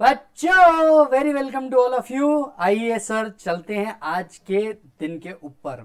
बच्चों very welcome to all of you आइए sir चलते हैं आज के दिन के ऊपर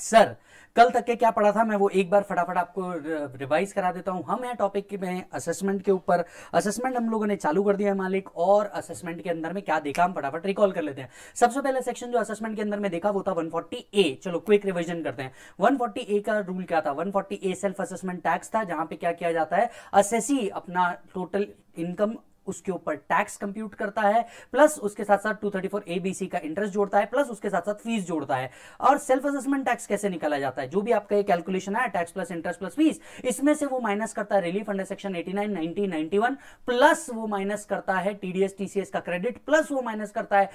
सर कल तक के क्या पढ़ा था मैं वो एक बार फटाफट आपको रिवाइज करा देता हूँ हम हैं टॉपिक के में असेसमेंट के ऊपर असेसमेंट हम लोगों ने चालू कर दिया है मालिक और असेसमेंट के अंदर में क्या देखा हम फटाफट रिकॉल कर लेते हैं सबसे पहले सेक्शन जो असेसमेंट के अंदर में देखा वो था 140 ए चलो क्विक रिविजन करते हैं वन ए का रूल क्या था one A self assessment tax था जहां पर क्या किया जाता है असेसी अपना टोटल इनकम उसके ऊपर टैक्स कंप्यूट करता है प्लस उसके साथ साथ टू थर्टी फोर एबीसी का इंटरेस्ट जोड़ता है प्लस उसके साथ साथ फीस जोड़ता है और सेल्फ असेसमेंट टैक्स कैसे निकाला जाता है जो भी आपका ये कैलकुलेशन है tax plus interest plus fees इसमें से वो माइनस करता है relief under section eighty nine ninety ninety one plus वो माइनस करता है टीडीएस टीसीएस का क्रेडिट प्लस वो माइनस करता है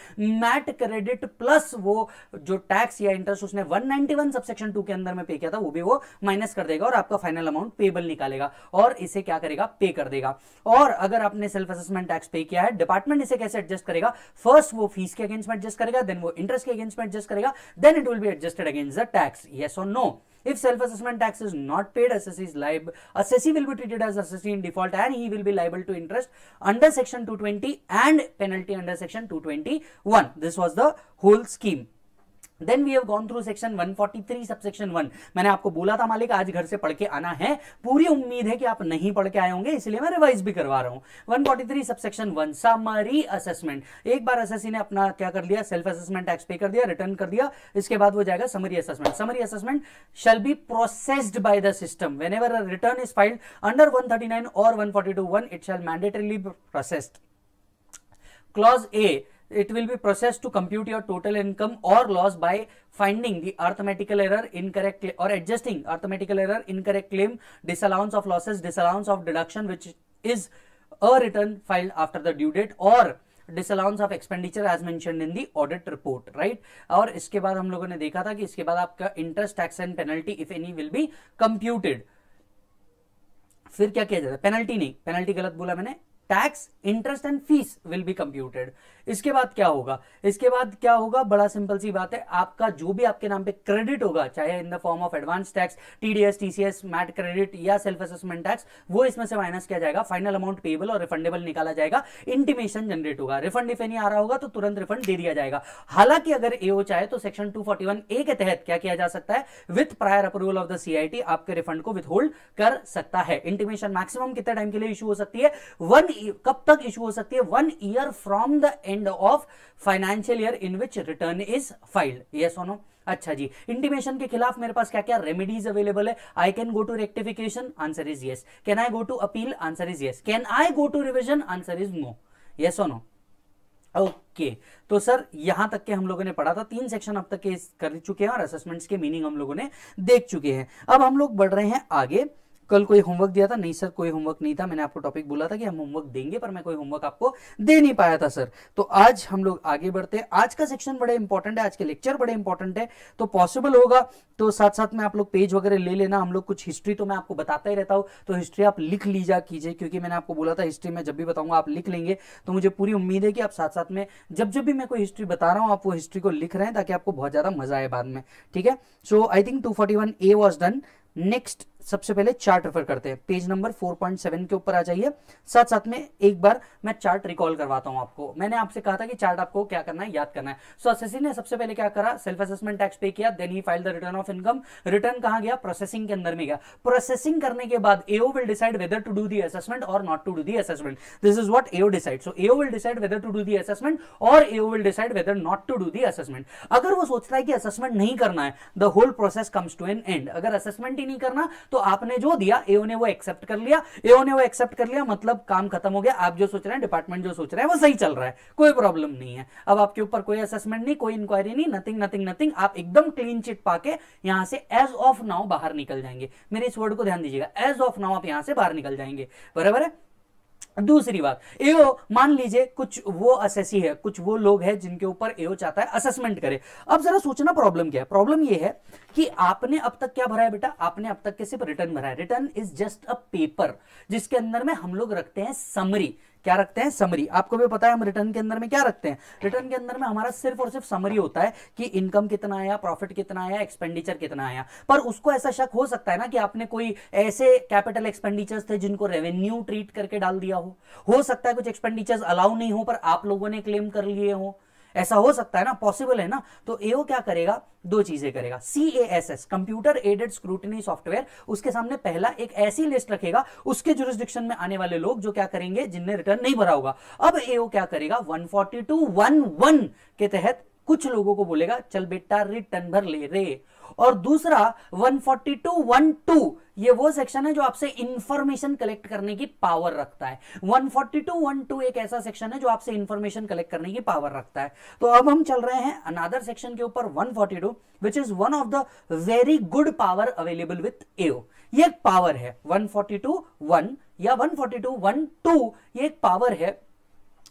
मैट क्रेडिट प्लस वो जो टैक्स या इंटरेस्ट उसने one ninety one subsection two के अंदर में पे किया था वो भी वो माइनस कर देगा और आपका फाइनल अमाउंट पेबल निकालेगा और इसे क्या करेगा पे कर देगा और अगर आपने सेल्फ असेसमेंट टैक्स पे किया है डिपार्टमेंट इसे कैसे एडजस्ट करेगा फर्स्ट वो फीस के अगेंस्ट में एडजस्ट करेगा देन वो इंटरेस्ट के अगेंस्ट में एडजस्ट करेगा then it will be adjusted against the tax yes और no If self-assessment tax is not paid, assessee is liable. Assessee will be treated as assessee in default and he will be liable to interest under section 220 and penalty under section 221. This was the whole scheme. Then we have gone through section 143 subsection 1 मैंने आपको बोला था मालिक आज घर से पढ़ के आना है पूरी उम्मीद है कि आप नहीं पढ़ के आए होंगे इसलिए मैं रिवाइज भी करवा रहा हूं 143 सबसेक्शन 1 समरी असेसमेंट एक बार एसएससी ने अपना क्या कर लिया सेल्फ असेसमेंट टैक्स पे कर दिया रिटर्न कर दिया इसके बाद वो जाएगा summary assessment summary assessment shall be processed by the system whenever return is filed under one thirty nine और one forty two one it shall mandatorily processed clause A it will be processed to compute your total income or loss by finding the arithmetical error incorrect or adjusting arithmetical error incorrect claim disallowance of losses disallowance of deduction which is a return filed after the due date or disallowance of expenditure as mentioned in the audit report right aur iske baad hum logo ne dekha tha ki iske baad aapka interest tax and penalty if any will be computed फिर क्या किया जाता है penalty नहीं penalty गलत बोला मैंने tax interest and fees will be computed इसके बाद क्या होगा इसके बाद क्या होगा बड़ा सिंपल सी बात है आपका जो भी आपके नाम पे क्रेडिट होगा चाहे in the form of advance tax TDS TCS MAT credit या सेल्फ असेसमेंट टैक्स वो इसमें से माइनस किया जाएगा फाइनल अमाउंट पेबल और रिफंडेबल निकाला जाएगा इंटीमेशन जनरेट होगा रिफंड इफ एनी आ रहा होगा तो तुरंत रिफंड दे दिया जाएगा हालांकि अगर एओ चाहे तो सेक्शन टू ए के तहत क्या किया जा सकता है with prior approval of the CIT आपके रिफंड को विथ कर सकता है इंटीमेशन मैक्सिमम कितने टाइम के लिए इशू हो सकती है वन कब तक इशू हो सकती है one year from the end of financial year in which return is filed ये सोनो अच्छा जी इंटीमेशन के खिलाफ मेरे पास क्या क्या रेमेडीज अवेलेबल है I can go to rectification answer is yes can I go to appeal answer is yes can I go to revision answer is no yes और नो ओके okay. तो sir यहां तक के हम लोगों ने पढ़ा था तीन सेक्शन अब तक के कर चुके हैं और असेसमेंट्स के मीनिंग हम लोगों ने देख चुके हैं अब हम लोग बढ़ रहे हैं आगे कल कोई होमवर्क दिया था नहीं सर कोई होमवर्क नहीं था मैंने आपको टॉपिक बोला था कि हम होमवर्क देंगे पर मैं कोई होमवर्क आपको दे नहीं पाया था सर तो आज हम लोग आगे बढ़ते हैं आज का सेक्शन बड़े इंपॉर्टेंट है आज के लेक्चर बड़े इंपॉर्टेंट है तो पॉसिबल होगा तो साथ साथ में आप लोग पेज वगैरह ले लेना हम लोग कुछ हिस्ट्री तो मैं आपको बताता ही रहता हूँ तो हिस्ट्री आप लिख लीजा कीजिए क्योंकि मैंने आपको बोला था हिस्ट्री में जब भी बताऊंगा आप लिख लेंगे तो मुझे पूरी उम्मीद है कि आप साथ साथ में जब जब भी मैं कोई हिस्ट्री बता रहा हूँ आप वो हिस्ट्री को लिख रहे हैं ताकि आपको बहुत ज्यादा मजा आए बाद में ठीक है so I think two forty one A was done next सबसे पहले चार्ट रेफर करते हैं पेज नंबर 4.7 के ऊपर आ जाइए साथ साथ में एक बार मैं चार्ट रिकॉल करवाता हूं आपको मैंने आपसे कहा था कि चार्ट आपको क्या करना है याद करना है सो so, ने सबसे पहले क्या करा सेल्फ असेसमेंट टैक्स पे किया then he file the return of income return कहां गया प्रोसेसिंग के अंदर में गया प्रोसेसिंग करने के बाद AO will decide whether to do the assessment और not to do the assessment this is what AO decide so AO will decide whether to do the assessment और AO will decide whether not to do the assessment अगर वो सोचता है कि assessment नहीं करना है the whole process comes to an end अगर असेसमेंट ही नहीं करना तो आपने जो दिया एओ ने वो एक्सेप्ट कर लिया एओ ने वो एक्सेप्ट कर लिया मतलब काम खत्म हो गया आप जो सोच रहे हैं डिपार्टमेंट जो सोच रहे हैं वो सही चल रहा है कोई प्रॉब्लम नहीं है अब आपके ऊपर कोई असेसमेंट नहीं कोई इंक्वायरी नहीं नथिंग नथिंग नथिंग आप एकदम क्लीन चिट पाके यहां से एज ऑफ नाउ बाहर निकल जाएंगे मेरे इस वर्ड को ध्यान दीजिएगा एज ऑफ नाउ आप यहां से बाहर निकल जाएंगे बराबर है दूसरी बात एओ मान लीजिए कुछ वो असेसी है कुछ वो लोग हैं जिनके ऊपर एओ चाहता है असेसमेंट करे अब जरा सोचना प्रॉब्लम क्या है प्रॉब्लम ये है कि आपने अब तक क्या भरा है बेटा आपने अब तक के सिर्फ रिटर्न भरा है return is just a paper जिसके अंदर में हम लोग रखते हैं समरी क्या रखते हैं समरी आपको भी पता है हम रिटर्न के अंदर में क्या रखते हैं रिटर्न के अंदर में हमारा सिर्फ और सिर्फ समरी होता है कि इनकम कितना आया प्रॉफिट कितना आया एक्सपेंडिचर कितना आया पर उसको ऐसा शक हो सकता है ना कि आपने कोई ऐसे कैपिटल एक्सपेंडिचर्स थे जिनको रेवेन्यू ट्रीट करके डाल दिया हो हो सकता है कुछ एक्सपेंडिचर्स अलाउ नहीं हो पर आप लोगों ने क्लेम कर लिए हो ऐसा हो सकता है ना पॉसिबल है ना तो एओ क्या करेगा दो चीजें करेगा C A S S computer aided scrutiny software उसके सामने पहला एक ऐसी लिस्ट रखेगा उसके जुरिस्डिक्शन में आने वाले लोग जो क्या करेंगे जिनने रिटर्न नहीं भरा होगा अब एओ क्या करेगा वन वन के तहत कुछ लोगों को बोलेगा चल बेटा रिटर्न भर ले रे और दूसरा 142 12 ये वो सेक्शन है जो आपसे इंफॉर्मेशन कलेक्ट करने की पावर रखता है 142 12 एक ऐसा सेक्शन है जो आपसे इंफॉर्मेशन कलेक्ट करने की पावर रखता है तो अब हम चल रहे हैं अनादर सेक्शन के ऊपर 142 which is one of the very good power available with AO ये एक पावर है 142 1 या 142 12 ये एक पावर है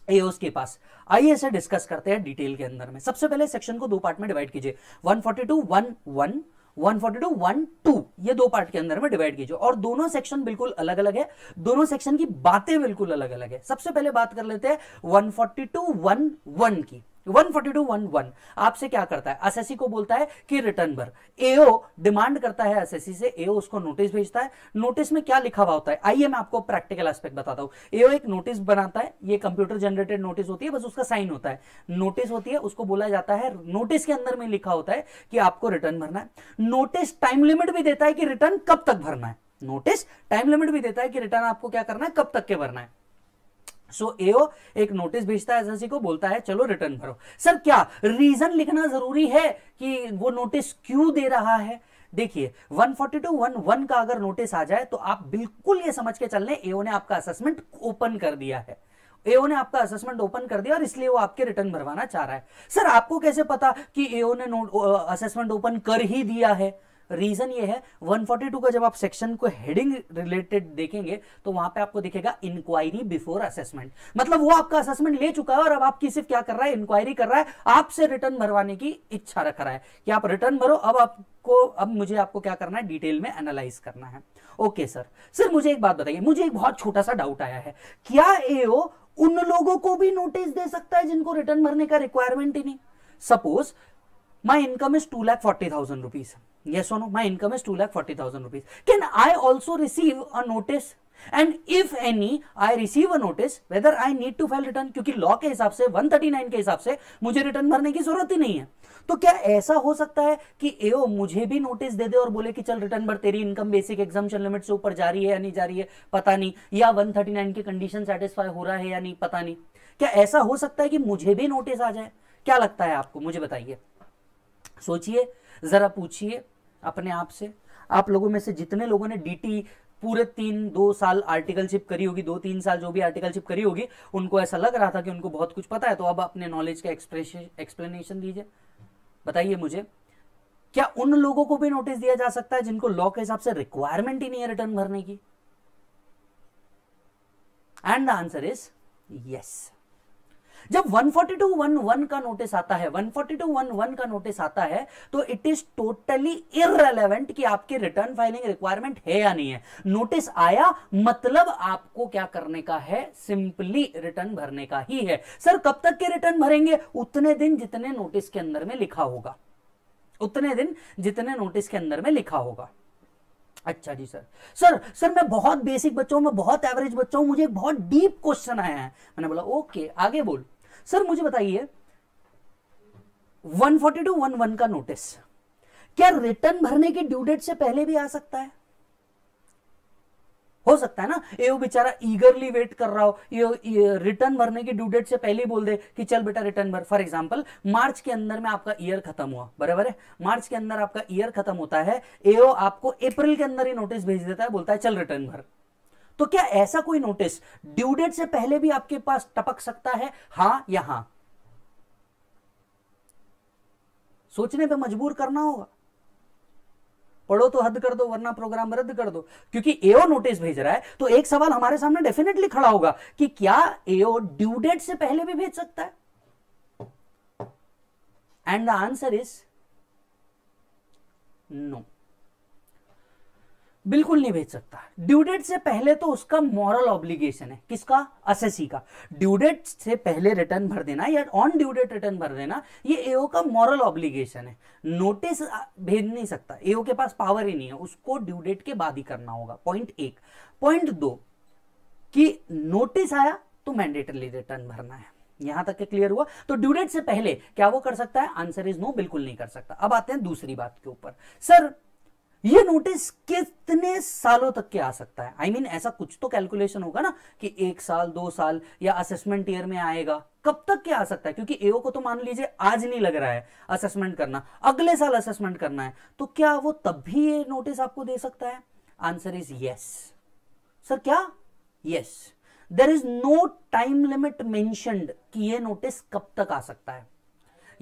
एओस के पास आइए इसे डिस्कस करते हैं डिटेल के अंदर में सबसे पहले सेक्शन को दो पार्ट में डिवाइड कीजिए 142 11 142 12 ये दो पार्ट के अंदर में डिवाइड कीजिए और दोनों सेक्शन बिल्कुल अलग अलग है दोनों सेक्शन की बातें बिल्कुल अलग अलग है सबसे पहले बात कर लेते हैं 142 11 की 14211 आपसे क्या करता है एसएससी को बोलता है कि रिटर्न भर एओ डिमांड करता है एसएससी से एओ उसको नोटिस भेजता है नोटिस में क्या लिखा हुआ होता है आइए मैं आपको प्रैक्टिकल एस्पेक्ट बताता हूं एओ एक नोटिस बनाता है ये कंप्यूटर जनरेटेड नोटिस होती है बस उसका साइन होता है नोटिस होती है उसको बोला जाता है नोटिस के अंदर में लिखा होता है कि आपको रिटर्न भरना है नोटिस टाइम लिमिट भी देता है कि रिटर्न कब तक भरना है नोटिस टाइम लिमिट भी देता है कि रिटर्न आपको क्या करना है कब तक के भरना है सो so, एओ एक नोटिस भेजता है एसएससी को बोलता है चलो रिटर्न भरो सर क्या रीजन लिखना जरूरी है कि वो नोटिस क्यों दे रहा है देखिए 142 11 का अगर नोटिस आ जाए तो आप बिल्कुल ये समझ के चल एओ ने आपका असेसमेंट ओपन कर दिया है एओ ने आपका असेसमेंट ओपन कर दिया और इसलिए वो आपके रिटर्न भरवाना चाह रहा है सर आपको कैसे पता कि एओ ने असेसमेंट ओपन कर ही दिया है रीजन ये है 142 का जब आप सेक्शन को हेडिंग रिलेटेड देखेंगे तो वहां पे आपको दिखेगा इंक्वायरी बिफोर असेसमेंट मतलब वो आपका असेसमेंट ले चुका है और अब आपकी सिर्फ क्या कर रहा है इंक्वायरी कर रहा है आपसे रिटर्न भरवाने की इच्छा रख रहा है कि आप रिटर्न भरो अब आपको अब मुझे आपको क्या करना है डिटेल में एनालाइज करना है ओके सर सर मुझे एक बात बताइए मुझे एक बहुत छोटा सा डाउट आया है क्या एओ उन लोगों को भी नोटिस दे सकता है जिनको रिटर्न भरने का रिक्वायरमेंट ही नहीं suppose my income is two lakh forty thousand rupees yes or no my income is 2 lakh 40000 rupees can i also receive a notice and if any I receive a notice whether I need to file return क्योंकि law के हिसाब से 139 के हिसाब से मुझे return भरने की जरूरत ही नहीं है तो क्या ऐसा हो सकता है कि एओ मुझे भी नोटिस दे दे और बोले कि चल रिटर्न भर तेरी इनकम बेसिक एग्जामेशन लिमिट से ऊपर जा रही है या नहीं जा रही है पता नहीं या 139 की कंडीशन सेटिस्फाई हो रहा है या नहीं पता नहीं क्या ऐसा हो सकता है कि मुझे भी नोटिस आ जाए क्या लगता है आपको मुझे बताइए सोचिए ज़रा पूछिए अपने आप से आप लोगों में से जितने लोगों ने डीटी पूरे तीन दो साल आर्टिकलशिप करी होगी दो तीन साल जो भी आर्टिकलशिप करी होगी उनको ऐसा लग रहा था कि उनको बहुत कुछ पता है तो अब अपने नॉलेज का एक्सप्रेशन एक्सप्लेनेशन दीजिए बताइए मुझे क्या उन लोगों को भी नोटिस दिया जा सकता है जिनको लॉ के हिसाब से रिक्वायरमेंट ही नहीं है रिटर्न भरने की and the answer is yes जब 14211 वन वन का नोटिस आता है 14211 वन वन का नोटिस आता है तो इट इज टोटली इरेलेवेंट कि आपकी रिटर्न फाइलिंग रिक्वायरमेंट है या नहीं है नोटिस आया मतलब आपको क्या करने का है सिंपली रिटर्न भरने का ही है सर कब तक के रिटर्न भरेंगे उतने दिन जितने नोटिस के अंदर में लिखा होगा उतने दिन जितने नोटिस के अंदर में लिखा होगा अच्छा जी सर सर सर मैं बहुत बेसिक बच्चा मैं बहुत एवरेज बच्चा हूं मुझे एक बहुत डीप क्वेश्चन आया है मैंने बोला ओके आगे बोल सर मुझे बताइए 14211 का नोटिस क्या रिटर्न भरने की ड्यू डेट से पहले भी आ सकता है हो सकता है ना ये वो बेचारा ईगरली वेट कर रहा हो ये, ये रिटर्न भरने की ड्यू डेट से पहले ही बोल दे कि चल बेटा रिटर्न भर फॉर एग्जांपल मार्च के अंदर में आपका ईयर खत्म हुआ बराबर है मार्च के अंदर आपका ईयर खत्म होता है एओ आपको अप्रैल के अंदर ही नोटिस भेज देता है बोलता है चल रिटर्न भर तो क्या ऐसा कोई नोटिस ड्यू डेट से पहले भी आपके पास टपक सकता है हां या हां सोचने पे मजबूर करना होगा पढ़ो तो हद कर दो वरना प्रोग्राम रद्द कर दो क्योंकि एओ नोटिस भेज रहा है तो एक सवाल हमारे सामने डेफिनेटली खड़ा होगा कि क्या एओ ड्यू डेट से पहले भी भेज सकता है and the answer is no बिल्कुल नहीं भेज सकता ड्यूडेट से पहले तो उसका मॉरल ऑब्लिगेशन है किसका असेसी का ड्यूडेट से पहले रिटर्न भर देना या ऑन ड्यूडेट रिटर्न भर देना ये एओ का मॉरल ऑब्लिगेशन है नोटिस भेज नहीं सकता एओ के पास पावर ही नहीं है उसको ड्यूडेट के बाद ही करना होगा पॉइंट एक पॉइंट दो कि नोटिस आया तो मैंडेटरली रिटर्न भरना है यहां तक के क्लियर हुआ तो ड्यूडेट से पहले क्या वो कर सकता है आंसर इज नो बिल्कुल नहीं कर सकता अब आते हैं दूसरी बात के ऊपर सर ये नोटिस कितने सालों तक के आ सकता है आई I मीन mean, ऐसा कुछ तो कैलकुलेशन होगा ना कि एक साल दो साल या असेसमेंट ईयर में आएगा कब तक के आ सकता है क्योंकि एओ को तो मान लीजिए आज नहीं लग रहा है असेसमेंट करना अगले साल असेसमेंट करना है तो क्या वो तब भी ये नोटिस आपको दे सकता है आंसर इज यस सर क्या yes there is no time limit mentioned कि ये नोटिस कब तक आ सकता है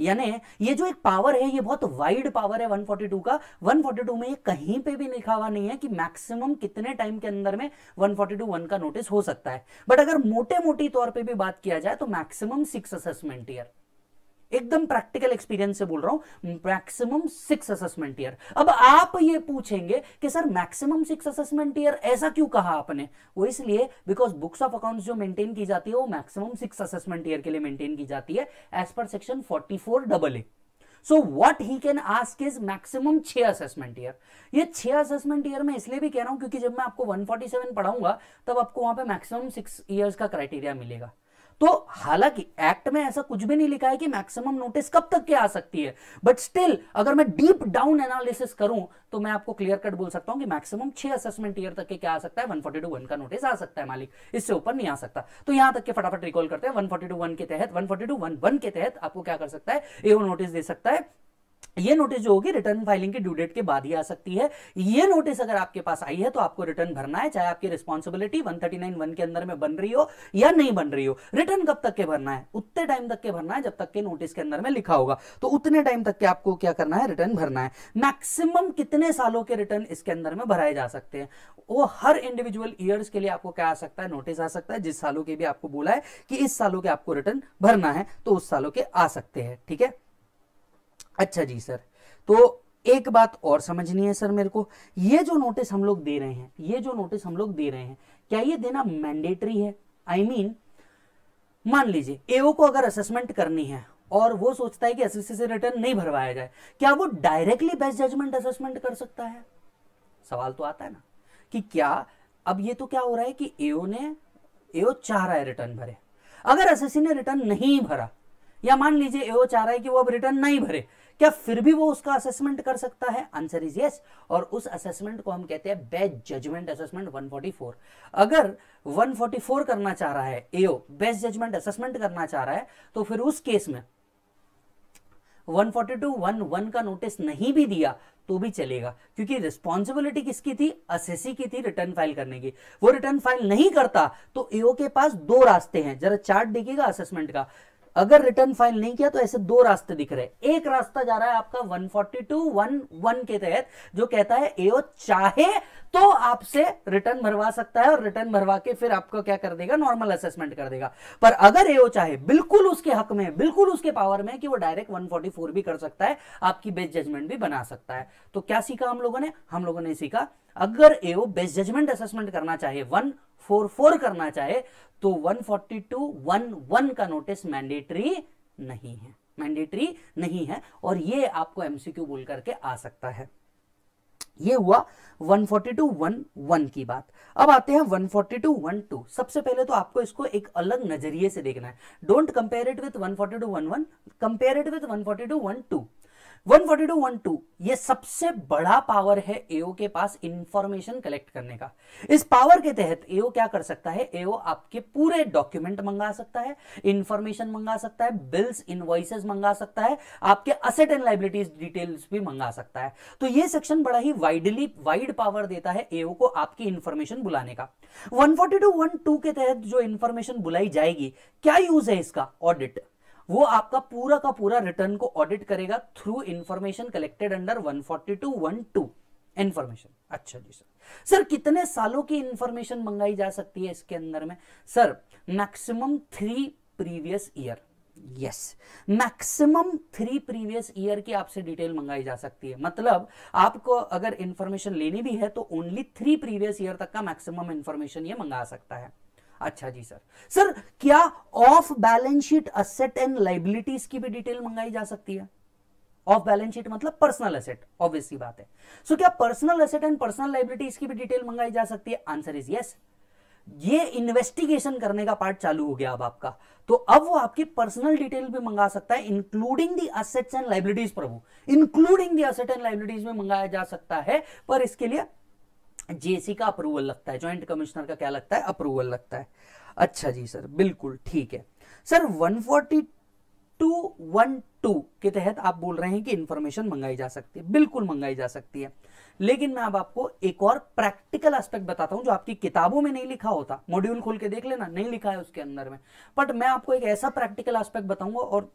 यानी ये जो एक पावर है ये बहुत वाइड पावर है 142 का 142 में ये कहीं पे भी लिखा हुआ नहीं है कि मैक्सिमम कितने टाइम के अंदर में 142 वन का नोटिस हो सकता है बट अगर मोटे मोटी तौर पर भी बात किया जाए तो मैक्सिमम सिक्स असेसमेंट ईयर एकदम प्रैक्टिकल एक्सपीरियंस से बोल रहा हूं मैक्सिमम सिक्स असेसमेंट ईयर अब आप ये पूछेंगे कि sir maximum six assessment year ऐसा क्यों कहा आपने वो इसलिए बिकॉज बुक्स ऑफ अकाउंट्स जो मेंटेन की जाती है वो मैक्सिमम सिक्स असेसमेंट ईयर के लिए मेंटेन की जाती है एज पर section forty four double A so what he can ask is maximum छह असेसमेंट ईयर ये छह असेसमेंट ईयर में इसलिए भी कह रहा हूं क्योंकि जब मैं आपको 147 पढ़ाऊंगा तब आपको वहां पे मैक्सिमम सिक्स ईयर्स का क्राइटेरिया मिलेगा तो हालांकि एक्ट में ऐसा कुछ भी नहीं लिखा है कि मैक्सिमम नोटिस कब तक के आ सकती है बट स्टिल अगर मैं डीप डाउन एनालिसिस करूं तो मैं आपको क्लियर कट बोल सकता हूं कि मैक्सिमम छह असेसमेंट ईयर तक के क्या आ सकता है 142 का नोटिस आ सकता है मालिक इससे ऊपर नहीं आ सकता तो यहां तक के फटाफट रिकॉल करते हैं वन फोर्टी वन के तहत वन फोर्टी वन वन के तहत आपको क्या कर सकता है ए नोटिस दे सकता है ये नोटिस जो होगी रिटर्न फाइलिंग के ड्यू डेट के बाद ही आ सकती है ये नोटिस अगर आपके पास आई है तो आपको रिटर्न भरना है चाहे आपकी responsibility one thirty nine one के अंदर में बन रही हो या नहीं बन रही हो रिटर्न कब तक के भरना है उतने टाइम तक के भरना है जब तक के नोटिस के अंदर में लिखा होगा तो उतने टाइम तक के आपको क्या करना है रिटर्न भरना है मैक्सिमम कितने सालों के रिटर्न इसके अंदर में भराए जा सकते हैं वो हर इंडिविजुअल ईयर्स के लिए आपको क्या आ सकता है नोटिस आ सकता है जिस सालों के भी आपको बोला है कि इस सालों के आपको रिटर्न भरना है तो उस सालों के आ सकते हैं ठीक है अच्छा जी सर तो एक बात और समझनी है सर मेरे को ये जो नोटिस हम लोग दे रहे हैं ये जो नोटिस हम लोग दे रहे हैं क्या ये देना मैंडेटरी है आई I मीन mean, मान लीजिए एओ को अगर असेसमेंट करनी है और वो सोचता है कि एसएससी से रिटर्न नहीं भरवाया जाए क्या वो डायरेक्टली बेस्ट जजमेंट असेसमेंट कर सकता है सवाल तो आता है ना कि क्या अब ये तो क्या हो रहा है कि एओ ने एओ चाह रहा है रिटर्न भरे अगर एसएससी ने रिटर्न नहीं भरा या मान लीजिए एओ चाह रहा है कि वो अब रिटर्न नहीं भरे क्या फिर भी वो उसका असेसमेंट कर सकता है आंसर इज यस और उस असेसमेंट को हम कहते हैं बेस्ट जजमेंट असेसमेंट 144 अगर 144 करना चाह रहा है एओ बेस्ट जजमेंट असेसमेंट करना चाह रहा है तो फिर उस केस में 142 11 का नोटिस नहीं भी दिया तो भी चलेगा क्योंकि रिस्पॉन्सिबिलिटी किसकी थी असेसी की थी रिटर्न फाइल करने की वो रिटर्न फाइल नहीं करता तो एओ के पास दो रास्ते हैं जरा चार्ट देखिएगा असेसमेंट का अगर रिटर्न फाइल नहीं किया तो ऐसे दो रास्ते दिख रहे हैं एक रास्ता जा रहा है आपका वन वन के तहत जो कहता है एओ चाहे तो आपसे रिटर्न भरवा सकता है और रिटर्न भरवा के फिर आपको क्या कर देगा नॉर्मल असेसमेंट कर देगा पर अगर एओ चाहे बिल्कुल उसके हक में बिल्कुल उसके पावर में कि वो डायरेक्ट फोर भी कर सकता है आपकी बेस्ट जजमेंट भी बना सकता है तो क्या सीखा हम लोगों ने हम लोगों ने सीखा अगर एओ बेस्ट जजमेंट असेसमेंट करना चाहिए वन फोर फोर करना चाहे तो 142 का नोटिस मैंडेटरी नहीं है मैंडेटरी नहीं है और ये आपको एमसीक्यू बोल करके आ सकता है ये हुआ 11 की बात अब आते हैं 12 सबसे पहले तो आपको इसको एक अलग नजरिए से देखना है don't compare it with 11 compare it with 12 one two ये सबसे बड़ा पावर है एओ के पास इंफॉर्मेशन कलेक्ट करने का इस पावर के तहत एओ क्या कर सकता है एओ आपके पूरे डॉक्यूमेंट मंगा सकता है इंफॉर्मेशन मंगा सकता है बिल्स इनवॉइसेस मंगा सकता है आपके असेट एंड लाइबिलिटीज डिटेल्स भी मंगा सकता है तो ये सेक्शन बड़ा ही वाइडली वाइड पावर देता है एओ को आपकी इंफॉर्मेशन बुलाने का वन के तहत जो इंफॉर्मेशन बुलाई जाएगी क्या यूज है इसका ऑडिट वो आपका पूरा का पूरा रिटर्न को ऑडिट करेगा through information collected under 142 two information अच्छा जी सर सर कितने सालों की इंफॉर्मेशन मंगाई जा सकती है इसके अंदर में sir maximum three previous year yes maximum three previous year की आपसे डिटेल मंगाई जा सकती है मतलब आपको अगर इंफॉर्मेशन लेनी भी है तो ओनली थ्री प्रीवियस ईयर तक का मैक्सिमम इंफॉर्मेशन ये मंगा सकता है अच्छा जी सर सर क्या of balance sheet asset and liabilities की भी डिटेल मंगाई जा सकती है ऑफ बैलेंस शीट मतलब पर्सनल असेट ऑब्वियसली बात है सो so, क्या personal asset and personal liabilities की भी डिटेल मंगाई जा सकती है आंसर इज यस ये इन्वेस्टिगेशन करने का पार्ट चालू हो गया अब आपका तो अब वो आपकी पर्सनल डिटेल भी मंगा सकता है including the assets and liabilities Prabhu including the asset and liabilities में मंगाया जा सकता है पर इसके लिए जेसी का अप्रूवल लगता है ज्वाइंट कमिश्नर का क्या लगता है अप्रूवल लगता है अच्छा जी सर बिल्कुल ठीक है सर 14212 के तहत आप बोल रहे हैं कि इंफॉर्मेशन मंगाई जा सकती है बिल्कुल मंगाई जा सकती है लेकिन मैं अब आपको एक और प्रैक्टिकल एस्पेक्ट बताता हूं जो आपकी किताबों में नहीं लिखा होता मॉड्यूल खोल के देख लेना नहीं लिखा है उसके अंदर में बट मैं आपको एक ऐसा प्रैक्टिकल एस्पेक्ट बताऊंगा और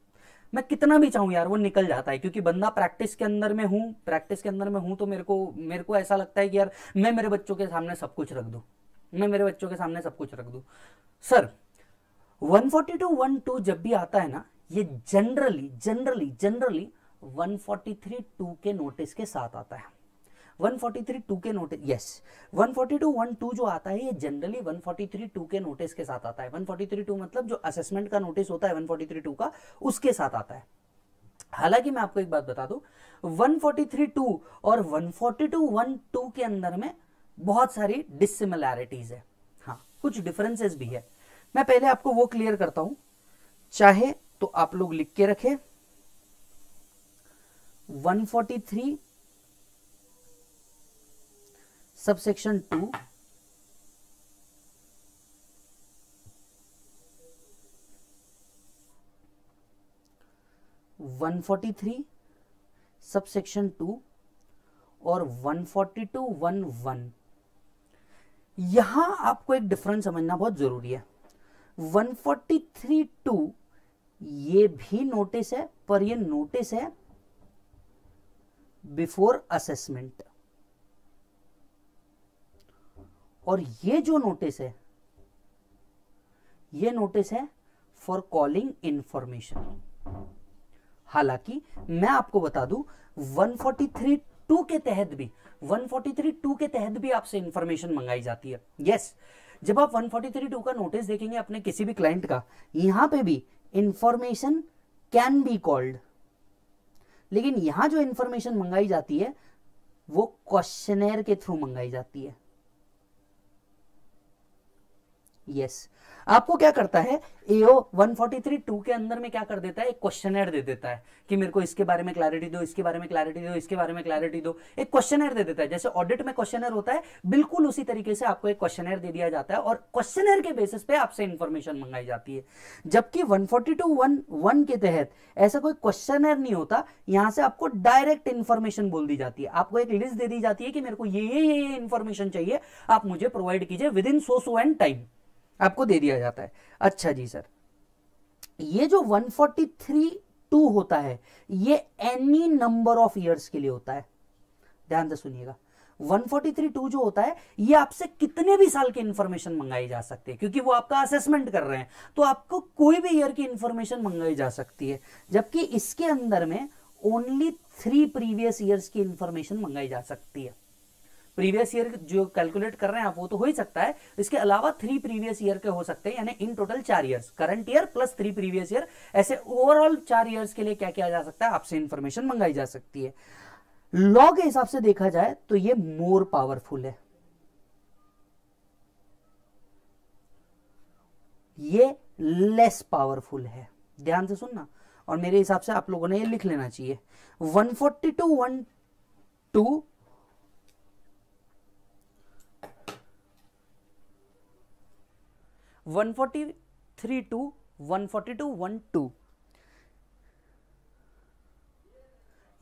मैं कितना भी चाहूँ यार वो निकल जाता है क्योंकि बंदा प्रैक्टिस के अंदर में हूँ प्रैक्टिस के अंदर में हूँ तो मेरे को मेरे को ऐसा लगता है कि यार मैं मेरे बच्चों के सामने सब कुछ रख दूँ मैं मेरे बच्चों के सामने सब कुछ रख दूँ sir one forty two one two जब भी आता है ना ये generally generally generally one forty three two के नोटिस के साथ आता है 143 नोटिस यस 142 12 जो आता है ये जनरली 143 नोटिस के साथ आता है 143 2 मतलब जो असेसमेंट का नोटिस होता है 143 2 का उसके साथ आता है हालांकि मैं आपको एक बात बता दूं 143 2 और 142 12 के अंदर में बहुत सारी डिसिमिलैरिटीज है हाँ कुछ डिफरेंसेस भी है मैं पहले आपको वो क्लियर करता हूं चाहे तो आप लोग लिख के रखें 143 subsection two one forty three subsection two और one forty two one one यहां आपको एक डिफरेंस समझना बहुत जरूरी है वन फोर्टी थ्री टू ये भी नोटिस है पर ये नोटिस है बिफोर असेसमेंट और ये जो नोटिस है ये नोटिस है फॉर कॉलिंग इंफॉर्मेशन हालांकि मैं आपको बता दू 1432 टू के तहत भी 1432 टू के तहत भी आपसे इंफॉर्मेशन मंगाई जाती है यस yes, जब आप 1432 टू का नोटिस देखेंगे अपने किसी भी क्लाइंट का यहां पे भी इंफॉर्मेशन कैन बी कॉल्ड लेकिन यहां जो इंफॉर्मेशन मंगाई जाती है वो क्वेश्चनर के थ्रू मंगाई जाती है यस yes. आपको क्या करता है एओ 143 टू के अंदर में क्या कर देता है एक क्वेश्चन दे देता है कि मेरे को इसके बारे में क्लैरिटी दो इसके बारे में क्लैरिटी दो इसके बारे में क्लैरिटी दो एक क्वेश्चन दे देता है जैसे ऑडिट में क्वेश्चन होता है बिल्कुल उसी तरीके से आपको एक क्वेश्चन दे दिया जाता है और क्वेश्चन के बेसिस पे आपसे इन्फॉर्मेशन मंगाई जाती है जबकि वन फोर्टी के तहत ऐसा कोई क्वेश्चन नहीं होता यहां से आपको डायरेक्ट इन्फॉर्मेशन बोल दी जाती है आपको एक लिस्ट दे दी जाती है कि मेरे को ये ये ये इन्फॉर्मेशन चाहिए आप मुझे प्रोवाइड कीजिए within so so and time आपको दे दिया जाता है अच्छा जी सर ये जो 1432 टू होता है ये एनी नंबर ऑफ इयर्स के लिए होता है ध्यान से सुनिएगा 1432 टू जो होता है ये आपसे कितने भी साल की इंफॉर्मेशन मंगाई जा सकती है क्योंकि वो आपका असेसमेंट कर रहे हैं तो आपको कोई भी ईयर की इंफॉर्मेशन मंगाई जा सकती है जबकि इसके अंदर में ओनली थ्री प्रीवियस ईयर्स की इंफॉर्मेशन मंगाई जा सकती है प्रीवियस ईयर जो कैलकुलेट कर रहे हैं आप वो तो हो ही सकता है इसके अलावा थ्री प्रीवियस ईयर के हो सकते हैं यानी इन टोटल चार years current year plus three previous year ऐसे ओवरऑल चार ईयर्स के लिए क्या किया जा सकता है आपसे इंफॉर्मेशन मंगाई जा सकती है लॉ के हिसाब से देखा जाए तो ये मोर पावरफुल है ये लेस पावरफुल है ध्यान से सुनना और मेरे हिसाब से आप लोगों ने ये लिख लेना चाहिए forty two one two one forty three two one forty two one two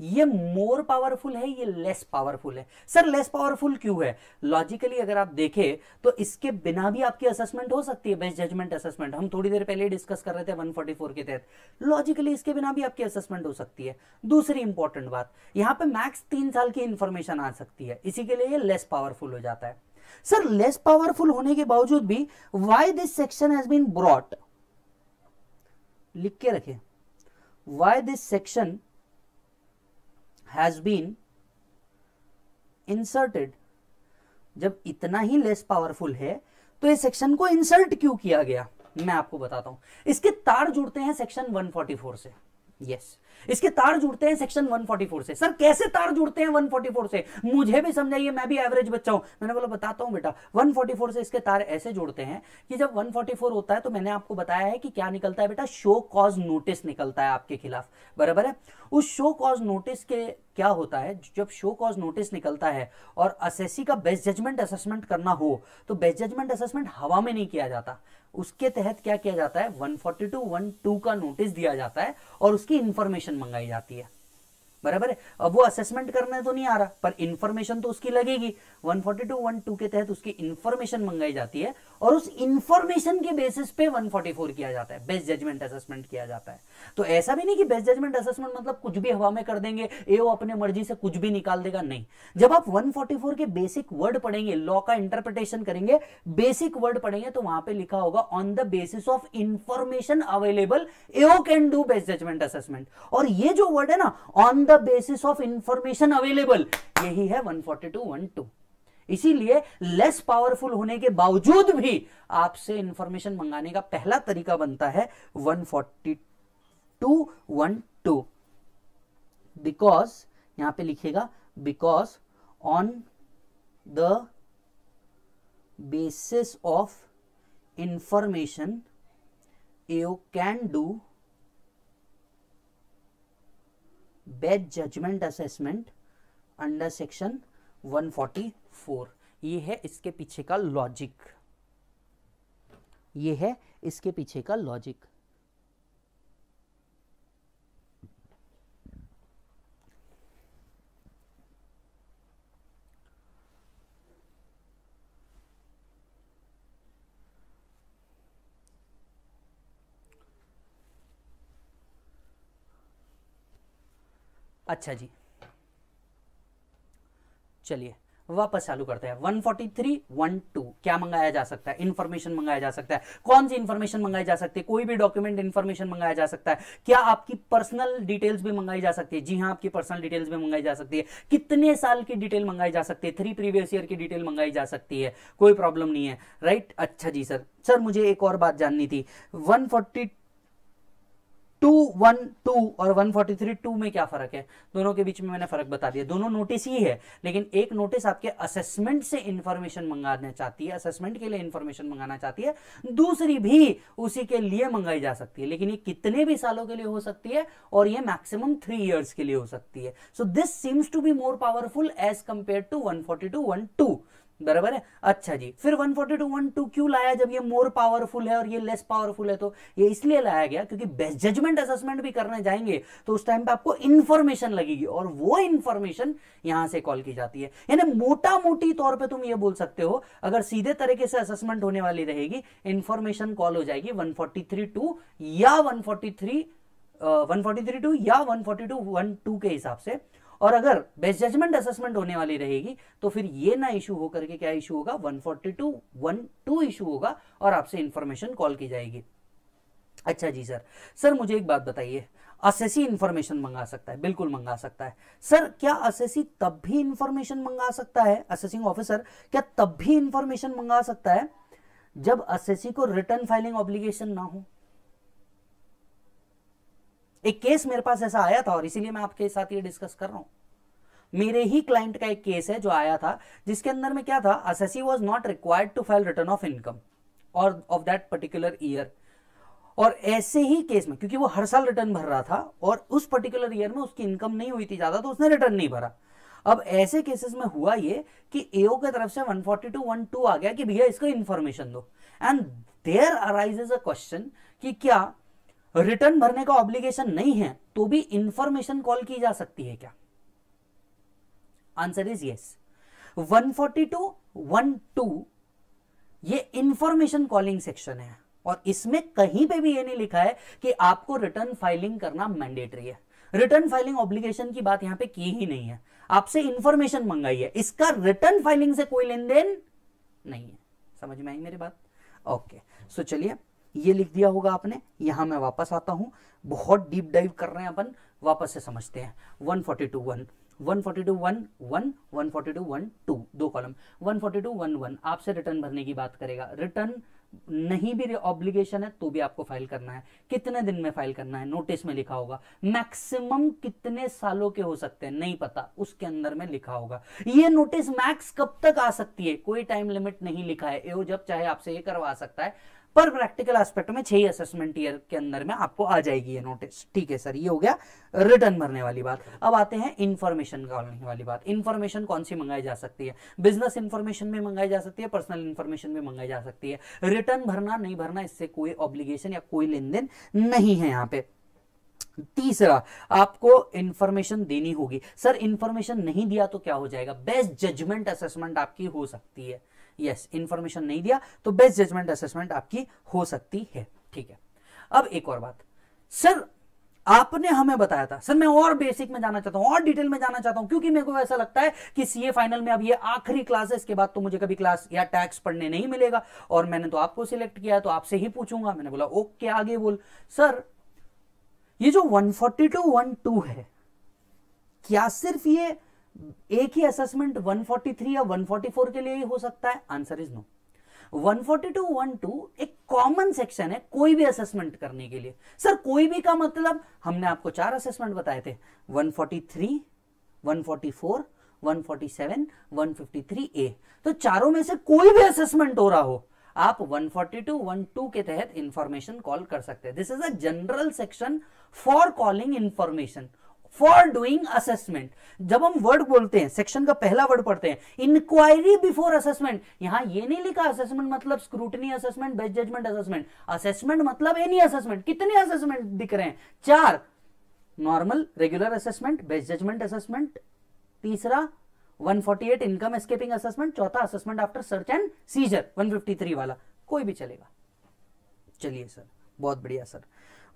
ये मोर पावरफुल है ये लेस पावरफुल है सर लेस पावरफुल क्यों है लॉजिकली अगर आप देखें तो इसके बिना भी आपकी असेसमेंट हो सकती है बेस्ट जजमेंट असेसमेंट हम थोड़ी देर पहले डिस्कस कर रहे थे 144 के तहत लॉजिकली इसके बिना भी आपकी असेसमेंट हो सकती है दूसरी इंपॉर्टेंट बात यहां पे मैक्स तीन साल की इंफॉर्मेशन आ सकती है इसी के लिए यह लेस पावरफुल हो जाता है सर लेस पावरफुल होने के बावजूद भी why this section has been brought लिख के रखें why this section has been inserted जब इतना ही लेस पावरफुल है तो ये सेक्शन को इंसर्ट क्यों किया गया मैं आपको बताता हूं इसके तार जुड़ते हैं सेक्शन 144 से yes. इसके तार जुड़ते हैं सेक्शन 144 से सर कैसे तार जुड़ते हैं 144 से मुझे भी समझाइए मैं भी एवरेज बच्चा हूं मैंने बोला बताता हूं बेटा 144 से इसके तार ऐसे जुड़ते हैं कि जब 144 होता है तो मैंने आपको बताया है कि क्या निकलता है बेटा शो कॉज नोटिस निकलता है आपके खिलाफ बराबर है उस शो कॉज नोटिस के क्या होता है जब शो कॉज नोटिस निकलता है और असेसी का बेस्ट जजमेंट असेसमेंट करना हो तो बेस्ट जजमेंट असेसमेंट हवा में नहीं किया जाता उसके तहत क्या किया जाता है 14212 का नोटिस दिया जाता है और उसकी इंफॉर्मेशन मंगाई जाती है बराबर है अब वो असेसमेंट करने तो नहीं आ रहा पर इंफॉर्मेशन तो उसकी लगेगी 14212 के तहत उसकी इंफॉर्मेशन मंगाई जाती है और उस इंफॉर्मेशन के बेसिस पे 144 किया जाता है बेस्ट जजमेंट असेसमेंट किया जाता है तो ऐसा भी नहीं कि बेस्ट जजमेंट असेसमेंट मतलब कुछ भी हवा में कर देंगे ए वो अपने मर्जी से कुछ भी निकाल देगा नहीं जब आप 144 के बेसिक वर्ड पढ़ेंगे लॉ का इंटरप्रिटेशन करेंगे बेसिक वर्ड पढ़ेंगे तो वहां पर लिखा होगा on the basis of information available AO can do best judgement assessment और ये जो वर्ड है ना on the basis of information available यही है वन वन टू इसीलिए लेस पावरफुल होने के बावजूद भी आपसे इंफॉर्मेशन मंगाने का पहला तरीका बनता है 14212 बिकॉज यहां पे लिखेगा because on the basis of information you can do best judgement assessment under section 144 ये है इसके पीछे का लॉजिक ये है इसके पीछे का लॉजिक अच्छा जी चलिए वापस चालू करते हैं 143, 12 क्या मंगाया जा सकता है इंफॉर्मेशन मंगाया जा सकता है कौन सी इंफॉर्मेशन मंगाई जा सकती है कोई भी डॉक्यूमेंट इंफॉर्मेशन मंगाया जा सकता है क्या आपकी पर्सनल डिटेल्स भी मंगाई जा सकती है जी हाँ आपकी पर्सनल डिटेल्स भी मंगाई जा सकती है कितने साल की डिटेल मंगाई जा सकती है थ्री प्रीवियस ईयर की डिटेल मंगाई जा सकती है कोई प्रॉब्लम नहीं है राइट अच्छा जी सर सर मुझे एक और बात जाननी थी वन टू वन टू और वन फोर्टी थ्री टू में क्या फर्क है दोनों के बीच में मैंने फर्क बता दिया दोनों नोटिस ही है लेकिन एक नोटिस आपके असेसमेंट से इंफॉर्मेशन मंगाना चाहती है असेसमेंट के लिए इंफॉर्मेशन मंगाना चाहती है दूसरी भी उसी के लिए मंगाई जा सकती है लेकिन ये कितने भी सालों के लिए हो सकती है और ये मैक्सिमम थ्री ईयर्स के लिए हो सकती है so this seems to be more powerful as compare to one forty two one two बराबर है अच्छा जी फिर 142 फोर्टी टू वन टू क्यों लाया जब ये मोर पावरफुल है और ये लेस पावरफुल है तो ये इसलिए लाया गया क्योंकि बेस्ट जजमेंट असेसमेंट भी करने जाएंगे तो उस टाइम पे आपको इन्फॉर्मेशन लगेगी और वो इन्फॉर्मेशन यहां से कॉल की जाती है यानी मोटा मोटी तौर पर तुम ये बोल सकते हो अगर सीधे तरीके से असेसमेंट होने वाली रहेगी इन्फॉर्मेशन कॉल हो जाएगी वन टू या वन फोर्टी थ्री या one forty two one two के हिसाब से और अगर बेस्ट जजमेंट असेसमेंट होने वाली रहेगी तो फिर ये ना इशू होकर के क्या इशू होगा 142 टू इशू होगा और आपसे इंफॉर्मेशन कॉल की जाएगी अच्छा जी सर सर मुझे एक बात बताइए असेसी इन्फॉर्मेशन मंगा सकता है बिल्कुल मंगा सकता है सर क्या असेसी तब भी इंफॉर्मेशन मंगा सकता है असेसिंग ऑफिसर क्या तब भी इंफॉर्मेशन मंगा सकता है जब असेसी को रिटर्न फाइलिंग ऑब्लिगेशन ना हो एक केस मेरे पास ऐसा आया था और इसीलिए मैं आपके साथ ये डिस्कस कर रहा हूं मेरे ही क्लाइंट का एक केस है जो आया था जिसके अंदर में क्या था assessee was not required to file return of income और ऑफ दैट पर्टिकुलर ईयर और ऐसे ही केस में क्योंकि वो हर साल रिटर्न भर रहा था और उस पर्टिकुलर ईयर में उसकी इनकम नहीं हुई थी ज्यादा तो उसने रिटर्न नहीं भरा अब ऐसे केसेस में हुआ ये कि एओ की तरफ से 142 12 आ गया कि भैया इसको इन्फॉर्मेशन दो and there arises a question कि क्या रिटर्न भरने का ऑब्लिगेशन नहीं है तो भी इंफॉर्मेशन कॉल की जा सकती है क्या आंसर इज यस 142 12 ये इंफॉर्मेशन कॉलिंग सेक्शन है और इसमें कहीं पे भी ये नहीं लिखा है कि आपको रिटर्न फाइलिंग करना मैंडेटरी है रिटर्न फाइलिंग ऑब्लिगेशन की बात यहां पे की ही नहीं है आपसे इंफॉर्मेशन मंगाई है इसका रिटर्न फाइलिंग से कोई लेन देन नहीं है समझ में आई मेरी बात ओके सो चलिए ये लिख दिया होगा आपने यहां मैं वापस आता हूं बहुत डीप डाइव कर रहे हैं अपन वापस से समझते हैं one forty two one one forty two one one one forty two one two दो column one forty two one one आपसे रिटर्न भरने की बात करेगा रिटर्न नहीं भी ऑब्लिगेशन है तो भी आपको फाइल करना है कितने दिन में फाइल करना है नोटिस में लिखा होगा मैक्सिमम कितने सालों के हो सकते हैं नहीं पता उसके अंदर में लिखा होगा ये नोटिस मैक्स कब तक आ सकती है कोई टाइम लिमिट नहीं लिखा है ए जब चाहे आपसे ये करवा सकता है पर प्रैक्टिकल एस्पेक्ट में छह असेसमेंट ईयर के अंदर में आपको आ जाएगी ये नोटिस ठीक है सर ये हो गया रिटर्न भरने वाली बात अब आते हैं इन्फॉर्मेशन करने वाली बात इन्फॉर्मेशन कौन सी मंगाई जा सकती है बिजनेस इन्फॉर्मेशन में मंगाई जा सकती है पर्सनल इन्फॉर्मेशन भी मंगाई जा सकती है रिटर्न भरना नहीं भरना इससे कोई ऑब्लिगेशन या कोई लेन देन नहीं है यहाँ पे तीसरा आपको इंफॉर्मेशन देनी होगी सर इंफॉर्मेशन नहीं दिया तो क्या हो जाएगा बेस्ट जजमेंट असेसमेंट आपकी हो सकती है यस इंफॉर्मेशन नहीं दिया तो बेस्ट जजमेंट असेसमेंट आपकी हो सकती है ठीक है अब एक और बात सर आपने हमें बताया था सर मैं और बेसिक में जाना चाहता हूं और डिटेल में जाना चाहता हूं क्योंकि मेरे को ऐसा लगता है कि सीए फाइनल में अब ये आखिरी क्लास है इसके बाद तो मुझे कभी क्लास या टैक्स पढ़ने नहीं मिलेगा और मैंने तो आपको सिलेक्ट किया तो आपसे ही पूछूंगा मैंने बोला ओके आगे बोल सर ये जो वन टू है क्या सिर्फ ये एक ही असेसमेंट 143 या 144 के लिए ही हो सकता है आंसर इज नो 142 12 एक कॉमन सेक्शन है कोई भी असेसमेंट करने के लिए सर कोई भी का मतलब हमने आपको चार असेसमेंट बताए थे 143 144 147 153 ए तो चारों में से कोई भी असेसमेंट हो रहा हो आप 142 12 के तहत इंफॉर्मेशन कॉल कर सकते हैं this is a general section for calling information for doing assessment जब हम वर्ड बोलते हैं सेक्शन का पहला वर्ड पढ़ते हैं इंक्वायरी बिफोर असेसमेंट यहां ये नहीं लिखा असेसमेंट मतलब scrutiny assessment best judgement assessment assessment मतलब एनी असेसमेंट कितने असेसमेंट दिख रहे हैं चार normal regular assessment best judgement assessment तीसरा 148 इनकम एस्केपिंग असेसमेंट चौथा assessment after search and seizure 153 वाला कोई भी चलेगा चलिए सर बहुत बढ़िया सर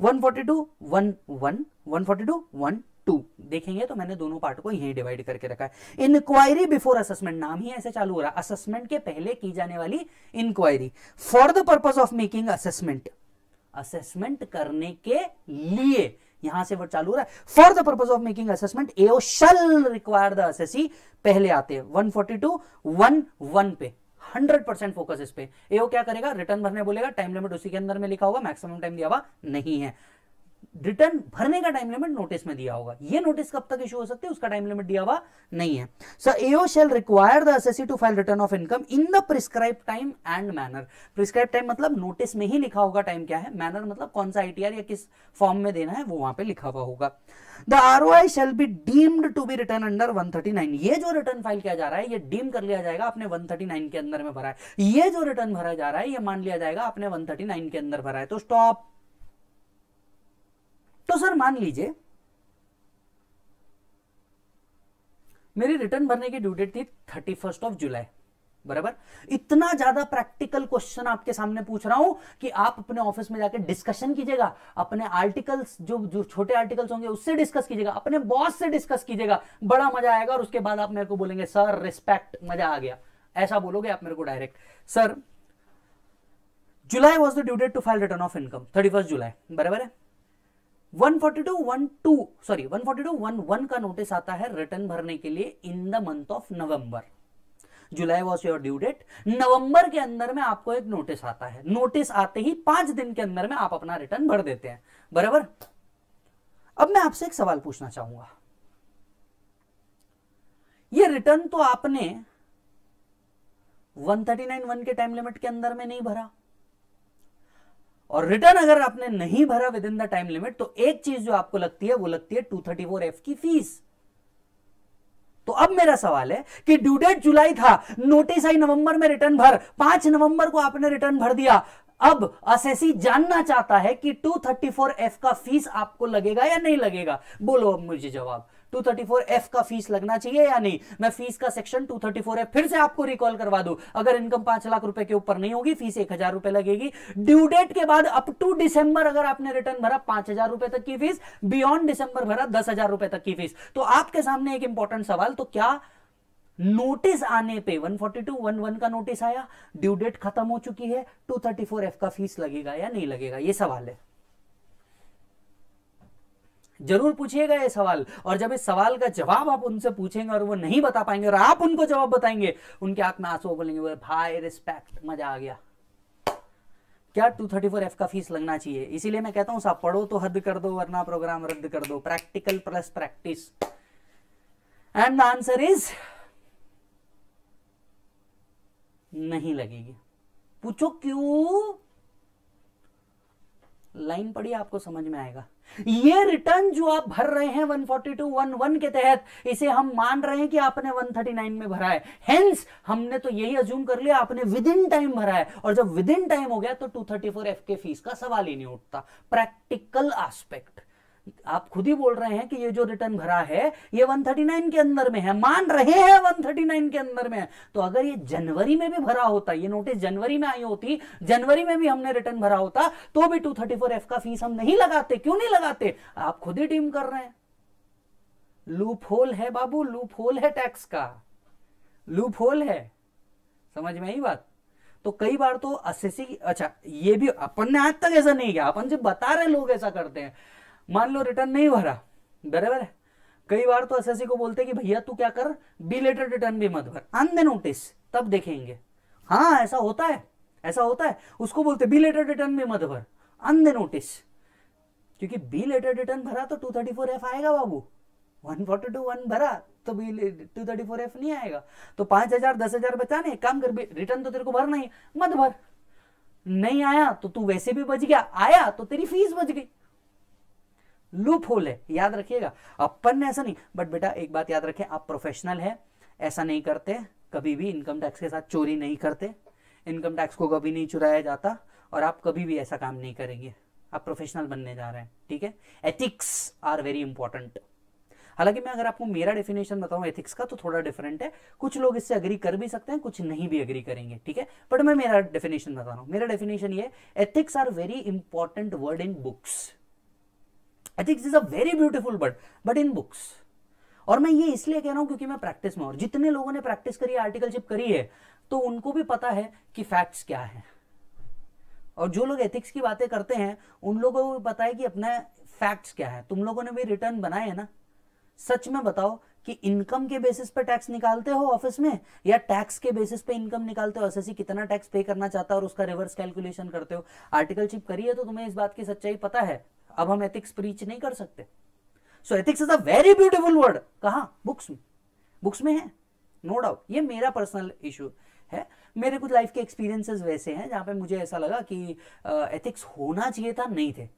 142 1 1 142 1 टू देखेंगे तो मैंने दोनों पार्ट को यही डिवाइड करके रखा है इंक्वायरी बिफोर असेसमेंट नाम ही ऐसे चालू हो रहा है असेसमेंट के पहले की जाने वाली inquiry for the purpose of making assessment assessment करने के लिए यहां से वर्ड चालू हो रहा है for the purpose of making assessment AO shall require the assessee पहले आते one forty two one one पे 100% फोकस इस पे एओ क्या करेगा रिटर्न भरने बोलेगा टाइम लिमिट उसी के अंदर में लिखा होगा मैक्सिमम टाइम दिया हुआ नहीं है रिटर्न भरने का टाइम लिमिट नोटिस में दिया होगा ये नोटिस कब तक इशू हो सकती है उसका टाइम लिमिट दिया हुआ नहीं है so AO shall require the assessee to file return of income in the prescribed time and manner prescribed time मतलब नोटिस में ही लिखा होगा टाइम क्या है मैनर मतलब कौन सा आईटीआर या किस फॉर्म में देना है वो वहां पर लिखा हुआ होगा the R shall be deemed to be return under 139 ये जो रिटर्न फाइल किया जा रहा है ये डीम कर लिया जाएगा अपने वन थर्टी नाइन के अंदर में भरा है ये जो रिटर्न भरा जा रहा है ये मान लिया जाएगा अपने वन थर्टी नाइन के अंदर भरा है तो स्टॉप तो सर मान लीजिए मेरी रिटर्न भरने की ड्यूडेट थी थर्टी फर्स्ट ऑफ जुलाई बराबर इतना ज्यादा प्रैक्टिकल क्वेश्चन आपके सामने पूछ रहा हूं कि आप अपने ऑफिस में जाकर डिस्कशन कीजिएगा अपने आर्टिकल्स जो जो छोटे आर्टिकल्स होंगे उससे डिस्कस कीजिएगा अपने बॉस से डिस्कस कीजिएगा बड़ा मजा आएगा और उसके बाद आप मेरे को बोलेंगे सर रिस्पेक्ट मजा आ गया ऐसा बोलोगे आप मेरे को direct sir July was the due date to file return of income thirty first July बराबर है 142 सॉरी 142 11 का नोटिस आता है रिटर्न भरने के लिए in the month of November July was your due date November के अंदर में आपको एक नोटिस आता है नोटिस आते ही पांच दिन के अंदर में आप अपना रिटर्न भर देते हैं बराबर अब मैं आपसे एक सवाल पूछना चाहूंगा ये रिटर्न तो आपने वन के टाइम लिमिट के अंदर में नहीं भरा और रिटर्न अगर आपने नहीं भरा within the time limit तो एक चीज जो आपको लगती है वो लगती है टू थर्टी फोर एफ की फीस तो अब मेरा सवाल है कि ड्यू डेट जुलाई था नोटिस आई नवंबर में रिटर्न भर पांच नवंबर को आपने रिटर्न भर दिया अब असेसी जानना चाहता है कि 234 एफ का फीस आपको लगेगा या नहीं लगेगा बोलो अब मुझे जवाब 234F का फीस लगना चाहिए या नहीं मैं फीस का सेक्शन 234F फिर से आपको रिकॉल करवा दू अगर इनकम पांच लाख रुपए के ऊपर नहीं होगी फीस एक हजार रुपए लगेगी ड्यू डेट के बाद अप टू डिसंबर अगर आपने रिटर्न भरा पांच हजार रुपए तक की फीस बियॉन्ड डिसंबर भरा दस हजार रुपए तक की फीस तो आपके सामने एक इंपॉर्टेंट सवाल तो क्या नोटिस आने पे 142 11 का नोटिस आया ड्यू डेट खत्म हो चुकी है 234 एफ का फीस लगेगा या नहीं लगेगा ये सवाल है जरूर पूछिएगा ये सवाल और जब इस सवाल का जवाब आप उनसे पूछेंगे और वो नहीं बता पाएंगे और आप उनको जवाब बताएंगे उनके आंख में आंसू बोलेंगे बोले भाई रिस्पेक्ट मजा आ गया क्या टू थर्टी फोर एफ का फीस लगना चाहिए इसीलिए मैं कहता हूं साहब पढ़ो तो हद कर दो वरना प्रोग्राम रद्द कर दो practical plus practice and the answer is नहीं लगेगी पूछो क्यों लाइन पढ़िए आपको समझ में आएगा ये रिटर्न जो आप भर रहे हैं 142 11 के तहत इसे हम मान रहे हैं कि आपने 139 में भरा है हेंस हमने तो यही अज्यूम कर लिया आपने विद इन टाइम भरा है और जब विद इन टाइम हो गया तो 234 एफ के फीस का सवाल ही नहीं उठता प्रैक्टिकल एस्पेक्ट आप खुद ही बोल रहे हैं कि ये जो रिटर्न भरा है ये 139 के अंदर में है मान रहे हैं 139 के अंदर में है तो अगर ये जनवरी में भी भरा होता ये नोटिस जनवरी में आई होती जनवरी में भी हमने रिटर्न भरा होता तो भी एफ का फीस हम नहीं लगाते क्यों नहीं लगाते आप खुद ही टीम कर रहे हैं लूप होल है बाबू लूप होल है टैक्स का लूप होल है समझ में आई बात तो कई बार तो अच्छा ये भी अपन ने आज तक ऐसा नहीं किया अपन जब बता रहे लोग ऐसा करते हैं मान लो रिटर्न नहीं भरा बराबर है कई बार तो एस को बोलते हैं कि भैया तू क्या कर बी लेटर रिटर्न भी मत भर आन द नोटिस तब देखेंगे हाँ ऐसा होता है ऐसा होता है उसको बोलते बी लेटर रिटर्न भी मत भर आन द नोटिस क्योंकि बी लेटर रिटर्न भरा तो टू थर्टी फोर एफ आएगा बाबू वन फोर्टी टू वन भरा तो बी टू थर्टी फोर एफ नहीं आएगा तो पांच हजार दस हजार बचाने काम कर रिटर्न तो तेरे को भरना ही मत भर नहीं आया तो तू वैसे भी बच गया आया तो तेरी फीस बच गई लूप होल है याद रखिएगा अपन ने ऐसा नहीं बट बेटा एक बात याद रखें आप प्रोफेशनल है ऐसा नहीं करते कभी भी इनकम टैक्स के साथ चोरी नहीं करते इनकम टैक्स को कभी नहीं चुराया जाता और आप कभी भी ऐसा काम नहीं करेंगे आप प्रोफेशनल बनने जा रहे हैं ठीक है एथिक्स आर वेरी इंपॉर्टेंट हालांकि मैं अगर आपको मेरा डेफिनेशन बताऊं एथिक्स का तो थोड़ा डिफरेंट है कुछ लोग इससे अग्री कर भी सकते हैं कुछ नहीं भी अग्री करेंगे ठीक है बट मैं मेरा डेफिनेशन बता रहा हूं मेरा डेफिनेशन ये ethics are very important word in books I think is a very beautiful word but in books और मैं ये इसलिए कह रहा हूँ क्योंकि मैं प्रैक्टिस में और जितने लोगों ने प्रैक्टिस करी है आर्टिकलशिप करी है तो उनको भी पता है कि फैक्ट्स क्या है और जो लोग एथिक्स की बातें करते हैं उन लोगों को भी पता है कि अपना फैक्ट्स क्या है तुम लोगों ने भी रिटर्न बनाए है ना सच में बताओ कि इनकम के बेसिस पे टैक्स निकालते हो ऑफिस में या टैक्स के बेसिस पे इनकम निकालते हो एसएससी कितना टैक्स पे करना चाहता है और उसका रिवर्स कैलकुलेशन करते हो आर्टिकलशिप करी है तो तुम्हें इस बात की सच्चाई पता है अब हम एथिक्स प्रीच नहीं कर सकते so ethics is a very beautiful word कहा बुक्स में बुक्स में है नो डाउट ये मेरा पर्सनल इशू है मेरे कुछ लाइफ के एक्सपीरियंसेस वैसे हैं जहां पे मुझे ऐसा लगा कि एथिक्स uh, होना चाहिए था नहीं थे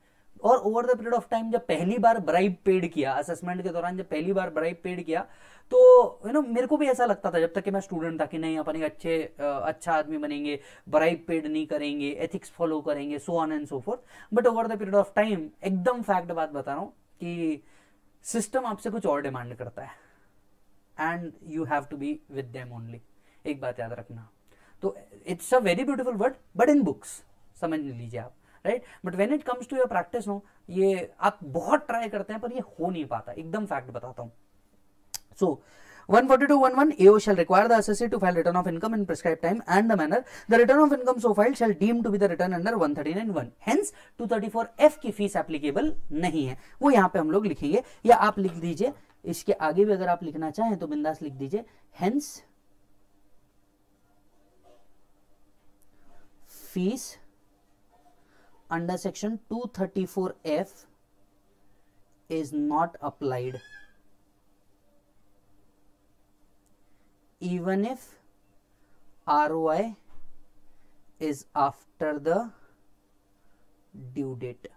और over the period of time जब पहली बार ब्राइब पेड किया असेसमेंट के दौरान जब पहली बार ब्राइब पेड किया तो यू नो मेरे को भी ऐसा लगता था जब तक कि मैं स्टूडेंट था कि नहीं अपन एक अच्छे अच्छा आदमी बनेंगे ब्राइब पेड नहीं करेंगे एथिक्स फॉलो करेंगे so on and so forth but over the period of time एकदम फैक्ट बात बता रहा हूँ कि सिस्टम आपसे कुछ और डिमांड करता है and you have to be with them only एक बात याद रखना तो it's a very beautiful word but in books समझ लीजिए आप right but when it comes to your practice no ये आप बहुत ट्राई करते हैं पर ये हो नहीं पाता एकदम फैक्ट बताता हूँ सो so, 142.11 AO shall require the assessee to file return of income in prescribed time and the manner. The return of income so filed shall deemed to be the return under 139.1. Hence 234F की fees applicable नहीं है वो यहाँ पे हम लोग लिखेंगे या आप लिख दीजिए इसके आगे भी अगर आप लिखना चाहें तो बिंदास लिख दीजिए hence fees under section 234F is not applied even if ROI is after the due date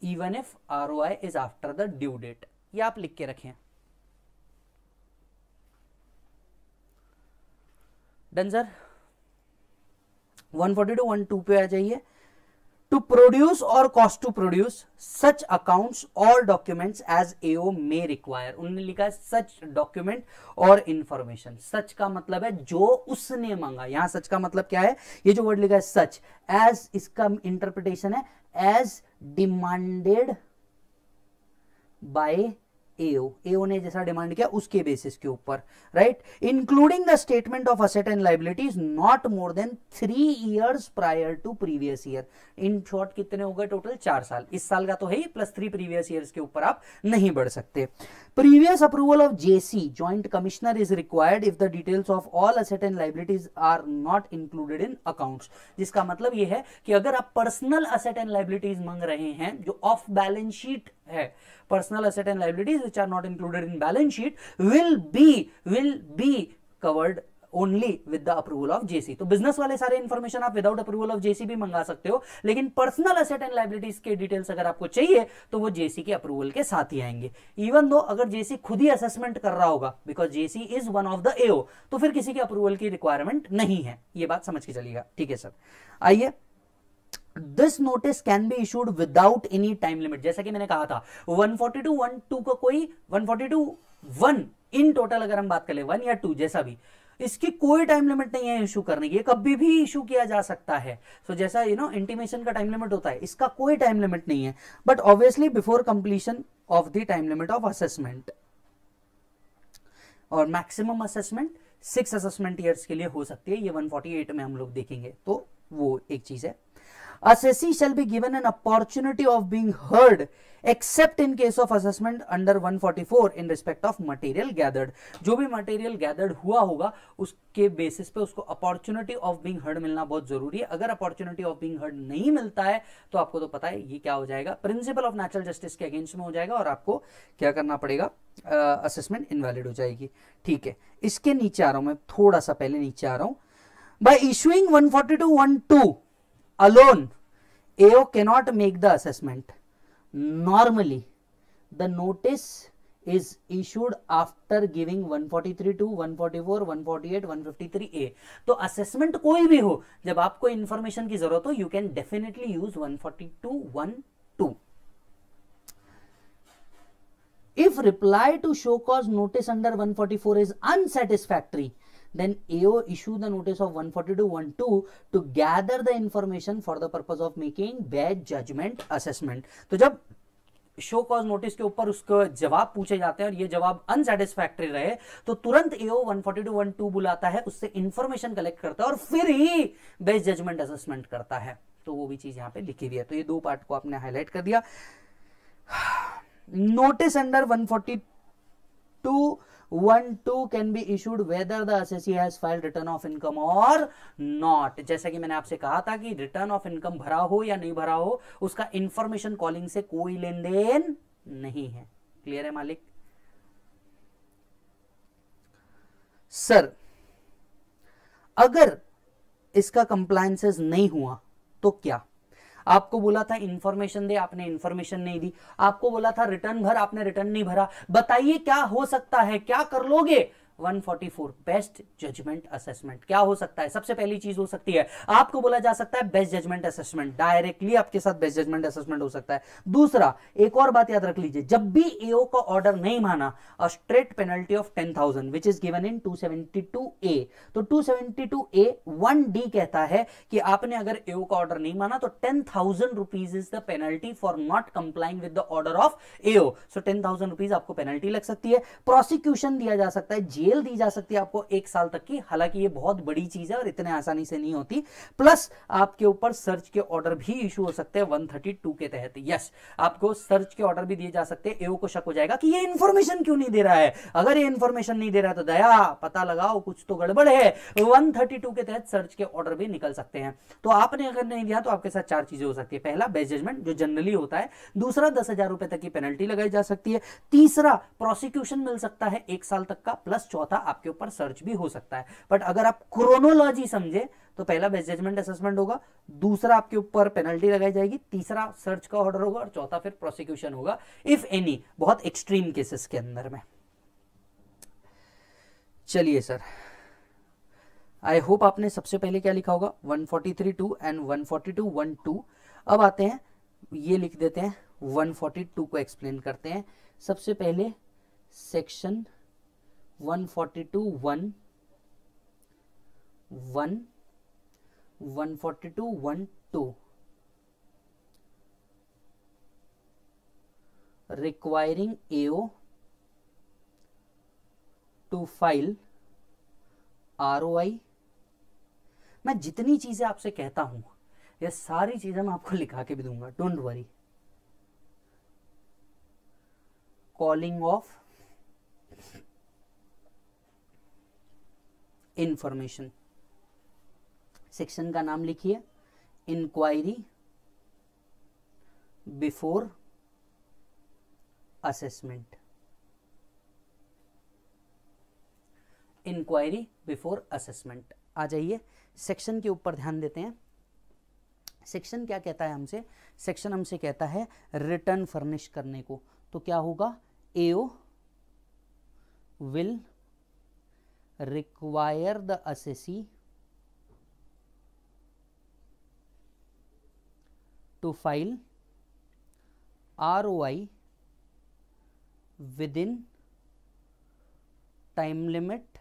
even if ROI is after the due date ये आप लिख के रखें done sir one forty two one two पे आ जाइए to produce और cause to produce such accounts और documents as AO may require उन्होंने लिखा है सच डॉक्यूमेंट और इंफॉर्मेशन सच का मतलब है जो उसने मांगा यहां सच का मतलब क्या है ये जो वर्ड लिखा है सच एज इसका इंटरप्रिटेशन है as demanded by AO AO ने जैसा डिमांड किया उसके बेसिस के ऊपर right including the statement of asset and liabilities not more than three years prior to previous year in short कितने हो गए टोटल चार साल इस साल का तो है ही प्लस थ्री प्रीवियस ईयर के ऊपर आप नहीं बढ़ सकते previous approval of JC joint commissioner is required if the details of all asset and liabilities are not included in account जिसका मतलब यह है कि अगर आप पर्सनल असेट एंड लाइबिलिटीज मांग रहे हैं जो ऑफ बैलेंस शीट है personal asset and liabilities which are not included in balance sheet will be will be covered only with the approval of JC तो बिजनेस वाले सारे इन्फॉर्मेशन आप without approval of JC भी मंगा सकते हो लेकिन पर्सनल असेट एंड लाइबिलिटीज के डिटेल्स अगर आपको चाहिए तो वो जेसी के अप्रूवल के साथ ही आएंगे इवन दो अगर जेसी खुद ही असेसमेंट कर रहा होगा because JC is one of the AO तो फिर किसी के अप्रूवल की रिक्वायरमेंट नहीं है ये बात समझ के चलिएगा ठीक है सर आइए this notice can be issued without any time limit जैसा कि मैंने कहा था 142 1 2 का कोई 142 1 इन टोटल अगर हम बात करें 1 या 2 जैसा भी इसकी कोई टाइम लिमिट नहीं है इशू करने की कभी भी इशू किया जा सकता है सो so, जैसा यू नो इंटीमेशन का टाइम लिमिट होता है इसका कोई टाइम लिमिट नहीं है but obviously before completion of the time limit of assessment और maximum assessment six assessment years के लिए हो सकती है ये 148 में हम लोग देखेंगे तो वो एक चीज है assessee shall be given an opportunity of being heard except in case of assessment under 144 in respect of material gathered जो भी material gathered हुआ होगा उसके basis पे उसको opportunity of being heard मिलना बहुत जरूरी है अगर opportunity of being heard नहीं मिलता है तो आपको तो पता है ये क्या हो जाएगा principle of natural justice के against में हो जाएगा और आपको क्या करना पड़ेगा असेसमेंट uh, इनवैलिड हो जाएगी ठीक है इसके नीचे आ रहा हूं मैं थोड़ा सा पहले नीचे आ रहा हूं by issuing 142 12 alone AO cannot make the assessment normally the notice is issued after giving 143 two one one forty forty four eight one fifty three A तो असेसमेंट कोई भी हो जब आपको इंफॉर्मेशन की जरूरत हो you can definitely use one forty two one two if reply to show cause notice under one forty four is unsatisfactory then AO issue the notice of 142.12 to gather the information for the purpose of making bad judgment assessment. तो जब show cause notice के ऊपर उसका जवाब पूछे जाते हैं और ये जवाब अनसेटिस्फैक्ट्री रहे तो तुरंत एओ 142.12 बुलाता है उससे इंफॉर्मेशन कलेक्ट करता है और फिर ही बेस्ट जजमेंट असेसमेंट करता है तो वो भी चीज यहाँ पे लिखी हुई है तो ये दो पार्ट को आपने हाईलाइट कर दिया notice under 142 one two can be issued whether the assessee file return of income और नॉट जैसा कि मैंने आपसे कहा था कि रिटर्न ऑफ इनकम भरा हो या नहीं भरा हो उसका इंफॉर्मेशन कॉलिंग से कोई लेन देन नहीं है क्लियर है मालिक सर अगर इसका कंप्लायसेस नहीं हुआ तो क्या आपको बोला था इन्फॉर्मेशन दे आपने इन्फॉर्मेशन नहीं दी आपको बोला था रिटर्न भर आपने रिटर्न नहीं भरा बताइए क्या हो सकता है क्या कर लोगे 144 बेस्ट जजमेंट असेसमेंट क्या हो सकता है सबसे पहली चीज हो सकती है आपको बोला जा सकता है बेस्ट जजमेंट असेसमेंट डायरेक्टली आपके साथ बेस्ट जजमेंट असेसमेंट हो सकता है दूसरा एक और बात याद रख लीजिए जब भी एओ का ऑर्डर नहीं माना a straight penalty of 10,000 which is given in 272 A तो 272 ए 1 डी कहता है कि आपने अगर एओ का ऑर्डर नहीं माना तो 10,000 rupees is the penalty for not complying with the order of AO so 10,000 rupees आपको पेनल्टी लग सकती है प्रोसिक्यूशन दिया जा सकता है जी जेल दी जा सकती है आपको एक साल तक की हालांकि ये बहुत बड़ी चीज है और इतने आसानी से नहीं होती प्लस आपके ऊपर सर्च के ऑर्डर भी इशू हो सकते हैं 132 के तहत यस आपको सर्च के ऑर्डर भी दिए जा सकते हैं एओ को शक हो जाएगा कि ये इन्फॉर्मेशन क्यों नहीं दे रहा है अगर ये इन्फॉर्मेशन नहीं दे रहा है तो दया पता लगाओ कुछ तो गड़बड़ है वन के तहत सर्च के ऑर्डर भी निकल सकते हैं तो आपने अगर नहीं दिया तो आपके साथ चार चीजें हो सकती है पहला बेस्ट जजमेंट जो जनरली होता है दूसरा दस तक की पेनल्टी लगाई जा सकती है तीसरा प्रोसिक्यूशन मिल सकता है एक साल तक का प्लस चौथा आपके ऊपर सर्च भी हो सकता है बट अगर आप क्रोनोलॉजी समझे तो पहला बेस्ट जजमेंट असेसमेंट होगा दूसरा आपके ऊपर पेनल्टी लगाई जाएगी तीसरा सर्च का ऑर्डर होगा और चौथा फिर प्रोसिक्यूशन होगा इफ एनी बहुत एक्सट्रीम केसेस के अंदर में चलिए सर आई होप आपने सबसे पहले क्या लिखा होगा 143 टू एंड वन फोर्टी अब आते हैं ये लिख देते हैं 142 को एक्सप्लेन करते हैं सबसे पहले section one forty two one one one forty two one two to file R O I मैं जितनी चीजें आपसे कहता हूं यह सारी चीजें मैं आपको लिखा के भी दूंगा don't worry calling of information section का नाम लिखिए inquiry before assessment inquiry before assessment आ जाइए सेक्शन के ऊपर ध्यान देते हैं सेक्शन क्या कहता है हमसे सेक्शन हमसे कहता है रिटर्न फर्निश करने को तो क्या होगा AO will require the assessee to file R O I with time limit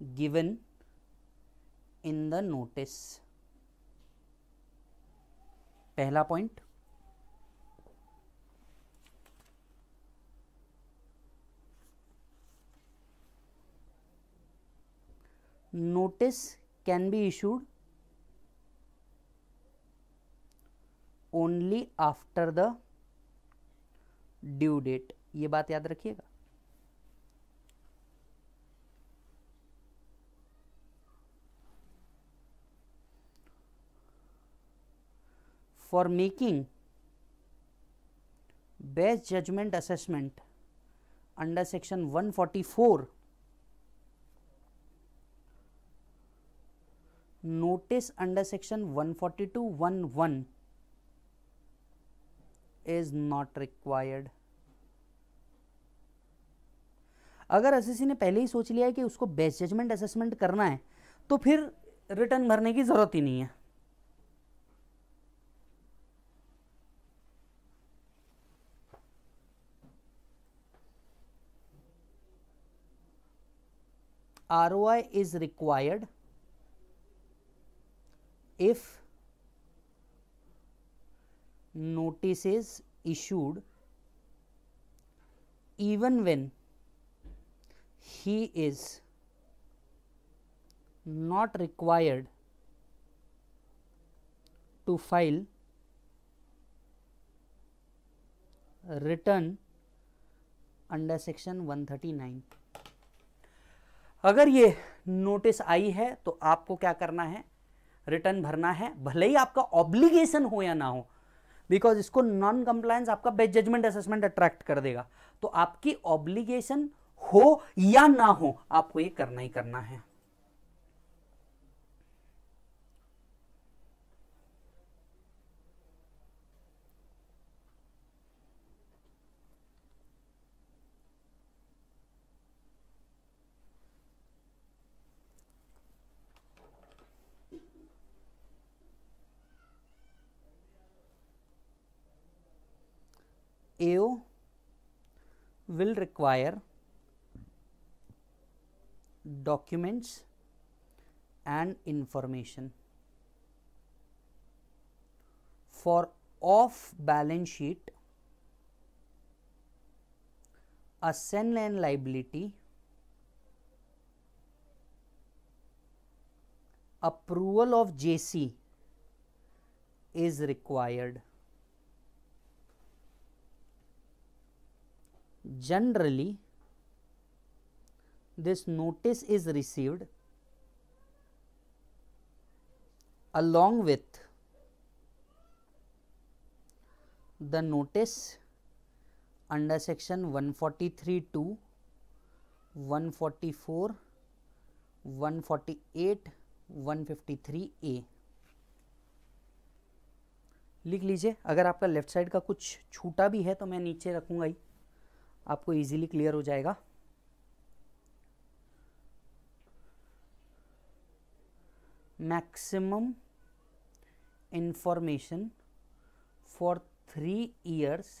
given in the notice पहला point notice can be issued only after the due date ये बात याद रखिएगा for making best judgment assessment under section 144 forty two one 142.1.1 is not required अगर एस ने पहले ही सोच लिया है कि उसको बेस्ट जजमेंट असेसमेंट करना है तो फिर रिटर्न भरने की ज़रूरत ही नहीं है ROI is required if notice is issued even when he is not required to file return under section 139 अगर ये नोटिस आई है तो आपको क्या करना है रिटर्न भरना है भले ही आपका ऑब्लिगेशन हो या ना हो बिकॉज इसको नॉन कंप्लायंस आपका बेस्ट जजमेंट असेसमेंट अट्रैक्ट कर देगा तो आपकी ऑब्लिगेशन हो या ना हो आपको ये करना ही करना है AO will require documents and information for off balance sheet a and liability approval of JC is required generally this notice is received along with the notice under section 143 to 144 148 153 a लिख लीजिए अगर आपका left side का कुछ छूटा भी है तो मैं नीचे रखूंगा ही आपको इजीली क्लियर हो जाएगा maximum information for three years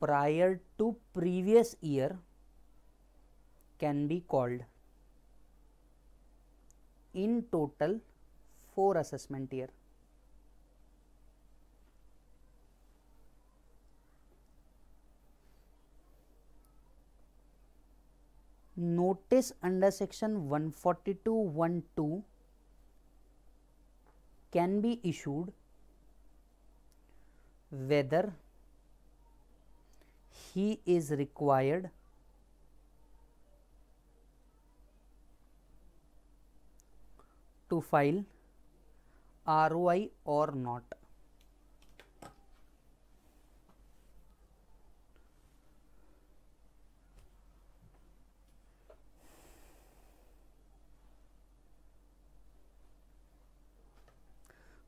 prior to previous year can be called in total four assessment year notice under section 142.12 can be issued whether he is required to file ROI or not.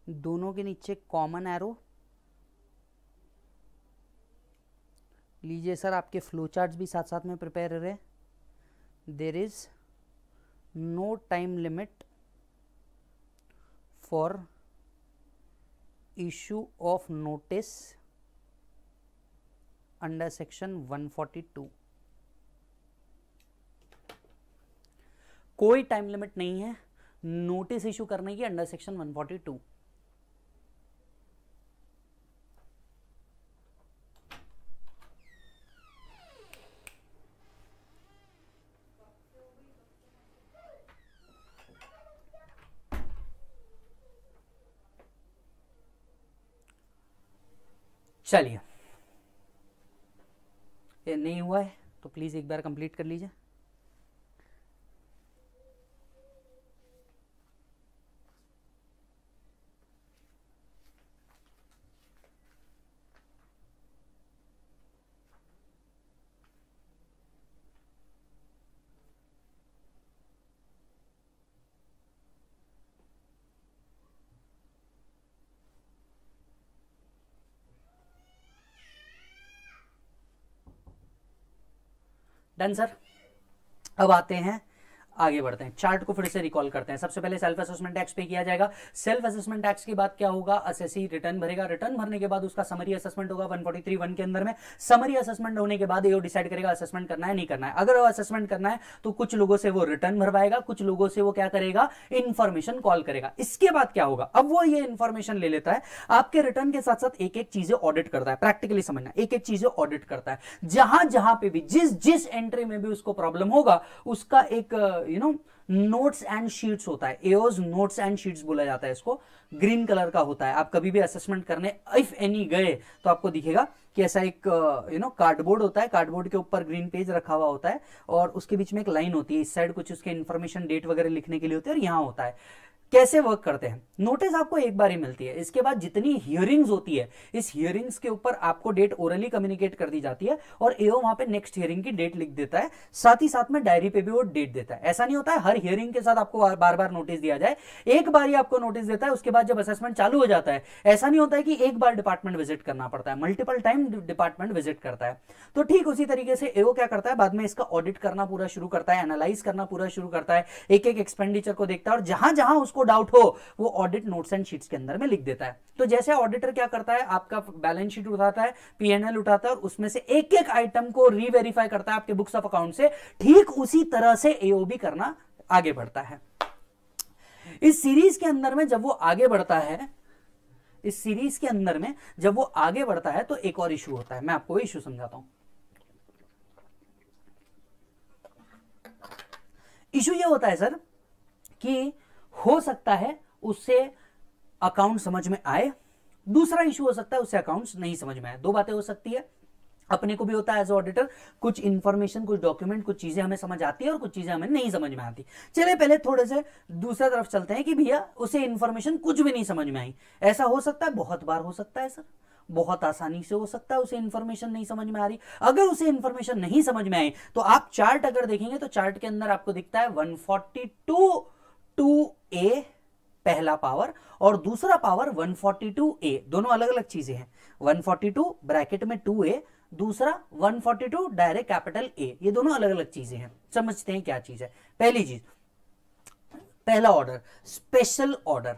दोनों के नीचे common arrow लीजिए sir आपके flow chart भी साथ साथ में prepare रहे there is no time limit for issue of notice under section 142 कोई टाइम लिमिट नहीं है नोटिस इशू करने की अंडर सेक्शन 142 चलिए ये नहीं हुआ है तो प्लीज़ एक बार कंप्लीट कर लीजिए डन सर अब आते हैं आगे बढ़ते हैं चार्ट को फिर से रिकॉल करते हैं सबसे पहले सेल्फ असेसमेंट टैक्स पे किया जाएगा सेल्फ असेसमेंट टैक्स के बाद क्या होगा असेसी रिटर्न भरेगा रिटर्न भरने के बाद उसका समरी असेसमेंट होगा 143 वन के अंदर में समरी असेसमेंट होने के बाद ये डिसाइड करेगा असेसमेंट करना है नहीं करना है अगर वो असेसमेंट करना है तो कुछ लोगों से वो रिटर्न भरवाएगा कुछ लोगों से वो क्या करेगा इन्फॉर्मेशन कॉल करेगा इसके बाद क्या होगा अब वो ये इन्फॉर्मेशन ले लेता है आपके रिटर्न के साथ साथ एक एक चीजें ऑडिट करता है प्रैक्टिकली समझना एक एक चीजें ऑडिट करता है जहां जहां पे भी जिस जिस एंट्री में भी उसको प्रॉब्लम होगा उसका एक you know notes and sheets होता है एओज नोट्स एंड शीट्स बोला जाता है इसको ग्रीन कलर का होता है आप कभी भी असेसमेंट करने इफ एनी गए तो आपको दिखेगा कि ऐसा एक यू नो कार्डबोर्ड होता है कार्डबोर्ड के ऊपर ग्रीन पेज रखा हुआ होता है और उसके बीच में एक लाइन होती है इस साइड कुछ उसके इन्फॉर्मेशन डेट वगैरह लिखने के लिए होती है और यहाँ होता है कैसे वर्क करते हैं नोटिस आपको एक बार ही मिलती है इसके बाद जितनी हियरिंग्स होती है इस हियरिंग्स के ऊपर आपको डेट ओरली कम्युनिकेट कर दी जाती है और एओ वहां पे नेक्स्ट हियरिंग की डेट लिख देता है साथ ही साथ में डायरी पे भी वो डेट देता है ऐसा नहीं होता है हर हियरिंग के साथ आपको बार बार नोटिस दिया जाए एक बार ही आपको नोटिस देता है उसके बाद जब असेसमेंट चालू हो जाता है ऐसा नहीं होता है कि एक बार डिपार्टमेंट विजिट करना पड़ता है मल्टीपल टाइम डिपार्टमेंट विजिट करता है तो ठीक उसी तरीके से एओ क्या करता है बाद में इसका ऑडिट करना पूरा शुरू करता है एनालाइज करना पूरा शुरू करता है एक एक एक्सपेंडिचर को देखता है और जहां जहां उसको उसको डाउट हो वो ऑडिट नोट्स एंड शीट्स के अंदर में लिख देता है तो जैसे ऑडिटर क्या करता है आपका बैलेंस शीट उठाता है पीएनएल उठाता है और उसमें से एक एक आइटम को रीवेरीफाई करता है आपके बुक्स ऑफ अकाउंट से ठीक उसी तरह से एओबी करना आगे बढ़ता है इस सीरीज के अंदर में जब वो आगे बढ़ता है इस सीरीज के अंदर में जब वो आगे बढ़ता है तो एक और इशू होता है मैं आपको इशू समझाता हूं इशू ये होता है सर कि हो सकता है उससे अकाउंट समझ में आए दूसरा इशू हो सकता है उससे अकाउंट्स नहीं समझ में आए दो बातें हो सकती है अपने को भी होता है एज ऑडिटर कुछ इंफॉर्मेशन कुछ डॉक्यूमेंट कुछ चीजें हमें समझ आती है और कुछ चीजें हमें नहीं समझ में आती चले पहले थोड़े से दूसरा तरफ चलते हैं कि भैया उसे इंफॉर्मेशन कुछ भी नहीं समझ में आई ऐसा हो सकता है बहुत बार हो सकता है सर बहुत आसानी से हो सकता है उसे इन्फॉर्मेशन नहीं समझ में आ रही अगर उसे इन्फॉर्मेशन नहीं समझ में आई तो आप चार्ट अगर देखेंगे तो चार्ट के अंदर आपको दिखता है 142 टू ए पहला पावर और दूसरा पावर 142a दोनों अलग अलग चीजें हैं 142 ब्रैकेट में 2a दूसरा 142 डायरेक्ट कैपिटल a ये दोनों अलग अलग चीजें हैं समझते हैं क्या चीज है पहली चीज पहला order special order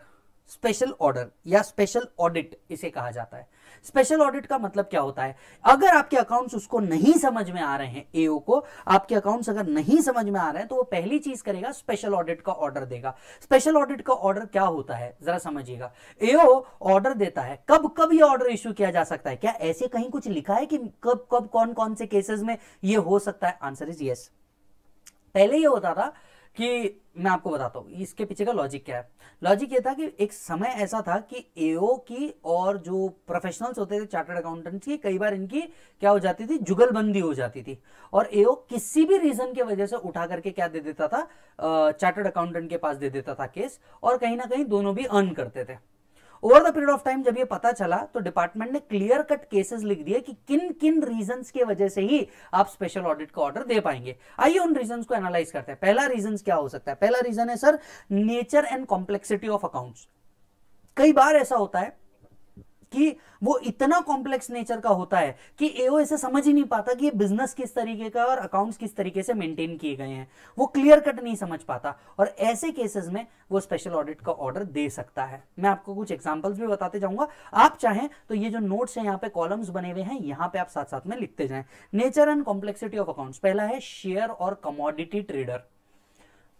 special order या स्पेशल ऑडिट इसे कहा जाता है स्पेशल ऑडिट का मतलब क्या होता है अगर आपके अकाउंट्स उसको नहीं समझ में आ रहे हैं एओ को आपके अकाउंट्स अगर नहीं समझ में आ रहे हैं तो वो पहली चीज करेगा स्पेशल ऑडिट का ऑर्डर देगा स्पेशल ऑडिट का ऑर्डर क्या होता है जरा समझिएगा एओ ऑर्डर देता है कब कब ये ऑर्डर इश्यू किया जा सकता है क्या ऐसे कहीं कुछ लिखा है कि कब कब कौन कौन से केसेस में यह हो सकता है आंसर इज यस पहले यह होता था कि मैं आपको बताता हूँ इसके पीछे का लॉजिक क्या है लॉजिक ये था कि एक समय ऐसा था कि एओ की और जो प्रोफेशनल्स होते थे चार्टर्ड अकाउंटेंट्स की कई बार इनकी क्या हो जाती थी जुगलबंदी हो जाती थी और एओ किसी भी रीजन के वजह से उठा करके क्या दे देता था चार्टर्ड अकाउंटेंट के पास दे देता था केस और कहीं ना कहीं दोनों भी अर्न करते थे over the period of time जब ये पता चला तो डिपार्टमेंट ने क्लियर कट केसेस लिख दिए कि किन किन रीजंस के वजह से ही आप स्पेशल ऑडिट का ऑर्डर दे पाएंगे आइए उन रीजंस को एनालाइज करते हैं पहला रीजन क्या हो सकता है पहला रीजन है sir nature and complexity of accounts कई बार ऐसा होता है कि वो इतना कॉम्प्लेक्स नेचर का होता है कि एओ ऐसे समझ ही नहीं पाता कि ये बिजनेस किस तरीके का और अकाउंट्स किस तरीके से मेंटेन किए गए हैं वो क्लियर कट नहीं समझ पाता और ऐसे केसेस में वो स्पेशल ऑडिट का ऑर्डर दे सकता है मैं आपको कुछ एग्जाम्पल्स भी बताते जाऊंगा आप चाहें तो ये जो नोट्स हैं यहाँ पे कॉलम्स बने हुए हैं यहाँ पे आप साथ साथ में लिखते जाए nature and complexity of accounts पहला है शेयर और कमोडिटी ट्रेडर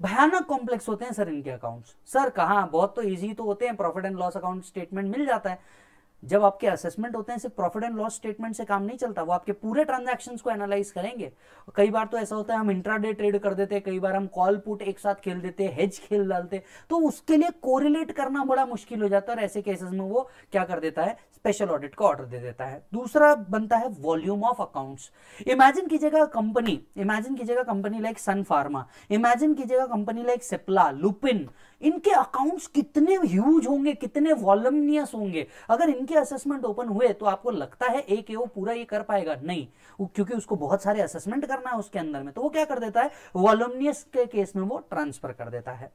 भयानक कॉम्प्लेक्स होते हैं सर इनके अकाउंट्स सर कहा बहुत तो इजी तो होते हैं profit and loss account statement मिल जाता है जब आपके असेसमेंट होते हैं सिर्फ प्रॉफिट एंड लॉस स्टेटमेंट से काम नहीं चलता वो आपके पूरे ट्रांजेक्शन को एनालाइज करेंगे कई बार तो ऐसा होता है हम इंट्राडे ट्रेड कर देते हैं कई बार हम कॉल पुट एक साथ खेल देते हैं हेज खेल डालते तो उसके लिए कोरिलेट करना बड़ा मुश्किल हो जाता है और ऐसे केसेस में वो क्या कर देता है स्पेशल ऑडिट का ऑर्डर दे देता है दूसरा बनता है वॉल्यूम ऑफ अकाउंट्स इमेजिन कीजिएगा कंपनी इमेजिन कीजिएगा company like Sun Pharma imagine कीजिएगा कंपनी लाइक सिप्ला लुपिन इनके अकाउंट्स कितने ह्यूज होंगे कितने वॉल्यूमनियस होंगे अगर इनके असेसमेंट ओपन हुए तो आपको लगता है एक वो पूरा ये कर पाएगा नहीं क्योंकि उसको बहुत सारे असेसमेंट करना है उसके अंदर में तो वो क्या कर देता है वॉलमनियस के केस में वो ट्रांसफर कर देता है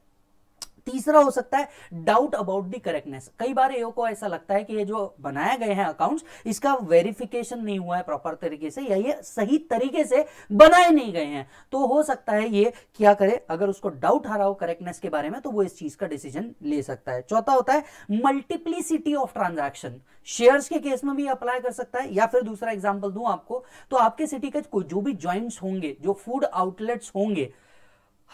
तीसरा हो सकता है डाउट अबाउट दी करेक्टनेस कई बार एओ को ऐसा लगता है कि ये जो बनाए गए हैं अकाउंट्स इसका वेरिफिकेशन नहीं हुआ है प्रॉपर तरीके से या ये सही तरीके से बनाए नहीं गए हैं तो हो सकता है ये क्या करे अगर उसको डाउट आ रहा हो करेक्टनेस के बारे में तो वो इस चीज का डिसीजन ले सकता है चौथा होता है मल्टीप्लीसिटी ऑफ ट्रांजेक्शन शेयर के केस में भी अप्लाई कर सकता है या फिर दूसरा एग्जाम्पल दू आपको तो आपके सिटी के जो भी ज्वाइंट्स होंगे जो फूड आउटलेट्स होंगे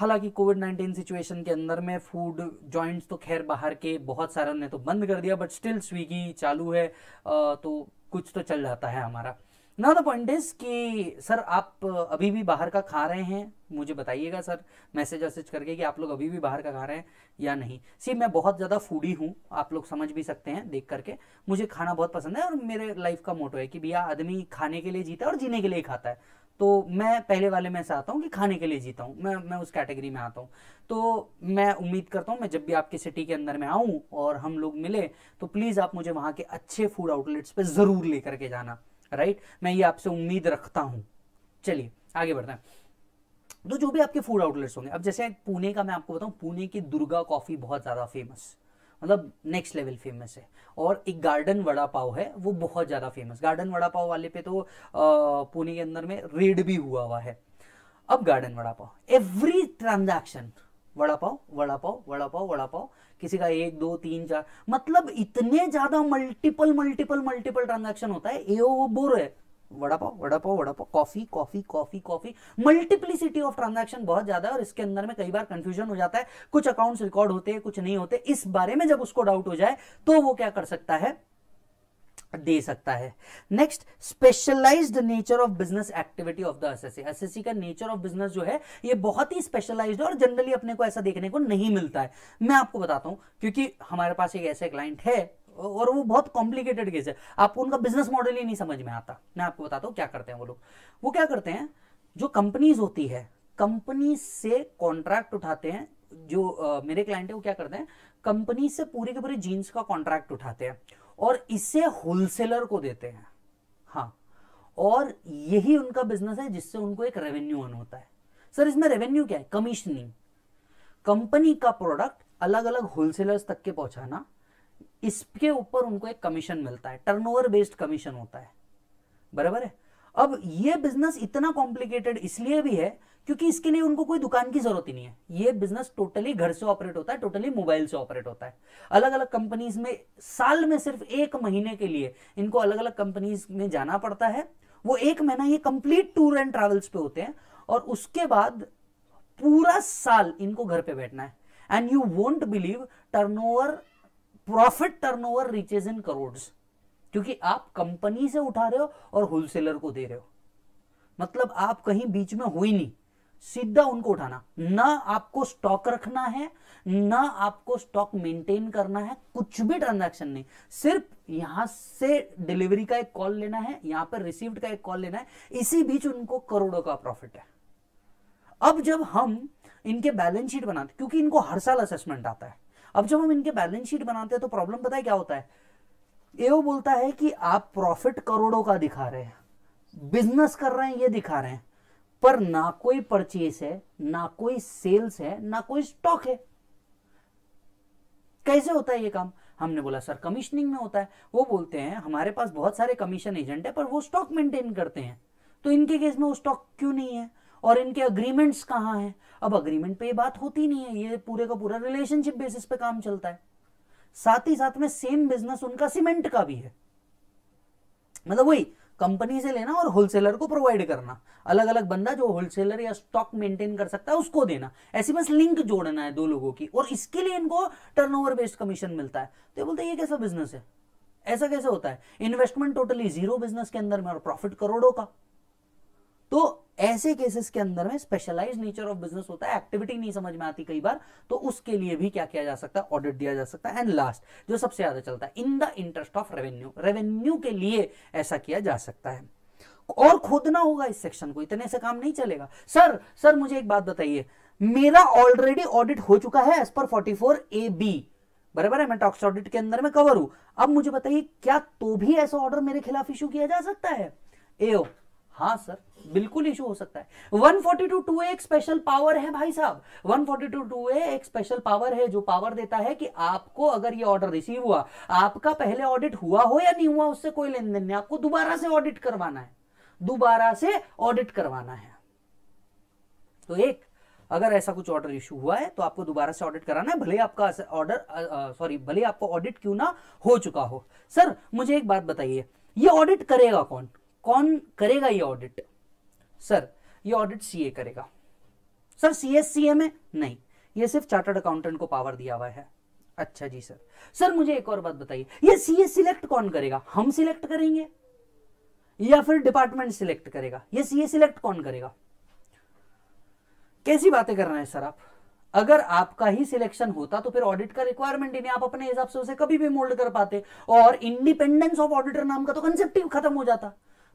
हालांकि कोविड नाइन्टीन सिचुएशन के अंदर में फूड जॉइंट्स तो खैर बाहर के बहुत सारे ने तो बंद कर दिया बट स्टिल स्विगी चालू है तो कुछ तो चल जाता है हमारा ना द पॉइंट इज कि सर आप अभी भी बाहर का खा रहे हैं मुझे बताइएगा सर मैसेज वैसेज करके कि आप लोग अभी भी बाहर का खा रहे हैं या नहीं सी मैं बहुत ज़्यादा फूडी हूँ आप लोग समझ भी सकते हैं देख करके मुझे खाना बहुत पसंद है और मेरे लाइफ का मोटो है कि भैया आदमी खाने के लिए जीता है और जीने के लिए खाता है तो मैं पहले वाले में से आता हूँ कि खाने के लिए जीता हूँ मैं मैं उस कैटेगरी में आता हूँ तो मैं उम्मीद करता हूँ मैं जब भी आपकी सिटी के अंदर में आऊँ और हम लोग मिले तो प्लीज़ आप मुझे वहाँ के अच्छे फूड आउटलेट्स पर ज़रूर ले करके जाना राइट मैं ये आपसे उम्मीद रखता हूँ चलिए आगे बढ़ते हैं तो जो भी आपके फूड आउटलेट्स होंगे अब जैसे पुणे का मैं आपको बताऊं पुणे की दुर्गा कॉफी बहुत ज्यादा फेमस मतलब नेक्स्ट लेवल फेमस है और एक गार्डन वड़ा पाव है वो बहुत ज़्यादा फेमस गार्डन वड़ा पाव वाले पे तो पुणे के अंदर में रेड भी हुआ हुआ है अब garden vada pav every transaction vada pav vada pav vada pav vada pav किसी का एक दो तीन चार मतलब इतने ज़्यादा मल्टीपल मल्टीपल मल्टीपल ट्रांजैक्शन होता है ये वो बोर है vada pav vada pav vada pav coffee coffee coffee coffee multiplicity of transaction बहुत ज्यादा है और इसके अंदर में कई बार कंफ्यूजन हो जाता है कुछ अकाउंट्स रिकॉर्ड होते हैं कुछ नहीं होते इस बारे में जब उसको डाउट हो जाए तो वो क्या कर सकता है दे सकता है next specialised nature of business activity of the assessee assessee का नेचर ऑफ बिजनेस जो है ये बहुत ही स्पेशलाइज्ड और जनरली अपने को ऐसा देखने को नहीं मिलता है मैं आपको बताता हूं क्योंकि हमारे पास एक ऐसे क्लाइंट है और वो बहुत कॉम्प्लिकेटेड केस है आपको उनका बिजनेस मॉडल ही नहीं समझ में आता मैं आपको बताता हूँ क्या करते हैं वो लोग वो क्या करते हैं जो कंपनीज होती है कंपनी से कॉन्ट्रैक्ट उठाते हैं जो आ, मेरे क्लाइंट है वो क्या करते हैं कंपनी से पूरी के पूरी जीन्स का कॉन्ट्रैक्ट उठाते हैं और इसे होलसेलर को देते हैं हाँ और यही उनका बिजनेस है जिससे उनको एक रेवेन्यू ऑन होता है सर इसमें रेवेन्यू क्या है कमीशनिंग कंपनी का प्रोडक्ट अलग अलग होलसेलर्स तक के पहुंचाना इसके ऊपर उनको एक कमीशन मिलता है टर्नओवर बेस्ड कमीशन होता है बराबर है अब ये बिजनेस इतना कॉम्प्लिकेटेड इसलिए भी है क्योंकि इसके लिए उनको कोई दुकान की जरूरत ही नहीं है ये बिजनेस टोटली घर से ऑपरेट होता है टोटली मोबाइल से ऑपरेट होता है अलग अलग कंपनीज में साल में सिर्फ एक महीने के लिए इनको अलग अलग कंपनीज में जाना पड़ता है वो एक महीना ये कंप्लीट टूर एंड ट्रेवल्स पे होते हैं और उसके बाद पूरा साल इनको घर पे बैठना है and you won't believe turn profit turnover reaches in crore क्योंकि आप कंपनी से उठा रहे हो और होलसेलर को दे रहे हो मतलब आप कहीं बीच में हुई नहीं सीधा उनको उठाना ना आपको स्टॉक रखना है ना आपको स्टॉक मेंटेन करना है कुछ भी ट्रांजैक्शन नहीं सिर्फ यहां से डिलीवरी का एक कॉल लेना है यहां पर रिसीव्ड का एक कॉल लेना है इसी बीच उनको करोड़ों का प्रॉफिट है अब जब हम इनके बैलेंस शीट बनाते क्योंकि इनको हर साल असेसमेंट आता है अब जब हम इनके बैलेंस शीट बनाते हैं तो प्रॉब्लम पता है क्या होता है एओ बोलता है कि आप प्रॉफिट करोड़ों का दिखा रहे हैं बिजनेस कर रहे हैं ये दिखा रहे हैं पर ना कोई परचेस है ना कोई सेल्स है ना कोई स्टॉक है कैसे होता है ये काम हमने बोला सर कमीशनिंग में होता है वो बोलते हैं हमारे पास बहुत सारे कमीशन एजेंट है पर वो स्टॉक मेंटेन करते हैं तो इनके केस में वो स्टॉक क्यों नहीं है और इनके अग्रीमेंट्स कहाँ हैं अब अग्रीमेंट पे ये बात होती नहीं है ये पूरे का पूरा रिलेशनशिप बेसिस पे काम चलता है साथ ही साथ में सेम बिजनेस उनका सीमेंट का भी है मतलब वही कंपनी से लेना और होलसेलर को प्रोवाइड करना अलग अलग बंदा जो होलसेलर या स्टॉक मेंटेन कर सकता है उसको देना ऐसी बस लिंक जोड़ना है दो लोगों की और इसके लिए इनको टर्नओवर बेस्ड कमीशन मिलता है तो ये बोलते हैं ये कैसा बिजनेस है ऐसा कैसे होता है इन्वेस्टमेंट टोटली जीरो बिजनेस के अंदर में और प्रॉफिट करोड़ों का तो ऐसे केसेस के अंदर में स्पेशलाइज नेचर ऑफ बिजनेस होता है एक्टिविटी नहीं समझ में आती कई बार तो उसके लिए भी क्या किया जा सकता है ऑडिट दिया जा सकता है एंड लास्ट जो सबसे ज्यादा चलता है in the interest of revenue revenue के लिए ऐसा किया जा सकता है और खोदना होगा इस सेक्शन को इतने से काम नहीं चलेगा सर सर मुझे एक बात बताइए मेरा ऑलरेडी ऑडिट हो चुका है as per forty four A B बराबर है मैं टॉक्स ऑडिट के अंदर में कवर हूं अब मुझे बताइए क्या तो भी ऐसा ऑर्डर मेरे खिलाफ इश्यू किया जा सकता है एओ हाँ सर बिल्कुल इशू हो सकता है 142 2A एक स्पेशल पावर है भाई साहब 142 2A एक स्पेशल पावर है जो पावर देता है कि आपको अगर ये ऑर्डर रिसीव हुआ आपका पहले ऑडिट हुआ हो या नहीं हुआ उससे कोई लेन देन नहीं आपको दोबारा से ऑडिट करवाना है दोबारा से ऑडिट करवाना है तो एक अगर ऐसा कुछ ऑर्डर इशू हुआ है तो आपको दोबारा से ऑडिट कराना है भले आपका ऑर्डर सॉरी भले आपको ऑडिट क्यों ना हो चुका हो सर मुझे एक बात बताइए ये ऑडिट करेगा कौन कौन करेगा ये ऑडिट सर ये ऑडिट सीए करेगा सर सी एस सी है नहीं ये सिर्फ चार्टर्ड अकाउंटेंट को पावर दिया हुआ है अच्छा जी सर सर मुझे एक और बात बताइए ये सीए सिलेक्ट कौन करेगा हम सिलेक्ट करेंगे या फिर डिपार्टमेंट सिलेक्ट करेगा ये सीए सिलेक्ट कौन करेगा कैसी बातें कर रहे हैं सर आप अगर आपका ही सिलेक्शन होता तो फिर ऑडिट का रिक्वायरमेंट ही नहीं आप अपने हिसाब से उसे कभी भी मोल्ड कर पाते और इंडिपेंडेंस ऑफ ऑडिटर नाम का तो कंसेप्ट ही खत्म हो जाता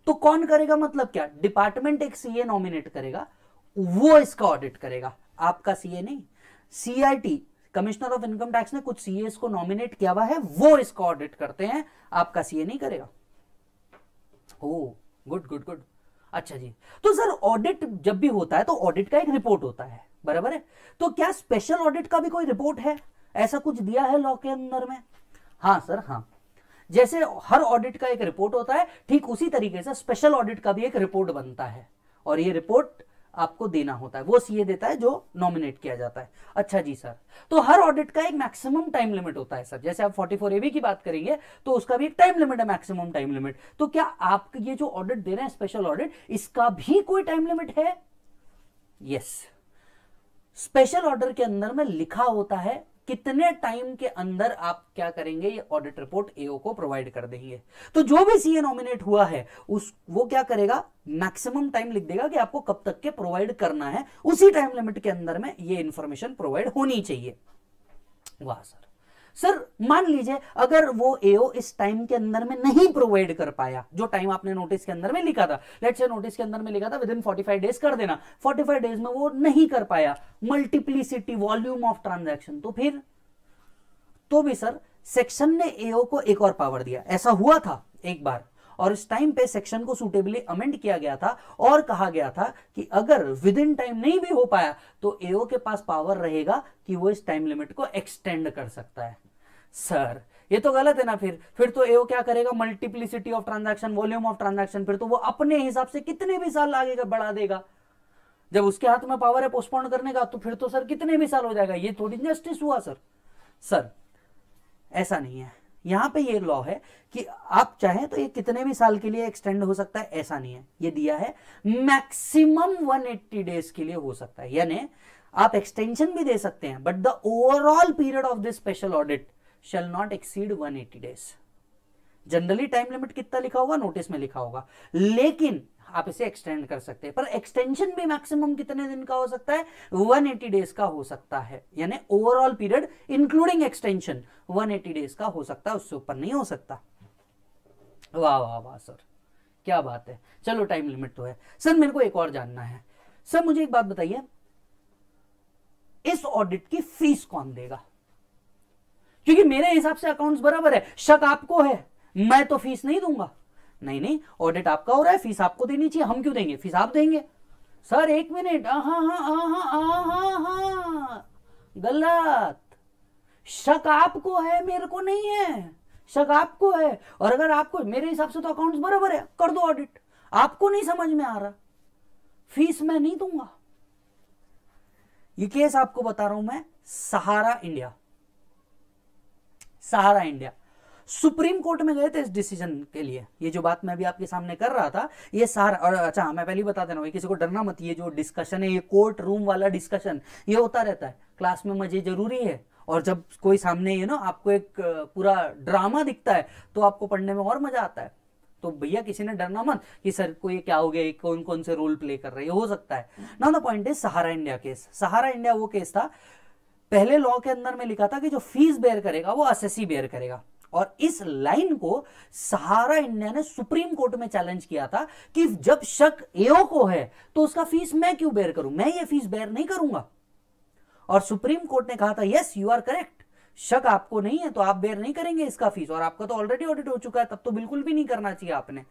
तो कौन करेगा मतलब क्या डिपार्टमेंट एक सीए नॉमिनेट करेगा वो इसका ऑडिट करेगा आपका सीए नहीं CIT commissioner of income tax ने कुछ सीए को नॉमिनेट किया हुआ है वो इसका ऑडिट करते हैं आपका सीए नहीं करेगा ओ गुड गुड गुड अच्छा जी तो सर ऑडिट जब भी होता है तो ऑडिट का एक रिपोर्ट होता है बराबर है तो क्या स्पेशल ऑडिट का भी कोई रिपोर्ट है ऐसा कुछ दिया है लॉ के अंदर में हाँ सर हाँ जैसे हर ऑडिट का एक रिपोर्ट होता है ठीक उसी तरीके से स्पेशल ऑडिट का भी एक रिपोर्ट बनता है और ये रिपोर्ट आपको देना होता है वो सीए देता है जो नॉमिनेट किया जाता है अच्छा जी सर तो हर ऑडिट का एक मैक्सिमम टाइम लिमिट होता है सर जैसे आप 44 एबी की बात करेंगे तो उसका भी एक टाइम लिमिट है मैक्सिमम टाइम लिमिट तो क्या आप ये जो ऑडिट दे रहे हैं स्पेशल ऑडिट इसका भी कोई टाइम लिमिट है यस yes. स्पेशल ऑर्डर के अंदर में लिखा होता है कितने टाइम के अंदर आप क्या करेंगे ये ऑडिट रिपोर्ट एओ को प्रोवाइड कर देंगे तो जो भी सीए नॉमिनेट हुआ है उस वो क्या करेगा मैक्सिमम टाइम लिख देगा कि आपको कब तक के प्रोवाइड करना है उसी टाइम लिमिट के अंदर में ये इंफॉर्मेशन प्रोवाइड होनी चाहिए वाह सर सर मान लीजिए अगर वो एओ इस टाइम के अंदर में नहीं प्रोवाइड कर पाया जो टाइम आपने नोटिस के अंदर में लिखा था लेट से नोटिस के अंदर में लिखा था विद इन फोर्टी डेज कर देना फोर्टी डेज में वो नहीं कर पाया मल्टीप्लीसिटी वॉल्यूम ऑफ ट्रांजेक्शन तो फिर तो भी सर सेक्शन ने एओ को एक और पावर दिया ऐसा हुआ था एक बार और इस टाइम पे सेक्शन को सुटेबली अमेंड किया गया था और कहा गया था कि अगर विद इन टाइम नहीं भी हो पाया तो एओ के पास पावर रहेगा कि वो इस टाइम लिमिट को एक्सटेंड कर सकता है सर ये तो गलत है ना फिर फिर तो एओ क्या करेगा multiplicity of transaction volume of transaction फिर तो वो अपने हिसाब से कितने भी साल लगेगा बढ़ा देगा जब उसके हाथ में पावर है पोस्टपोन करने का तो फिर तो सर कितने भी साल हो जाएगा ये थोड़ी जस्टिस हुआ सर सर ऐसा नहीं है यहां पे ये लॉ है कि आप चाहें तो ये कितने भी साल के लिए एक्सटेंड हो सकता है ऐसा नहीं है ये दिया है मैक्सिमम 180 डेज के लिए हो सकता है यानी आप एक्सटेंशन भी दे सकते हैं but the overall period of this special audit shall not exceed 180 days generally time limit कितना लिखा होगा नोटिस में लिखा होगा लेकिन आप इसे एक्सटेंड कर सकते हैं पर एक्सटेंशन भी मैक्सिमम कितने दिन का हो सकता है 180 डेज का हो सकता है यानी overall period including extension 180 days का हो सकता है उससे ऊपर नहीं हो सकता वाह वाह वाह सर क्या बात है चलो टाइम लिमिट तो है सर मेरे को एक और जानना है सर मुझे एक बात बताइए इस ऑडिट की फीस कौन देगा क्योंकि मेरे हिसाब से अकाउंट्स बराबर है शक आपको है मैं तो फीस नहीं दूंगा नहीं नहीं ऑडिट आपका हो रहा है फीस आपको देनी चाहिए हम क्यों देंगे फीस आप देंगे सर एक मिनट गलत शक आपको है मेरे को नहीं है शक आपको है और अगर आपको मेरे हिसाब से तो अकाउंट्स बराबर है कर दो ऑडिट आपको नहीं समझ में आ रहा फीस मैं नहीं दूंगा ये केस आपको बता रहा हूं मैं Sahara India Sahara India supreme court में गए थे इस डिसीजन के लिए ये जो बात मैं अभी आपके सामने कर रहा था ये सहारा और अच्छा मैं पहले ही बता देना किसी को डरना मत ये जो डिस्कशन है ये कोर्ट रूम वाला डिस्कशन ये होता रहता है क्लास में मजे जरूरी है और जब कोई सामने यू नो आपको एक पूरा ड्रामा दिखता है तो आपको पढ़ने में और मजा आता है तो भैया किसी ने डरना मत कि सर को ये क्या हो गया कौन कौन से रोल प्ले कर रहे हो सकता है now the point is Sahara India case Sahara India वो केस था पहले लॉ के अंदर में लिखा था कि जो फीस बेयर करेगा वो असेसी बेयर करेगा और इस लाइन को सहारा इंडिया ने सुप्रीम कोर्ट में चैलेंज किया था कि जब शक एओ को है तो उसका फीस मैं क्यों बेयर करूं मैं ये फीस बेयर नहीं करूंगा और सुप्रीम कोर्ट ने कहा था यस यू आर करेक्ट शक आपको नहीं है तो आप बेयर नहीं करेंगे इसका फीस और आपका तो ऑलरेडी ऑडिट हो चुका है तब तो बिल्कुल भी नहीं करना चाहिए आपने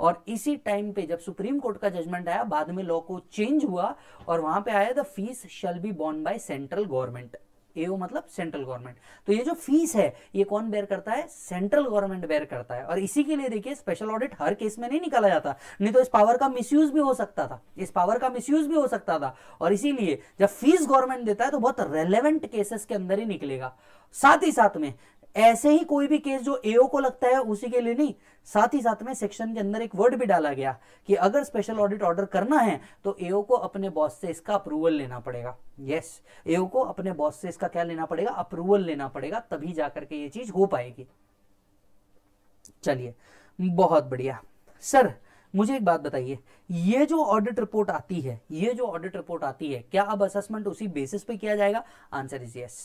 और इसी टाइम पे जब सुप्रीम कोर्ट का जजमेंट आया बाद में लॉ को चेंज हुआ और वहां पे आया the fees shall be borne by central government AO मतलब सेंट्रल गवर्नमेंट तो ये जो फीस है ये कौन बेयर करता है सेंट्रल गवर्नमेंट बेयर करता है और इसी के लिए देखिए स्पेशल ऑडिट हर केस में नहीं निकाला जाता नहीं तो इस पावर का मिसयूज भी हो सकता था इस पावर का मिसयूज भी हो सकता था और इसीलिए जब फीस गवर्नमेंट देता है तो बहुत रेलेवेंट केसेस के अंदर ही निकलेगा साथ ही साथ में ऐसे ही कोई भी केस जो एओ को लगता है उसी के लिए नहीं साथ ही साथ में सेक्शन के अंदर एक वर्ड भी डाला गया कि अगर स्पेशल ऑडिट ऑर्डर करना है तो एओ को अपने बॉस से इसका अप्रूवल लेना पड़ेगा यस yes, एओ को अपने बॉस से इसका क्या लेना पड़ेगा अप्रूवल लेना पड़ेगा तभी जाकर के ये चीज हो पाएगी चलिए बहुत बढ़िया सर मुझे एक बात बताइए ये जो ऑडिट रिपोर्ट आती है ये जो ऑडिट रिपोर्ट आती है क्या अब असेसमेंट उसी बेसिस पे किया जाएगा आंसर इज यस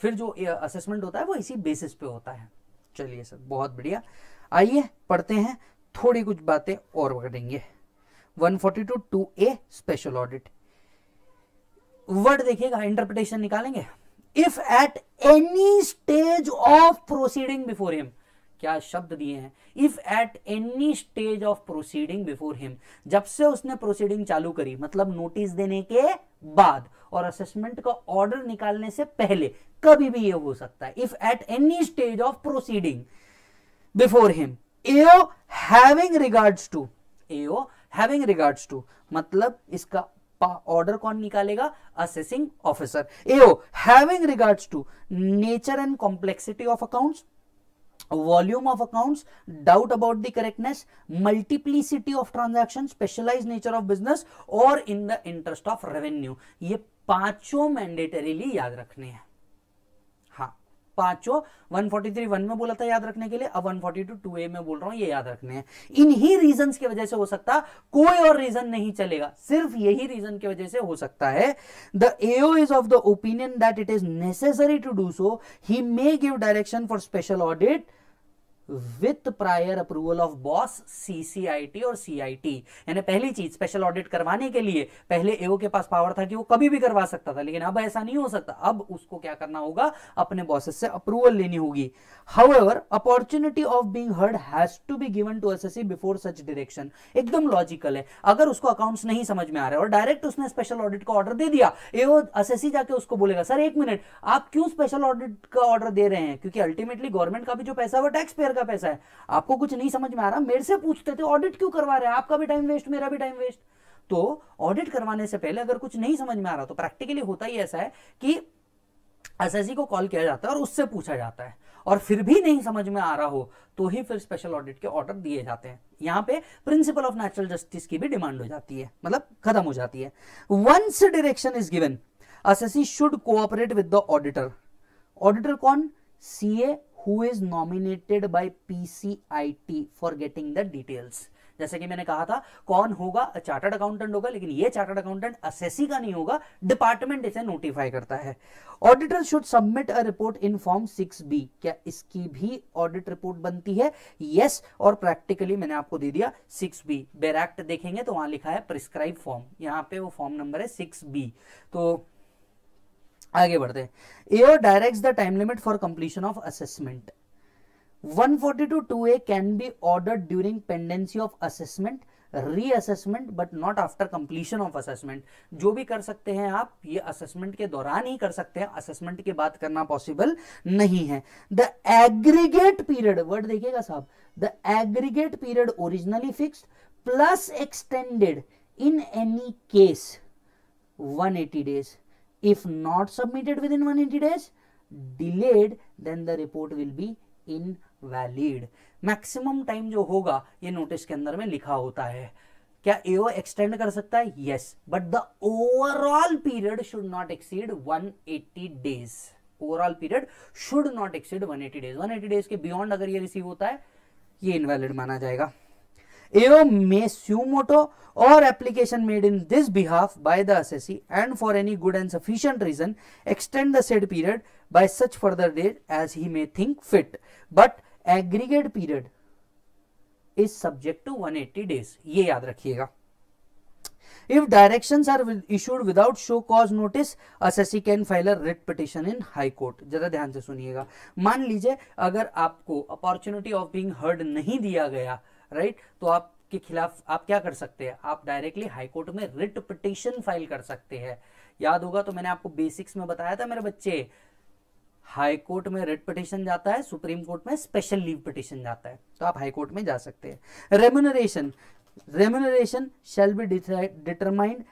फिर जो असेसमेंट होता है वो इसी बेसिस पे होता है चलिए सर बहुत बढ़िया आइए पढ़ते हैं थोड़ी कुछ बातें और करेंगे 142 two A special audit word देखिएगा इंटरप्रिटेशन निकालेंगे if at any stage of proceeding before him क्या शब्द दिए हैं if at any stage of proceeding before him जब से उसने प्रोसीडिंग चालू करी मतलब नोटिस देने के बाद और असेसमेंट का ऑर्डर निकालने से पहले कभी भी ये हो सकता है if at any stage of proceeding before him AO having regards to AO having regards to मतलब इसका ऑर्डर कौन निकालेगा assessing officer AO having regards to nature and complexity of accounts volume of accounts doubt about the correctness multiplicity of transaction specialize nature of business और in the interest of revenue ये पांचों mandatorily याद रखने हैं पांचों 143 one में बोला था याद रखने के लिए अब 142 टू ए में बोल रहा हूं ये याद रखने हैं ही रीजन की वजह से हो सकता कोई और रीजन नहीं चलेगा सिर्फ यही रीजन की वजह से हो सकता है the AO is of the opinion that it is necessary to do so he may give direction for special audit with prior approval of boss CCIT और सीआईटी यानी पहली चीज स्पेशल ऑडिट करवाने के लिए पहले एओ के पास पावर था कि वो कभी भी करवा सकता था लेकिन अब ऐसा नहीं हो सकता अब उसको क्या करना होगा अपने बॉसेस से अप्रूवल लेनी होगी however opportunity of being heard has to be given to see before such direction एकदम लॉजिकल है अगर उसको अकाउंट्स नहीं समझ में आ रहे और डायरेक्ट उसने स्पेशल ऑडिट का ऑर्डर दे दिया एओ एसएससी जाके उसको बोलेगा सर एक मिनट आप क्यों स्पेशल ऑडिट का ऑर्डर दे रहे हैं क्योंकि अल्टीमेटली गवर्नमेंट का भी जो पैसा वो टैक्स पेयर का पैसा है आपको कुछ नहीं समझ में आ रहा मेरे से पूछते थे ऑडिट क्यों करवा रहे हैं आपका भी टाइम वेस्ट मेरा भी टाइम वेस्ट तो ऑडिट करवाने से पहले अगर कुछ नहीं समझ में आ रहा तो प्रैक्टिकली होता ही ऐसा है कि एस को कॉल किया जाता है और उससे पूछा जाता है और फिर भी नहीं समझ में आ रहा हो तो ही फिर स्पेशल ऑडिट के ऑर्डर दिए जाते हैं यहां पे प्रिंसिपल ऑफ नेचुरल जस्टिस की भी डिमांड हो जाती है मतलब खत्म हो जाती है once direction is given assessee should cooperate with the auditor auditor कौन CA who is nominated by PCIT for getting the details जैसे कि मैंने कहा था कौन होगा चार्टर्ड अकाउंटेंट होगा लेकिन ये चार्टर्ड अकाउंटेंट असेसी का नहीं होगा डिपार्टमेंट इसे नोटिफाई करता है auditor should submit a report in form six B क्या इसकी भी ऑडिट रिपोर्ट बनती है यस yes, और प्रैक्टिकली मैंने आपको दे दिया सिक्स बी बेरैक्ट देखेंगे तो वहां लिखा है प्रिस्क्राइब फॉर्म यहाँ पे वो फॉर्म नंबर है सिक्स तो आगे बढ़ते हैं direct the time limit for completion of assessment 142 2A can be ordered during pendency of assessment reassessment but not after completion of assessment जो भी कर सकते हैं आप ये असेसमेंट के दौरान ही कर सकते हैं असेसमेंट के बाद करना पॉसिबल नहीं है द एग्रीगेट पीरियड वर्ड देखिएगा साहब the aggregate period originally fixed plus extended in any case one eighty days if not submitted within 180 days delayed then the report will be invalid maximum time जो होगा ये notice के अंदर में लिखा होता है क्या एओ एक्सटेंड कर सकता है yes but the overall period should not exceed 180 days overall period should not exceed 180 days 180 days के बियॉन्ड अगर ये रिसीव होता है ये इनवैलिड माना जाएगा AO may suo moto or application made in this behalf by the assessee and for any good and sufficient reason extend the said period by such further date as he may think fit but aggregate period is subject to 180 days ये याद रखिएगा If directions are issued without show cause notice, assessee can file a writ petition in High Court. जरा ध्यान से सुनिएगा मान लीजिए अगर आपको अपॉर्चुनिटी ऑफ बीइंग हर्ड नहीं दिया गया राइट right? तो आप के खिलाफ आप क्या कर सकते हैं आप डायरेक्टली हाईकोर्ट में रिट पिटिशन फाइल कर सकते हैं याद होगा तो मैंने आपको बेसिक्स में बताया था मेरे बच्चे हाईकोर्ट में रेड पिटिशन जाता है सुप्रीम कोर्ट में स्पेशल लीव पिटिशन जाता है तो आप हाईकोर्ट में जा सकते हैं remuneration remuneration shall be determined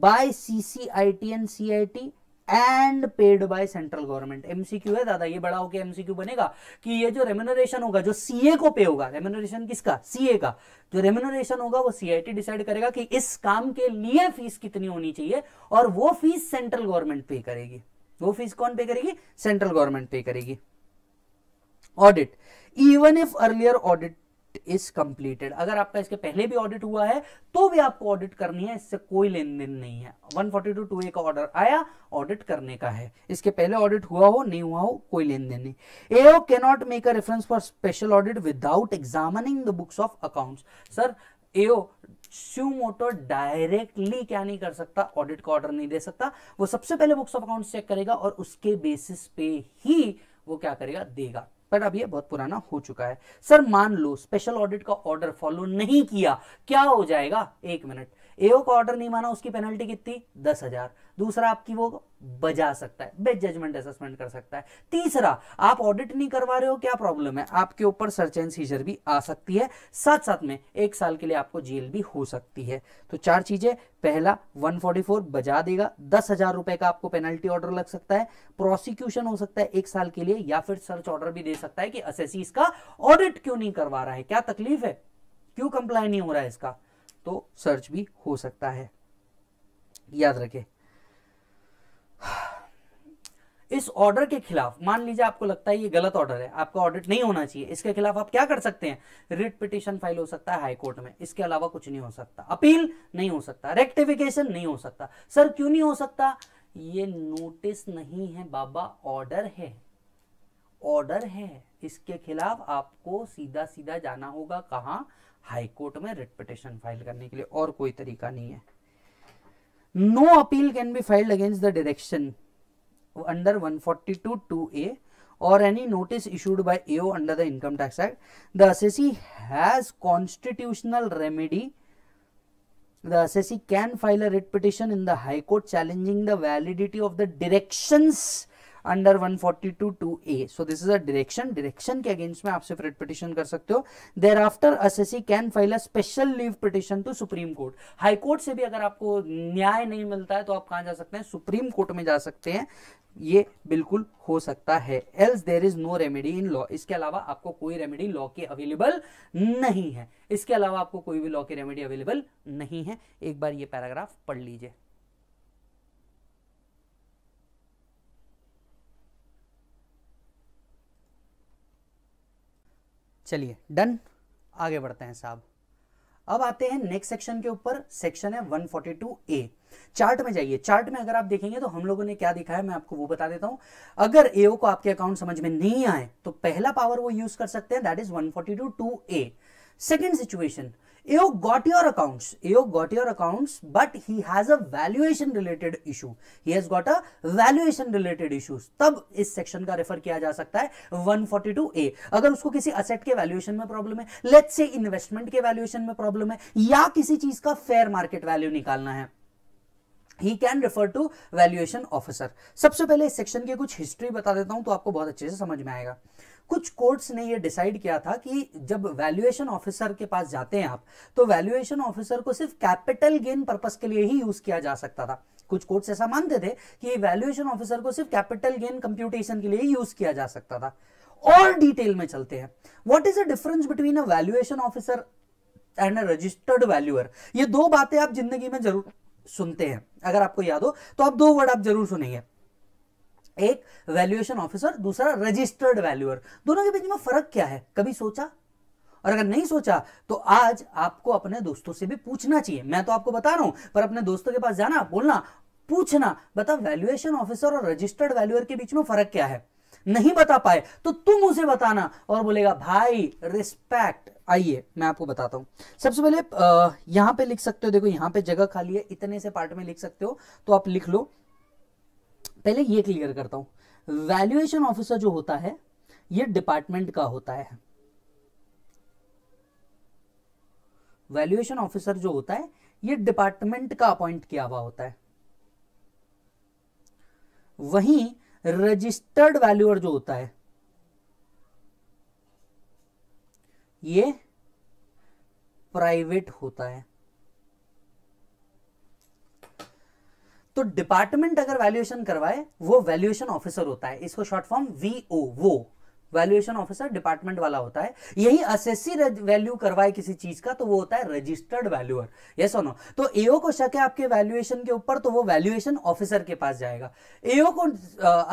by CCIT and CIT and paid by central government MCQ है दादा ये बड़ा होकर एमसीक्यू बनेगा कि ये जो रेम्यूनरेशन होगा जो सीए को पे होगा रेम्यूनरेशन किसका सीए का जो रेम्यूनरेशन होगा वो सीआईटी डिसाइड करेगा कि इस काम के लिए फीस कितनी होनी चाहिए और वो फीस सेंट्रल गवर्नमेंट पे करेगी वो फीस कौन पे करेगी सेंट्रल गवर्नमेंट पे करेगी audit even if earlier audit is completed अगर आपका इसके पहले भी ऑडिट हुआ है तो भी आपको ऑडिट करनी है इससे कोई लेन देन नहीं है 142 टू का ऑर्डर आया ऑडिट करने का है इसके पहले ऑडिट हुआ हो नहीं हुआ हो कोई लेन देन नहीं AO can not make a reference for special audit without examining the books of accounts sir AO motor directly क्या नहीं कर सकता ऑडिट का ऑर्डर नहीं दे सकता वो सबसे पहले बुक्स ऑफ अकाउंट चेक करेगा और उसके बेसिस पे ही वो क्या करेगा देगा पर अब ये बहुत पुराना हो चुका है सर मान लो स्पेशल ऑडिट का ऑर्डर फॉलो नहीं किया क्या हो जाएगा एक मिनट एओ का ऑर्डर नहीं माना उसकी पेनल्टी कितनी दस हजार दूसरा आपकी वो बजा सकता है बेस्ट जजमेंट असेसमेंट कर सकता है तीसरा आप ऑडिट नहीं करवा रहे हो क्या प्रॉब्लम है आपके ऊपर सर्च एंड सीजर भी आ सकती है साथ साथ में एक साल के लिए आपको जेल भी हो सकती है तो चार चीजें पहला 144 बजा देगा दस हजार रुपए का आपको पेनल्टी ऑर्डर लग सकता है प्रोसिक्यूशन हो सकता है एक साल के लिए या फिर सर्च ऑर्डर भी दे सकता है कि असेसी इसका ऑडिट क्यों नहीं करवा रहा है क्या तकलीफ है क्यों कंप्लाई नहीं हो रहा है इसका तो सर्च भी हो सकता है याद रखें इस ऑर्डर के खिलाफ मान लीजिए आपको लगता है ये गलत ऑर्डर है आपका ऑडिट नहीं होना चाहिए इसके खिलाफ आप क्या कर सकते हैं रिट पिटिशन फाइल हो सकता है हाई कोर्ट में इसके अलावा कुछ नहीं हो सकता अपील नहीं हो सकता रेक्टिफिकेशन नहीं हो सकता सर क्यों नहीं हो सकता ये नोटिस नहीं है बाबा ऑर्डर है ऑर्डर है इसके खिलाफ आपको सीधा सीधा जाना होगा कहाँ हाई कोर्ट में रिट पिटिशन फाइल करने के लिए और कोई तरीका नहीं है no appeal can be filed against the direction under 142 forty two A और any notice issued by AO under the income tax act the assessee has constitutional remedy the assessee can file a writ petition in the high court challenging the validity of the direction under 142 two A so this is a direction direction के against में आप separate petition कर सकते हो thereafter assessee can file a special leave petition to supreme court high court से भी अगर आपको न्याय नहीं मिलता है तो आप कहाँ जा सकते हैं सुप्रीम कोर्ट में जा सकते हैं ये बिल्कुल हो सकता है else there is no remedy in law इसके अलावा आपको कोई रेमेडी लॉ के अवेलेबल नहीं है इसके अलावा आपको कोई भी लॉ की रेमेडी अवेलेबल नहीं है एक बार ये पैराग्राफ पढ़ लीजिए चलिए डन आगे बढ़ते हैं साहब अब आते हैं नेक्स्ट सेक्शन के ऊपर सेक्शन है 142 ए चार्ट में जाइए चार्ट में अगर आप देखेंगे तो हम लोगों ने क्या दिखा है मैं आपको वो बता देता हूं अगर एओ को आपके अकाउंट समझ में नहीं आए तो पहला पावर वो यूज कर सकते हैं that is 142 two A second situation AO got your accounts. AO got your accounts, but he has a valuation related issue. He has got a valuation related issues. तब इस सेक्शन का रेफर किया जा सकता है 142A. अगर उसको किसी असेट के वैल्यूएशन में प्रॉब्लम है लेट्स से इन्वेस्टमेंट के वैल्यूएशन में प्रॉब्लम है या किसी चीज का फेयर मार्केट वैल्यू निकालना है he can refer to valuation officer सबसे पहले इस सेक्शन की कुछ हिस्ट्री बता देता हूं तो आपको बहुत अच्छे से समझ में आएगा कुछ कोर्ट्स ने ये डिसाइड किया था कि जब वैल्यूएशन ऑफिसर के पास जाते हैं आप तो वैल्यूएशन ऑफिसर को सिर्फ कैपिटल गेन पर्पज के लिए ही यूज किया जा सकता था कुछ कोर्ट्स ऐसा मानते थे कि वैल्यूएशन ऑफिसर को सिर्फ कैपिटल गेन कंप्यूटेशन के लिए ही यूज किया जा सकता था और डिटेल में चलते हैं what is the difference between a valuation officer and a registered valuer ये दो बातें आप जिंदगी में जरूर सुनते हैं अगर आपको याद हो तो आप दो वर्ड आप जरूर सुनेंगे एक वैल्यूएशन ऑफिसर दूसरा रजिस्टर्ड वैल्यूअर दोनों के बीच में फर्क क्या है कभी सोचा और अगर नहीं सोचा तो आज आपको अपने दोस्तों से भी पूछना चाहिए मैं तो आपको बता रहा हूं पर अपने दोस्तों के पास जाना बोलना पूछना बता वैल्यूएशन ऑफिसर और रजिस्टर्ड वैल्यूअर के बीच में फर्क क्या है नहीं बता पाए तो तुम उसे बताना और बोलेगा भाई रिस्पेक्ट आइए मैं आपको बताता हूं सबसे पहले यहां पे लिख सकते हो देखो यहां पे जगह खाली है इतने से पार्ट में लिख सकते हो तो आप लिख लो पहले ये क्लियर करता हूं वैल्यूएशन ऑफिसर जो होता है ये डिपार्टमेंट का होता है वैल्यूएशन ऑफिसर जो होता है ये डिपार्टमेंट का अपॉइंट किया हुआ होता है वहीं रजिस्टर्ड वैल्यूअर जो होता है ये प्राइवेट होता है तो डिपार्टमेंट अगर वैल्यूएशन करवाए वो वैल्यूएशन ऑफिसर होता है इसको शॉर्ट फॉर्म वीओ वो वैल्यूएशन ऑफिसर डिपार्टमेंट वाला होता है यही असेसी वैल्यू करवाए किसी चीज का तो वो होता है रजिस्टर्ड वैल्यूअर ये और तो एओ को शक है आपके वैल्यूएशन के ऊपर तो वो वैल्यूएशन ऑफिसर के पास जाएगा एओ को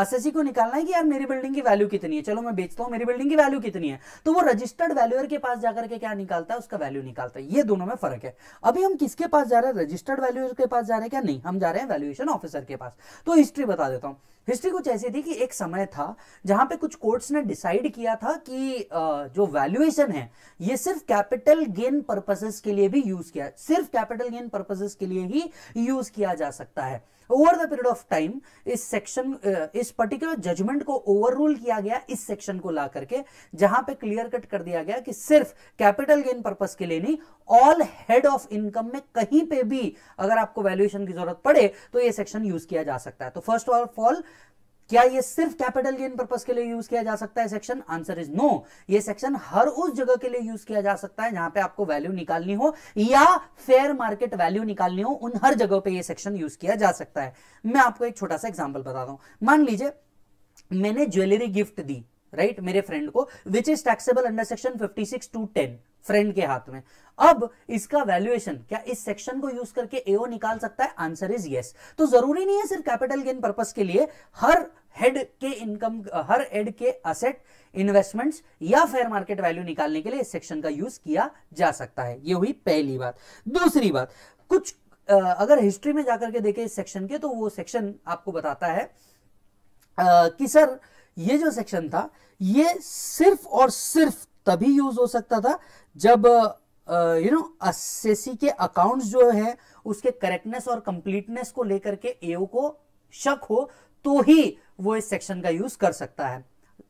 असेसी को निकालना है कि यार मेरी बिल्डिंग की वैल्यू कितनी है चलो मैं बेचता हूँ मेरी बिल्डिंग की वैल्यू कितनी है तो वो रजिस्टर्ड वैल्यूअर के पास जाकर के क्या निकालता है उसका वैल्यू निकालता है ये दोनों में फर्क है अभी हम किसके पास जा रहे हैं रजिस्टर्ड वैल्यूअर के पास जा रहे हैं क्या नहीं हम जा रहे हैं वैल्यूएशन ऑफिसर के पास तो हिस्ट्री बता देता हूँ हिस्ट्री कुछ ऐसी थी कि एक समय था जहां पे कुछ कोर्ट्स ने डिसाइड किया था कि जो वैल्यूएशन है ये सिर्फ कैपिटल गेन पर्पसेस के लिए भी यूज किया सिर्फ कैपिटल गेन पर्पसेस के लिए ही यूज किया जा सकता है over the period of time इस सेक्शन इस पर्टिकुलर जजमेंट को ओवररूल किया गया इस सेक्शन को ला करके जहां पे क्लियर कट कर दिया गया कि सिर्फ कैपिटल गेन पर्पज के लिए नहीं ऑल हेड ऑफ इनकम में कहीं पे भी अगर आपको वैल्यूएशन की जरूरत पड़े तो ये सेक्शन यूज किया जा सकता है तो फर्स्ट ऑफ ऑल क्या ये सिर्फ कैपिटल गेन पर्पज के लिए यूज किया जा सकता है सेक्शन आंसर इज नो ये सेक्शन हर उस जगह के लिए यूज किया जा सकता है जहां पे आपको वैल्यू निकालनी हो या फेयर मार्केट वैल्यू निकालनी हो उन हर जगह पे ये सेक्शन यूज किया जा सकता है मैं आपको एक छोटा सा एग्जाम्पल बताता हूं मान लीजिए मैंने ज्वेलरी गिफ्ट दी राइट right, मेरे फ्रेंड को which is taxable under section 56 two ten friend के हाथ में अब इसका वैल्यूएशन क्या इस सेक्शन को यूज करके एओ निकाल सकता है आंसर इज यस तो जरूरी नहीं है सिर्फ कैपिटल गेन पर्पस के लिए हर हेड के इनकम हर हेड के असेट इन्वेस्टमेंट्स या फेयर मार्केट वैल्यू निकालने के लिए इस सेक्शन का यूज किया जा सकता है ये हुई पहली बात दूसरी बात कुछ अगर हिस्ट्री में जाकर के देखें इस सेक्शन के तो वो सेक्शन आपको बताता है कि सर ये जो सेक्शन था ये सिर्फ और सिर्फ तभी यूज हो सकता था जब यू नो एस के अकाउंट्स जो है उसके करेक्टनेस और कंप्लीटनेस को लेकर के एओ को शक हो तो ही वो इस सेक्शन का यूज कर सकता है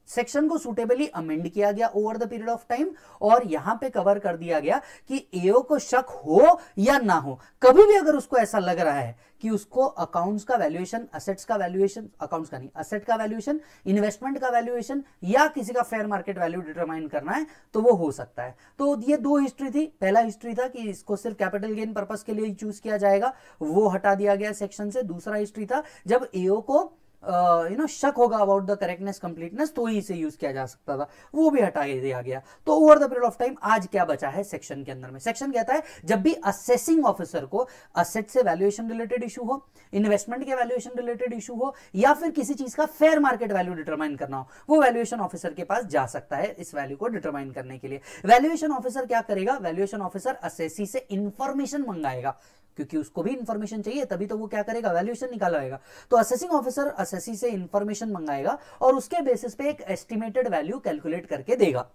सेक्शन को सुटेबली अमेंड किया गया over the period of time और यहां पे कवर कर दिया गया कि एओ को शक हो या ना हो कभी भी अगर उसको ऐसा लग रहा है कि उसको अकाउंट्स का वैल्यूएशन असेट्स का वैल्यूएशन अकाउंट्स का नहीं असेट का वैल्यूएशन इन्वेस्टमेंट का वैल्यूएशन या किसी का फेयर मार्केट वैल्यू डिटरमाइन करना है तो वो हो सकता है तो ये दो हिस्ट्री थी पहला हिस्ट्री था कि इसको सिर्फ कैपिटल गेन पर्पज के लिए चूज किया जाएगा वो हटा दिया गया सेक्शन से दूसरा हिस्ट्री था जब एओ को यू नो शक होगा अबाउट द करेक्टनेस कंप्लीटनेस तो ही इसे यूज किया जा सकता था वो भी हटा दिया गया तो over the period of time आज क्या बचा है सेक्शन के अंदर में सेक्शन कहता है जब भी असेसिंग ऑफिसर को असेट से वैल्यूएशन रिलेटेड इशू हो इन्वेस्टमेंट के वैल्यूएशन रिलेटेड इशू हो या फिर किसी चीज का फेयर मार्केट वैल्यू डिटरमाइन करना हो वो वैल्यूएशन ऑफिसर के पास जा सकता है इस वैल्यू को डिटरमाइन करने के लिए वैल्यूएशन ऑफिसर क्या करेगा वैल्यूएशन ऑफिसर असेसी से इंफॉर्मेशन मंगाएगा क्योंकि उसको भी इन्फॉर्मेशन चाहिए तभी तो वो क्या करेगा वैल्यूएशन निकालाएगा तो असेसिंग ऑफिसर असेसी से इन्फॉर्मेशन मंगाएगा और उसके बेसिस पे एक एस्टिमेटेड वैल्यू कैलकुलेट करके देगा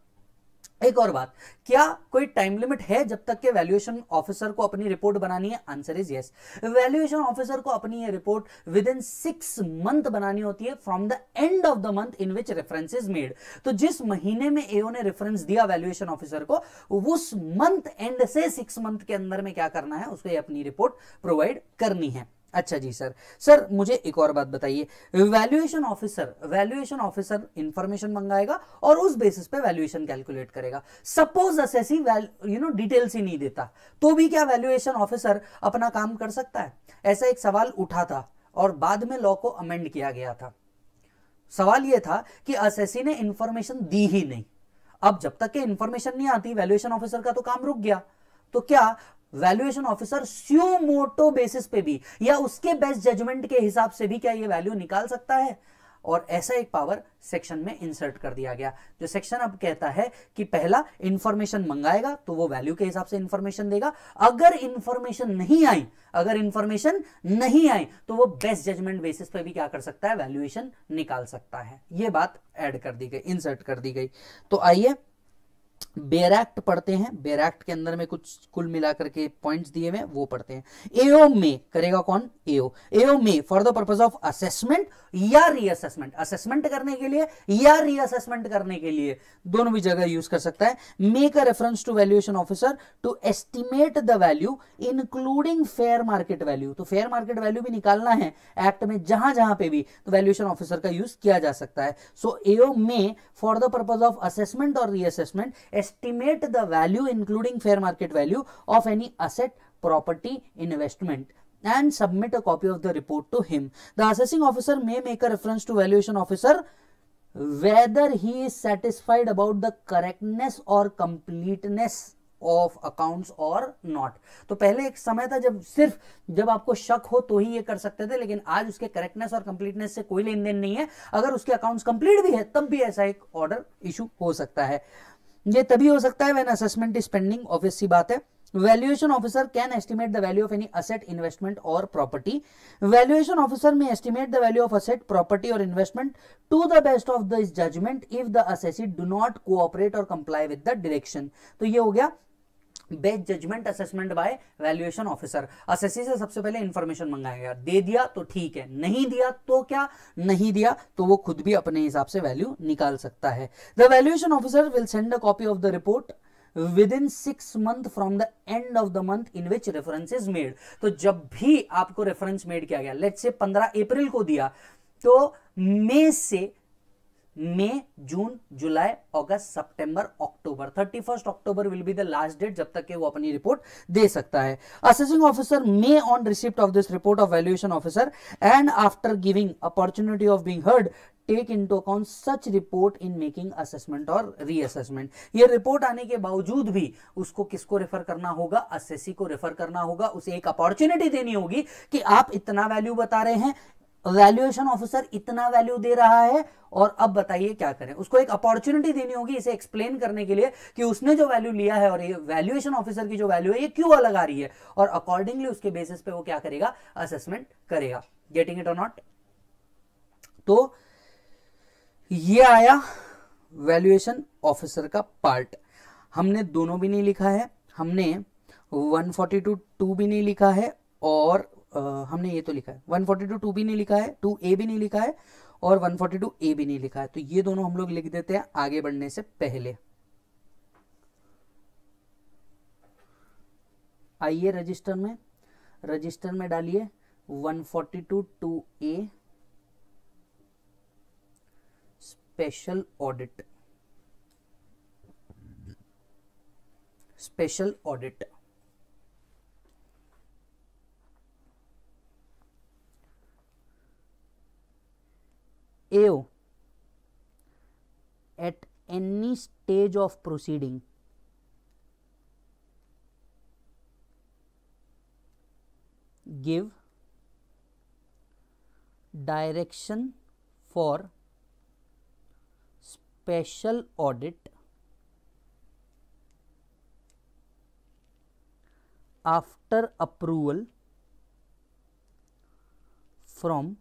एक और बात क्या कोई टाइम लिमिट है जब तक के वैल्यूएशन ऑफिसर को अपनी रिपोर्ट बनानी है answer is yes valuation officer को अपनी ये report within six month बनानी होती है from the end of the month in which reference is made तो जिस महीने में एओ ने रेफरेंस दिया वैल्यूएशन ऑफिसर को उस मंथ एंड से सिक्स मंथ के अंदर में क्या करना है उसको अपनी रिपोर्ट प्रोवाइड करनी है अच्छा जी सर सर मुझे एक और बात बताइए valuation officer valuation officer information मंगाएगा और उस बेसिस पे वैल्यूएशन कैलकुलेट करेगा suppose assessee you know details ही नहीं देता तो भी क्या वैल्यूएशन ऑफिसर अपना काम कर सकता है ऐसा एक सवाल उठा था और बाद में लॉ को अमेंड किया गया था सवाल यह था कि असेसी ने इंफॉर्मेशन दी ही नहीं अब जब तक के इंफॉर्मेशन नहीं आती वैल्यूएशन ऑफिसर का तो काम रुक गया तो क्या valuation officer suo moto basis पे भी या उसके बेस्ट जजमेंट के हिसाब से भी क्या ये वैल्यू निकाल सकता है और ऐसा एक पावर सेक्शन में इंसर्ट कर दिया गया जो सेक्शन अब कहता है कि पहला इंफॉर्मेशन मंगाएगा तो वो वैल्यू के हिसाब से इंफॉर्मेशन देगा अगर इंफॉर्मेशन नहीं आई अगर इंफॉर्मेशन नहीं आई तो वो बेस्ट जजमेंट बेसिस पे भी क्या कर सकता है वैल्यूएशन निकाल सकता है ये बात ऐड कर दी गई इंसर्ट कर दी गई तो आइए बेरैक्ट पढ़ते हैं बेरैक्ट के अंदर में कुछ कुल मिलाकर के पॉइंट्स दिए हुए वो पढ़ते हैं एओ में करेगा कौन एओ एओ में for the purpose of assessment या रीअसेसमेंट असेसमेंट करने के लिए या रीअसेसमेंट करने के लिए दोनों भी जगह यूज कर सकता है make a reference to valuation officer to estimate the value including fair market value तो फेयर मार्केट वैल्यू भी निकालना है एक्ट में जहां जहां पे भी तो वैल्यूएशन ऑफिसर का यूज किया जा सकता है so AO may for the purpose of assessment और reassessment estimate the value including fair market value of any asset property investment and submit a copy of the report to him the assessing officer may make a reference to valuation officer whether he is satisfied about the correctness or completeness of accounts और not तो पहले एक समय था जब सिर्फ जब आपको शक हो तो ही ये कर सकते थे लेकिन आज उसके करेक्टनेस और कंप्लीटनेस से कोई लेन देन नहीं है अगर उसके अकाउंट्स कंप्लीट भी है तब भी ऐसा एक ऑर्डर इशू हो सकता है ये तभी हो सकता है when assessment is pending obvious सी बात है valuation officer can estimate the value of any asset investment और property valuation officer may estimate the value of asset property और investment to the best of the judgement if the assessee do not cooperate और comply with the direction तो ये हो गया best judgement assessment by valuation officer assessee से सबसे पहले information मंगाया गया दे दिया तो ठीक है नहीं दिया तो क्या नहीं दिया तो वो खुद भी अपने हिसाब से वैल्यू निकाल सकता है the valuation officer will send a copy of the report within six month from the end of the month in which reference is made तो जब भी आपको रेफरेंस मेड किया गया लेट से पंद्रह अप्रैल को दिया तो मे से मई जून जुलाई अगस्त सितंबर अक्टूबर thirty first October will be the last date जब तक के वो अपनी रिपोर्ट दे सकता है assessing officer may on receipt of this report of valuation officer and after giving opportunity of being heard take into account such report in making assessment और reassessment ये रिपोर्ट आने के बावजूद भी उसको किसको रेफर करना होगा असेसी को रेफर करना होगा उसे एक अपॉर्चुनिटी देनी होगी कि आप इतना वैल्यू बता रहे हैं वैल्यूएशन ऑफिसर इतना वैल्यू दे रहा है और अब बताइए क्या करें उसको एक अपॉर्चुनिटी देनी होगी इसे एक्सप्लेन करने के लिए कि उसने जो वैल्यू लिया है और ये वैल्यूएशन ऑफिसर की जो वैल्यू है ये क्यों अलग आ रही है और अकॉर्डिंगली उसके बेसिस पे वो क्या करेगा असेसमेंट करेगा गेटिंग इट और नॉट तो ये आया वैल्यूएशन ऑफिसर का पार्ट हमने दोनों भी नहीं लिखा है हमने टू टू भी नहीं लिखा है और आ, हमने ये तो लिखा है 142 टू भी नहीं लिखा है टू ए भी नहीं लिखा है और 142 ए भी नहीं लिखा है तो ये दोनों हम लोग लिख देते हैं आगे बढ़ने से पहले आइए रजिस्टर में रजिस्टर में डालिए 142 two A special audit special audit A O. at any stage of proceeding give direction for special audit after approval from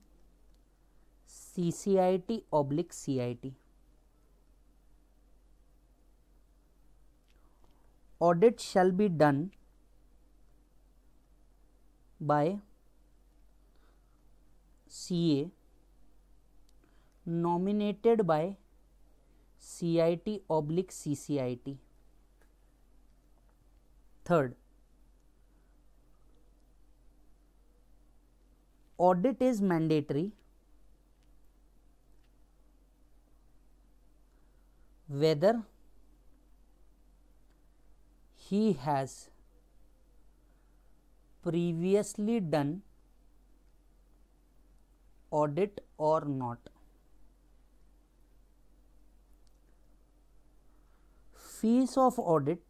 C C I T oblique C I T audit shall be done by C A nominated by C I T oblique C C I T third audit is mandatory whether he has previously done audit or not. Fees of audit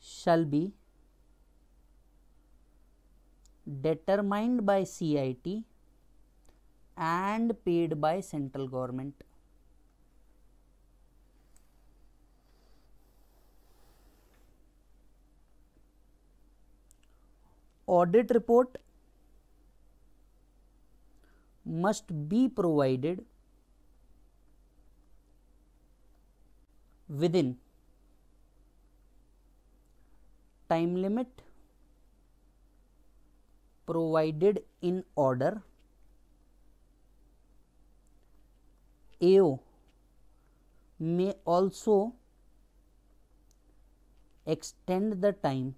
shall be determined by CIT and paid by central government. audit report must be provided within time limit provided in order AO may also extend the time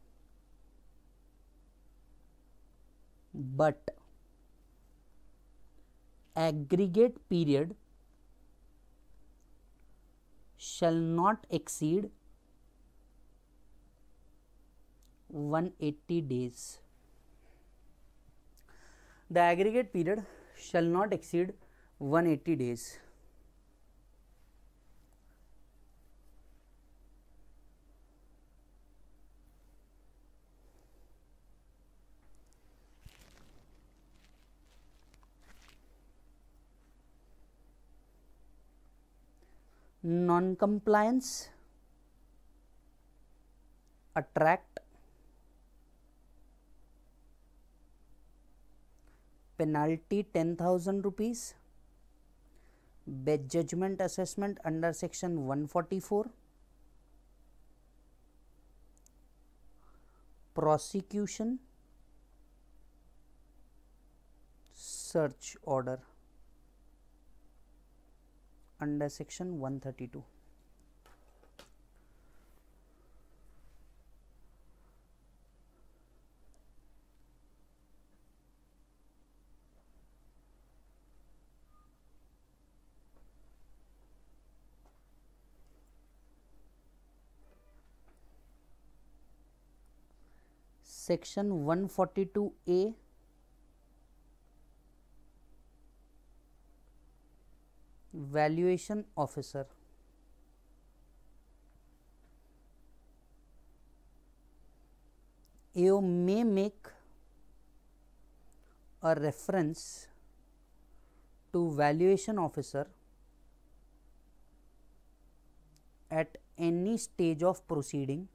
but aggregate period shall not exceed 180 days. The aggregate period shall not exceed 180 days. non-compliance, attract, penalty 10,000 rupees, bad judgment assessment under section 144, prosecution, search order. Under section 132 section 142 A valuation officer. AO may make a reference to valuation officer at any stage of proceeding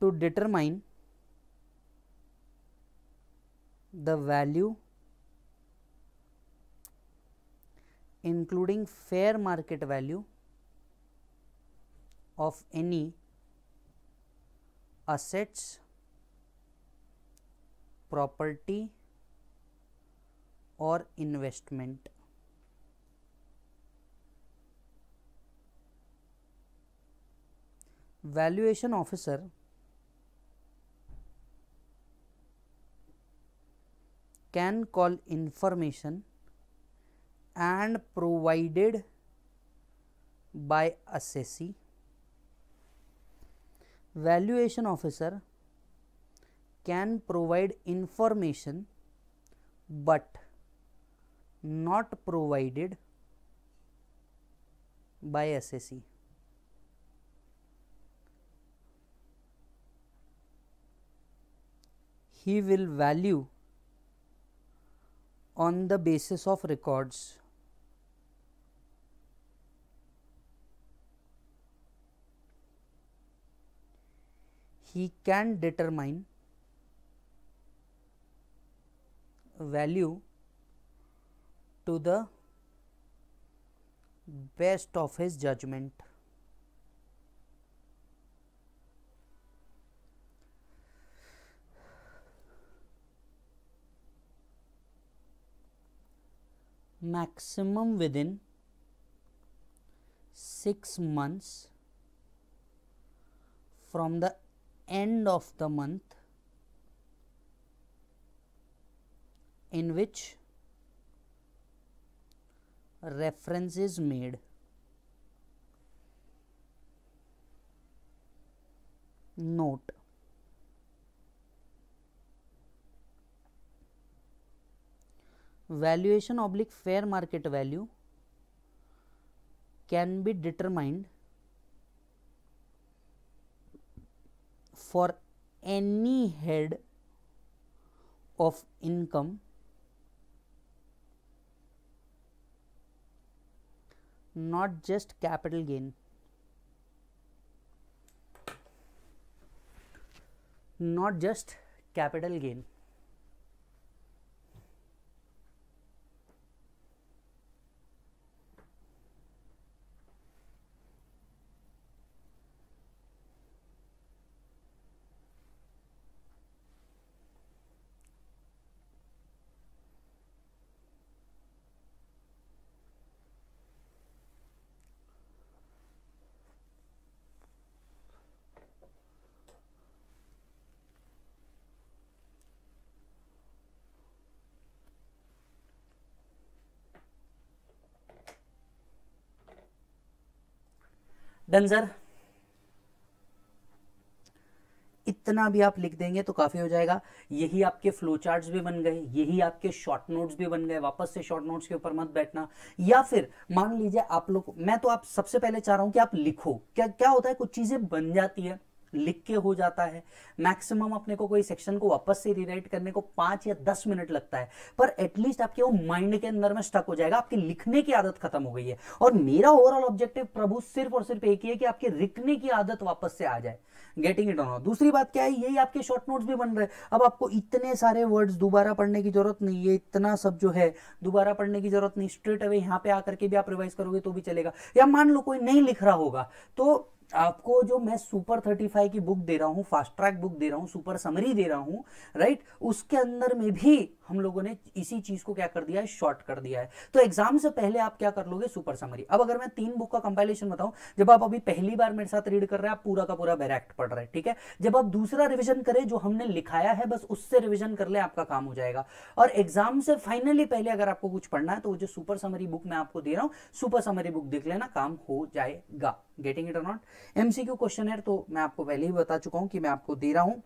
to determine the value including fair market value of any assets, property or investment. Valuation officer can call information and provided by assessee valuation officer can provide information but not provided by assessee he will value on the basis of records. He can determine value to the best of his judgment. maximum within 6 months from the end of the month in which reference is made. Note valuation oblique fair market value can be determined for any head of income not just capital gain. not just capital gain done sir इतना भी आप लिख देंगे तो काफी हो जाएगा यही आपके फ्लो चार्ट्स भी बन गए यही आपके शॉर्ट नोट्स भी बन गए वापस से शॉर्ट नोट्स के ऊपर मत बैठना या फिर मान लीजिए आप लोग मैं तो आप सबसे पहले चाह रहा हूं कि आप लिखो क्या क्या होता है कुछ चीजें बन जाती है लिख के हो जाता है मैक्सिमम अपने को कोई सेक्शन को वापस से रीराइट करने को पांच या दस मिनट लगता है पर एटलीस्ट आपके वो माइंड के अंदर में स्टक हो जाएगा आपकी लिखने की आदत खत्म हो गई है और मेरा ओवरऑल ऑब्जेक्टिव प्रभु सिर्फ और सिर्फ एक ही है कि आपके लिखने की आदत वापस से आ जाए गेटिंग इट ऑन दूसरी बात क्या है यही आपके शॉर्ट नोट्स भी बन रहे अब आपको इतने सारे वर्ड्स दोबारा पढ़ने की जरूरत नहीं है इतना सब जो है दोबारा पढ़ने की जरूरत नहीं स्ट्रेट अवे यहाँ पे आकर के भी आप रिवाइज करोगे तो भी चलेगा या मान लो कोई नहीं लिख रहा होगा तो आपको जो मैं सुपर थर्टी फाइव की बुक दे रहा हूँ फास्ट ट्रैक बुक दे रहा हूँ सुपर समरी दे रहा हूँ राइट उसके अंदर में भी हम लोगों ने इसी चीज को क्या कर दिया है शॉर्ट कर दिया है तो एग्जाम से पहले आप क्या कर लोगे सुपर समरी अब अगर मैं तीन बुक का कंपाइलेशन बताऊं जब आप अभी पहली बार मेरे साथ रीड कर रहे हैं आप पूरा का पूरा बैरैक्ट पढ़ रहे हैं ठीक है जब आप दूसरा रिविजन करें जो हमने लिखाया है बस उससे रिविजन कर ले आपका काम हो जाएगा और एग्जाम से फाइनली पहले अगर आपको कुछ पढ़ना है तो जो सुपर समरी बुक मैं आपको दे रहा हूँ सुपर समरी बुक देख लेना काम हो जाएगा गेटिंग इट और नॉट एमसीक्यू क्वेश्चन है तो मैं आपको पहले ही बता चुका हूं कि मैं आपको दे रहा हूं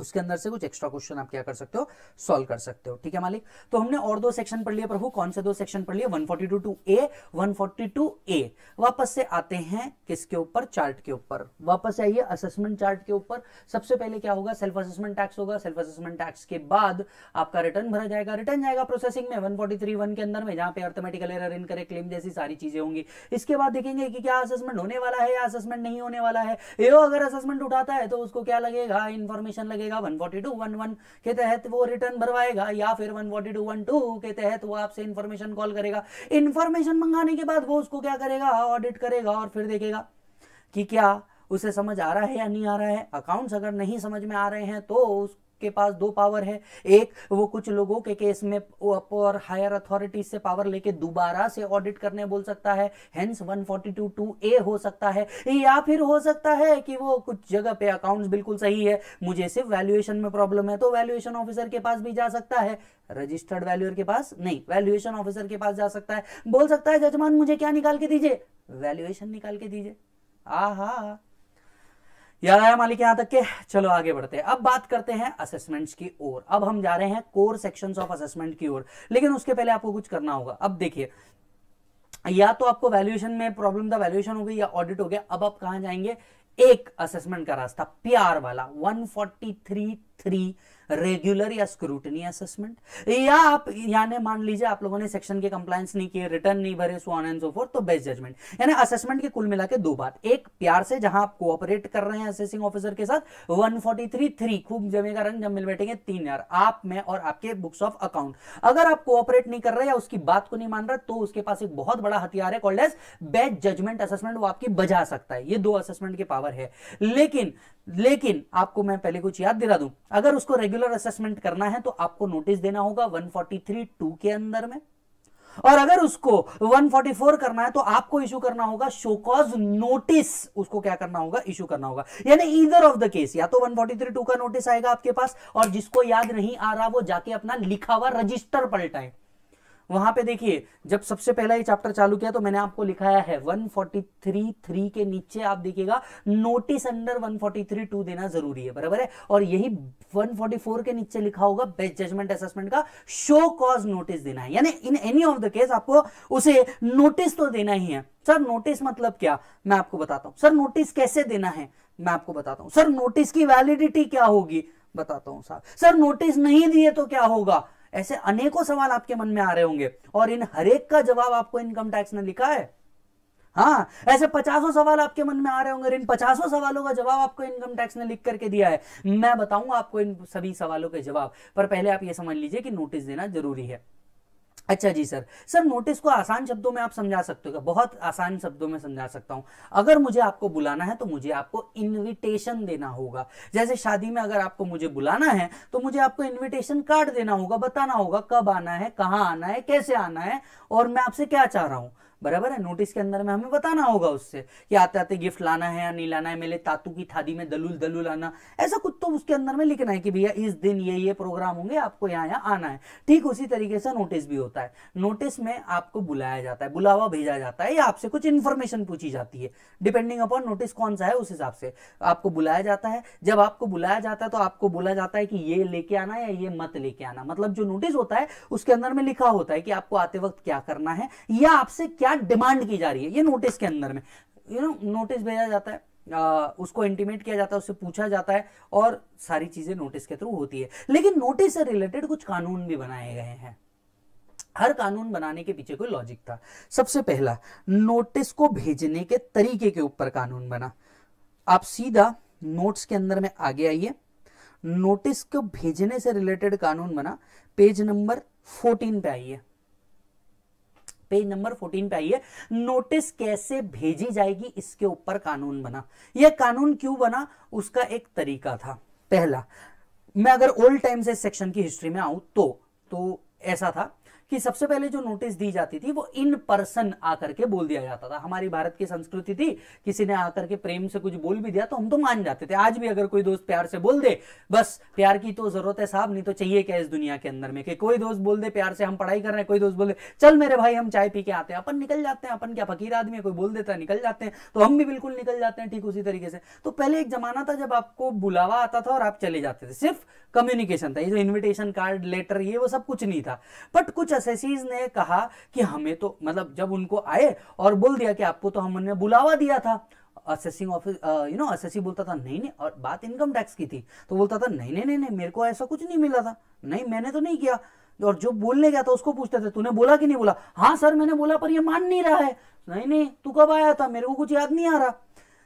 उसके अंदर से कुछ एक्स्ट्रा क्वेश्चन आप क्या कर सकते हो सॉल्व कर सकते हो ठीक है मालिक तो हमने और दो सेक्शन पढ़ लिए प्रभु कौन से दो सेक्शन पढ़ लिए 142 टू ए 142 ए वापस से आते हैं किसके ऊपर चार्ट के ऊपर वापस आइए असेसमेंट चार्ट के ऊपर सबसे पहले क्या होगा सेल्फ असेसमेंट टैक्स होगा सेल्फ असेसमेंट टैक्स के बाद आपका रिटर्न भरा जाएगा रिटर्न जाएगा प्रोसेसिंग में वन फोर्टी के अंदर में जहां पर अर्थमेटिकल एर इन करे क्लेम जैसी सारी चीजें होंगी इसके बाद देखेंगे कि क्या असेसमेंट होने वाला है या असेसमेंट नहीं होने वाला है ये अगर असेसमेंट उठाता है तो उसको क्या लगेगा इन्फॉर्मेशन लगेगा करेगा one forty two one one के तहत वो रिटर्न भरवाएगा या फिर one forty two one two के तहत वो आपसे इन्फॉर्मेशन कॉल करेगा इन्फॉर्मेशन मंगाने के बाद वो उसको क्या करेगा ऑडिट करेगा और फिर देखेगा कि क्या उसे समझ आ रहा है या नहीं आ रहा है अकाउंट्स अगर नहीं समझ में आ रहे हैं तो उस के पास दो पावर है एक वो कुछ लोगों के केस में और हायर अथॉरिटीज से पावर लेके दोबारा से ऑडिट करने बोल सकता है हेंस 142 ए हो सकता है या फिर हो सकता है कि वो कुछ जगह पे अकाउंट्स बिल्कुल सही है मुझे सिर्फ वैल्यूएशन में प्रॉब्लम है तो वैल्यूएशन ऑफिसर के पास भी जा सकता है रजिस्टर्ड वैल्यूअर के पास नहीं वैल्यूएशन ऑफिसर के पास जा सकता है बोल सकता है जजमान मुझे क्या निकाल के दीजिए वैल्यूएशन निकाल के दीजिए आ हा याद आया मालिक यहां तक के चलो आगे बढ़ते हैं अब बात करते हैं असेसमेंट्स की ओर अब हम जा रहे हैं कोर सेक्शंस ऑफ असेसमेंट की ओर लेकिन उसके पहले आपको कुछ करना होगा अब देखिए या तो आपको वैल्यूएशन में प्रॉब्लम था वैल्यूएशन हो गई या ऑडिट हो गया अब आप कहां जाएंगे एक असेसमेंट का रास्ता प्यार वाला one forty three three regular या स्क्रूटनी असेसमेंट या आप यानी मान लीजिए आप लोगों ने सेक्शन के कंप्लायंस नहीं किए रिटर्न नहीं भरे so on and so forth तो बेस्ट जजमेंट यानी असेसमेंट के कुल मिला के दो बात एक प्यार से जहां आप कोऑपरेट कर रहे हैं असेसिंग ऑफिसर के साथ 143 थ्री खूब जमेगा रंग जब मिल बैठेंगे तीन यार आप मैं और आपके बुक्स ऑफ अकाउंट अगर आप कोऑपरेट नहीं कर रहे या उसकी बात को नहीं मान रहे तो उसके पास एक बहुत बड़ा हथियार है called as best judgement assessment वो आपकी बजा सकता है ये दो असेसमेंट के पावर है लेकिन लेकिन आपको मैं पहले कुछ याद दिला दूं अगर उसको रेगुलर असेसमेंट करना है तो आपको नोटिस देना होगा 143 टू के अंदर में और अगर उसको 144 करना है तो आपको इशू करना होगा शोकॉज नोटिस उसको क्या करना होगा इशू करना होगा यानी इधर ऑफ द केस या तो 143 टू का नोटिस आएगा आपके पास और जिसको याद नहीं आ रहा वो जाके अपना लिखा हुआ रजिस्टर पलटाए वहां पे देखिए जब सबसे पहला ये चैप्टर चालू किया तो मैंने आपको लिखाया है 143 के नीचे आप देखिएगा नोटिस अंडर 143 देना जरूरी है बराबर है और यही 144 के नीचे लिखा होगा बेस्ट जजमेंट असेसमेंट का शो कॉज नोटिस देना है यानी in any of the case आपको उसे नोटिस तो देना ही है सर नोटिस मतलब क्या मैं आपको बताता हूं सर नोटिस कैसे देना है मैं आपको बताता हूं सर नोटिस की वैलिडिटी क्या होगी बताता हूं साहब सर नोटिस नहीं दिए तो क्या होगा ऐसे अनेकों सवाल आपके मन में आ रहे होंगे और इन हरेक का जवाब आपको इनकम टैक्स ने लिखा है हाँ ऐसे पचासों सवाल आपके मन में आ रहे होंगे इन पचासों सवालों का जवाब आपको इनकम टैक्स ने लिख करके दिया है मैं बताऊंगा आपको इन सभी सवालों के जवाब पर पहले आप ये समझ लीजिए कि नोटिस देना जरूरी है अच्छा जी सर सर नोटिस को आसान शब्दों में आप समझा सकते हो क्या बहुत आसान शब्दों में समझा सकता हूँ अगर मुझे आपको बुलाना है तो मुझे आपको इनविटेशन देना होगा जैसे शादी में अगर आपको मुझे बुलाना है तो मुझे आपको इनविटेशन कार्ड देना होगा बताना होगा कब आना है कहाँ आना है कैसे आना है और मैं आपसे क्या चाह रहा हूँ बराबर है नोटिस के अंदर में हमें बताना होगा उससे कि आते आते गिफ्ट लाना है या नहीं लाना है मेरे तातू की थादी में दलूल दलूल आना ऐसा कुछ तो उसके अंदर में लिखना है कि भैया इस दिन ये ये प्रोग्राम होंगे आपको यहाँ यहाँ आना है ठीक उसी तरीके से नोटिस भी होता है नोटिस में आपको बुलाया जाता है बुलावा भेजा जाता है या आपसे कुछ इन्फॉर्मेशन पूछी जाती है डिपेंडिंग अपॉन नोटिस कौन सा है उस हिसाब से आपको बुलाया जाता है जब आपको बुलाया जाता है तो आपको बोला जाता है कि ये लेके आना या ये मत लेके आना मतलब जो नोटिस होता है उसके अंदर में लिखा होता है कि आपको आते वक्त क्या करना है या आपसे क्या क्या डिमांड की जा रही है ये नोटिस के अंदर में यू नो नोटिस भेजा जाता है आ, उसको इंटीमेट किया जाता है उससे पूछा जाता है और सारी चीजें नोटिस के थ्रू होती है लेकिन नोटिस से रिलेटेड कुछ कानून भी बनाए गए हैं हर कानून बनाने के पीछे कोई लॉजिक था सबसे पहला नोटिस को भेजने के तरीके के ऊपर कानून बना आप सीधा नोट्स के अंदर में आगे आइए नोटिस को भेजने से रिलेटेड कानून बना पेज नंबर 14 पे आइए पेज नंबर 14 पे आई है नोटिस कैसे भेजी जाएगी इसके ऊपर कानून बना यह कानून क्यों बना उसका एक तरीका था पहला मैं अगर ओल्ड टाइम से सेक्शन की हिस्ट्री में आऊं तो तो ऐसा था कि सबसे पहले जो नोटिस दी जाती थी वो इन पर्सन आकर के बोल दिया जाता था हमारी भारत की संस्कृति थी किसी ने आकर के प्रेम से कुछ बोल भी दिया तो हम तो मान जाते थे आज भी अगर कोई दोस्त प्यार से बोल दे बस प्यार की तो जरूरत है साहब नहीं तो चाहिए क्या इस दुनिया के अंदर में कि कोई दोस्त बोल दे प्यार से हम पढ़ाई कर रहे हैं कोई दोस्त बोल दे चल मेरे भाई हम चाय पी के आते हैं अपन निकल जाते हैं अपन क्या फकीर आदमी है कोई बोल देता है निकल जाते हैं तो हम भी बिल्कुल निकल जाते हैं ठीक उसी तरीके से तो पहले एक जमाना था जब आपको बुलावा आता था और आप चले जाते थे सिर्फ कम्युनिकेशन था ये जो इन्विटेशन कार्ड लेटर ये वो सब कुछ नहीं था बट कुछ असेसीज ने कहा कि हमें तो मतलब जब उनको आए और बोल दिया कि आपको तो हमने बुलावा दिया था assessing office you know assessee बोलता था नहीं नहीं और बात इनकम टैक्स की थी तो बोलता था नहीं नहीं नहीं नहीं मेरे को ऐसा कुछ नहीं मिला था नहीं मैंने तो नहीं किया और जो बोलने गया था उसको पूछते थे तूने बोला कि नहीं बोला हाँ सर मैंने बोला पर ये मान नहीं रहा है नहीं नहीं तू कब आया था मेरे को कुछ याद नहीं आ रहा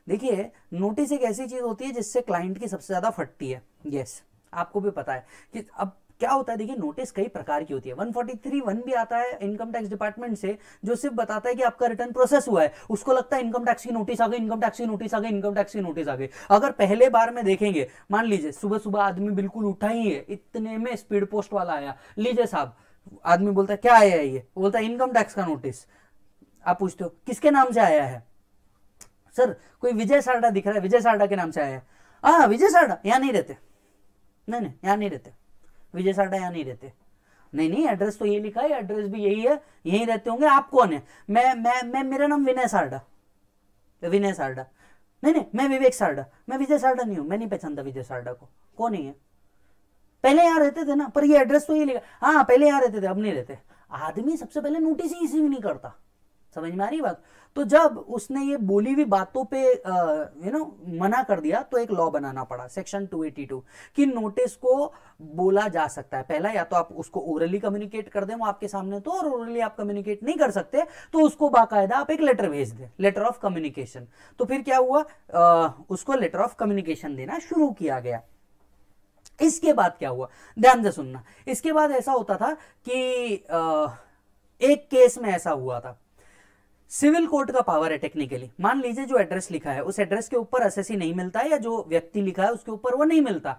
देखिए नोटिस एक ऐसी चीज होती है जिससे क्लाइंट की सबसे ज्यादा फटती है यस आपको भी पता है कि अब क्या होता है देखिए नोटिस कई प्रकार की होती है 143 वन भी आता है इनकम टैक्स डिपार्टमेंट से जो सिर्फ बताता है कि आपका रिटर्न प्रोसेस हुआ है उसको लगता है इनकम टैक्स की नोटिस आ गई इनकम टैक्स की नोटिस आ गई इनकम टैक्स की नोटिस आ गई अगर पहले बार में देखेंगे मान लीजिए सुबह सुबह आदमी बिल्कुल उठा ही है इतने में स्पीड पोस्ट वाला आया लीजिए साहब आदमी बोलता है क्या आया है ये बोलता है इनकम टैक्स का नोटिस आप पूछते हो किसके नाम से आया है सर कोई विजय सारडा दिख रहा है विजय सारडा के नाम से आया है हाँ विजय सारडा यहाँ नहीं रहते नहीं नहीं यहाँ नहीं रहते विजय साठा यहाँ नहीं रहते नहीं नहीं एड्रेस तो ये लिखा है एड्रेस भी यही है यहीं रहते होंगे आप कौन है मैं मैं मैं मेरा नाम विनय सारडा विनय सारडा नहीं नहीं मैं विवेक सारडा मैं विजय सारडा नहीं हूँ मैं नहीं पहचानता विजय सारडा को कौन ही है पहले यहाँ रहते थे ना पर ये एड्रेस तो ये लिखा हाँ पहले यहाँ रहते थे अब नहीं रहते आदमी सबसे पहले नोटिस ही रिसीव नहीं करता समझ में आ रही बात तो जब उसने ये बोली हुई बातों पे यू नो मना कर दिया तो एक लॉ बनाना पड़ा सेक्शन 282 कि नोटिस को बोला जा सकता है पहला या तो आप उसको ओरली कम्युनिकेट कर दें वो आपके सामने तो और ओरली आप कम्युनिकेट नहीं कर सकते तो उसको बाकायदा आप एक लेटर भेज दें लेटर ऑफ कम्युनिकेशन तो फिर क्या हुआ आ, उसको लेटर ऑफ कम्युनिकेशन देना शुरू किया गया इसके बाद क्या हुआ ध्यान से सुनना इसके बाद ऐसा होता था कि आ, एक केस में ऐसा हुआ था सिविल कोर्ट का पावर है टेक्निकली मान लीजिए जो एड्रेस लिखा है उस एड्रेस के ऊपर असेसी नहीं मिलता है या जो व्यक्ति लिखा है उसके ऊपर वो नहीं मिलता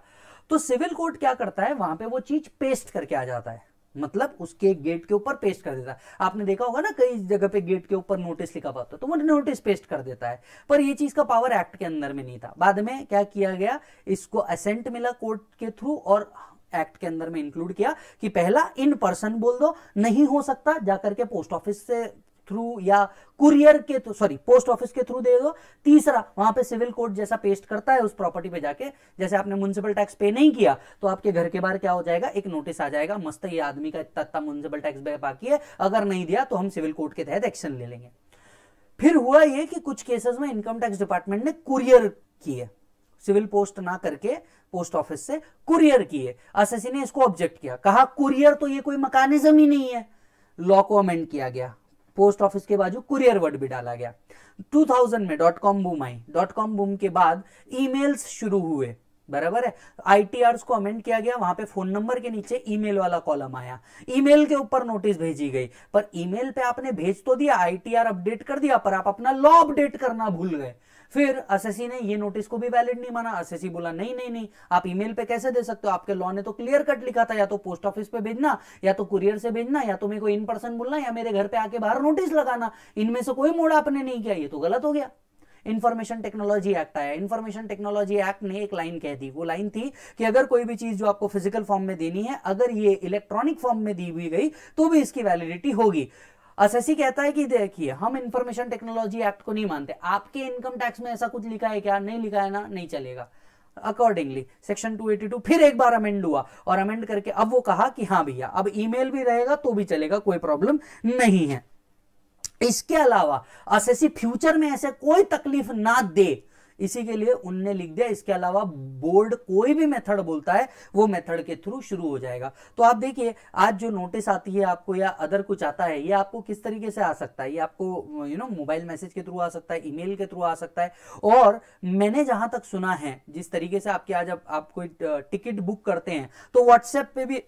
तो सिविल कोर्ट क्या करता है वहां पे वो चीज पेस्ट करके आ जाता है मतलब उसके गेट के ऊपर पेस्ट कर देता है आपने देखा होगा ना कई जगह पे गेट के ऊपर नोटिस लिखा हुआ था तो वो नोटिस पेस्ट कर देता है पर ये चीज का पावर एक्ट के अंदर में नहीं था बाद में क्या किया गया इसको असेंट मिला कोर्ट के थ्रू और एक्ट के अंदर में इंक्लूड किया कि पहला इन पर्सन बोल दो नहीं हो सकता जाकर के पोस्ट ऑफिस से थ्रू या कुरियर के थ्रू सॉरी पोस्ट ऑफिस के थ्रू देगा तीसरा वहां पे सिविल कोड जैसा पेस्ट करता है उस प्रॉपर्टी पे जाके जैसे आपने म्यूनसिपल टैक्स पे नहीं किया तो आपके घर के बाहर क्या हो जाएगा एक नोटिस आ जाएगा मस्त ये आदमी का इतना इतना म्यूनसिपल टैक्स बाकी है अगर नहीं दिया तो हम सिविल कोड के तहत एक्शन ले लेंगे फिर हुआ ये कि कुछ केसेस में इनकम टैक्स डिपार्टमेंट ने कुरियर किए सिविल पोस्ट ना करके पोस्ट ऑफिस से कुरियर किए असेसी ने इसको ऑब्जेक्ट किया कहा कुरियर तो ये कोई मकानिज्म ही नहीं है लॉ को अमेंड किया गया पोस्ट ऑफिस के बाजू कुरियर वर्ड भी डाला गया 2000 में डॉट कॉम बूम आई डॉट कॉम बूम के बाद ईमेल्स शुरू हुए बराबर है आईटीआर को अमेंड किया गया वहां पे फोन नंबर के नीचे ईमेल वाला कॉलम आया ईमेल के ऊपर नोटिस भेजी गई पर ईमेल पे आपने भेज तो दिया आईटीआर अपडेट कर दिया पर आप अपना लॉ अपडेट करना भूल गए फिर असेसी ने ये नोटिस को भी वैलिड नहीं माना असेसी बोला नहीं नहीं नहीं आप ईमेल पे कैसे दे सकते हो आपके लॉ ने तो क्लियर कट लिखा था या तो पोस्ट ऑफिस पे भेजना या तो कुरियर से भेजना या तो मेरे को इन पर्सन बोलना या मेरे घर पे आके बाहर नोटिस लगाना इनमें से कोई मोड़ आपने नहीं किया ये तो गलत हो गया इन्फॉर्मेशन टेक्नोलॉजी एक्ट आया इन्फॉर्मेशन टेक्नोलॉजी एक्ट ने एक लाइन कह दी वो लाइन थी कि अगर कोई भी चीज जो आपको फिजिकल फॉर्म में देनी है अगर ये इलेक्ट्रॉनिक फॉर्म में दी हुई गई तो भी इसकी वैलिडिटी होगी असेसी कहता है कि देखिए हम इंफॉर्मेशन टेक्नोलॉजी एक्ट को नहीं मानते आपके इनकम टैक्स में ऐसा कुछ लिखा है क्या नहीं लिखा है ना नहीं चलेगा अकॉर्डिंगली सेक्शन 282 फिर एक बार अमेंड हुआ और अमेंड करके अब वो कहा कि हाँ भैया अब ईमेल भी रहेगा तो भी चलेगा कोई प्रॉब्लम नहीं है इसके अलावा असेसी फ्यूचर में ऐसे कोई तकलीफ ना दे इसी के लिए उनने लिख दिया इसके अलावा बोर्ड कोई भी मेथड बोलता है वो मेथड के थ्रू शुरू हो जाएगा तो आप देखिए आज जो नोटिस आती है आपको या अदर कुछ आता है ये आपको किस तरीके से आ सकता है ये आपको यू नो मोबाइल मैसेज के थ्रू आ सकता है ईमेल के थ्रू आ सकता है और मैंने जहां तक सुना है जिस तरीके से आपके आज आप, आप कोई टिकट बुक करते हैं तो व्हाट्सएप पे भी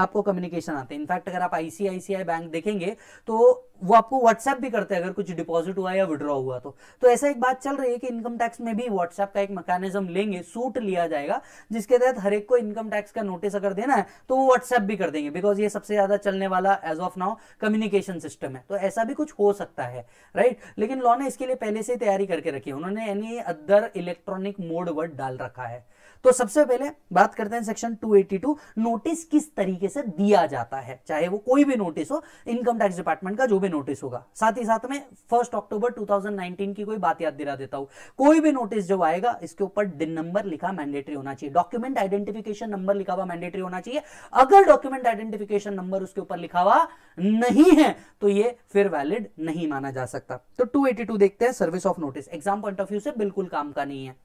आपको कम्युनिकेशन आते हैं इनफैक्ट अगर आप आईसीआईसीआई बैंक देखेंगे तो वो आपको व्हाट्सएप भी करते हैं अगर कुछ डिपॉजिट हुआ या विड्रॉ हुआ तो तो ऐसा एक बात चल रही है कि इनकम टैक्स में भी व्हाट्सएप का एक मैकेनिज्म लेंगे सूट लिया जाएगा जिसके तहत हर एक को इनकम टैक्स का नोटिस अगर देना है तो वो व्हाट्सएप भी कर देंगे बिकॉज ये सबसे ज्यादा चलने वाला as of now communication system है तो ऐसा भी कुछ हो सकता है राइट लेकिन लॉ ने इसके लिए पहले से तैयारी करके रखी है उन्होंने यानी अदर इलेक्ट्रॉनिक मोड वर्ड डाल रखा है तो सबसे पहले बात करते हैं सेक्शन 282 नोटिस किस तरीके से दिया जाता है चाहे वो कोई भी नोटिस हो इनकम टैक्स डिपार्टमेंट का जो भी नोटिस होगा साथ ही साथ में फर्स्ट अक्टूबर 2019 की कोई बात याद दिला देता हूं कोई भी नोटिस जब आएगा इसके ऊपर दिन नंबर लिखा मैंडेटरी होना चाहिए डॉक्यूमेंट आइडेंटिफिकेशन नंबर लिखा हुआ मैंडेटरी होना चाहिए अगर डॉक्यूमेंट आइडेंटिफिकेशन नंबर उसके ऊपर लिखा हुआ नहीं है तो ये फिर वैलिड नहीं माना जा सकता तो 282 देखते हैं service of notice exam point of view से बिल्कुल काम का नहीं है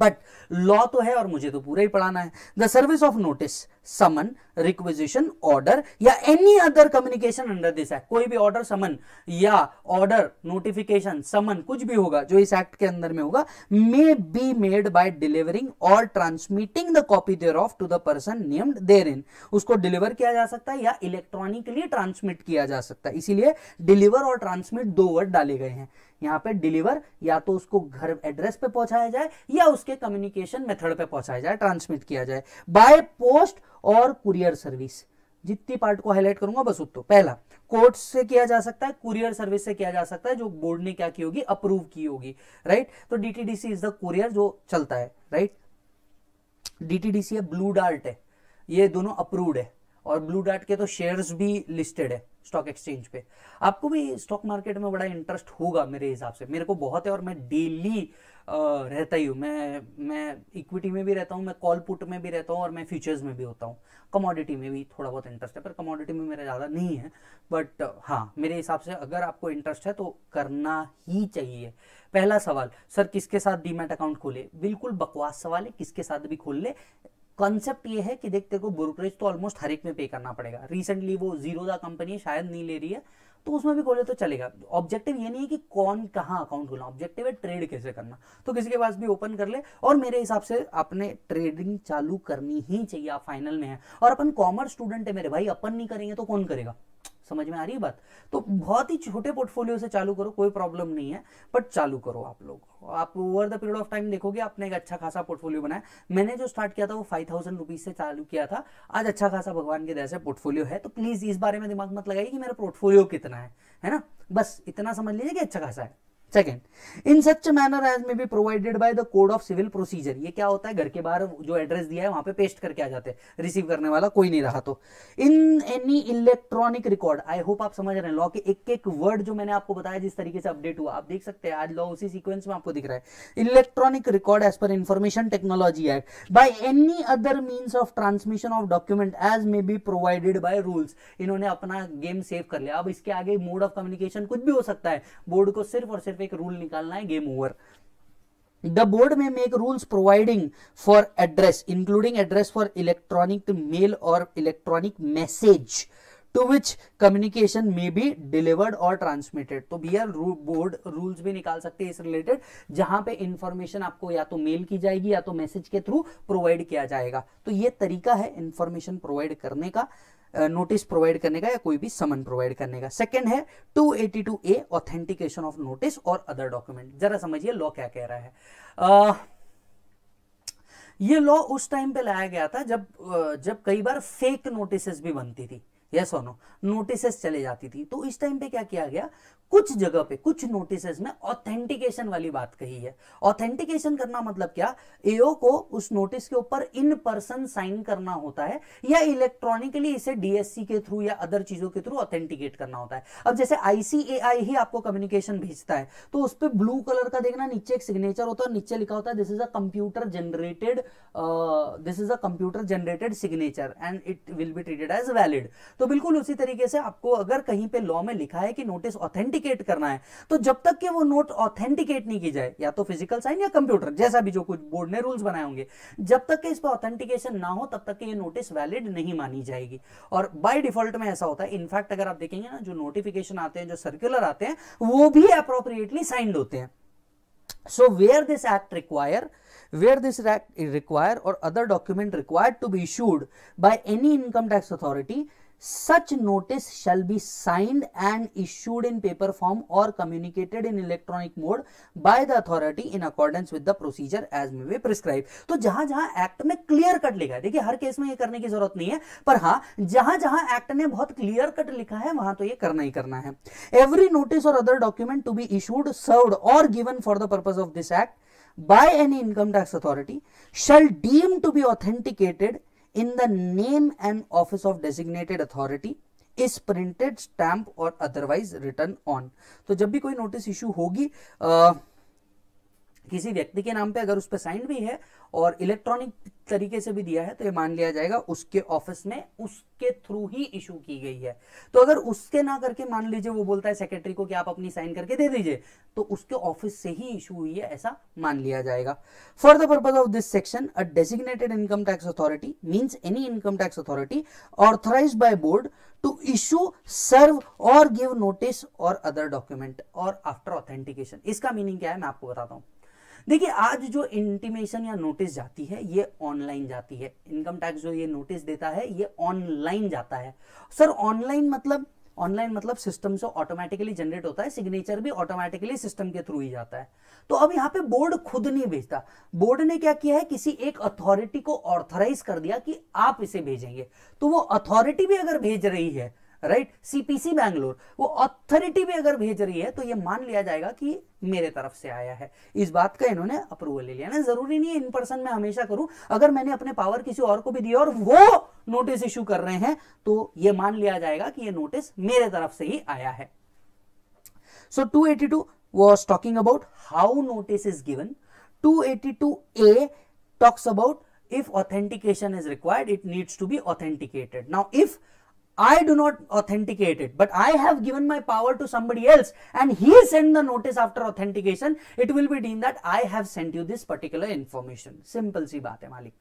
बट लॉ तो है और मुझे तो पूरा ही पढ़ाना है the service of notice summon requisition order या any other communication under this act कोई भी ऑर्डर समन या ऑर्डर नोटिफिकेशन समन कुछ भी होगा जो इस एक्ट के अंदर में होगा may be made by delivering और transmitting the copy thereof to the person named therein उसको डिलीवर किया जा सकता है या इलेक्ट्रॉनिकली ट्रांसमिट किया जा सकता है इसीलिए डिलीवर और ट्रांसमिट दो वर्ड डाले गए हैं यहाँ पे डिलीवर या तो उसको घर एड्रेस पे पहुंचाया जाए या उसके कम्युनिकेशन मेथड पे पहुंचाया जाए ट्रांसमिट किया जाए बाय पोस्ट और कुरियर सर्विस जितनी पार्ट को हाईलाइट करूंगा बस उतो पहला कोर्ट से किया जा सकता है कुरियर सर्विस से किया जा सकता है जो बोर्ड ने क्या की होगी अप्रूव की होगी राइट तो डीटीडीसी इज द कुरियर जो चलता है राइट डीटीडीसी है ब्लू डार्ट है ये दोनों अप्रूव्ड है और ब्लू डार्ट के तो शेयर्स भी लिस्टेड है स्टॉक एक्सचेंज पे आपको भी स्टॉक मार्केट में बड़ा इंटरेस्ट होगा मेरे हिसाब से मेरे को बहुत है और मैं डेली रहता ही हूँ मैं मैं इक्विटी में भी रहता हूँ मैं कॉल पुट में भी रहता हूँ और मैं फ्यूचर्स में भी होता हूँ कमोडिटी में भी थोड़ा बहुत इंटरेस्ट है पर कमोडिटी में मेरा ज़्यादा नहीं है बट हाँ मेरे हिसाब से अगर आपको इंटरेस्ट है तो करना ही चाहिए पहला सवाल सर किसके साथ डीमेट अकाउंट खोले बिल्कुल बकवास सवाल है किसके साथ भी खोल ले कॉन्सेप्ट ये है कि देखते को ब्रोकरेज तो ऑलमोस्ट हर एक में पे करना पड़ेगा रिसेंटली वो जीरोदा कंपनी शायद नहीं ले रही है तो उसमें भी खोले तो चलेगा ऑब्जेक्टिव ये नहीं है कि कौन कहाँ अकाउंट खोलना ऑब्जेक्टिव है ट्रेड कैसे करना तो किसी के पास भी ओपन कर ले और मेरे हिसाब से अपने ट्रेडिंग चालू करनी ही चाहिए आप फाइनल में है और अपन कॉमर्स स्टूडेंट है मेरे भाई अपन नहीं करेंगे तो कौन करेगा समझ में आ रही है बात तो बहुत ही छोटे पोर्टफोलियो से चालू करो कोई प्रॉब्लम नहीं है बट चालू करो आप लोग आप over the period of time देखोगे आपने एक अच्छा खासा पोर्टफोलियो बनाया मैंने जो स्टार्ट किया था वो फाइव थाउजेंड रुपीज से चालू किया था आज अच्छा खासा भगवान के दया से पोर्टफोलियो है तो प्लीज इस बारे में दिमाग मत लगाइए कि मेरा पोर्टफोलियो कितना है है ना बस इतना समझ लीजिए कि अच्छा खासा है second in such manner as may be provided by the code of civil procedure ये क्या होता है घर के बाहर जो एड्रेस दिया है वहां पे पेस्ट करके आ जाते हैं रिसीव करने वाला कोई नहीं रहा तो in any electronic record I hope आप समझ रहे हैं लॉ के एक एक वर्ड जो मैंने आपको बताया जिस तरीके से अपडेट हुआ आप देख सकते हैं आज लॉ उसी सिक्वेंस में आपको दिख रहा है electronic record as per information technology act by any other means of transmission of document as may be provided by rules इन्होंने अपना गेम सेव कर लिया अब इसके आगे मोड ऑफ कम्युनिकेशन कुछ भी हो सकता है बोर्ड को सिर्फ और सिर्फ सिर्फ एक रूल निकालना है गेम ओवर द बोर्ड में make rules providing for address including address for electronic mail और electronic message to which communication में भी डिलीवर्ड और ट्रांसमिटेड तो भैया बोर्ड रूल्स भी निकाल सकते हैं इस रिलेटेड जहां पे इंफॉर्मेशन आपको या तो मेल की जाएगी या तो मैसेज के थ्रू प्रोवाइड किया जाएगा तो ये तरीका है इंफॉर्मेशन प्रोवाइड करने का नोटिस प्रोवाइड करने का या कोई भी समन प्रोवाइड करने का सेकंड है two eighty two A authentication of notice और अदर डॉक्यूमेंट जरा समझिए लॉ क्या कह रहा है आ, ये लॉ उस टाइम पे लाया गया था जब जब कई बार फेक नोटिस भी बनती थी यस और नो नोटिसेस चले जाती थी तो इस टाइम पे क्या किया गया कुछ जगह पे कुछ नोटिसेस में ऑथेंटिकेशन वाली बात कही है ऑथेंटिकेशन करना मतलब क्या एओ को उस नोटिस के ऊपर इन पर्सन साइन करना होता है या इलेक्ट्रॉनिकली इसे डीएससी के थ्रू या अदर चीजों के थ्रू ऑथेंटिकेट करना होता है अब जैसे आईसीएआई ही आपको कम्युनिकेशन भेजता है तो उस पर ब्लू कलर का देखना नीचे एक सिग्नेचर होता है नीचे लिखा होता है this is a computer generated this is a computer generated signature and it will be treated as valid तो बिल्कुल उसी तरीके से आपको अगर कहीं पे लॉ में लिखा है कि नोटिस ऑथेंटिकेट करना है तो जब तक कि वो नोट ऑथेंटिकेट नहीं की जाए या तो फिजिकल साइन या कंप्यूटर जैसा भी जो कुछ बोर्ड ने रूल्स बनाए होंगे जब तक इस पर ऑथेंटिकेशन ना हो तब तक के ये नोटिस वैलिड नहीं मानी जाएगी और बाय डिफॉल्ट में ऐसा होता है इनफैक्ट अगर आप देखेंगे ना जो नोटिफिकेशन आते हैं जो सर्कुलर आते हैं वो भी अप्रोप्रिएटली साइंड होते हैं so where this act require where this act require or other document required to be issued by any income tax authority such notice shall be signed and issued in paper form or communicated in electronic mode by the authority in accordance with the procedure as may be prescribed तो जहां जहां act में clear cut लिखा है देखिए हर case में ये करने की जरूरत नहीं है पर हाँ जहां जहां एक्ट ने बहुत क्लियर कट लिखा है वहां तो ये करना ही करना है एवरी नोटिस और other document to be issued served और given for the purpose of this act by any income tax authority shall deem to be authenticated in the name and office of designated authority is printed stamp और otherwise return on तो जब भी कोई notice issue होगी किसी व्यक्ति के नाम पे अगर उस पर साइन भी है और इलेक्ट्रॉनिक तरीके से भी दिया है तो ये मान लिया जाएगा उसके ऑफिस में उसके थ्रू ही इशू की गई है तो अगर उसके ना करके मान लीजिए वो बोलता है सेक्रेटरी को कि आप अपनी साइन करके दे दीजिए तो उसके ऑफिस से ही इशू हुई है ऐसा मान लिया जाएगा for the purpose of this section a designated income tax authority means any income tax authority authorise by board to issue serve और गिव नोटिस और अदर डॉक्यूमेंट और आफ्टर ऑथेंटिकेशन इसका मीनिंग क्या है मैं आपको बताता हूं देखिए आज जो इंटीमेशन या नोटिस जाती है ये ऑनलाइन जाती है इनकम टैक्स जो ये नोटिस देता है ये ऑनलाइन जाता है सर ऑनलाइन मतलब ऑनलाइन मतलब सिस्टम से ऑटोमेटिकली जनरेट होता है सिग्नेचर भी ऑटोमेटिकली सिस्टम के थ्रू ही जाता है तो अब यहाँ पे बोर्ड खुद नहीं भेजता बोर्ड ने क्या किया है किसी एक अथॉरिटी को ऑर्थराइज कर दिया कि आप इसे भेजेंगे तो वो अथॉरिटी भी अगर भेज रही है राइट सीपीसी बैंगलोर वो अथॉरिटी भी अगर भेज रही है तो ये मान लिया जाएगा कि मेरे तरफ से आया है इस बात का इन्होंने अप्रूवल ले लिया ना जरूरी नहीं है इन पर्सन में हमेशा करूं अगर मैंने अपने पावर किसी और को भी दिया और वो नोटिस इश्यू कर रहे हैं तो ये मान लिया जाएगा कि ये नोटिस मेरे तरफ से ही आया है so two eighty two about how notice is given two eighty two A talks about if authentication is required it needs to be authenticated now if I do not authenticate it, but I have given my power to somebody else and he sent the notice after authentication. It will be deemed that I have sent you this particular information. Simple सी बात है मालिक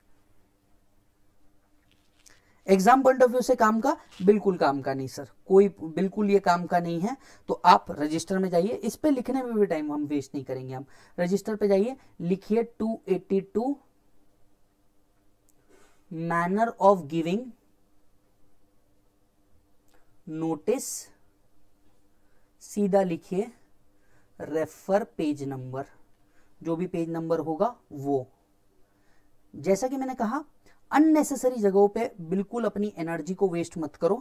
exam point of view से काम का बिल्कुल काम का नहीं सर कोई बिल्कुल ये काम का नहीं है तो आप रजिस्टर में जाइए इस पे लिखने में भी टाइम हम वेस्ट नहीं करेंगे हम रजिस्टर पे जाइए लिखिए 282 मैनर ऑफ गिविंग नोटिस सीधा लिखिए रेफर पेज नंबर जो भी पेज नंबर होगा वो जैसा कि मैंने कहा अननेसेसरी जगहों पे बिल्कुल अपनी एनर्जी को वेस्ट मत करो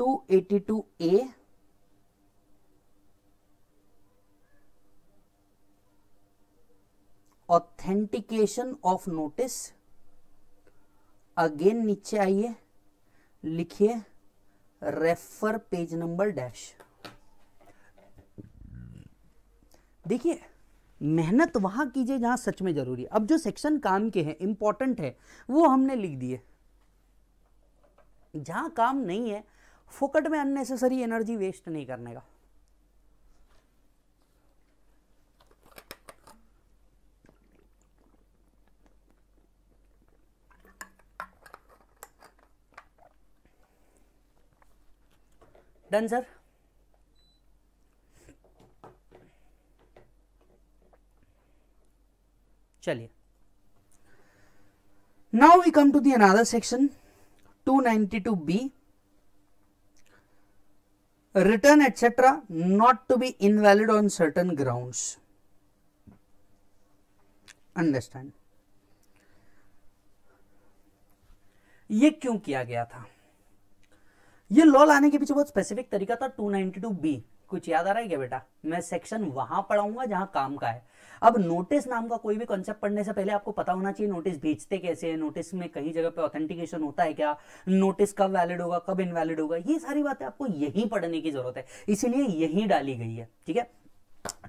282 A authentication of notice again नीचे आइए लिखिए रेफर पेज नंबर डैश देखिए मेहनत वहां कीजिए जहां सच में जरूरी है अब जो सेक्शन काम के हैं इंपॉर्टेंट है वो हमने लिख दिए जहां काम नहीं है फोकट में अननेसेसरी एनर्जी वेस्ट नहीं करने का डन सर चलिए now we come to the another section 292 B return etcetera not to be invalid on certain grounds understand ये क्यों किया गया था ये लॉ लाने के पीछे बहुत स्पेसिफिक तरीका था 292 बी कुछ याद आ रहा है क्या बेटा मैं सेक्शन वहां पढ़ाऊंगा जहां काम का है अब नोटिस नाम का कोई भी कॉन्सेप्ट पढ़ने से पहले आपको पता होना चाहिए नोटिस भेजते कैसे हैं नोटिस में कहीं जगह पे ऑथेंटिकेशन होता है क्या नोटिस कब वैलिड होगा कब इनवैलिड होगा ये सारी बातें आपको यही पढ़ने की जरूरत है इसीलिए यही डाली गई है ठीक है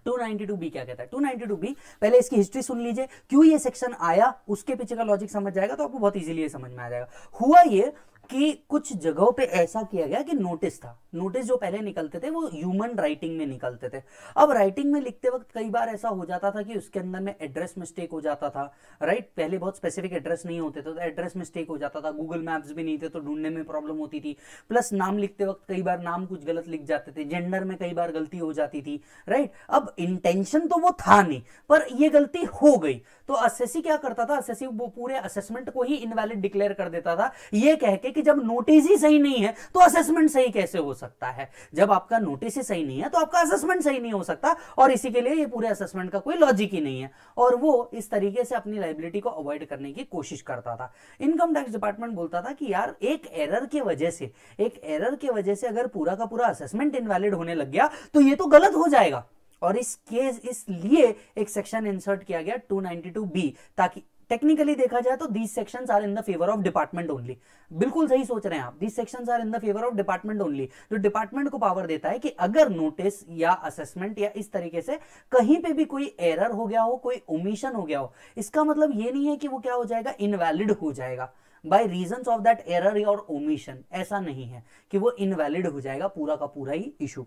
बी क्या कहता है बी पहले इसकी हिस्ट्री सुन लीजिए क्यों ये सेक्शन आया उसके पीछे का लॉजिक समझ जाएगा तो आपको बहुत इजीली समझ में आ जाएगा हुआ ये कि कुछ जगहों पे ऐसा किया गया कि नोटिस था नोटिस जो पहले निकलते थे वो ह्यूमन राइटिंग में निकलते थे अब राइटिंग में लिखते वक्त कई बार ऐसा हो जाता था कि उसके अंदर में एड्रेस मिस्टेक हो जाता था राइट पहले बहुत स्पेसिफिक एड्रेस नहीं होते थे तो एड्रेस मिस्टेक हो जाता था गूगल मैप्स भी नहीं थे तो ढूंढने में प्रॉब्लम होती थी प्लस नाम लिखते वक्त कई बार नाम कुछ गलत लिख जाते थे जेंडर में कई बार गलती हो जाती थी राइट अब इंटेंशन तो वो था नहीं पर यह गलती हो गई तो असेसी क्या करता था असेसी वो पूरे असेसमेंट को ही इनवैलिड डिक्लेयर कर देता था यह कहकर कि जब नोटिस ही सही नहीं है तो असेसमेंट सही कैसे हो सकता है जब आपका नोटिस ही सही नहीं है तो आपका असेसमेंट सही नहीं हो सकता और इसी के लिए ये पूरे असेसमेंट का कोई लॉजिक ही नहीं है और वो इस तरीके से अपनी लाइबिलिटी को अवॉइड करने की कोशिश करता था इनकम टैक्स डिपार्टमेंट बोलता था कि यार एक एरर के वजह से एक एरर के वजह से अगर पूरा का पूरा असेसमेंट इनवैलिड होने लग गया तो ये तो गलत हो जाएगा और इस केस इसलिए एक सेक्शन इंसर्ट किया गया 292 बी ताकि टेक्निकली देखा जाए तो these sections are in the favour of department only बिल्कुल सही सोच रहे हैं आप these sections are in the favour of department only जो डिपार्टमेंट को पावर देता है कि अगर नोटिस या असेसमेंट या इस तरीके से कहीं पे भी कोई एरर हो गया हो कोई ओमिशन हो गया हो इसका मतलब ये नहीं है कि वो क्या हो जाएगा इनवैलिड हो जाएगा by reason of that error और ओमिशन ऐसा नहीं है कि वो इनवैलिड हो जाएगा पूरा का पूरा ही issue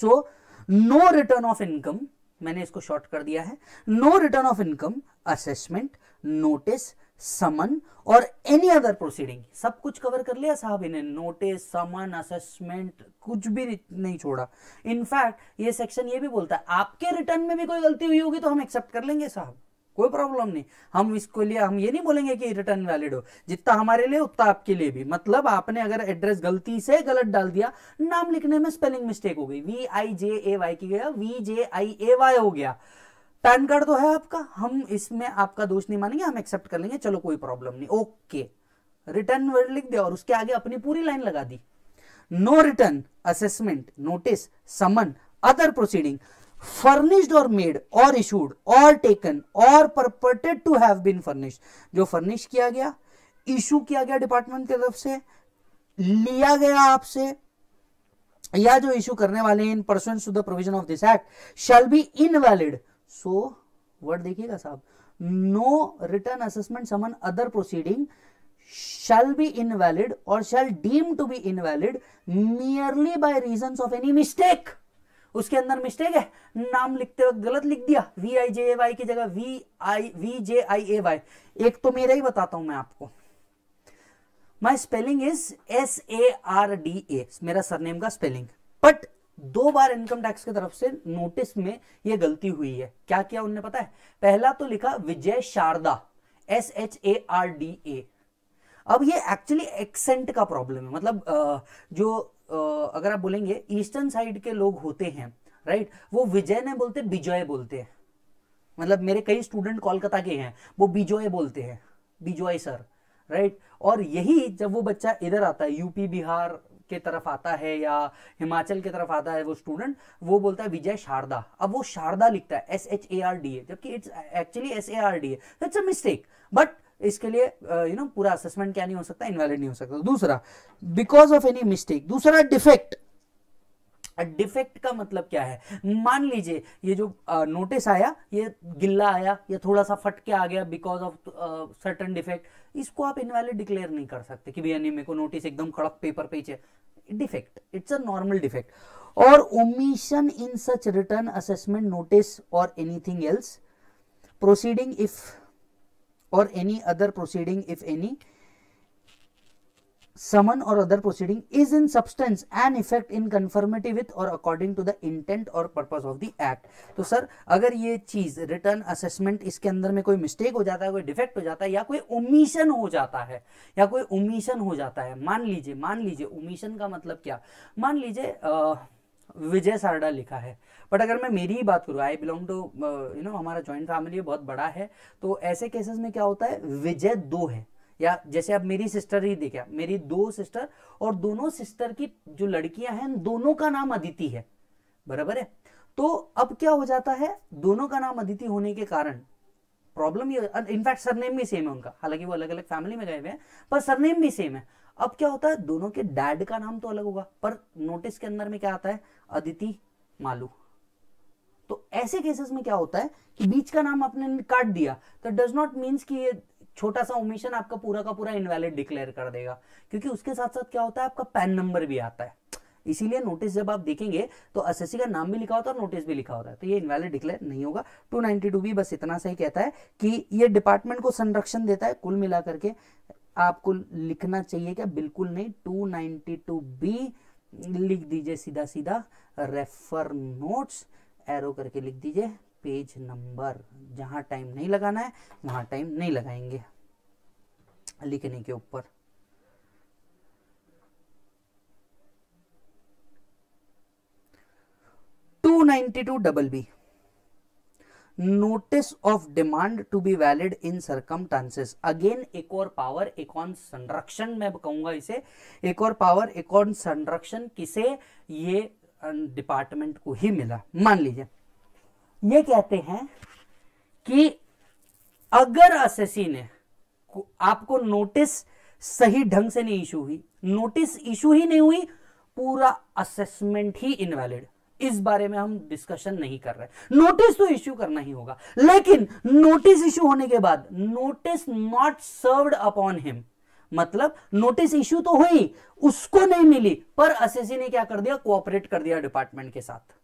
so no return of income मैंने इसको शॉर्ट कर दिया है no return of income assessment notice summon और एनी अदर प्रोसीडिंग सब कुछ कवर कर लिया साहब इन्हें नोटिस समन असेसमेंट कुछ भी नहीं छोड़ा इनफैक्ट ये सेक्शन ये भी बोलता है आपके रिटर्न में भी कोई गलती हुई होगी तो हम एक्सेप्ट कर लेंगे साहब कोई प्रॉब्लम नहीं हम इसको लिए हम ये नहीं बोलेंगे कि रिटर्न वैलिड हो जितना हमारे लिए उतना आपके लिए भी मतलब आपने अगर एड्रेस गलती से गलत डाल दिया नाम लिखने में स्पेलिंग मिस्टेक हो गई V I J A Y की गया V J I A Y हो गया पैन कार्ड तो है आपका हम इसमें आपका दोष नहीं मानेंगे हम एक्सेप्ट कर लेंगे चलो कोई प्रॉब्लम नहीं ओके रिटर्न वर्ड लिख दिया और उसके आगे अपनी पूरी लाइन लगा दी no return assessment notice summon other proceeding furnished और मेड और इशूड और टेकन और purported to have been furnished जो फर्निश किया गया इशू किया गया डिपार्टमेंट की तरफ से लिया गया आपसे या जो इशू करने वाले in person to the provision of this act shall be invalid so word देखिएगा साहब no return assessment summon other proceeding invalid और shall deem to be invalid merely by reason of any mistake उसके अंदर mistake है नाम लिखते वक्त गलत लिख दिया V I J A Y की जगह V I V J I A Y एक तो मेरा ही बताता हूं मैं आपको my spelling is S A R D A मेरा सरनेम का स्पेलिंग बट दो बार इनकम टैक्स की तरफ से नोटिस में यह गलती हुई है क्या किया उनने पता है पहला तो लिखा Vijay Sharda S H A R D A अब ये एक्चुअली एक्सेंट का प्रॉब्लम है मतलब जो अगर आप बोलेंगे ईस्टर्न साइड के लोग होते हैं राइट वो विजय नहीं बोलते बिजोय बोलते हैं मतलब मेरे कई स्टूडेंट कोलकाता के हैं वो बिजोय बोलते हैं बिजोय सर राइट और यही जब वो बच्चा इधर आता है यूपी बिहार के तरफ आता है या हिमाचल के तरफ आता है वो स्टूडेंट वो बोलता है विजय शारदा अब वो शारदा लिखता है S H A R D A जबकि it's actually S A R D A a mistake but इसके लिए यू नो पूरा असेसमेंट क्या नहीं हो सकता इनवैलिड नहीं हो सकता दूसरा बिकॉज ऑफ एनी मिस्टेक दूसरा डिफेक्ट डिफेक्ट का मतलब क्या है मान लीजिए ये जो नोटिस आया ये गिल्ला आया ये थोड़ा सा फट के आ गया बिकॉज ऑफ सर्टन डिफेक्ट इसको आप इनवैलिड डिक्लेयर नहीं कर सकते कि भैया नहीं मेरे को नोटिस एकदम कड़क पेपर पे ही defect it's a normal defect और omission in such return assessment notice और anything else proceeding if or any other proceeding if any summon or other proceeding is in substance and effect in conformity with or according to the intent or purpose of the act तो sir अगर ये चीज return assessment इसके अंदर में कोई mistake हो जाता है कोई डिफेक्ट हो जाता है या कोई ओमिशन हो जाता है या कोई ओमिशन हो जाता है मान लीजिए मान लीजिए ओमिशन का मतलब क्या मान लीजिए विजय सारडा लिखा है बट अगर मैं मेरी ही बात करूँ I belong to you know हमारा ज्वाइंट फैमिली बहुत बड़ा है तो ऐसे केसेस में क्या होता है विजय दो है या जैसे आप मेरी सिस्टर ही देखा मेरी दो सिस्टर और दोनों सिस्टर की जो लड़कियां हैं दोनों का नाम अदिति है बराबर है तो अब क्या हो जाता है दोनों का नाम अदिति होने के कारण प्रॉब्लम ये इनफैक्ट सरनेम भी सेम है उनका हालांकि वो अलग अलग फैमिली में गए हुए हैं पर सरनेम भी सेम है अब क्या होता है दोनों के डैड का नाम तो अलग होगा पर नोटिस के अंदर में क्या आता है अदिति मालू तो ऐसे केसेस में क्या होता है कि बीच का नाम आपने काट दिया तो डज नॉट मीन्स कि ये छोटा सा ओमिशन आपका पूरा का पूरा इनवैलिड डिक्लेयर कर देगा क्योंकि उसके साथ साथ क्या होता है आपका पैन नंबर भी आता है इसीलिए नोटिस जब आप देखेंगे तो एसएससी का नाम भी लिखा होता है और नोटिस भी लिखा होता है तो ये इनवैलिड डिक्लेयर नहीं होगा 292 भी बस इतना सही कहता है कि ये डिपार्टमेंट को संरक्षण देता है कुल मिला करके आपको लिखना चाहिए क्या बिल्कुल नहीं 292 बी लिख दीजिए सीधा सीधा रेफर नोट्स एरो करके लिख दीजिए पेज नंबर जहां टाइम नहीं लगाना है वहां टाइम नहीं लगाएंगे लिखने के ऊपर two ninety two double B notice of demand to be valid in circumstances again एक और पावर एक और संरक्षण मैं कहूंगा इसे एक और पावर एक और संरक्षण किसे ये डिपार्टमेंट अं, को ही मिला मान लीजिए ये कहते हैं कि अगर असेसी ने आपको नोटिस सही ढंग से नहीं इशू हुई नोटिस इशू ही नहीं हुई पूरा असेसमेंट ही इनवैलिड इस बारे में हम डिस्कशन नहीं कर रहे नोटिस तो इश्यू करना ही होगा लेकिन नोटिस इश्यू होने के बाद notice not served upon him मतलब नोटिस इश्यू तो हुई उसको नहीं मिली पर एसएससी ने क्या कर दिया कोऑपरेट कर दिया डिपार्टमेंट के साथ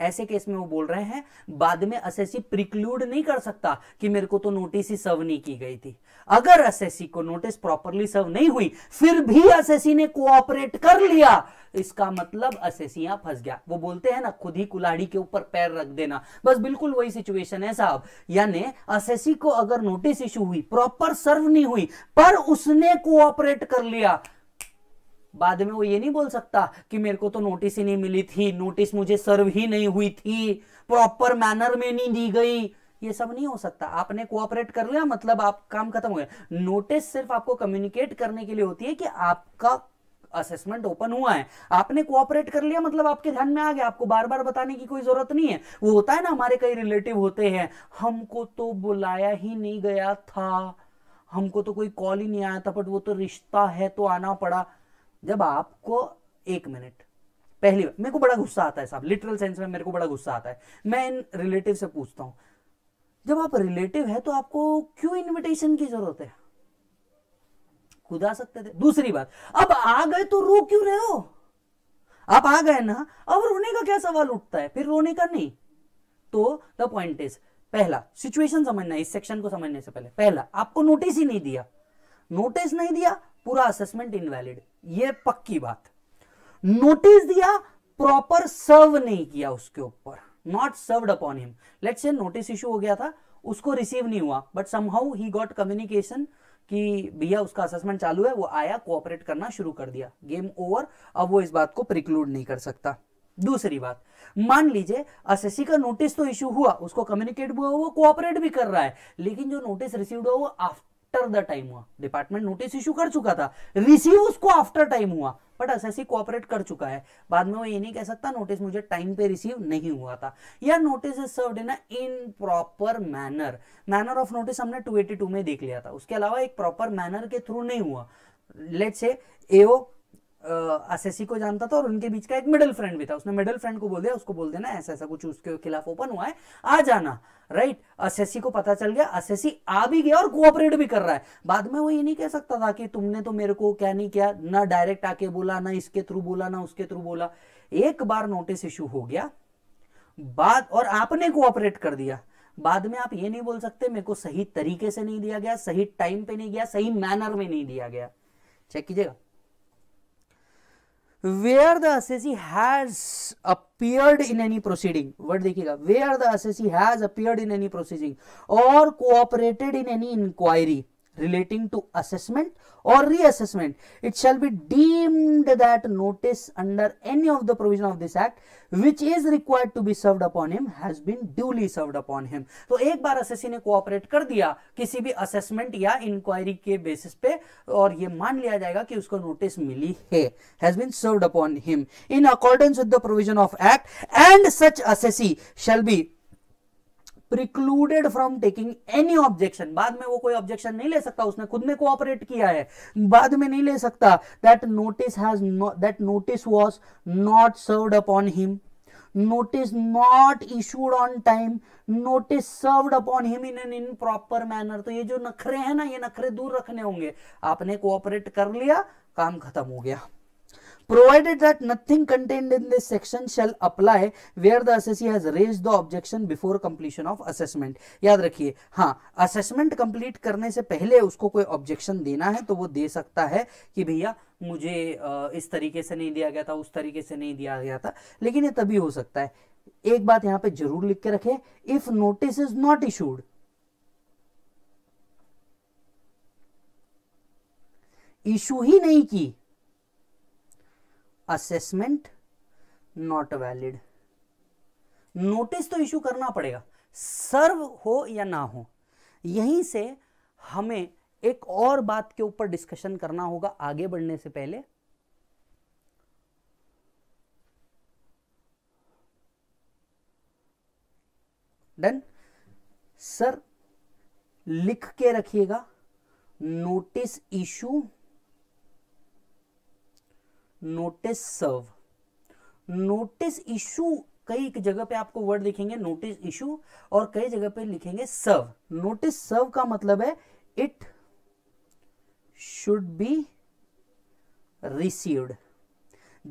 ऐसे केस में वो बोल रहे हैं बाद में असेसी प्रिक्लूड नहीं कर सकता कि मेरे को तो नोटिस ही सर्व नहीं की गई थी अगर असेसी को नोटिस प्रॉपरली सर्व नहीं हुई फिर भी असेसी ने कोऑपरेट कर लिया इसका मतलब असेसी यहां फंस गया वो बोलते हैं ना खुद ही कुलाड़ी के ऊपर पैर रख देना बस बिल्कुल वही सिचुएशन है साहब यानी असेसी को अगर नोटिस इशू हुई प्रॉपर सर्व नहीं हुई पर उसने कोऑपरेट कर लिया बाद में वो ये नहीं बोल सकता कि मेरे को तो नोटिस ही नहीं मिली थी नोटिस मुझे सर्व ही नहीं हुई थी प्रॉपर मैनर में नहीं दी गई ये सब नहीं हो सकता आपने कोऑपरेट कर लिया मतलब आप काम खत्म हो गया नोटिस सिर्फ आपको कम्युनिकेट करने के लिए होती है कि आपका असेसमेंट ओपन हुआ है आपने कोऑपरेट कर लिया मतलब आपके ध्यान में आ गया आपको बार बार बताने की कोई जरूरत नहीं है वो होता है ना हमारे कई रिलेटिव होते हैं हमको तो बुलाया ही नहीं गया था हमको तो कोई कॉल ही नहीं आया था बट वो तो रिश्ता है तो आना पड़ा जब आपको एक मिनट पहली बार मेरे को बड़ा गुस्सा आता है साहब लिटरल सेंस में मेरे को बड़ा गुस्सा आता है मैं इन रिलेटिव से पूछता हूं जब आप रिलेटिव है तो आपको क्यों इनविटेशन की जरूरत है खुद आ सकते थे दूसरी बात अब आ गए तो रो क्यों रहे हो आप आ गए ना अब रोने का क्या सवाल उठता है फिर रोने का नहीं तो द पॉइंट इज पहला सिचुएशन समझना इस सेक्शन को समझने से पहले पहला आपको नोटिस ही नहीं दिया नोटिस नहीं दिया पूरा असेसमेंट इनवैलिड ये पक्की बात नोटिस दिया प्रॉपर सर्व नहीं किया उसके ऊपर not served upon him let's say notice issue हो गया था उसको रिसीव नहीं हुआ but somehow he got communication कि भैया उसका असेसमेंट चालू है वो आया कोऑपरेट करना शुरू कर दिया गेम ओवर अब वो इस बात को प्रिक्लूड नहीं कर सकता दूसरी बात मान लीजिए असेसी का नोटिस तो इश्यू हुआ उसको कम्युनिकेट हुआ वो कोऑपरेट भी कर रहा है लेकिन जो नोटिस रिसीव हुआ वो आफ्टर द टाइम हुआ डिपार्टमेंट नोटिस इश्यू कर चुका था रिसीव उसको आफ्टर टाइम हुआ बट एसएससी कोऑपरेट कर चुका है बाद में वो ये नहीं कह सकता नोटिस मुझे टाइम पे रिसीव नहीं हुआ था या notice is served in in proper manner manner of notice हमने 282 में देख लिया था उसके अलावा एक प्रॉपर मैनर के थ्रू नहीं हुआ लेट से एओ असेसी को जानता था और उनके बीच का एक मिडिल फ्रेंड भी था उसने मिडिल फ्रेंड को बोल दिया उसको बोल देना ऐसा ऐसा कुछ उसके खिलाफ ओपन हुआ है आ जाना राइट असेसी को पता चल गया असेसी आ भी गया और कोऑपरेट भी कर रहा है बाद में वो ये नहीं कह सकता था कि तुमने तो मेरे को क्या नहीं किया ना डायरेक्ट आके बोला ना इसके थ्रू बोला ना उसके थ्रू बोला एक बार नोटिस इशू हो गया बाद और आपने कोऑपरेट कर दिया बाद में आप ये नहीं बोल सकते मेरे को सही तरीके से नहीं दिया गया सही टाइम पे नहीं गया सही मैनर में नहीं दिया गया चेक कीजिएगा where the assessee has appeared in any proceeding word देखिएगा where the assessee has appeared in any proceeding और cooperated in any inquiry relating to assessment or reassessment it shall be deemed that notice under any of the provision of this act which is required to be served upon him has been duly served upon him so ek bar assessi ne cooperate kar diya kisi bhi assessment ya inquiry ke basis pe aur ye maan liya jayega ki usko notice mili hai has been served upon him in accordance with the provision of act and such assessi shall be precluded from taking any objection बाद में वो कोई objection नहीं ले सकता उसने खुद में कोऑपरेट किया है बाद में नहीं ले सकता that notice has that notice was not served upon him notice not issued on time notice served upon him in an in proper manner तो ये जो नखरे हैं ना ये नखरे दूर रखने होंगे आपने कोऑपरेट कर लिया काम खत्म हो गया provided that nothing contained in this section shall apply where the assessee has raised the objection before completion of assessment yaad rakhiye ha assessment complete karne se pehle usko koi objection dena hai to wo de sakta hai ki bhaiya mujhe uh, is tarike se nahi diya gaya tha us tarike se nahi diya gaya tha lekin ye tabhi ho sakta hai ek baat yahan pe zarur likh ke rakhe if notice is not issued issue ही नहीं की assessment not valid notice तो issue करना पड़ेगा सर्व हो या ना हो यहीं से हमें एक और बात के ऊपर डिस्कशन करना होगा आगे बढ़ने से पहले डन सर लिख के रखिएगा notice issue notice serve notice issue कई जगह पे आपको वर्ड दिखेंगे नोटिस इशू और कई जगह पे लिखेंगे सर्व नोटिस सर्व का मतलब है इट शुड बी रिसीव्ड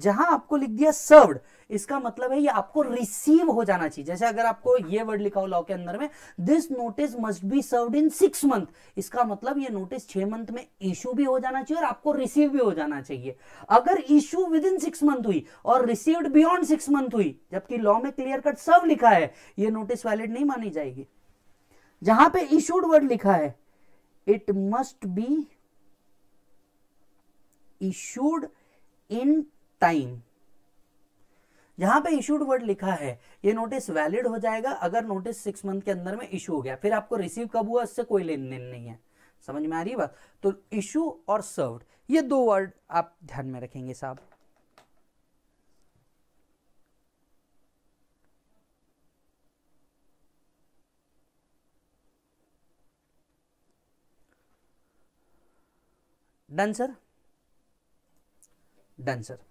जहां आपको लिख दिया सर्व्ड इसका मतलब है ये आपको रिसीव हो जाना चाहिए जैसे अगर आपको ये वर्ड लिखा हो लॉ के अंदर में this notice must be serve in six month इसका मतलब ये नोटिस छह मंथ में इश्यू भी हो जाना चाहिए और आपको रिसीव भी हो जाना चाहिए अगर issue within six month हुई और रिसीव्ड बियॉन्ड सिक्स मंथ हुई जबकि लॉ में क्लियर कट सर्व लिखा है ये नोटिस वैलिड नहीं मानी जाएगी जहां पे इशूड वर्ड लिखा है it must be issued in time यहाँ पे इशूड वर्ड लिखा है ये नोटिस वैलिड हो जाएगा अगर नोटिस सिक्स मंथ के अंदर में इशू हो गया फिर आपको रिसीव कब हुआ इससे कोई लेन देन नहीं है समझ में आ रही बात तो इशू और सर्व्ड ये दो वर्ड आप ध्यान में रखेंगे साहब डन सर डन सर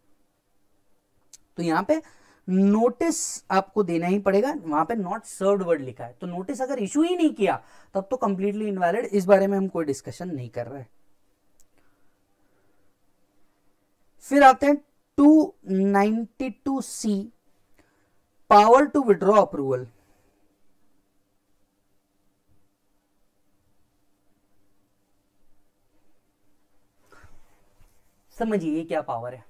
तो यहाँ पे नोटिस आपको देना ही पड़ेगा वहां पे नॉट सर्व वर्ड लिखा है तो नोटिस अगर इशू ही नहीं किया तब तो कंप्लीटली इनवैलिड इस बारे में हम कोई डिस्कशन नहीं कर रहे फिर आते हैं two ninety two C power to withdraw approval समझिए क्या पावर है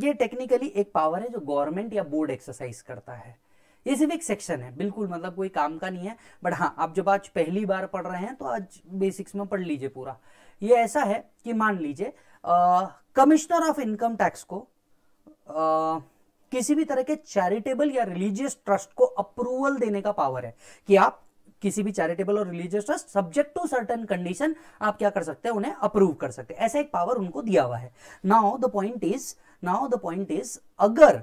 ये टेक्निकली एक पावर है जो गवर्नमेंट या बोर्ड एक्सरसाइज करता है ये सिर्फ एक सेक्शन है बिल्कुल मतलब कोई काम का नहीं है बट हाँ आप जब आज पहली बार पढ़ रहे हैं तो आज बेसिक्स में पढ़ लीजिए पूरा ये ऐसा है कि मान लीजिए कमिश्नर ऑफ इनकम टैक्स को आ, किसी भी तरह के चैरिटेबल या रिलीजियस ट्रस्ट को अप्रूवल देने का पावर है कि आप किसी भी चैरिटेबल और religious trust subject to certain condition आप क्या कर सकते हैं उन्हें अप्रूव कर सकते हैं ऐसा एक पावर उनको दिया हुआ है now the point is now the point is अगर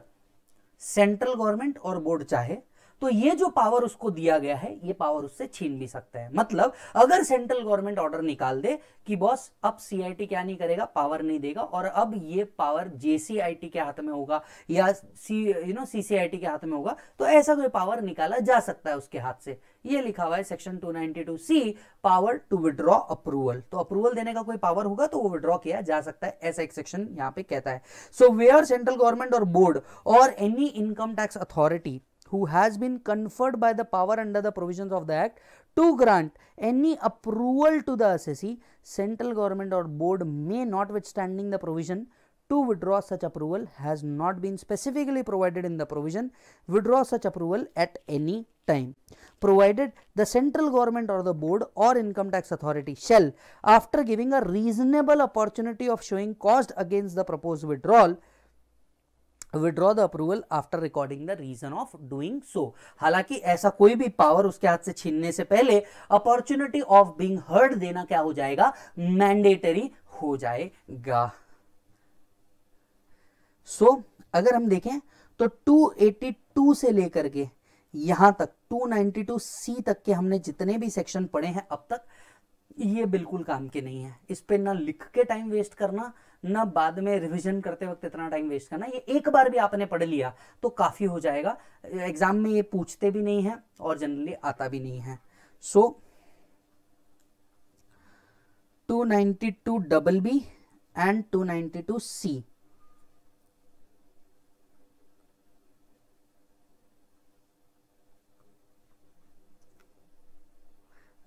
सेंट्रल गवर्नमेंट और बोर्ड चाहे तो ये जो पावर उसको दिया गया है ये पावर उससे छीन भी सकता है मतलब अगर सेंट्रल गवर्नमेंट ऑर्डर निकाल दे कि बॉस अब सीआईटी क्या नहीं करेगा पावर नहीं देगा और अब ये पावर जेसीआईटी के हाथ में होगा या सी यू नो सीसीआईटी के हाथ में होगा तो ऐसा कोई पावर निकाला जा सकता है उसके हाथ से ये लिखा हुआ है section 292 C power to withdraw approval तो अप्रूवल देने का कोई पावर होगा तो वो विड्रॉ किया जा सकता है ऐसा एक सेक्शन यहाँ पे कहता है सो वेयर सेंट्रल गवर्नमेंट और बोर्ड और any income tax authority who has been conferred by the power under the provisions of the act to grant any approval to the assessee central government or board may notwithstanding the provision to withdraw such approval has not been specifically provided in the provision withdraw such approval at any time provided the central government or the board or income tax authority shall after giving a reasonable opportunity of showing cost against the proposed withdrawal withdraw the approval after recording the reason of doing so हालांकि ऐसा कोई भी power उसके हाथ से छीनने से पहले अपॉर्चुनिटी ऑफ बीइंग हर्ड देना क्या हो जाएगा मैंडेटरी हो जाएगा सो so, अगर हम देखें तो 282 से लेकर के यहां तक 292 सी तक के हमने जितने भी सेक्शन पढ़े हैं अब तक ये बिल्कुल काम के नहीं है इस पर ना लिख के टाइम वेस्ट करना ना बाद में रिवीजन करते वक्त इतना टाइम वेस्ट करना ये एक बार भी आपने पढ़ लिया तो काफ़ी हो जाएगा एग्जाम में ये पूछते भी नहीं है और जनरली आता भी नहीं है so two ninety two double B and two ninety two C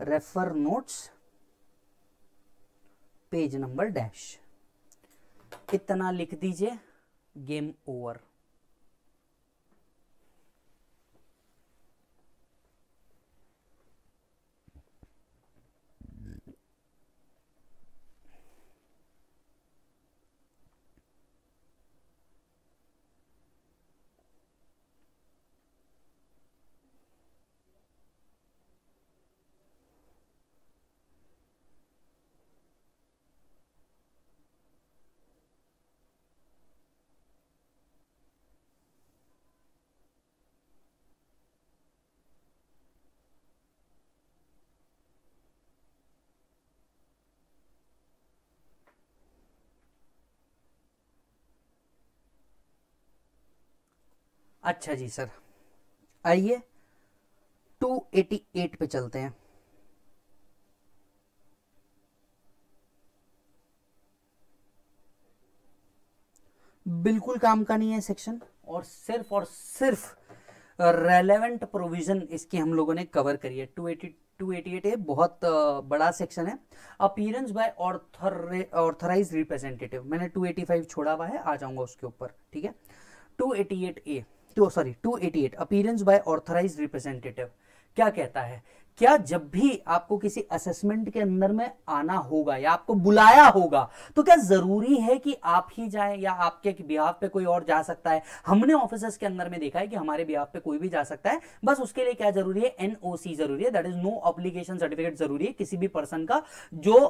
refer notes page number dash इतना लिख दीजिए गेम ओवर अच्छा जी सर आइए 288 पे चलते हैं बिल्कुल काम का नहीं है सेक्शन और सिर्फ और सिर्फ रेलेवेंट प्रोविजन इसकी हम लोगों ने कवर करी है एटी 288 है बहुत बड़ा सेक्शन है अपीयरेंस बाय ऑर्थराइज रिप्रेजेंटेटिव मैंने 285 छोड़ा हुआ है आ जाऊंगा उसके ऊपर ठीक है 288 A two sorry 288 appearance by authorise representative क्या कहता है क्या जब भी आपको किसी असेसमेंट के अंदर में आना होगा या आपको बुलाया होगा तो क्या जरूरी है कि आप ही जाएं या आपके बिहार पे कोई और जा सकता है हमने ऑफिसर्स के अंदर में देखा है कि हमारे बिहाव पे कोई भी जा सकता है बस उसके लिए क्या जरूरी है एनओसी जरूरी है that is no application certificate जरूरी है किसी भी पर्सन का जो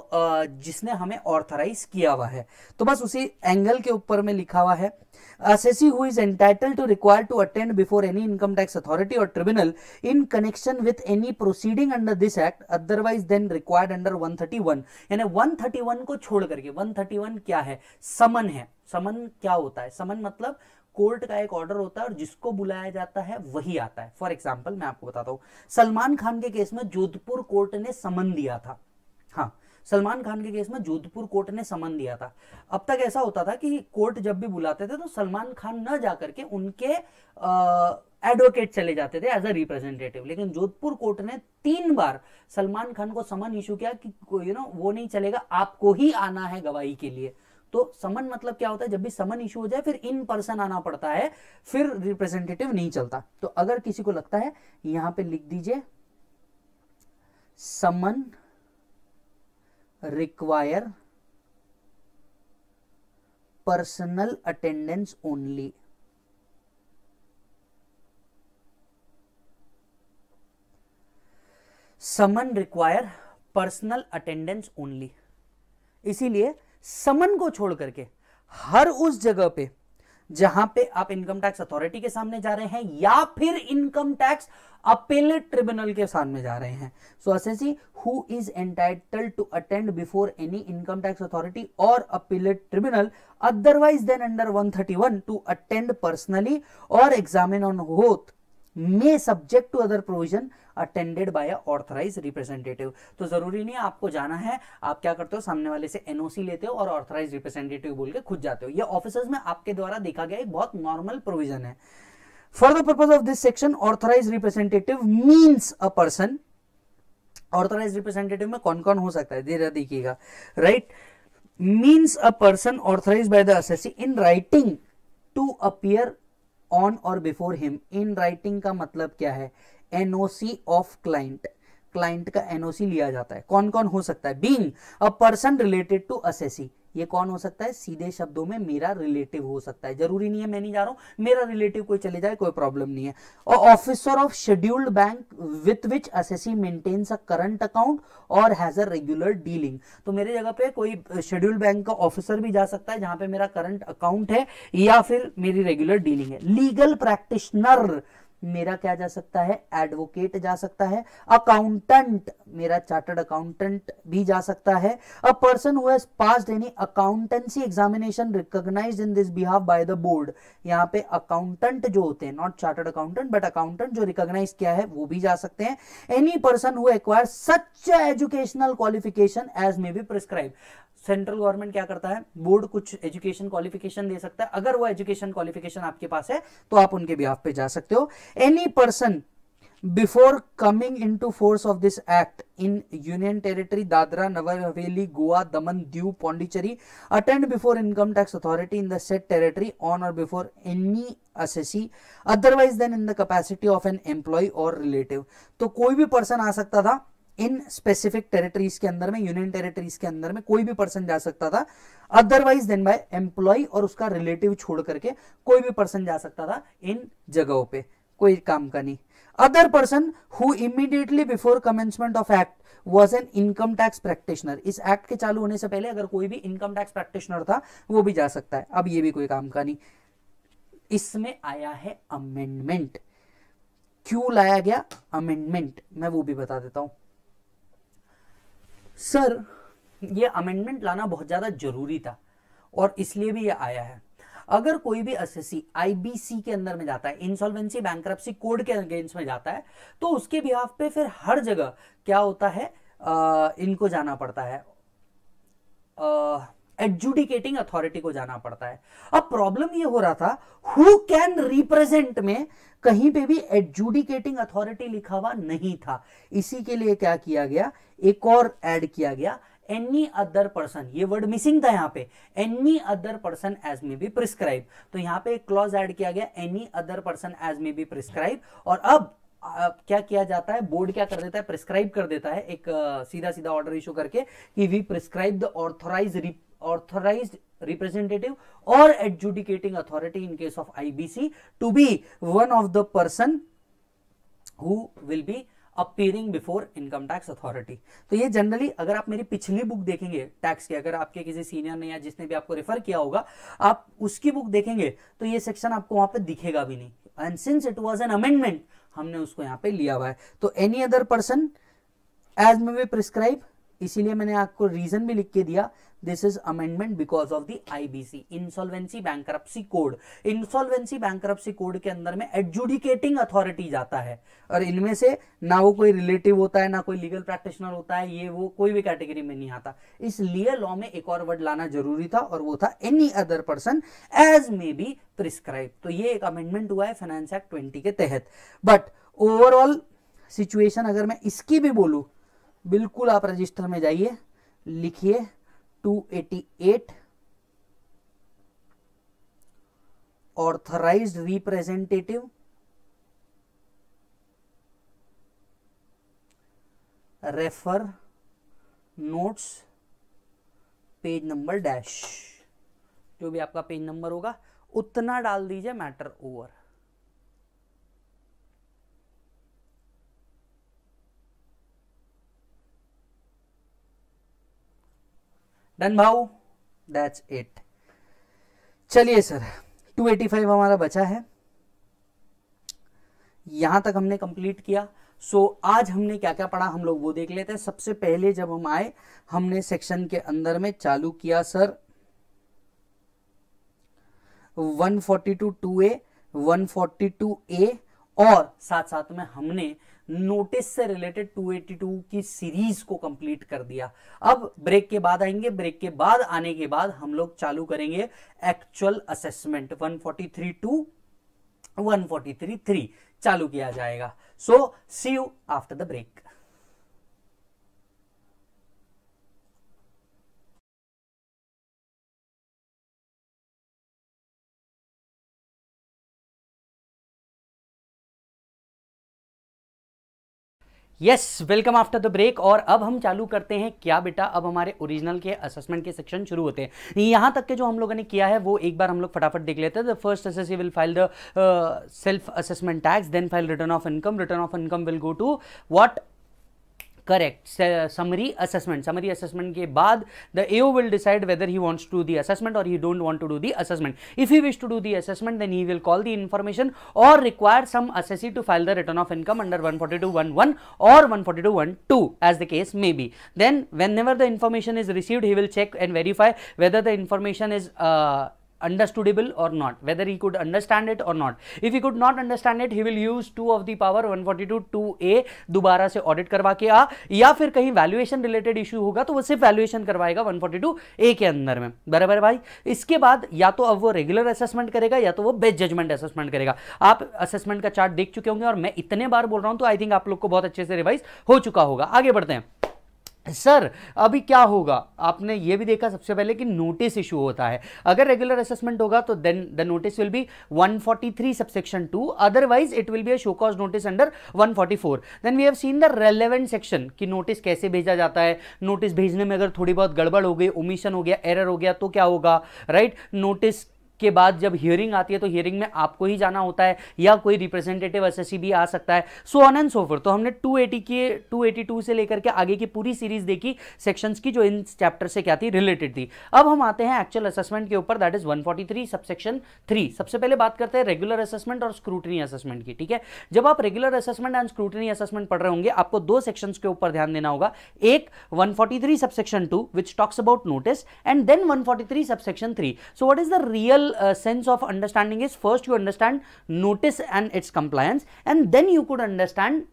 जिसने हमें ऑर्थराइज किया हुआ है तो बस उसी एंगल के ऊपर में लिखा हुआ है असेसी हुई is entitle to require to attend before any income tax authority और tribunal in connection with any proceed proceeding under this act otherwise than required under 131 thirty यानी वन 131 को छोड़ करके 131 क्या है समन है समन क्या होता है समन मतलब कोर्ट का एक ऑर्डर होता है और जिसको बुलाया जाता है वही आता है फॉर एग्जाम्पल मैं आपको बताता हूँ सलमान खान के केस में जोधपुर कोर्ट ने समन दिया था हाँ सलमान खान के केस में जोधपुर कोर्ट ने समन दिया था अब तक ऐसा होता था कि कोर्ट जब भी बुलाते थे तो सलमान खान न जा करके उनके एडवोकेट चले जाते थे एज अ रिप्रेजेंटेटिव लेकिन जोधपुर कोर्ट ने तीन बार सलमान खान को समन इशू किया कि यू नो वो नहीं चलेगा आपको ही आना है गवाही के लिए तो समन मतलब क्या होता है जब भी समन इशू हो जाए फिर इन पर्सन आना पड़ता है फिर रिप्रेजेंटेटिव नहीं चलता तो अगर किसी को लगता है यहां पे लिख दीजिए summon require personal attendance only summon require personal attendance only इसीलिए समन को छोड़ करके हर उस जगह पे जहां पे आप इनकम टैक्स अथॉरिटी के सामने जा रहे हैं या फिर इनकम टैक्स अपील ट्रिब्यूनल के सामने जा रहे हैं so assessee who is entitled to attend before any income tax authority और appeal tribunal otherwise than under 131 to attend personally और examine on oath may subject to other provision attended by a authorise representative तो जरूरी नहीं आपको जाना है आप क्या करते हो सामने वाले से एनओसी लेते हो और ऑथराइज रिप्रेजेंटेटिव बोल के खुद जाते हो ये ऑफिसर्स में आपके द्वारा देखा गया एक बहुत नॉर्मल प्रोविजन है for the purpose of this section authorise representative means a person authorise representative में कौन कौन हो सकता है धीरे देखिएगा right means a person authorise by the assessee in writing to appear on और बिफोर हिम इन राइटिंग का मतलब क्या है एनओसी ऑफ क्लाइंट क्लाइंट का एनओसी लिया जाता है कौन कौन हो सकता है being a person related to assessee ये कौन हो सकता है सीधे शब्दों में मेरा रिलेटिव हो सकता है जरूरी नहीं है मैं नहीं जा रहा हूं मेरा रिलेटिव कोई चले जाए कोई प्रॉब्लम नहीं है और officer of scheduled bank with which assessee maintains a current account और हैज अ रेगुलर डीलिंग तो मेरे जगह पे कोई शेड्यूल्ड बैंक का ऑफिसर भी जा सकता है जहां पे मेरा करंट अकाउंट है या फिर मेरी रेगुलर डीलिंग है लीगल प्रैक्टिशनर मेरा क्या जा सकता है एडवोकेट जा सकता है अकाउंटेंट मेरा चार्टर्ड अकाउंटेंट भी जा सकता है a person who passed any accountancy examination recognise in this behalf by the board यहाँ पे अकाउंटेंट जो होते हैं not chartered accountant but accountant जो रिकॉग्नाइज किया है वो भी जा सकते हैं any person who acquire such educational qualification as may be prescribe central government क्या करता है बोर्ड कुछ एजुकेशन क्वालिफिकेशन दे सकता है अगर वो एजुकेशन क्वालिफिकेशन आपके पास है तो आप उनके बिहाफ पे जा सकते हो any person before coming into force of this act in union territory Dadra Nagar Haveli Goa Daman Diu Pondicherry attend before income tax authority in the said territory on और before any assessee otherwise than in the capacity of an employ और relative तो कोई भी person आ सकता था in specific territories के अंदर में यूनियन टेरिटरीज के अंदर में कोई भी पर्सन जा सकता था अदरवाइज देन बाय एम्प्लॉय और उसका रिलेटिव छोड़ करके कोई भी पर्सन जा सकता था इन जगहों पे कोई काम का नहीं other person who immediately before commencement of act was an income tax practitioner इस एक्ट के चालू होने से पहले अगर कोई भी इनकम टैक्स प्रैक्टिशनर था वो भी जा सकता है अब ये भी कोई काम का नहीं इसमें आया है अमेंडमेंट क्यों लाया गया अमेंडमेंट मैं वो भी बता देता हूं सर ये अमेंडमेंट लाना बहुत ज़्यादा जरूरी था और इसलिए भी ये आया है अगर कोई भी बी आईबीसी के अंदर में जाता है इंसॉल्वेंसी बैंक्रप्सी कोड के अगेंस्ट में जाता है तो उसके बिहाफ पे फिर हर जगह क्या होता है आ, इनको जाना पड़ता है आ, एडजुडिकेटिंग अथॉरिटी को जाना पड़ता है अब प्रॉब्लम ये हो रहा था हु कैन रिप्रेजेंट में कहीं पे भी एडजुडिकेटिंग अथॉरिटी लिखा हुआ नहीं था इसी के लिए क्या किया गया एक और एड किया गया एनी अदर पर्सन ये वर्ड मिसिंग था यहां पे any other person as may be prescribe तो यहां पे एक क्लॉज ऐड किया गया any other person as may be prescribe और अब अब क्या किया जाता है बोर्ड क्या कर देता है प्रिस्क्राइब कर देता है एक सीधा सीधा ऑर्डर इशू करके कि we prescribe the authorise authorise representative और adjudicating authority in case of IBC to be one of the person who will be appearing before income tax authority तो ये जनरली अगर आप मेरी पिछली बुक देखेंगे टैक्स की अगर आपके किसी सीनियर ने या जिसने भी आपको रेफर किया होगा आप उसकी बुक देखेंगे तो ये सेक्शन आपको वहां पे दिखेगा भी नहीं and since it was an amendment हमने उसको यहाँ पे लिया हुआ है तो any other person as may be prescribe इसीलिए मैंने आपको रीजन भी लिख के दिया this is amendment because of the IBC insolvency bank code insolvency bank code के अंदर में एडजुडिकेटिंग अथॉरिटी जाता है और इनमें से ना वो कोई रिलेटिव होता है ना कोई लीगल प्रैक्टिशनर होता है ये वो कोई भी कैटेगरी में नहीं आता इसलिए लॉ में एक और वर्ड लाना जरूरी था और वो था any other person as may be prescribe तो ये एक अमेंडमेंट हुआ है फाइनेंस एक्ट ट्वेंटी के तहत बट ओवरऑल सिचुएशन अगर मैं इसकी भी बोलू बिल्कुल आप रजिस्टर में जाइए लिखिए 288 authorised representative refer notes page number dash जो भी आपका पेज नंबर होगा उतना डाल दीजिए मैटर ओवर डन भाव दैट्स इट चलिए सर 285 हमारा बचा है यहां तक हमने कंप्लीट किया सो so, आज हमने क्या क्या पढ़ा हम लोग वो देख लेते हैं सबसे पहले जब हम आए हमने सेक्शन के अंदर में चालू किया सर 142 2a ए और साथ साथ में हमने नोटिस से रिलेटेड 282 की सीरीज को कंप्लीट कर दिया अब ब्रेक के बाद आएंगे ब्रेक के बाद आने के बाद हम लोग चालू करेंगे actual assessment 143 two one three चालू किया जाएगा so see you after the break yes welcome after the break और अब हम चालू करते हैं क्या बेटा अब हमारे ओरिजिनल के असेसमेंट के सेक्शन शुरू होते हैं यहाँ तक के जो हम लोगों ने किया है वो एक बार हम लोग फटाफट देख लेते हैं the first as will file the self assessment tax then file return of income return of income will go to what correct summary assessment summary assessment के बाद the AO will decide whether he wants to do the assessment और he don't want to do the assessment if he wish to do the assessment then he will call the information और require some assessee to file the return of income under 14211 और 14212 as the case may be then whenever the information is received he will check and verify whether the information is understandable or not whether he could understand it or not if he could not understand it he will use 2 of the power 142 2a दोबारा से audit करवा के आ या फिर कहीं valuation related issue होगा तो वो सिर्फ वैल्यूएशन करवाएगा 142 ए के अंदर में बराबर भाई इसके बाद या तो अब वो रेगुलर असेसमेंट करेगा या तो वो बेस्ट जजमेंट असेसमेंट करेगा आप असेसमेंट का चार्ट देख चुके होंगे और मैं इतने बार बोल रहा हूं तो आई थिंक आप लोग को बहुत अच्छे से रिवाइज हो चुका होगा आगे बढ़ते हैं सर अभी क्या होगा आपने ये भी देखा सबसे पहले कि नोटिस इशू होता है अगर रेगुलर असेसमेंट होगा तो then the notice will be 143 subsection two otherwise it will be a show cause notice under 144 then we have seen the relevant section कि नोटिस कैसे भेजा जाता है नोटिस भेजने में अगर थोड़ी बहुत गड़बड़ हो गई ओमिशन हो गया एरर हो गया तो क्या होगा राइट right? नोटिस के बाद जब हियरिंग आती है तो हियरिंग में आपको ही जाना होता है या कोई रिप्रेजेंटेटिव एस भी आ सकता है सो ऑन एंड सोफर तो हमने 280 के 282 से लेकर के आगे की पूरी सीरीज देखी सेक्शंस की जो इन चैप्टर से क्या थी रिलेटेड थी अब हम आते हैं एक्चुअल असेसमेंट के ऊपर दैट इज 143 सबसेक्शन थ्री सबसे पहले बात करते हैं रेगुलर असेसमेंट और स्क्रूटनी असेसमेंट की ठीक है जब आप regular assessment and scrutiny assessment पढ़ रहे होंगे आपको दो सेक्शंस के ऊपर ध्यान देना होगा एक 143 subsection two which talks about notice and then 143 subsection three so what is the real overall uh, sense of understanding is first you understand notice and its compliance and then you could understand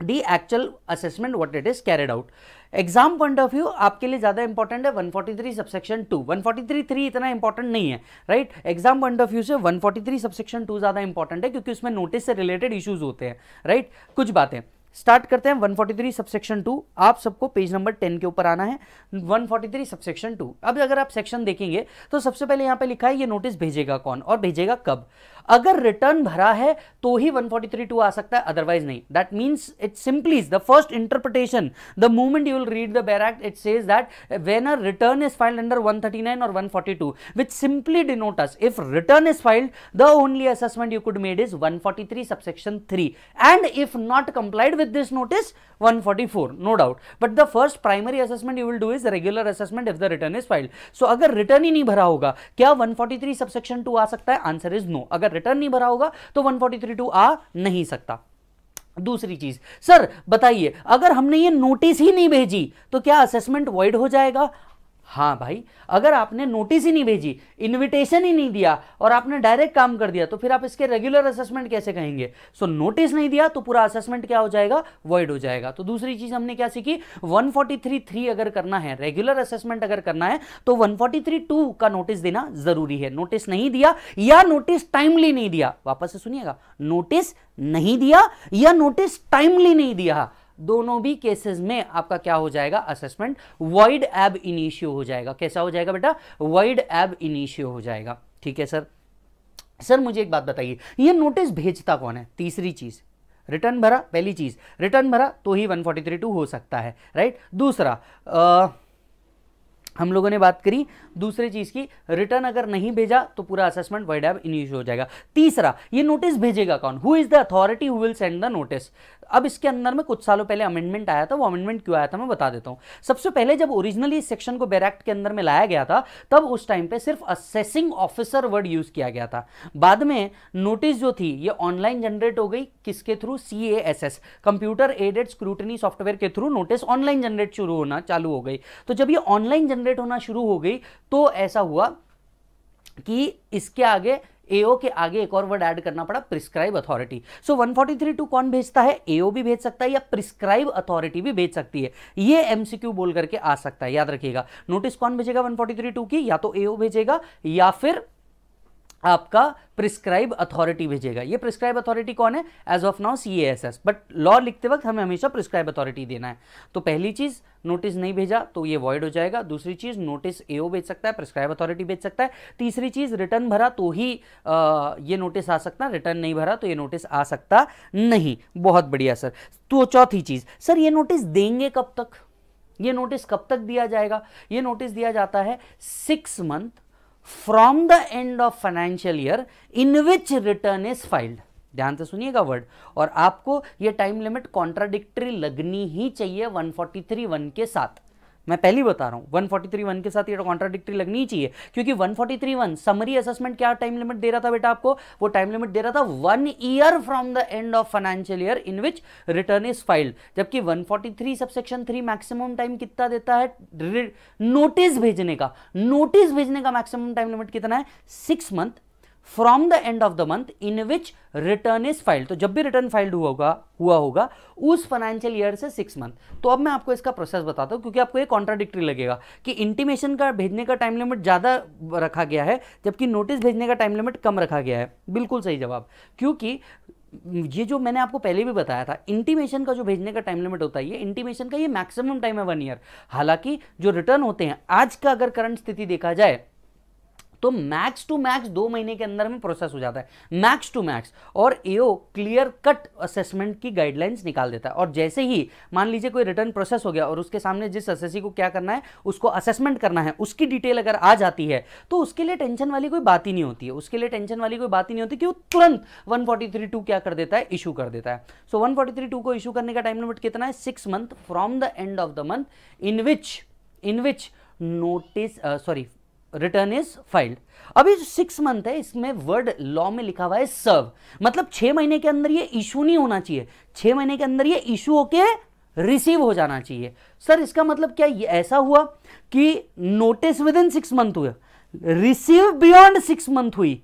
the actual assessment what it is carried out exam point of view आपके लिए ज़्यादा important है 143 subsection 2 143 3 इतना important नहीं है right exam point of view से 143 subsection 2 ज़्यादा important है क्योंकि उसमें नोटिस से रिलेटेड इश्यूज होते हैं राइट right? कुछ बातें स्टार्ट करते हैं 143 सबसेक्शन टू आप सबको पेज नंबर 10 के ऊपर आना है 143 सबसेक्शन टू अब अगर आप सेक्शन देखेंगे तो सबसे पहले यहां पे लिखा है ये नोटिस भेजेगा कौन और भेजेगा कब अगर रिटर्न भरा है तो ही वन फोर्टी थ्री टू आ सकता है अदरवाइज नहीं that means it simply is the first interpretation the movement you will read the bare act it says that when a return is filed under 139 और 142 which simply denote us if return is filed the only assessment you could made is one forty three subsection three and if not complied with this notice four no doubt but the first primary assessment you will do is regular assessment if the return is filed so अगर return ही नहीं भरा होगा क्या one forty three subsection two आ सकता है answer is no अगर return नहीं भरा होगा तो वन फोर्टी आ नहीं सकता दूसरी चीज सर बताइए अगर हमने ये नोटिस ही नहीं भेजी तो क्या असेसमेंट वॉइड हो जाएगा हाँ भाई अगर आपने नोटिस ही नहीं भेजी इनविटेशन ही नहीं दिया और आपने डायरेक्ट काम कर दिया तो फिर आप इसके रेगुलर असेसमेंट कैसे कहेंगे सो so, नोटिस नहीं दिया तो पूरा असेसमेंट क्या हो जाएगा वॉइड हो जाएगा तो दूसरी चीज हमने क्या सीखी 143.3 अगर करना है रेगुलर असेसमेंट अगर करना है तो वन का नोटिस देना जरूरी है नोटिस नहीं दिया या नोटिस टाइमली नहीं दिया वापस से सुनिएगा नोटिस नहीं दिया या नोटिस टाइमली नहीं दिया दोनों भी केसेस में आपका क्या हो जाएगा असेसमेंट वाइड एब इनिशियो हो जाएगा कैसा हो जाएगा बेटा वाइड एब इनिशियो हो जाएगा ठीक है सर सर मुझे एक बात बताइए ये नोटिस भेजता कौन है तीसरी चीज़ रिटर्न भरा पहली चीज़ रिटर्न भरा तो ही 1432 हो सकता है राइट दूसरा आ, हम लोगों ने बात करी दूसरी चीज़ की रिटर्न अगर नहीं भेजा तो पूरा असेसमेंट वाइड एब इनिश हो जाएगा तीसरा ये नोटिस भेजेगा कौन who is the authority who will send the notice अब इसके अंदर में कुछ सालों पहले अमेंडमेंट आया था वो अमेंडमेंट क्यों आया था मैं बता देता हूं सबसे पहले जब ओरिजिनली इस सेक्शन को बैरैक्ट के अंदर में लाया गया था तब उस टाइम पे सिर्फ असेसिंग ऑफिसर वर्ड यूज किया गया था बाद में नोटिस जो थी ये ऑनलाइन जनरेट हो गई किसके through C computer aided scrutiny software के थ्रू नोटिस ऑनलाइन जनरेट शुरू होना चालू हो गई तो जब ये ऑनलाइन जनरेट होना शुरू हो गई तो ऐसा हुआ कि इसके आगे एओ के आगे एक और वर्ड ऐड करना पड़ा प्रिस्क्राइब अथॉरिटी सो 143 टू कौन भेजता है एओ भी भेज सकता है या प्रिस्क्राइब अथॉरिटी भी भेज सकती है ये एमसीक्यू बोल करके आ सकता है याद रखिएगा नोटिस कौन भेजेगा 143 टू की या तो एओ भेजेगा या फिर आपका प्रिस्क्राइब अथॉरिटी भेजेगा ये प्रिस्क्राइब अथॉरिटी कौन है as of now C S S but law लिखते वक्त हमें हमेशा प्रिस्क्राइब अथॉरिटी देना है तो पहली चीज़ नोटिस नहीं भेजा तो ये वॉइड हो जाएगा दूसरी चीज़ नोटिस एओ भेज सकता है प्रिस्क्राइब अथॉरिटी भेज सकता है तीसरी चीज़ रिटर्न भरा तो ही आ, ये नोटिस आ सकता रिटर्न नहीं भरा तो ये नोटिस आ सकता नहीं बहुत बढ़िया सर तो चौथी चीज़ सर ये नोटिस देंगे कब तक ये नोटिस कब तक दिया जाएगा ये नोटिस दिया जाता है six month from the end of financial year in which return is filed ध्यान से सुनिएगा वर्ड और आपको यह टाइम लिमिट कॉन्ट्राडिक्टरी लगनी ही चाहिए 143 वन के साथ मैं पहली बता रहा हूँ वन फोर्टी थ्री वन के साथ ये कॉन्ट्राडिक्ट्री लगनी ही चाहिए क्योंकि वन वन समरी असेसमेंट क्या टाइम लिमिट दे रहा था बेटा आपको वो टाइम लिमिट दे रहा था one year from the end of financial year in which return is filed जबकि one forty three subsection three maximum time कितना देता है नोटिस भेजने का नोटिस भेजने का मैक्सिमम टाइम लिमिट कितना है six month from the end of the month in which return is filed तो जब भी रिटर्न फाइल्ड हुआ होगा हुआ होगा उस फाइनेंशियल ईयर से सिक्स मंथ तो अब मैं आपको इसका प्रोसेस बताता हूँ क्योंकि आपको ये कॉन्ट्राडिक्ट्री लगेगा कि इंटीमेशन का भेजने का टाइम लिमिट ज़्यादा रखा गया है जबकि नोटिस भेजने का टाइम लिमिट कम रखा गया है बिल्कुल सही जवाब क्योंकि ये जो मैंने आपको पहले भी बताया था इंटीमेशन का जो भेजने का टाइम लिमिट होता है ये इंटीमेशन का ये मैक्सिमम टाइम है वन ईयर हालांकि जो रिटर्न होते हैं आज का अगर करंट स्थिति देखा जाए तो मैक्स टू मैक्स दो महीने के अंदर में प्रोसेस हो जाता है मैक्स टू मैक्स और एओ क्लियर कट असेसमेंट की गाइडलाइंस निकाल देता है और जैसे ही मान लीजिए कोई रिटर्न प्रोसेस हो गया और उसके सामने जिस असेसी को क्या करना है उसको असेसमेंट करना है उसकी डिटेल अगर आ जाती है तो उसके लिए टेंशन वाली कोई बात ही नहीं होती है उसके लिए टेंशन वाली कोई बात ही नहीं होती कि वो तुरंत वन क्या कर देता है इशू कर देता है सो वन को इशू करने का टाइम लिमिट कितना है six month from the end of the month in which in which notice sorry return is filed अभी जो सिक्स मंथ है इसमें वर्ड लॉ में लिखा हुआ है सर्व मतलब छह महीने के अंदर ये इशू नहीं होना चाहिए छह महीने के अंदर ये इशू होके रिसीव हो जाना चाहिए सर इसका मतलब क्या ये ऐसा हुआ कि notice within six month हुए रिसीव बियॉन्ड सिक्स मंथ हुई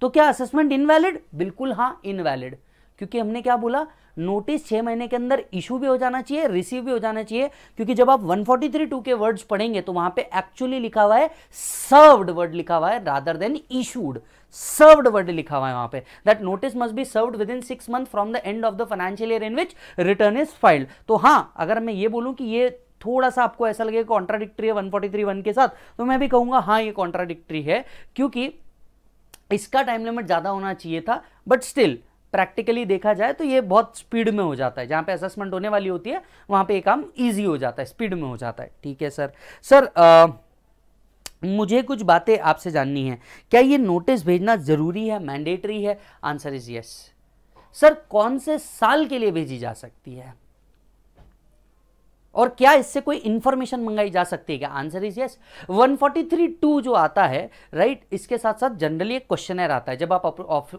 तो क्या असेसमेंट इनवैलिड बिल्कुल हाँ इनवैलिड क्योंकि हमने क्या बोला नोटिस छः महीने के अंदर इशू भी हो जाना चाहिए रिसीव भी हो जाना चाहिए क्योंकि जब आप 143 टू के वर्ड्स पढ़ेंगे तो वहां पे एक्चुअली लिखा हुआ है सर्व्ड वर्ड लिखा हुआ है rather than issued served word लिखा हुआ है वहां पे that notice must be served within six month from the end of the financial year in which return is filed तो हाँ अगर मैं ये बोलूँ कि ये थोड़ा सा आपको ऐसा लगे कॉन्ट्राडिक्ट्री है वन फोर्टी थ्री वन के साथ तो मैं भी कहूंगा हाँ ये कॉन्ट्राडिक्ट्री है क्योंकि इसका टाइम लिमिट ज़्यादा होना चाहिए था बट स्टिल प्रैक्टिकली देखा जाए तो ये बहुत स्पीड में हो जाता है जहाँ पे असेसमेंट होने वाली होती है वहाँ पे ये काम ईजी हो जाता है स्पीड में हो जाता है ठीक है सर सर आ, मुझे कुछ बातें आपसे जाननी है क्या ये नोटिस भेजना ज़रूरी है मैंडेटरी है आंसर इज़ यस सर कौन से साल के लिए भेजी जा सकती है और क्या इससे कोई इंफॉर्मेशन मंगाई जा सकती है क्या आंसर इज यस 1432 जो आता है राइट right? इसके साथ साथ जनरली एक क्वेश्चन आता है जब आप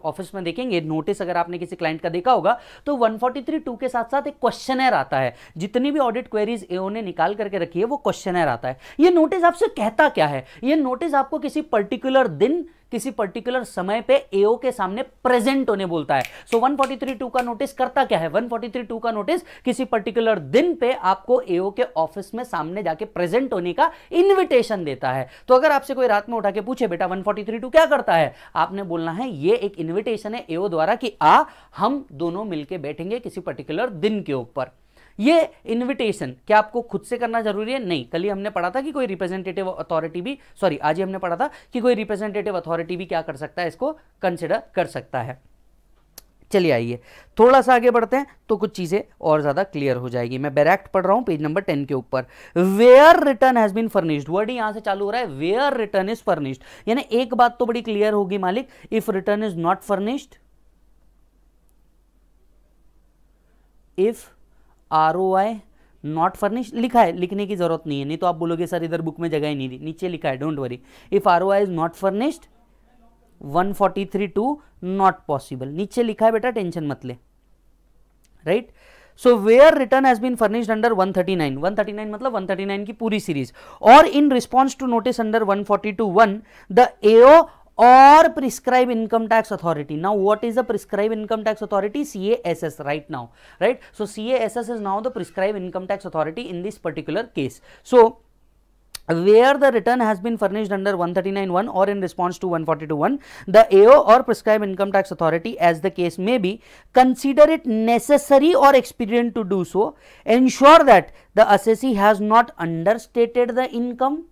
ऑफिस में देखेंगे नोटिस अगर आपने किसी क्लाइंट का देखा होगा तो 1432 के साथ साथ एक क्वेश्चनर आता है जितनी भी ऑडिट क्वेरीज एओ ने निकाल करके रखी है वो क्वेश्चनर आता है ये नोटिस आपसे कहता क्या है ये नोटिस आपको किसी पर्टिकुलर दिन किसी पर्टिकुलर समय पे एओ के सामने प्रेजेंट होने बोलता है सो वन फोर्टी का नोटिस करता क्या है 1432 का नोटिस किसी पर्टिकुलर दिन पे आपको एओ के ऑफिस में सामने जाके प्रेजेंट होने का इन्विटेशन देता है तो अगर आपसे कोई रात में उठा के पूछे बेटा 1432 क्या करता है आपने बोलना है ये एक इन्विटेशन है एओ द्वारा कि आ हम दोनों मिलकर बैठेंगे किसी पर्टिकुलर दिन के ऊपर ये इनविटेशन क्या आपको खुद से करना जरूरी है नहीं कल ही हमने पढ़ा था कि कोई रिप्रेजेंटेटिव अथॉरिटी भी सॉरी आज ही हमने पढ़ा था कि कोई रिप्रेजेंटेटिव अथॉरिटी भी क्या कर सकता है इसको कंसिडर कर सकता है चलिए आइए थोड़ा सा आगे बढ़ते हैं तो कुछ चीज़ें और ज़्यादा क्लियर हो जाएगी मैं बेरेक्ट पढ़ रहा हूं पेज नंबर टेन के ऊपर where return has been furnished word यहां से चालू हो रहा है वेयर रिटर्न इज फर्निश्ड यानी एक बात तो बड़ी क्लियर होगी मालिक if return is not furnished if R O I not furnish लिखा है लिखने की जरूरत नहीं है नहीं तो आप बोलोगे सर इधर बुक में जगह ही नहीं दी नीचे लिखा है don't worry if R O I is not furnished 143 two not possible नीचे लिखा है बेटा टेंशन मत ले right so where return has been furnished under 139 139 मतलब 139 की पूरी सीरीज और in response to notice under 142 one the AO or prescribe income tax authority. Now, what is the prescribe income tax authority? CASS right now, right? So, CASS is now the prescribe income tax authority in this particular case. So, where the return has been furnished under 139.1 or in response to 142.1, the AO or prescribed income tax authority as the case may be, consider it necessary or expedient to do so, ensure that the assessee has not understated the income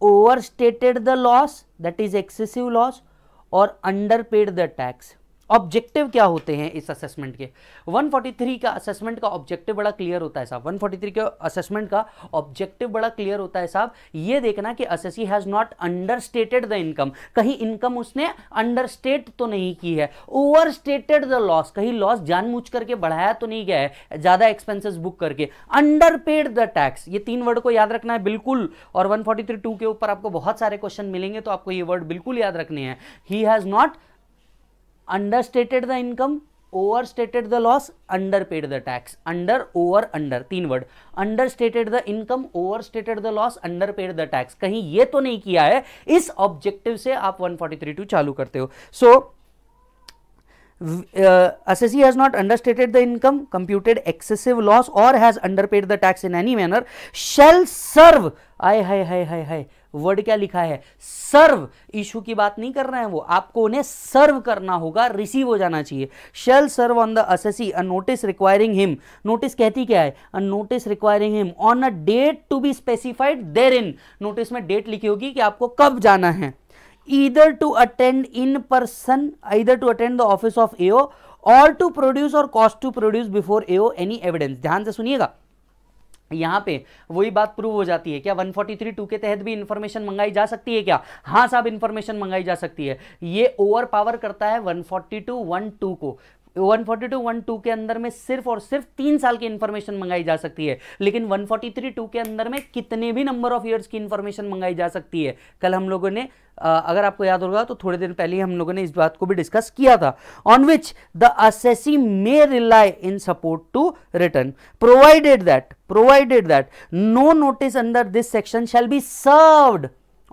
overstated the loss that is excessive loss or underpaid the tax. Objective क्या होते हैं इस assessment के 143 का assessment का objective बड़ा clear होता है साहब 143 के असेसमेंट का ऑब्जेक्टिव बड़ा क्लियर होता है साहब ये देखना कि assessee has not understated the income कहीं इनकम उसने अंडरस्टेट तो नहीं की है ओवर स्टेटेड द लॉस कहीं लॉस जानबूझ करके बढ़ाया तो नहीं गया है ज़्यादा एक्सपेंसिस बुक करके अंडर पेड द टैक्स ये तीन वर्ड को याद रखना है बिल्कुल और वन फोर्टी के ऊपर आपको बहुत सारे क्वेश्चन मिलेंगे तो आपको ये वर्ड बिल्कुल याद रखने हैं he has not understated the income overstated the loss underpaid the tax under over under तीन word understated the income overstated the loss underpaid the tax कहीं ये तो नहीं किया है इस ऑब्जेक्टिव से आप वन फोर्टी थ्री टू चालू करते हो so assessee has not understated the income computed excessive loss और has underpaid the tax in any manner shall serve I high high high high word क्या लिखा है सर्व इशू की बात नहीं कर रहे हैं वो आपको उन्हें सर्व करना होगा रिसीव हो जाना चाहिए shall serve on the assessee a notice requiring him notice कहती क्या है a notice requiring him on a date to be specified therein notice में डेट लिखी होगी कि आपको कब जाना है either to attend in person either to attend the office of AO all to produce or cost to produce before AO any evidence ध्यान से सुनिएगा यहाँ पे वही बात प्रूव हो जाती है क्या 1432 फोर्टी टू के तहत भी इंफॉर्मेशन मंगाई जा सकती है क्या हाँ साहब इन्फॉर्मेशन मंगाई जा सकती है ये ओवर पावर करता है 142 12 को वन टू के अंदर में सिर्फ और सिर्फ तीन साल की इंफॉर्मेशन मंगाई जा सकती है लेकिन थ्री टू के अंदर में कितने भी नंबर ऑफ ईयर्स की इंफॉर्मेशन मंगाई जा सकती है कल हम लोगों ने अगर आपको याद होगा तो थोड़े दिन पहले हम लोगों ने इस बात को भी डिस्कस किया था on which the assessee may rely in support to return provided that provided that no notice under this section shall be served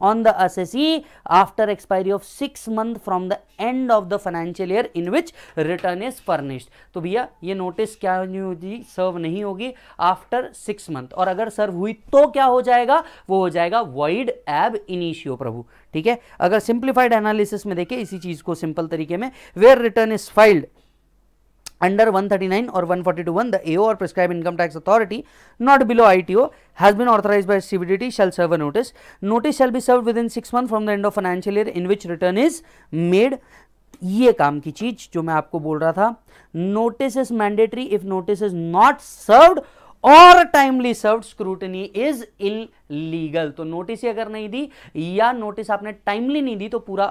on the assessee after expiry of 6 month from the end of the financial year in which return is furnished तो भैया ये notice क्या नहीं होगी serve नहीं होगी after six month और अगर सर्व हुई तो क्या हो जाएगा वो हो जाएगा वाइड एब इनिशियो प्रभु ठीक है अगर सिंप्लीफाइड एनालिसिस में देखिए इसी चीज़ को सिंपल तरीके में where return is filed under 139 or 142.1 the AO or prescribed income tax authority not below ITO has been authorized by CBDT shall serve a notice. Notice shall be served within 6 months from the end of financial year in which return is made. ये काम की चीज जो मैं आपको बोल रहा था notice is mandatory if notice is not served or timely serve scrutiny is illegal तो नोटिस ही अगर नहीं दी या नोटिस आपने टाइमली नहीं दी तो पूरा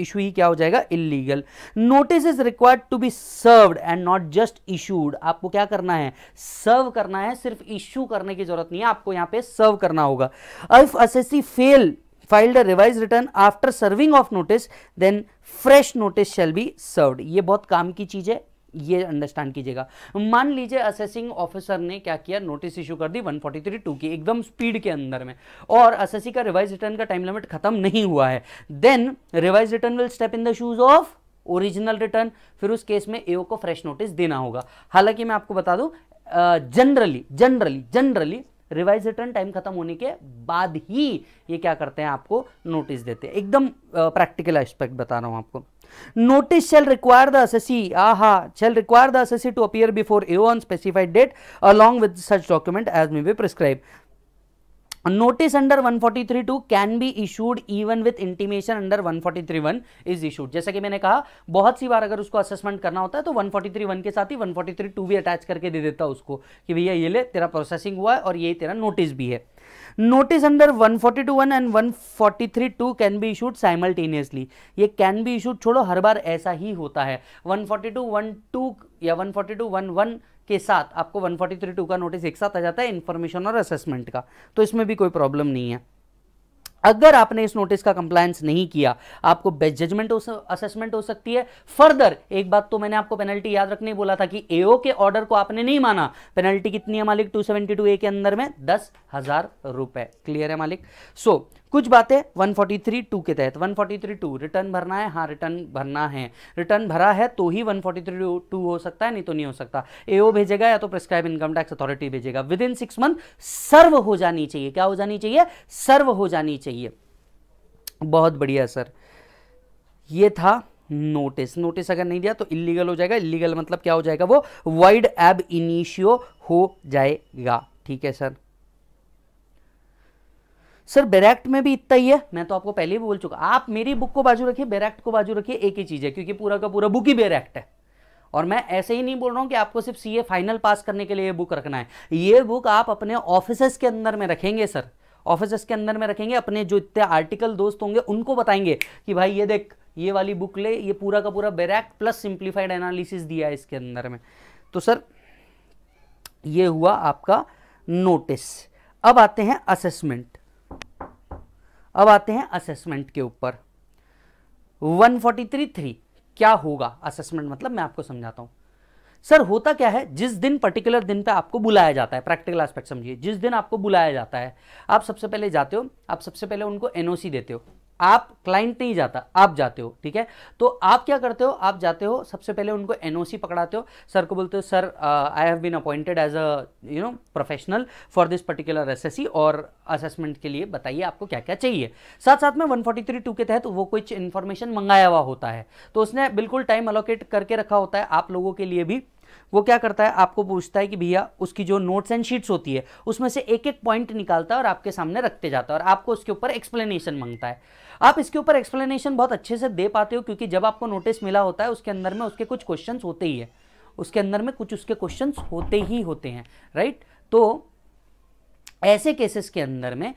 इशू ही क्या हो जाएगा illegal notice is required to be serve and not just issued आपको क्या करना है सर्व करना है सिर्फ इशू करने की जरूरत नहीं है आपको यहां पे सर्व करना होगा if assessee fail filed revise return after serving of notice then fresh notice shall be serve ये बहुत काम की चीज़ है ये अंडरस्टैंड कीजिएगा मान लीजिए असेसिंग ऑफिसर ने क्या किया नोटिस इशू कर दी 143.2 की एकदम स्पीड के अंदर में और असेसी का रिवाइज रिटर्न का टाइम लिमिट खत्म नहीं हुआ है then revise return will step in the shoes of original return फिर उस केस में एओ को फ्रेश नोटिस देना होगा हालांकि मैं आपको बता दूं generally generally generally revise return time खत्म होने के बाद ही ये क्या करते हैं आपको नोटिस देते हैं एकदम प्रैक्टिकल एस्पेक्ट बता रहा हूं आपको Notice shall require the assessee, aha, shall require the assessee to appear before AO on specified date along with such document as may be prescribed. notice under 143.2 can be issued even with intimation under 143.1 is issued जैसा कि मैंने कहा बहुत सी बार अगर उसको assessment करना होता है तो 143.1 के साथ ही 143.2 भी अटैच करके दे देता उसको कि भैया ये ले तेरा प्रोसेसिंग हुआ है और यही तेरा नोटिस भी है notice under one forty two one and one forty three two can be issued simultaneously ये कैन बी इशूड छोड़ो हर बार ऐसा ही होता है one forty two one two या one forty two one one के साथ आपको वन फोर्टी थ्री टू का नोटिस एक साथ आ जाता है इन्फॉर्मेशन और असेसमेंट का तो इसमें भी कोई प्रॉब्लम नहीं है अगर आपने इस नोटिस का कंप्लायंस नहीं किया आपको बेस्ट जजमेंट असेसमेंट हो सकती है फर्दर एक बात तो मैंने आपको पेनल्टी याद रखने बोला था कि एओ के ऑर्डर को आपने नहीं माना पेनल्टी कितनी है मालिक 272 ए के अंदर में दस हजार रुपए क्लियर है मालिक सो so, कुछ बातें थ्री टू के तहत थ्री टू रिटर्न भरना है हाँ रिटर्न भरना है रिटर्न भरा है तो ही थ्री टू हो सकता है नहीं तो नहीं हो सकता एओ भेजेगा या तो प्रिस्क्राइब इनकम टैक्स अथॉरिटी भेजेगा within six month serve हो जानी चाहिए क्या हो जानी चाहिए सर्व हो जानी चाहिए बहुत बढ़िया सर ये था नोटिस नोटिस अगर नहीं दिया तो इलीगल हो जाएगा इलीगल मतलब क्या हो जाएगा वो वाइड एब इनिशियो हो जाएगा ठीक है सर सर बेरैक्ट में भी इतना ही है मैं तो आपको पहले ही बोल चुका आप मेरी बुक को बाजू रखिए बेरैक्ट को बाजू रखिए एक ही चीज़ है क्योंकि पूरा का पूरा बुक ही बेरैक्ट है और मैं ऐसे ही नहीं बोल रहा हूँ कि आपको सिर्फ सीए फाइनल पास करने के लिए ये बुक रखना है ये बुक आप अपने ऑफिसर्स के अंदर में रखेंगे सर ऑफिसर्स के अंदर में रखेंगे अपने जो इतने आर्टिकल दोस्त होंगे उनको बताएंगे कि भाई ये देख ये वाली बुक ले ये पूरा का पूरा बेरेक्ट प्लस सिंप्लीफाइड एनालिसिस दिया है इसके अंदर में तो सर ये हुआ आपका नोटिस अब आते हैं असेसमेंट अब आते हैं असेसमेंट के ऊपर 143.3 क्या होगा असेसमेंट मतलब मैं आपको समझाता हूं सर होता क्या है जिस दिन पर्टिकुलर दिन पे आपको बुलाया जाता है प्रैक्टिकल एस्पेक्ट समझिए जिस दिन आपको बुलाया जाता है आप सबसे पहले जाते हो आप सबसे पहले उनको एनओसी देते हो आप क्लाइंट नहीं जाता आप जाते हो ठीक है तो आप क्या करते हो आप जाते हो सबसे पहले उनको एनओसी पकड़ाते हो सर को बोलते हो sir I have been appointed as a you know professional for this particular SSC और असेसमेंट के लिए बताइए आपको क्या क्या चाहिए साथ साथ में 143 टू के तहत वो कुछ इन्फॉर्मेशन मंगाया हुआ होता है तो उसने बिल्कुल टाइम अलोकेट करके रखा होता है आप लोगों के लिए भी वो क्या करता है आपको पूछता है कि भैया उसकी जो नोट्स एंड शीट्स होती है उसमें से एक एक पॉइंट निकालता है और आपके सामने रखते जाता है और आपको उसके ऊपर एक्सप्लेनेशन मांगता है आप इसके ऊपर एक्सप्लेनेशन बहुत अच्छे से दे पाते हो क्योंकि जब आपको नोटिस मिला होता है उसके अंदर में उसके कुछ क्वेश्चन होते ही है उसके अंदर में कुछ उसके क्वेश्चन होते ही होते हैं राइट तो ऐसे केसेस के अंदर में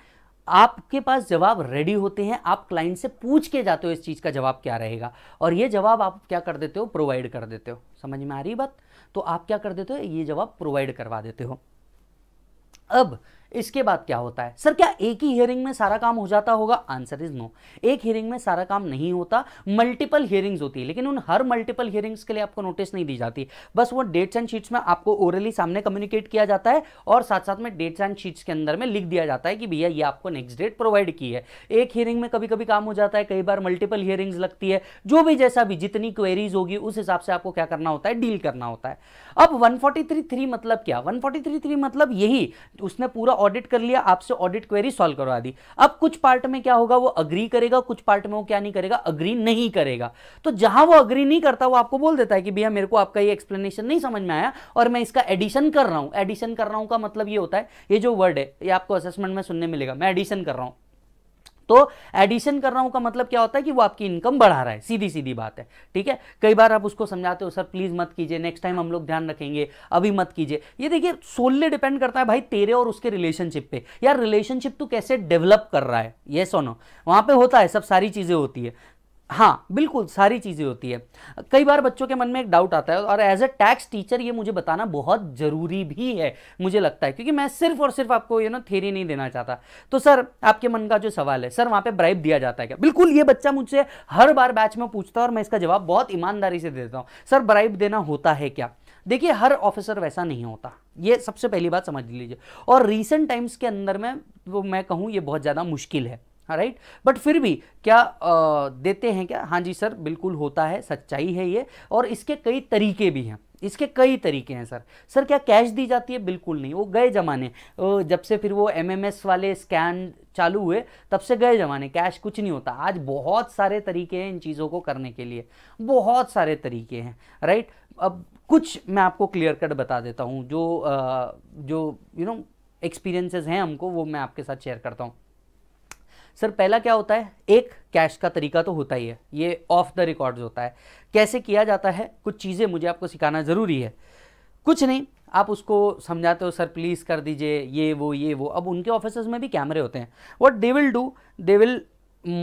आपके पास जवाब रेडी होते हैं आप क्लाइंट से पूछ के जाते हो इस चीज़ का जवाब क्या रहेगा और ये जवाब आप क्या कर देते हो प्रोवाइड कर देते हो समझ में आ रही बात तो आप क्या कर देते हो ये जवाब प्रोवाइड करवा देते हो अब इसके बाद क्या होता है सर क्या एक ही हियरिंग में सारा काम हो जाता होगा आंसर इज नो एक हियरिंग में सारा काम नहीं होता मल्टीपल हियरिंग्स होती है लेकिन उन हर मल्टीपल हियरिंग्स के लिए आपको नोटिस नहीं दी जाती बस वो डेट्स एंड शीट्स में आपको ओरली सामने कम्युनिकेट किया जाता है और साथ साथ में डेट्स एंड शीट्स के अंदर में लिख दिया जाता है कि भैया ये आपको नेक्स्ट डेट प्रोवाइड की है एक हियरिंग में कभी कभी काम हो जाता है कई बार मल्टीपल हियरिंग्स लगती है जो भी जैसा भी जितनी क्वेरीज होगी उस हिसाब से आपको क्या करना होता है डील करना होता है अब 1433 मतलब क्या 1433 मतलब यही उसने पूरा ऑडिट कर लिया आपसे ऑडिट क्वेरी सॉल्व करवा दी अब कुछ पार्ट में क्या होगा वो अग्री करेगा कुछ पार्ट में वो क्या नहीं करेगा अग्री नहीं करेगा तो जहां वो अग्री नहीं करता वो आपको बोल देता है कि भैया मेरे को आपका ये एक्सप्लेनेशन नहीं समझ में आया और मैं इसका एडिशन कर रहा हूं एडिशन कर रहा हूं का मतलब ये होता है ये जो वर्ड है ये आपको असेसमेंट में सुनने मिलेगा मैं एडिशन कर रहा हूं तो एडिशन कर रहा हूं का मतलब क्या होता है कि वो आपकी इनकम बढ़ा रहा है सीधी सीधी बात है ठीक है कई बार आप उसको समझाते हो सर प्लीज मत कीजिए नेक्स्ट टाइम हम लोग ध्यान रखेंगे अभी मत कीजिए ये देखिए सोलली डिपेंड करता है भाई तेरे और उसके रिलेशनशिप पे यार रिलेशनशिप तू कैसे डेवलप कर रहा है ये सोनो वहां पे होता है सब सारी चीजें होती है हाँ बिल्कुल सारी चीज़ें होती है कई बार बच्चों के मन में एक डाउट आता है और एज अ टैक्स टीचर ये मुझे बताना बहुत ज़रूरी भी है मुझे लगता है क्योंकि मैं सिर्फ और सिर्फ आपको यू नो थेरी नहीं देना चाहता तो सर आपके मन का जो सवाल है सर वहाँ पे ब्राइब दिया जाता है क्या बिल्कुल ये बच्चा मुझसे हर बार बैच में पूछता है और मैं इसका जवाब बहुत ईमानदारी से देता हूँ सर ब्राइब देना होता है क्या देखिए हर ऑफिसर वैसा नहीं होता ये सबसे पहली बात समझ लीजिए और रिसेंट टाइम्स के अंदर में वो मैं कहूँ ये बहुत ज़्यादा मुश्किल है राइट हाँ, बट फिर भी क्या आ, देते हैं क्या हाँ जी सर बिल्कुल होता है सच्चाई है ये और इसके कई तरीके भी हैं इसके कई तरीके हैं सर सर क्या कैश दी जाती है बिल्कुल नहीं वो गए ज़माने जब से फिर वो एमएमएस वाले स्कैन चालू हुए तब से गए ज़माने कैश कुछ नहीं होता आज बहुत सारे तरीके हैं इन चीज़ों को करने के लिए बहुत सारे तरीके हैं राइट अब कुछ मैं आपको क्लियर कट बता देता हूँ जो आ, जो यू नो एक्सपीरियंसेस हैं हमको वो मैं आपके साथ शेयर करता हूँ सर पहला क्या होता है एक कैश का तरीका तो होता ही है ये ऑफ द रिकॉर्ड्स होता है कैसे किया जाता है कुछ चीज़ें मुझे आपको सिखाना ज़रूरी है कुछ नहीं आप उसको समझाते हो सर प्लीज़ कर दीजिए ये वो ये वो अब उनके ऑफिसर्स में भी कैमरे होते हैं what they will do they will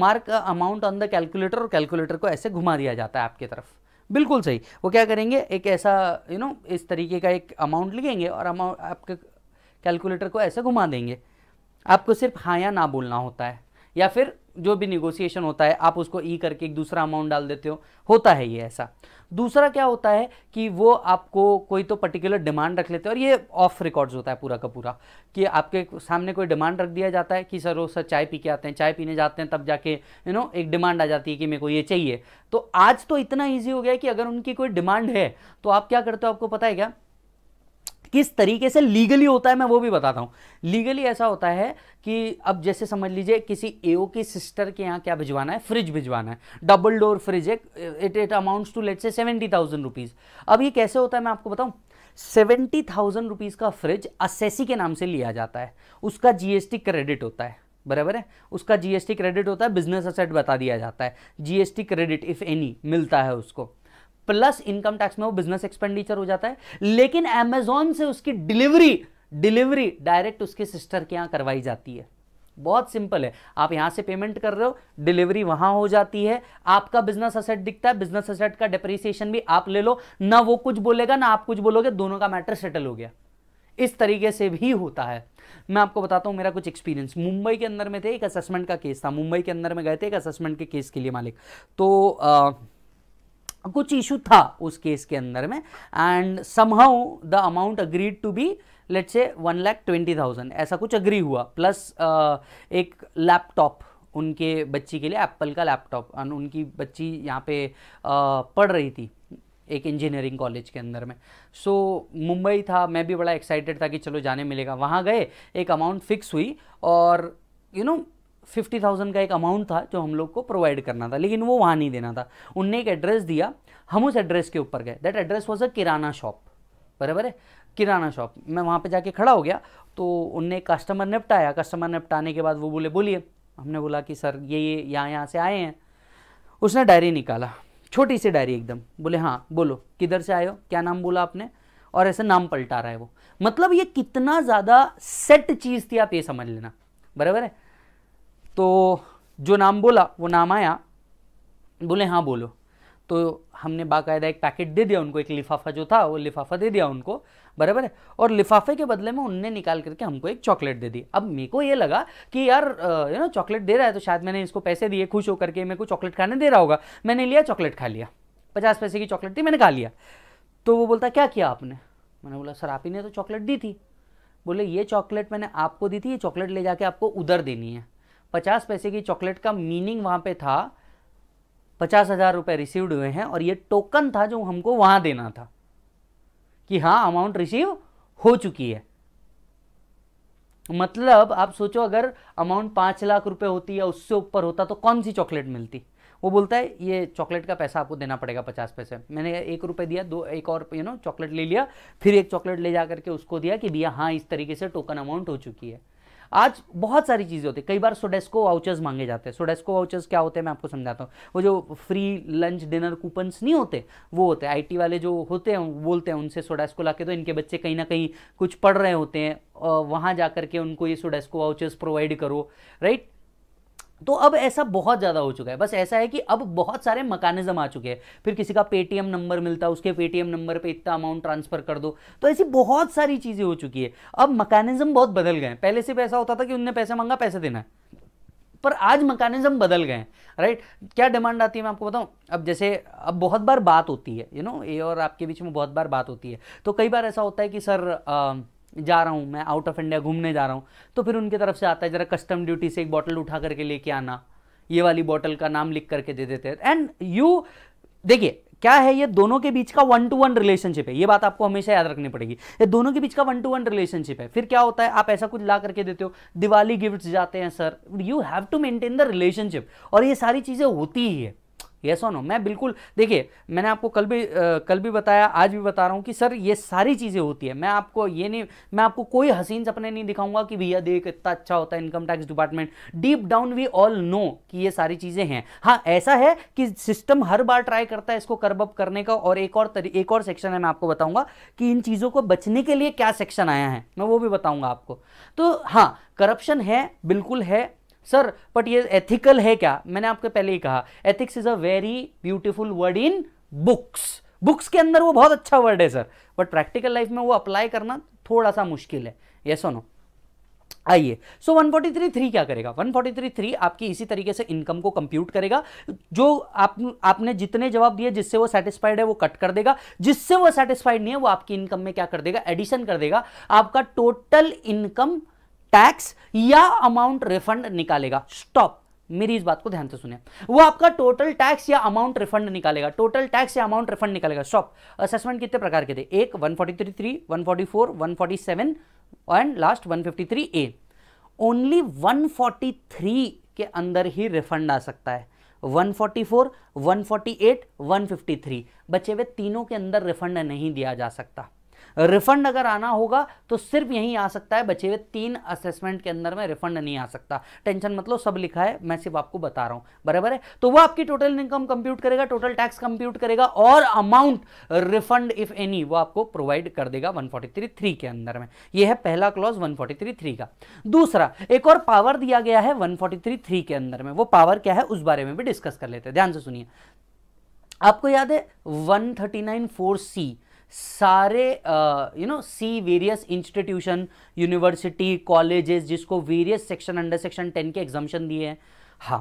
mark amount on the calculator और कैलकुलेटर को ऐसे घुमा दिया जाता है आपकी तरफ बिल्कुल सही वो क्या करेंगे एक ऐसा यू you नो know, इस तरीके का एक अमाउंट लिखेंगे और अमाउंट आपके कैलकुलेटर को ऐसे घुमा देंगे आपको सिर्फ हाँ या ना बोलना होता है या फिर जो भी निगोसिएशन होता है आप उसको ई e करके एक दूसरा अमाउंट डाल देते हो होता है ये ऐसा दूसरा क्या होता है कि वो आपको कोई तो पर्टिकुलर डिमांड रख लेते हैं और ये ऑफ रिकॉर्ड्स होता है पूरा का पूरा कि आपके सामने कोई डिमांड रख दिया जाता है कि सर वो सर चाय पी के आते हैं चाय पीने जाते हैं तब जाके यू नो एक डिमांड आ जाती है कि मेरे को ये चाहिए तो आज तो इतना ईजी हो गया कि अगर उनकी कोई डिमांड है तो आप क्या करते हो आपको पता है क्या किस तरीके से लीगली होता है मैं वो भी बताता हूँ लीगली ऐसा होता है कि अब जैसे समझ लीजिए किसी एओ की सिस्टर के यहाँ क्या भिजवाना है फ्रिज भिजवाना है डबल डोर फ्रिज है it it amounts to let's say seventy thousand rupees अब ये कैसे होता है मैं आपको बताऊँ सेवेंटी थाउजेंड रुपीज़ का फ्रिज असेसी के नाम से लिया जाता है उसका जीएसटी क्रेडिट होता है बराबर है उसका जीएसटी क्रेडिट होता है बिजनेस असेट बता दिया जाता है जीएसटी क्रेडिट इफ़ एनी मिलता है उसको प्लस इनकम टैक्स में वो बिजनेस एक्सपेंडिचर हो जाता है लेकिन एमेजॉन से उसकी डिलीवरी डिलीवरी डायरेक्ट उसके सिस्टर के यहां करवाई जाती है बहुत सिंपल है आप यहां से पेमेंट कर रहे हो डिलीवरी वहां हो जाती है आपका बिजनेस असेट दिखता है बिजनेस असेट का डिप्रिसिएशन भी आप ले लो ना वो कुछ बोलेगा ना आप कुछ बोलोगे दोनों का मैटर सेटल हो गया इस तरीके से भी होता है मैं आपको बताता हूं मेरा कुछ एक्सपीरियंस मुंबई के अंदर में थे एक असेसमेंट का केस था मुंबई के अंदर में गए थे एक असेसमेंट के केस के लिए मालिक तो आ, कुछ इशू था उस केस के अंदर में and somehow the amount agreed to be let's say one lakh twenty thousand ऐसा कुछ अग्री हुआ प्लस uh, एक लैपटॉप उनके बच्ची के लिए एप्पल का लैपटॉप एंड उनकी बच्ची यहाँ पे uh, पढ़ रही थी एक इंजीनियरिंग कॉलेज के अंदर में सो so, मुंबई था मैं भी बड़ा एक्साइटेड था कि चलो जाने मिलेगा वहाँ गए एक अमाउंट फिक्स हुई और you you know know, fifty thousand का एक अमाउंट था जो हम लोग को प्रोवाइड करना था लेकिन वो वहाँ नहीं देना था उनने एक एड्रेस दिया हम उस एड्रेस के ऊपर गए that address was a kirana shop बराबर है किराना शॉप मैं वहाँ पे जाके खड़ा हो गया तो उनने कस्टमर निपटाया कस्टमर निपटाने के बाद वो बोले बोलिए हमने बोला कि सर ये ये यहाँ यहाँ से आए हैं उसने डायरी निकाला छोटी सी डायरी एकदम बोले हाँ बोलो किधर से आए हो क्या नाम बोला आपने और ऐसे नाम पलटा रहा है वो मतलब ये कितना ज़्यादा सेट चीज़ थी आप ये समझ लेना बराबर है तो जो नाम बोला वो नाम आया बोले हाँ बोलो तो हमने बाकायदा एक पैकेट दे दिया उनको एक लिफाफा जो था वो लिफाफा दे दिया उनको बराबर है और लिफाफे के बदले में उनने निकाल करके हमको एक चॉकलेट दे दी अब मेरे को ये लगा कि यार यू नो चॉकलेट दे रहा है तो शायद मैंने इसको पैसे दिए खुश होकर के मेरे को चॉकलेट खाने दे रहा होगा मैंने लिया चॉकलेट खा लिया पचास पैसे की चॉकलेट थी मैंने खा लिया तो वो बोलता क्या किया आपने मैंने बोला सर आप ही ने तो चॉकलेट दी थी बोले ये चॉकलेट मैंने आपको दी थी ये चॉकलेट ले जाके आपको उधर देनी है पचास पैसे की चॉकलेट का मीनिंग वहां पे था पचास हज़ार रुपए रिसीव्ड हुए हैं और ये टोकन था जो हमको वहां देना था कि हाँ अमाउंट रिसीव हो चुकी है मतलब आप सोचो अगर अमाउंट पांच लाख रुपए होती या उससे ऊपर होता तो कौन सी चॉकलेट मिलती वो बोलता है ये चॉकलेट का पैसा आपको देना पड़ेगा पचास पैसे मैंने एक रुपए दिया दो एक और यू नो चॉकलेट ले लिया फिर एक चॉकलेट ले जाकर के उसको दिया कि भैया हाँ इस तरीके से टोकन अमाउंट हो चुकी है आज बहुत सारी चीज़ें होती है कई बार सोडेस्को वाउचर्स मांगे जाते हैं सोडेस्को वाउचर्स क्या होते हैं मैं आपको समझाता हूँ वो जो फ्री लंच डिनर कूपन्स नहीं होते वो होते हैं आई वाले जो होते हैं बोलते हैं उनसे सोडेस्को ला के तो इनके बच्चे कहीं ना कहीं कुछ पढ़ रहे होते हैं वहाँ जा करके उनको ये सोडेस्को वाउचर्स प्रोवाइड करो राइट तो अब ऐसा बहुत ज़्यादा हो चुका है बस ऐसा है कि अब बहुत सारे मकानिज़म आ चुके हैं फिर किसी का पेटीएम नंबर मिलता है उसके पेटीएम नंबर पे इतना अमाउंट ट्रांसफ़र कर दो तो ऐसी बहुत सारी चीज़ें हो चुकी है अब मकानिज़म बहुत बदल गए हैं पहले सिर्फ ऐसा होता था कि उनने पैसा मांगा पैसे देना है पर आज मकानिज़म बदल गए हैं राइट क्या डिमांड आती है मैं आपको बताऊं अब जैसे अब बहुत बार बात होती है यू नो ए और आपके बीच में बहुत बार बात होती है तो कई बार ऐसा होता है कि सर आ, जा रहा हूँ मैं आउट ऑफ इंडिया घूमने जा रहा हूँ तो फिर उनकी तरफ से आता है ज़रा कस्टम ड्यूटी से एक बॉटल उठा करके लेके आना ये वाली बॉटल का नाम लिख करके दे देते हैं एंड यू देखिए क्या है ये दोनों के बीच का वन टू वन रिलेशनशिप है ये बात आपको हमेशा याद रखनी पड़ेगी ये दोनों के बीच का वन टू वन रिलेशनशिप है फिर क्या होता है आप ऐसा कुछ ला करके देते हो दिवाली गिफ्ट्स जाते हैं sir you have to maintain the relationship और ये सारी चीज़ें होती ही है येस सो नो मैं बिल्कुल देखिए मैंने आपको कल भी आ, कल भी बताया आज भी बता रहा हूँ कि सर ये सारी चीज़ें होती है मैं आपको ये नहीं मैं आपको कोई हसीन सपने नहीं दिखाऊंगा कि भैया देख इतना अच्छा होता है income tax department deep down we all know कि ये सारी चीज़ें हैं हाँ ऐसा है कि सिस्टम हर बार ट्राई करता है इसको कर्ब करने का और एक और तरी एक और सेक्शन है मैं आपको बताऊँगा कि इन चीज़ों को बचने के लिए क्या सेक्शन आया है मैं वो भी बताऊँगा आपको तो हाँ करप्शन है बिल्कुल है सर बट ये एथिकल है क्या मैंने आपको पहले ही कहा ethics is a very beautiful word in books books के अंदर वो बहुत अच्छा वर्ड है सर बट प्रैक्टिकल लाइफ में वो अप्लाई करना थोड़ा सा मुश्किल है ये सो नो आइए सो वन फोर्टी क्या करेगा 1433 आपकी इसी तरीके से इनकम को कंप्यूट करेगा जो आप आपने जितने जवाब दिए जिससे वो सेटिस्फाइड है वो कट कर देगा जिससे वो सेटिस्फाइड नहीं है वो आपकी इनकम में क्या कर देगा एडिशन कर देगा आपका टोटल इनकम टैक्स या अमाउंट रिफंड निकालेगा स्टॉप मेरी इस बात को ध्यान से सुने वो आपका टोटल टैक्स या अमाउंट रिफंड निकालेगा टोटल टैक्स या अमाउंट रिफंड निकालेगा स्टॉप असेसमेंट कितने प्रकार के थे एक one forty three and last one A only one के अंदर ही रिफंड आ सकता है 144, 148, 153 बचे हुए तीनों के अंदर रिफंड नहीं दिया जा सकता रिफंड अगर आना होगा तो सिर्फ यहीं आ सकता है बचे हुए तीन असेसमेंट के अंदर में रिफंड नहीं आ सकता टेंशन मतलब सब लिखा है मैं सिर्फ आपको बता रहा हूं बराबर है तो वो आपकी टोटल इनकम कंप्यूट करेगा टोटल टैक्स कंप्यूट करेगा और अमाउंट रिफंड इफ एनी वो आपको प्रोवाइड कर देगा वन के अंदर में यह है पहला क्लॉज वन का दूसरा एक और पावर दिया गया है वन के अंदर में वो पावर क्या है उस बारे में भी डिस्कस कर लेते हैं ध्यान से सुनिए आपको याद है 139.4 सी सारे you know C various institution university colleges जिसको various section under section ten के एग्जामेशन दिए हैं हाँ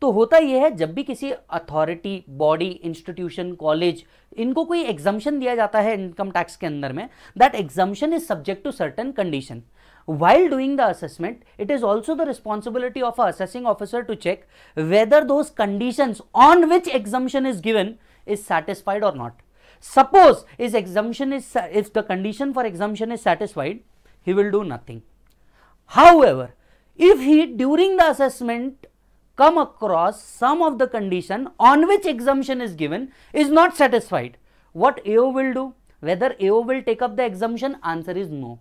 तो होता यह है जब भी किसी अथॉरिटी बॉडी इंस्टीट्यूशन कॉलेज इनको कोई एग्जामेशन दिया जाता है इनकम टैक्स के अंदर में that exemption is subject to certain condition while doing the assessment it is also the responsibility of assessing officer to check whether those condition on which which is given is satisfied or not Suppose his exemption is, if the condition for exemption is satisfied, he will do nothing. However, if he during the assessment come across some of the condition on which exemption is given is not satisfied, what AO will do? Whether AO will take up the exemption? Answer is no.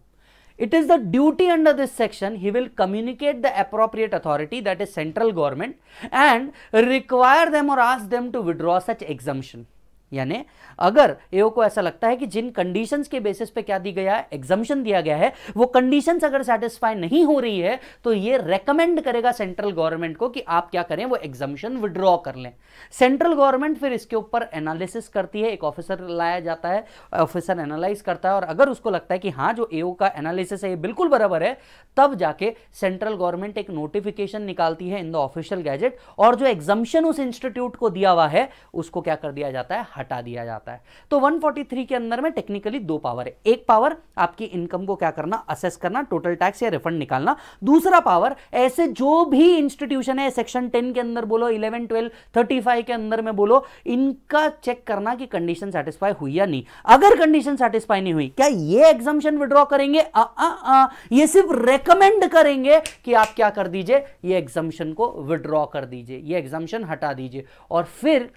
It is the duty under this section, he will communicate the appropriate authority that is central government and require them or ask them to withdraw such exemption. यानी अगर AO को ऐसा लगता है कि जिन conditions के basis पे क्या दी गया है एग्जामिशन दिया गया है वो कंडीशंस अगर सेटिस्फाई नहीं हो रही है तो ये रेकमेंड करेगा सेंट्रल गवर्नमेंट को कि आप क्या करें वो एग्जामिशन विड्रॉ कर लें सेंट्रल गवर्नमेंट फिर इसके ऊपर एनालिसिस करती है एक ऑफिसर लाया जाता है ऑफिसर एनालाइज करता है और अगर उसको लगता है कि हाँ जो ए का एनालिसिस है ये बिल्कुल बराबर है तब जाके सेंट्रल गवर्नमेंट एक नोटिफिकेशन निकालती है इन द ऑफिशियल गैजेट और जो एग्जामेशन उस इंस्टीट्यूट को दिया हुआ है उसको क्या कर दिया जाता है हटा दिया जाता है तो 143 के अंदर में टेक्निकली दो पावर है एक पावर आपकी इनकम को क्या करना असेस करना टोटल टैक्स या रिफंड निकालना दूसरा पावर ऐसे जो भी इंस्टीट्यूशन है सेक्शन 10 के अंदर बोलो 11, 12, 35 के अंदर में बोलो इनका चेक करना कि कंडीशन सेटिस्फाई हुई या नहीं अगर कंडीशन सेटिस्फाई नहीं हुई क्या ये एग्जामेशन विड्रॉ करेंगे आ, आ, आ, ये सिर्फ रेकमेंड करेंगे कि आप क्या कर दीजिए ये एग्जामेशन को विड्रॉ कर दीजिए ये एग्जामेशन हटा दीजिए और फिर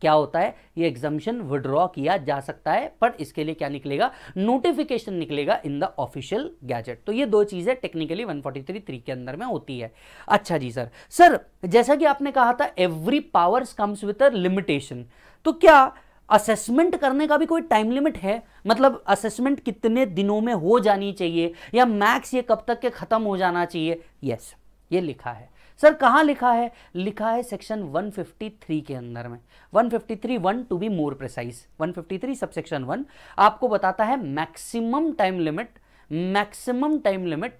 क्या होता है ये एग्जामिशन विड्रॉ किया जा सकता है पर इसके लिए क्या निकलेगा नोटिफिकेशन निकलेगा इन द ऑफिशियल गैजेट तो ये दो चीज़ें टेक्निकली 143 थ्री के अंदर में होती है अच्छा जी सर सर जैसा कि आपने कहा था every powers comes with a limitation तो क्या असेसमेंट करने का भी कोई टाइम लिमिट है मतलब असेसमेंट कितने दिनों में हो जानी चाहिए या मैक्स ये कब तक के ख़त्म हो जाना चाहिए यस yes, ये लिखा है सर कहाँ लिखा है लिखा है सेक्शन 153 के अंदर में 153 one to be more precise one subsection three आपको बताता है maximum time limit maximum time limit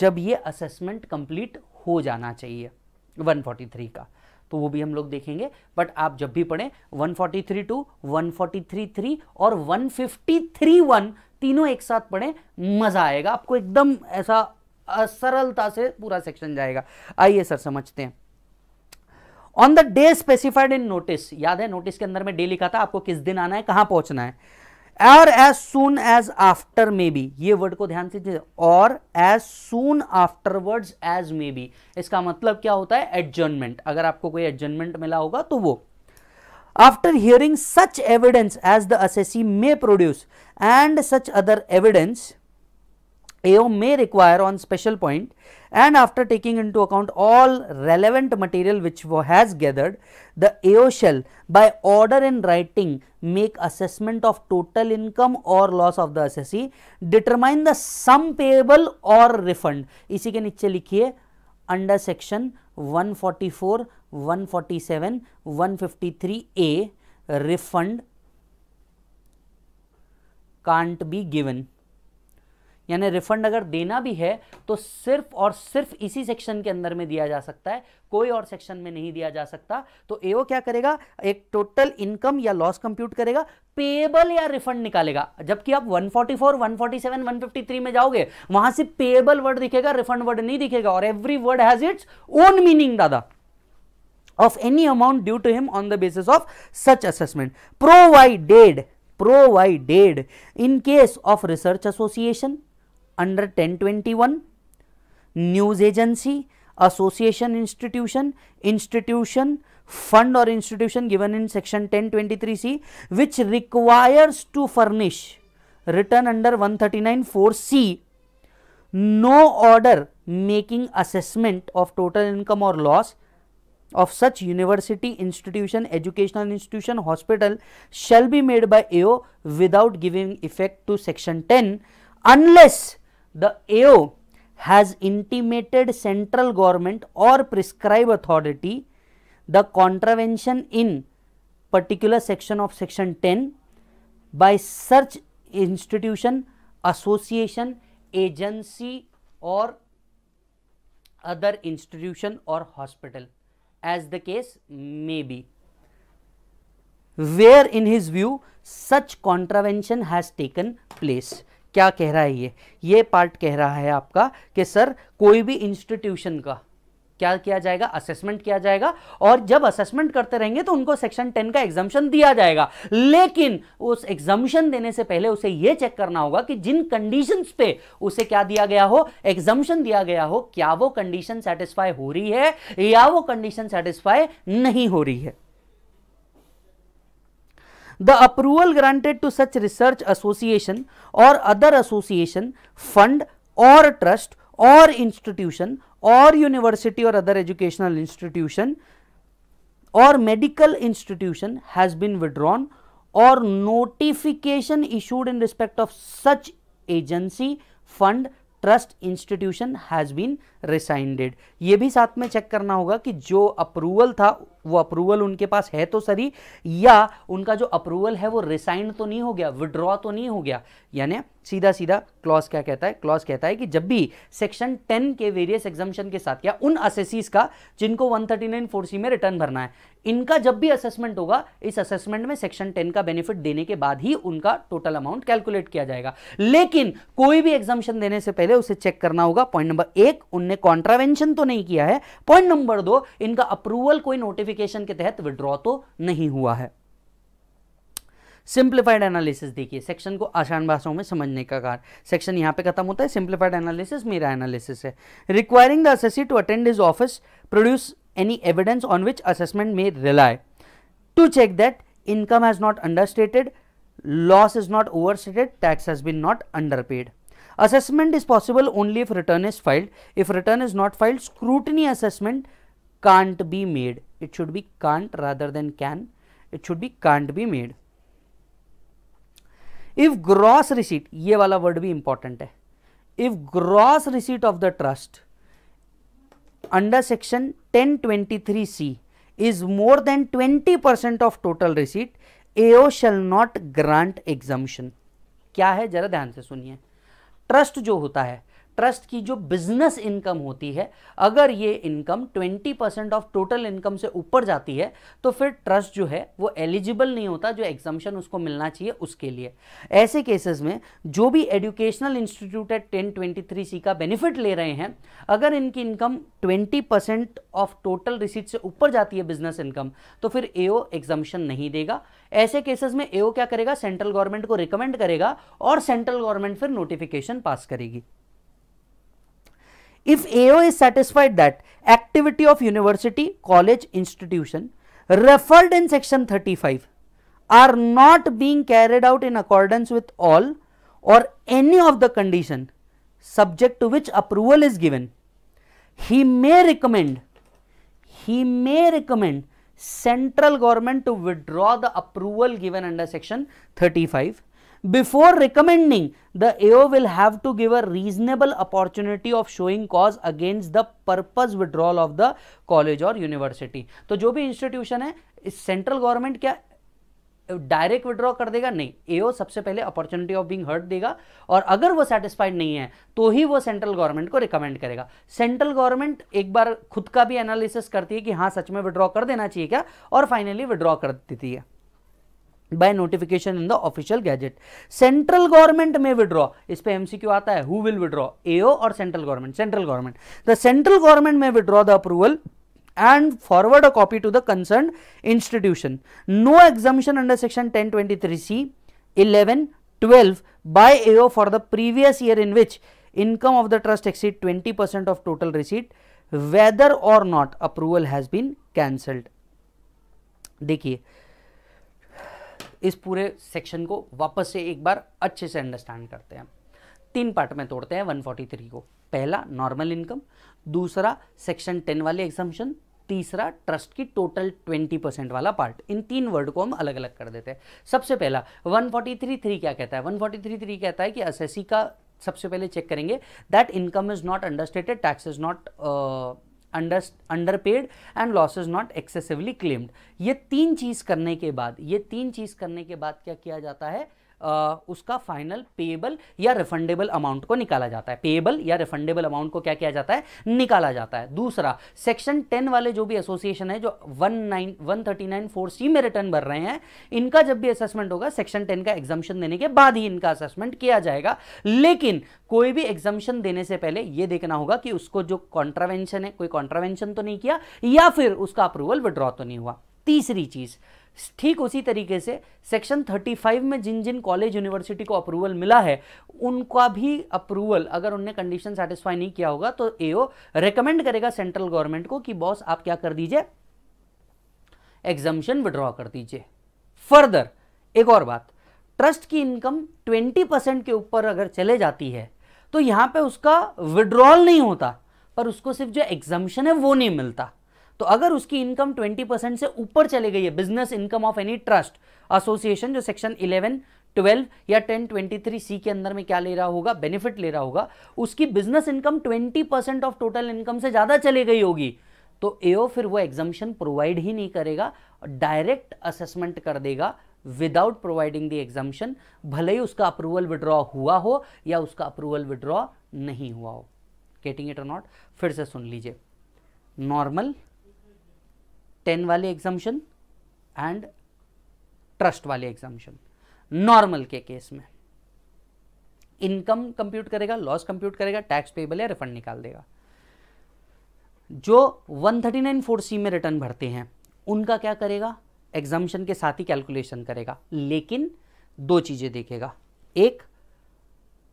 जब ये असेसमेंट कंप्लीट हो जाना चाहिए 143 का तो वो भी हम लोग देखेंगे बट आप जब भी पढ़ें 143 टू वन थ्री और 153 वन तीनों एक साथ पढ़ें मज़ा आएगा आपको एकदम ऐसा सरलता से पूरा सेक्शन जाएगा आइए सर समझते हैं on the day specified in notice याद है नोटिस के अंदर में डे लिखा था आपको किस दिन आना है कहां पहुंचना है और as soon as after may be ये वर्ड को ध्यान से और as soon word as may be इसका मतलब क्या होता है एडजर्नमेंट अगर आपको कोई एडजर्नमेंट मिला होगा तो वो after hearing such evidence as the assessee may produce and such other evidence AO may require on special point and after taking into account all relevant material which has gathered, the AO shall by order in writing make assessment of total income or loss of the assessee, determine the sum payable or refund. इसी के नीचे लिखिए under section 144, 147, 153A refund can't be given. यानी refund अगर देना भी है तो सिर्फ और सिर्फ इसी सेक्शन के अंदर में दिया जा सकता है कोई और सेक्शन में नहीं दिया जा सकता तो एओ क्या करेगा एक टोटल इनकम या लॉस कंप्यूट करेगा पेएबल या रिफंड निकालेगा जबकि आप 144, 147, 153 में जाओगे वहां से पेएबल वर्ड दिखेगा रिफंड वर्ड नहीं दिखेगा और every word has its own meaning दादा of any amount due to him on the basis of such assessment provided provided in case of research association under 1021 news agency association institution institution fund or institution given in section 1023c which requires to furnish written under 1394 c no order making assessment of total income or loss of such university institution educational institution hospital shall be made by AO without giving effect to section 10 unless the AO has intimated central government or prescribed authority the contravention in particular section of section 10 by such institution, association, agency or other institution or hospital as the case may be. Where in his view such contravention has taken place. क्या कह रहा है ये ये part कह रहा है आपका कि सर कोई भी इंस्टीट्यूशन का क्या किया जाएगा असेसमेंट किया जाएगा और जब असेसमेंट करते रहेंगे तो उनको सेक्शन टेन का एग्जामेशन दिया जाएगा लेकिन उस एग्जामेशन देने से पहले उसे यह चेक करना होगा कि जिन कंडीशंस पे उसे क्या दिया गया हो एग्जामेशन दिया गया हो क्या वो कंडीशन सेटिस्फाई हो रही है या वो कंडीशन सेटिस्फाई नहीं हो रही है The approval granted to such research association or other association, fund or trust or institution or university or other educational institution or medical institution has been withdrawn or notification issued in respect of such agency, fund, trust institution has been rescinded ये भी साथ में check करना होगा कि जो approval था वो अप्रूवल उनके पास है तो सही या उनका जो अप्रूवल है वो रिसाइंड तो नहीं हो गया विड्रॉ तो नहीं हो गया यानी सीधा सीधा क्लॉज क्या कहता है क्लॉज कहता है कि जब भी सेक्शन 10 के वेरियस एग्जामेशन के साथ या उन असेसीज का जिनको 139 फोरसी में रिटर्न भरना है इनका जब भी असेसमेंट होगा इस असेसमेंट में सेक्शन 10 का बेनिफिट देने के बाद ही उनका टोटल अमाउंट कैलकुलेट किया जाएगा लेकिन कोई भी एग्जामेशन देने से पहले उसे चेक करना होगा पॉइंट नंबर एक उनने कॉन्ट्रावेंशन तो नहीं किया है पॉइंट नंबर दो इनका अप्रूवल कोई नोटिफिकेशन के तहत विड्रॉ तो नहीं हुआ है सिंप्लीफाइड एनालिसिस देखिए सेक्शन को आसान भाषाओं में समझने का कार सेक्शन यहाँ पे खत्म होता है सिंप्लीफाइड एनालिसिस मेरा एनालिसिस है requiring the assessee to attend is office produce any evidence on which assessment may rely to check that income has not under stated loss is not over stated tax has been not under paid assessment is possible only if return is filed if return is not filed scrutiny assessment can't be made it should be can't rather than can it should be can't be made if gross receipt ये वाला word भी important है if gross receipt of the trust under section 1023 C is more than 20% of total receipt AO shall not grant exemption क्या है जरा ध्यान से सुनिए ट्रस्ट जो होता है ट्रस्ट की जो बिजनेस इनकम होती है अगर ये income 20 percent of total income से ऊपर जाती है तो फिर ट्रस्ट जो है वो एलिजिबल नहीं होता जो एग्जामेशन उसको मिलना चाहिए उसके लिए ऐसे केसेस में जो भी एजुकेशनल इंस्टीट्यूट है टेन ट्वेंटी सी का बेनिफिट ले रहे हैं अगर इनकी income twenty percent of total receipt से ऊपर जाती है बिजनेस इनकम तो फिर ए ओ नहीं देगा ऐसे केसेस में ए क्या करेगा सेंट्रल गवर्नमेंट को रिकमेंड करेगा और सेंट्रल गवर्नमेंट फिर नोटिफिकेशन पास करेगी If AO is satisfied that activity of university, college, institution referred in section 35 are not being carried out in accordance with all or any of the condition subject to which approval is given, he may recommend, he may recommend central government to withdraw the approval given under section 35 before recommending, the AO will have to give a reasonable opportunity of showing cause against the purpose withdrawal of the college or university. तो जो भी institution है central government क्या direct withdraw कर देगा नहीं AO सबसे पहले अपॉर्चुनिटी ऑफ बीइंग हर्ट देगा और अगर वो सेटिस्फाइड नहीं है तो ही वो सेंट्रल गवर्नमेंट को रिकमेंड करेगा सेंट्रल गवर्नमेंट एक बार खुद का भी एनालिसिस करती है कि हाँ सच में विड्रॉ कर देना चाहिए क्या और फाइनली विड्रॉ कर देती है by notification in the official gazette central government may withdraw इस पे एमसीक्यू आता है हु विल विड्रॉ एओ और central government central government the central government may withdraw the approval and forward a copy to the concern institution no exemption under section ten twenty three C eleven twelve by AO for the previous year in which income of the trust exceed twenty percent of total receipt whether or not approval has been cancelled देखिए इस पूरे section को वापस से एक बार अच्छे से understand करते हैं तीन पार्ट में तोड़ते हैं 143 को पहला नॉर्मल इनकम दूसरा सेक्शन 10 वाले एग्जाम्शन तीसरा ट्रस्ट की टोटल 20 परसेंट वाला पार्ट इन तीन वर्ड को हम अलग अलग कर देते हैं सबसे पहला 143.3 क्या कहता है 143.3 कहता है कि एस का सबसे पहले चेक करेंगे that income is not understated tax is not under underpaid and losses not excessively claimed ये तीन चीज़ करने के बाद ये तीन चीज़ करने के बाद क्या किया जाता है उसका फाइनल पेबल या रिफंडेबल अमाउंट को निकाला जाता है पेबल या रिफंडेबल अमाउंट को क्या किया जाता है निकाला जाता है दूसरा सेक्शन टेन वाले जो भी एसोसिएशन है जो one nine one thirty nine four C में रिटर्न भर रहे हैं इनका जब भी असेसमेंट होगा सेक्शन टेन का एग्जामेशन देने के बाद ही इनका असेसमेंट किया जाएगा लेकिन कोई भी एग्जामेशन देने से पहले यह देखना होगा कि उसको जो कॉन्ट्रावेंशन है कोई कॉन्ट्रावेंशन तो नहीं किया या फिर उसका अप्रूवल विड्रॉ तो नहीं हुआ तीसरी चीज़ ठीक उसी तरीके से सेक्शन 35 में जिन जिन कॉलेज यूनिवर्सिटी को अप्रूवल मिला है उनका भी अप्रूवल अगर उनने कंडीशन सेटिस्फाई नहीं किया होगा तो एओ रेकमेंड करेगा सेंट्रल गवर्नमेंट को कि बॉस आप क्या कर दीजिए एग्जामेशन विड्रॉ कर दीजिए फर्दर एक और बात ट्रस्ट की इनकम 20 परसेंट के ऊपर अगर चले जाती है तो यहां पे उसका विड्रॉल नहीं होता पर उसको सिर्फ जो एग्जामेशन है वो नहीं मिलता तो अगर उसकी इनकम ट्वेंटी परसेंट से ऊपर चले गई है business income of any trust association जो सेक्शन इलेवन ट्वेल्व या टेन ट्वेंटी थ्री सी के अंदर में क्या ले रहा होगा बेनिफिट ले रहा होगा उसकी business income twenty percent of total income से ज़्यादा चले गई होगी तो एओ फिर वो एग्जामेशन प्रोवाइड ही नहीं करेगा डायरेक्ट असेसमेंट कर देगा विदाउट प्रोवाइडिंग दी एग्जामेशन भले ही उसका अप्रूवल विड्रॉ हुआ हो या उसका अप्रूवल विड्रॉ नहीं हुआ हो गेटिंग इट और नॉट फिर से सुन लीजिए नॉर्मल टेन वाले एग्जामेशन एंड ट्रस्ट वाले एग्जामेशन नॉर्मल के केस में इनकम कंप्यूट करेगा लॉस कंप्यूट करेगा टैक्स पेबल या रिफंड निकाल देगा जो 139 फोर सी में रिटर्न भरते हैं उनका क्या करेगा एग्जामेशन के साथ ही कैलकुलेशन करेगा लेकिन दो चीज़ें देखेगा एक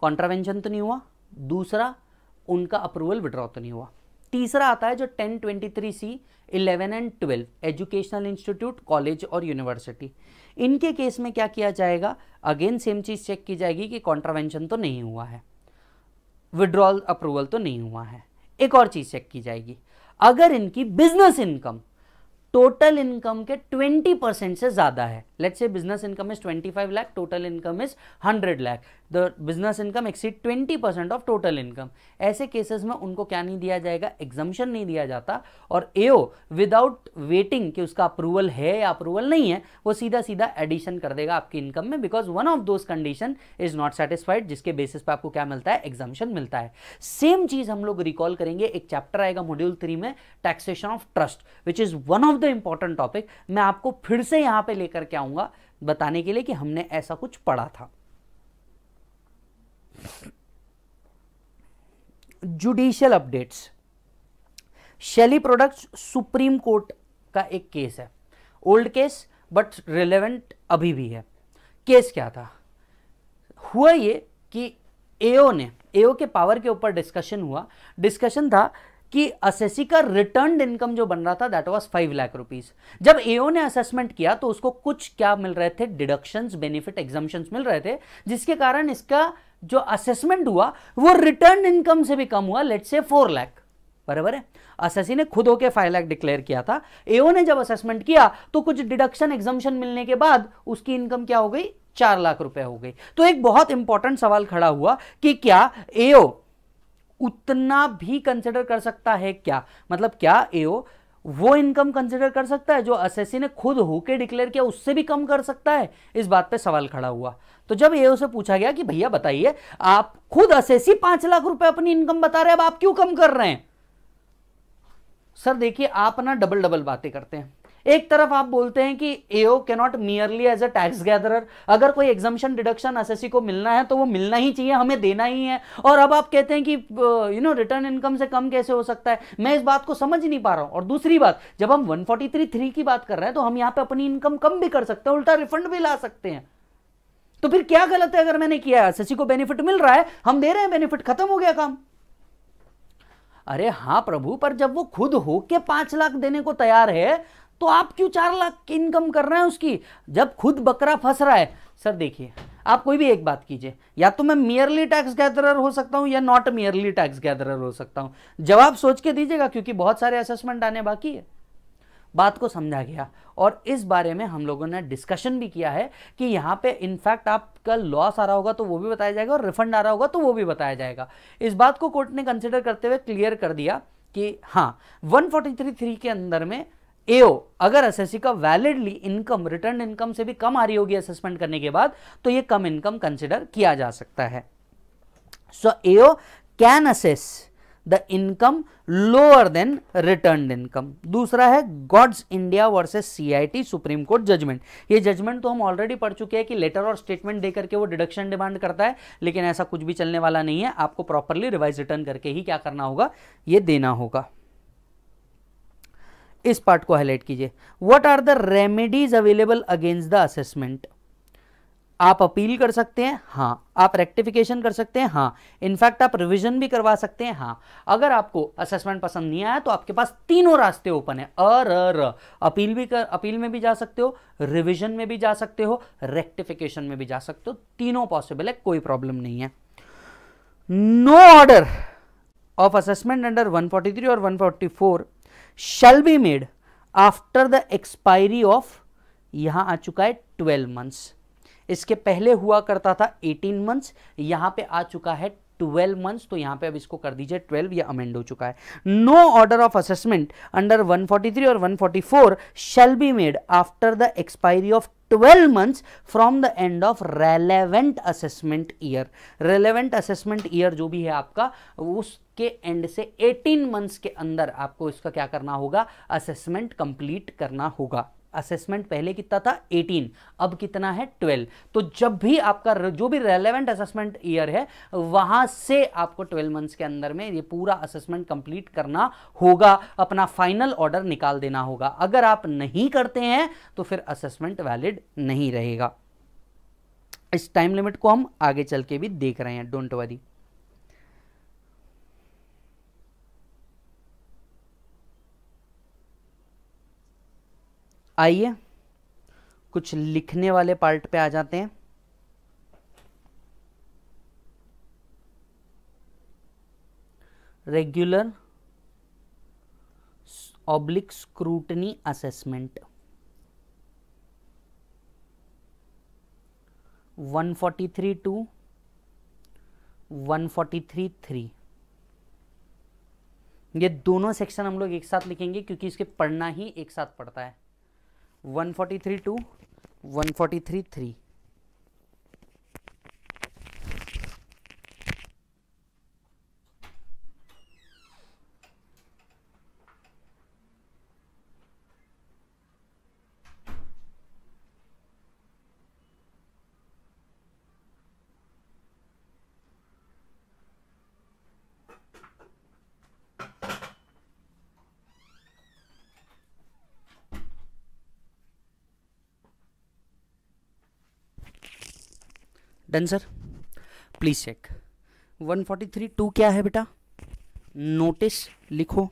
कॉन्ट्रावेंशन तो नहीं हुआ दूसरा उनका अप्रूवल विड्रॉ तो नहीं हुआ तीसरा आता है जो ten twenty three C eleven and twelve educational institute college और यूनिवर्सिटी इनके केस में क्या किया जाएगा अगेन सेम चीज़ चेक की जाएगी कि कॉन्ट्रावेंशन तो नहीं हुआ है विड्रॉल अप्रूवल तो नहीं हुआ है एक और चीज़ चेक की जाएगी अगर इनकी बिजनेस इनकम टोटल इनकम के 20 परसेंट से ज़्यादा है let's say business income is 25 lakh total income is 100 lakh the business income exceed 20 percent of total income ऐसे केसेस में उनको क्या नहीं दिया जाएगा एग्जामिशन नहीं दिया जाता और एओ विदाउट वेटिंग कि उसका अप्रूवल है या अप्रूवल नहीं है वो सीधा सीधा एडिशन कर देगा आपकी इनकम में because one of those condition is not satisfied जिसके बेसिस पर आपको क्या मिलता है एग्जामिशन मिलता है सेम चीज़ हम लोग रिकॉल करेंगे एक चैप्टर आएगा मॉड्यूल थ्री में taxation of trust which is one of the important topic मैं आपको फिर से यहाँ पे लेकर के आऊँगा जाऊंगा बताने के लिए कि हमने ऐसा कुछ पढ़ा था judicial updates Shelly products Supreme Court का एक केस है ओल्ड केस बट रिलेवेंट अभी भी है केस क्या था हुआ ये कि एओ ने एओ के पावर के ऊपर डिस्कशन हुआ डिस्कशन था कि असेसी का रिटर्न इनकम जो बन रहा था that was five lakh rupees जब एओ ने असेसमेंट किया तो उसको कुछ क्या मिल रहे थे डिडक्शंस बेनिफिट एग्जामेशन मिल रहे थे जिसके कारण इसका जो असेसमेंट हुआ वो रिटर्न इनकम से भी कम हुआ लेट से फोर लाख बराबर है असेसी ने खुद होकर फाइव लाख डिक्लेयर किया था एओ ने जब असेसमेंट किया तो कुछ डिडक्शन एग्जामेशन मिलने के बाद उसकी इनकम क्या हो गई चार लाख रुपए हो गई तो एक बहुत इंपॉर्टेंट सवाल खड़ा हुआ कि क्या एओ उतना भी कंसिडर कर सकता है क्या मतलब क्या एओ वो इनकम कंसिडर कर सकता है जो एस ने खुद होके डिक्लेयर किया उससे भी कम कर सकता है इस बात पे सवाल खड़ा हुआ तो जब एओ से पूछा गया कि भैया बताइए आप खुद असेसी पांच लाख रुपए अपनी इनकम बता रहे हैं अब आप क्यों कम कर रहे हैं सर देखिए आप ना डबल डबल बातें करते हैं एक तरफ आप बोलते हैं कि AO not merely as a tax gatherer अगर कोई एग्जामेशन डिडक्शन एस को मिलना है तो वो मिलना ही चाहिए हमें देना ही है और अब आप कहते हैं कि यू नो रिटर्न इनकम से कम कैसे हो सकता है मैं इस बात को समझ नहीं पा रहा हूं और दूसरी बात जब हम वन थ्री की बात कर रहे हैं तो हम यहां पर अपनी इनकम कम भी कर सकते हैं उल्टा रिफंड भी ला सकते हैं तो फिर क्या गलत है अगर मैंने किया एस को बेनिफिट मिल रहा है हम दे रहे हैं बेनिफिट खत्म हो गया काम अरे हाँ प्रभु पर जब वो खुद होके पांच लाख देने को तैयार है तो आप क्यों चार लाख की इनकम कर रहे हैं उसकी जब खुद बकरा फंस रहा है सर देखिए आप कोई भी एक बात कीजिए या तो मैं मियरली टैक्स गैदरर हो सकता हूँ या नॉट मियरली टैक्स गैदरर हो सकता हूँ जवाब सोच के दीजिएगा क्योंकि बहुत सारे असेसमेंट आने बाकी है बात को समझा गया और इस बारे में हम लोगों ने डिस्कशन भी किया है कि यहाँ पे इनफैक्ट आपका लॉस आ रहा होगा तो वो भी बताया जाएगा और रिफंड आ रहा होगा तो वो भी बताया जाएगा इस बात को कोर्ट ने कंसिडर करते हुए क्लियर कर दिया कि हाँ वन के अंदर में एओ अगर एसएससी का वैलिडली इनकम रिटर्न इनकम से भी कम आ रही होगी असेसमेंट करने के बाद तो ये कम इनकम कंसिडर किया जा सकता है so AO can assess the income lower than return income दूसरा है Goetze India versus CIT Supreme Court judgement ये जजमेंट तो हम ऑलरेडी पढ़ चुके हैं कि लेटर और स्टेटमेंट देकर के वो डिडक्शन डिमांड करता है लेकिन ऐसा कुछ भी चलने वाला नहीं है आपको प्रॉपरली रिवाइज रिटर्न करके ही क्या करना होगा ये देना होगा इस पार्ट को हाईलाइट कीजिए what are the remedies available against the assessment आप अपील कर सकते हैं हाँ आप रेक्टिफिकेशन कर सकते हैं हाँ इनफैक्ट आप रिविजन भी करवा सकते हैं हाँ अगर आपको असेसमेंट पसंद नहीं आया तो आपके पास तीनों रास्ते ओपन है अर अर अपील भी कर अपील में भी जा सकते हो रिविजन में भी जा सकते हो रेक्टिफिकेशन में भी जा सकते हो तीनों पॉसिबल है कोई प्रॉब्लम नहीं है no order of assessment under 143 और 144 shall be made after the expiry of यहां आ चुका है ट्वेल्व मंथ्स इसके पहले हुआ करता था एटीन मंथ्स यहां पे आ चुका है ट्वेल्व मंथ्स तो यहां पे अब इसको कर दीजिए ट्वेल्व या अमेंड हो चुका है no order of assessment under 143 और 144 shall be made after the expiry of 12 months from the end of relevant assessment year relevant assessment year जो भी है आपका उसके एंड से 18 मंथ्स के अंदर आपको इसका क्या करना होगा असेसमेंट कंप्लीट करना होगा असेसमेंट पहले कितना था 18 अब कितना है 12 तो जब भी आपका जो भी रेलेवेंट असेसमेंट ईयर है वहां से आपको 12 मंथ्स के अंदर में ये पूरा असेसमेंट कंप्लीट करना होगा अपना फाइनल ऑर्डर निकाल देना होगा अगर आप नहीं करते हैं तो फिर असेसमेंट वैलिड नहीं रहेगा इस टाइम लिमिट को हम आगे चल के भी देख रहे हैं डोंट वरी आइए कुछ लिखने वाले पार्ट पे आ जाते हैं regular oblique scrutiny assessment 143 two 143 three ये दोनों सेक्शन हम लोग एक साथ लिखेंगे क्योंकि इसके पढ़ना ही एक साथ पड़ता है 143 two 143 three done sir please check 143 two क्या है बेटा नोटिस लिखो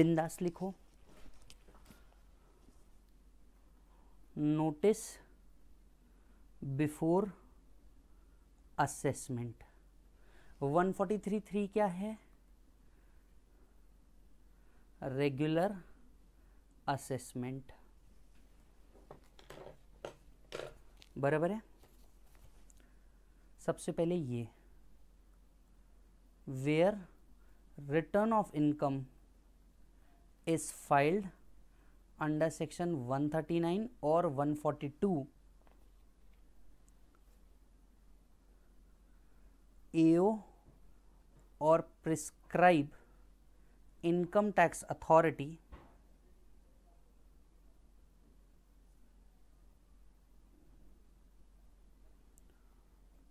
बिंदास लिखो नोटिस बिफोर असेसमेंट 143 थ्री क्या है रेगुलर असेसमेंट बराबर है सबसे पहले ये where return of income is filed under section 139 और 142 AO or prescribe income tax authority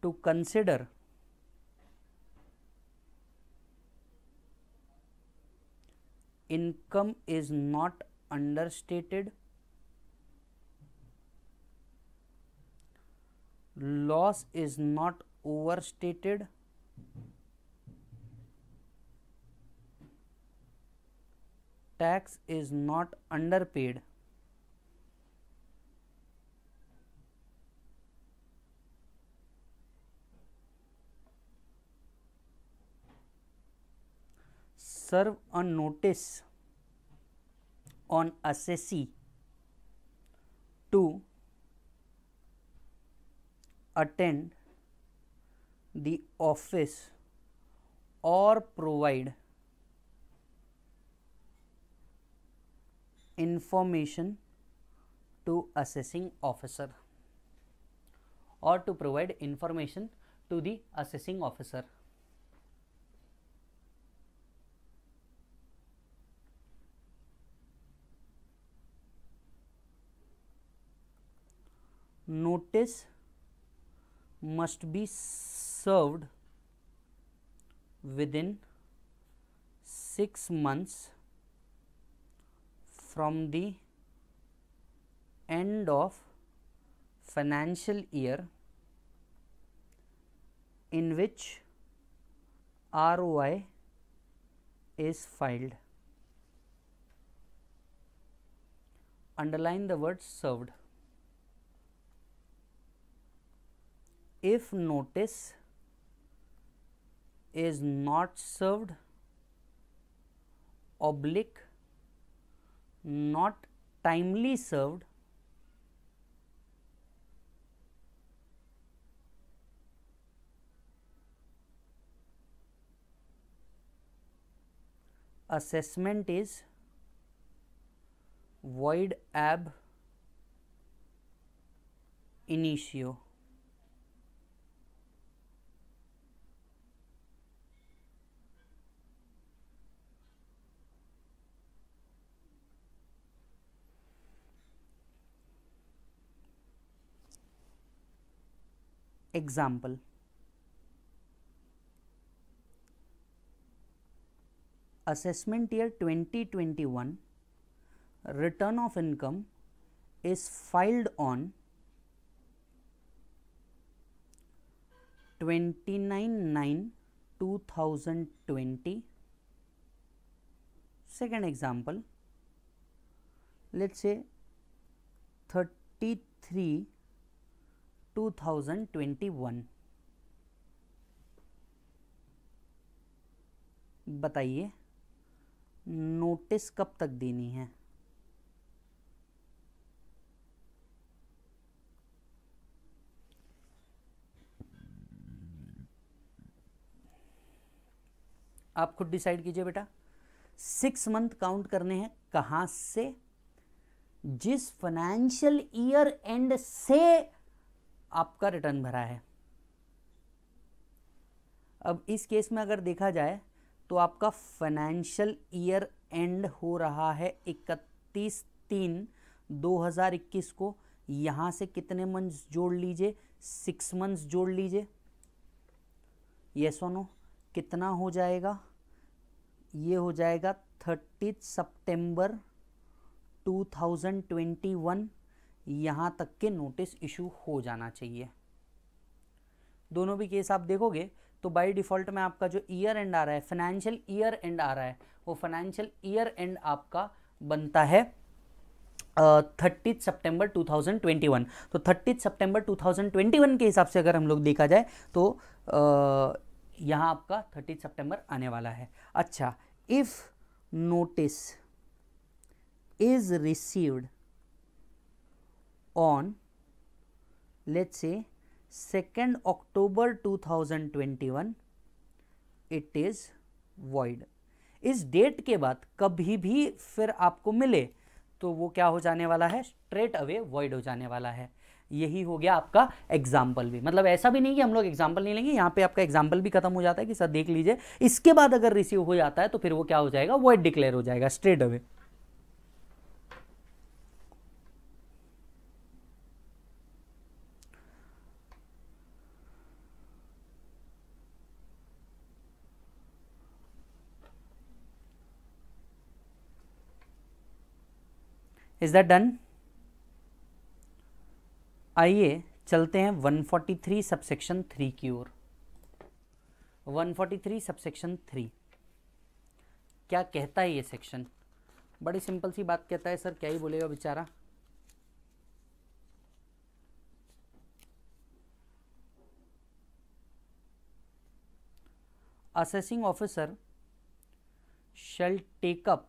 to consider income is not understated loss is not overstated tax is not underpaid serve a notice on assessee to attend the office or provide information to assessing officer or to provide information to the assessing officer. notice must be served within 6 months from the end of financial year in which ROI is filed. Underline the word served. if notice is not served oblique not timely served assessment is void ab initio example. Assessment year 2021 return of income is filed on 29 9 2020 second example let's say 33 2021 बताइए notice कब तक देनी है आप खुद decide कीजिए बेटा six month count करने हैं कहां से जिस फाइनेंशियल ईयर एंड से आपका रिटर्न भरा है अब इस केस में अगर देखा जाए तो आपका फाइनेंशियल ईयर एंड हो रहा है इकतीस तीन 2021 को यहाँ से कितने मंथ्स जोड़ लीजिए सिक्स मंथ्स जोड़ लीजिए ये सोनो कितना हो जाएगा ये हो जाएगा थर्टी सितंबर 2021 यहाँ तक के नोटिस इशू हो जाना चाहिए दोनों भी केस आप देखोगे तो बाय डिफ़ॉल्ट में आपका जो ईयर एंड आ रहा है फाइनेंशियल ईयर एंड आ रहा है वो फाइनेंशियल ईयर एंड आपका बनता है थाउजेंड सितंबर 2021 तो थाउजेंड सितंबर 2021 के हिसाब से अगर हम लोग देखा जाए तो uh, यहाँ आपका थर्टीथ सितंबर आने वाला है अच्छा if notice is received on let's say 2nd October 2021 it is void. इस डेट के बाद कभी भी फिर आपको मिले तो वो क्या हो जाने वाला है स्ट्रेट अवे वॉइड हो जाने वाला है यही हो गया आपका एग्जाम्पल भी मतलब ऐसा भी नहीं कि हम लोग एग्जाम्पल नहीं लेंगे यहाँ पे आपका एग्जाम्पल भी खत्म हो जाता है कि सर देख लीजिए इसके बाद अगर रिसीव हो जाता है तो फिर वो क्या हो जाएगा वॉइड डिक्लेयर हो जाएगा straight away is that done आइए चलते हैं 143 सबसेक्शन थ्री की ओर 143 सबसेक्शन थ्री क्या कहता है ये सेक्शन बड़ी सिंपल सी बात कहता है सर क्या ही बोलेगा बेचारा assessing officer shall take up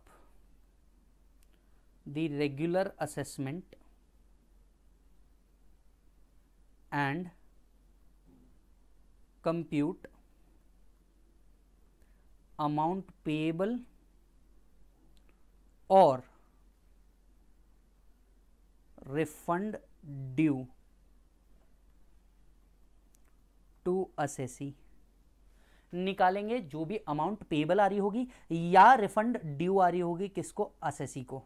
the regular assessment and compute amount payable or refund due to assessee निकालेंगे जो भी अमाउंट पेबल आ रही होगी या रिफंड ड्यू आ रही होगी किसको असेसी को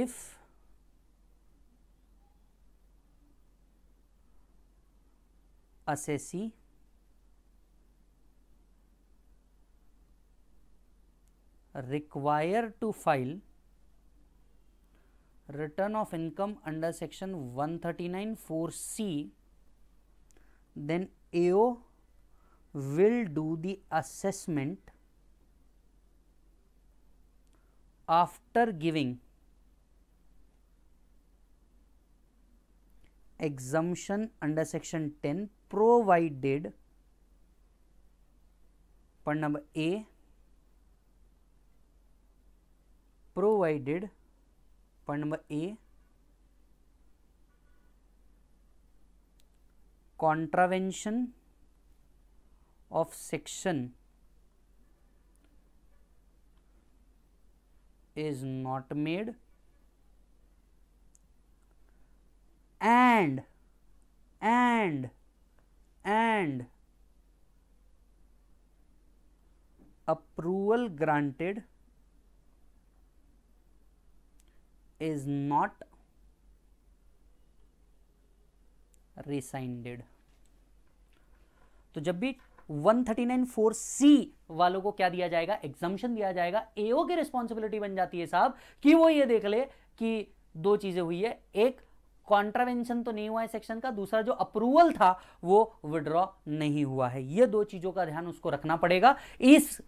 if assessee require to file return of income under section 139 4c then AO will do the assessment after giving exemption under section 10 provided point number a provided point number a contravention of section is not made and and and approval granted is not रिसाइंडेड तो जब भी 139 four सी वालों को क्या दिया जाएगा exemption दिया जाएगा एओ की रिस्पॉन्सिबिलिटी बन जाती है साहब कि वो ये देख ले कि दो चीजें हुई है एक कॉन्ट्रावेंशन तो नहीं हुआ है सेक्शन का दूसरा जो अप्रूवल था वो विड्रॉ नहीं हुआ है ये दो चीजों का ध्यान उसको रखना पड़ेगा इस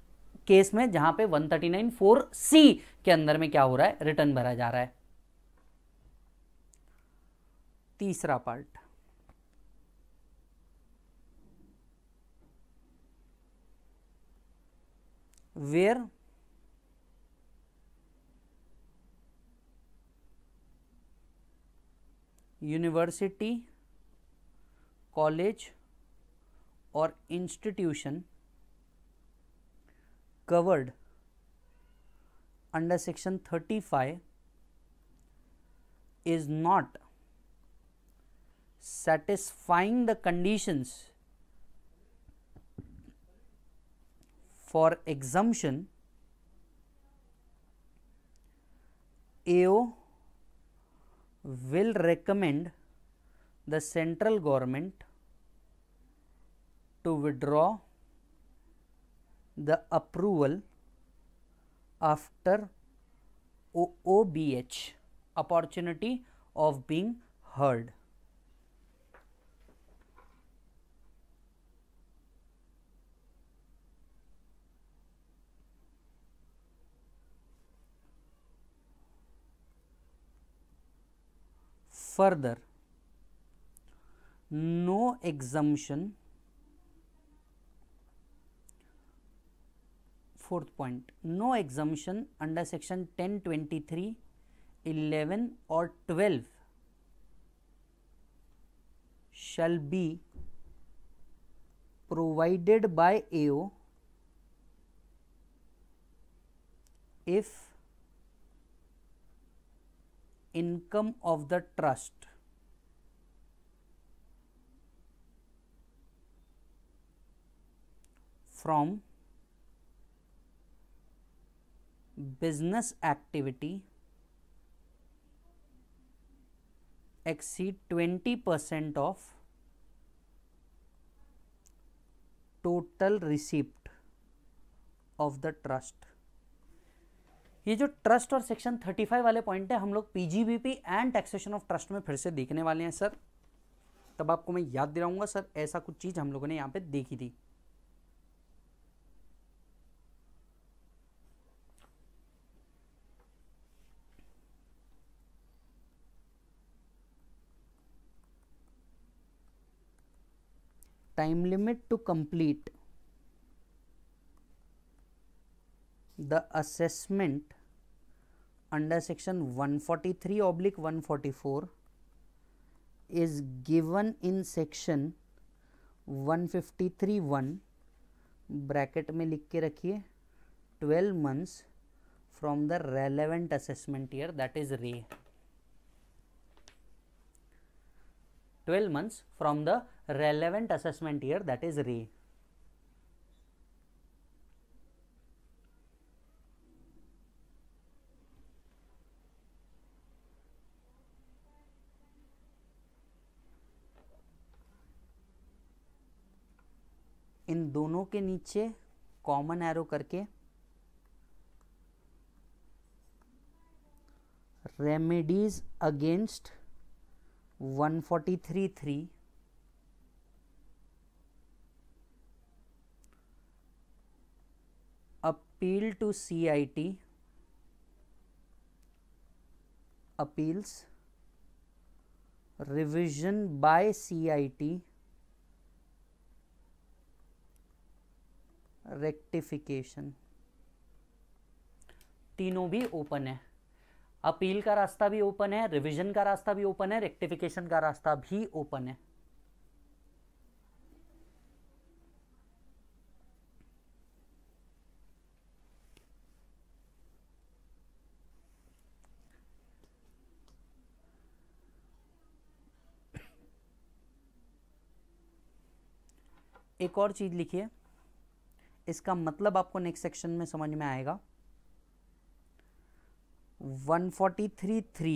केस में जहां पे 139 फोर सी के अंदर में क्या हो रहा है रिटर्न भरा जा रहा है तीसरा part where university college or institution covered under section 35 is not satisfying the conditions for exemption AO will recommend the central government to withdraw the approval after OBH opportunity of being heard. Further, no exemption fourth point no exemption under section 1023, 11 or 12 shall be provided by AO if income of the trust. from business activity exceed 20 percent of total receipt of the trust. ये जो trust और section 35 वाले point है हम लोग PGBP and taxation of trust में फिर से देखने वाले हैं सर तब आपको मैं याद दिलाऊंगा सर ऐसा कुछ चीज़ हम लोगों ने यहाँ पे देखी थी time limit to complete the assessment under section 143 oblique 144 is given in section 153.1 bracket में लिख के रखिए 12 months from the relevant assessment year that is रे 12 months from the relevant assessment year that is री दोनों के नीचे कॉमन एरो करके remedies against 143.3 appeal to CIT appeals revision by CIT rectification तीनों भी ओपन है अपील का रास्ता भी ओपन है रिवीजन का रास्ता भी ओपन है रेक्टिफिकेशन का रास्ता भी ओपन है एक और चीज लिखिए इसका मतलब आपको नेक्स्ट सेक्शन में समझ में आएगा forty three three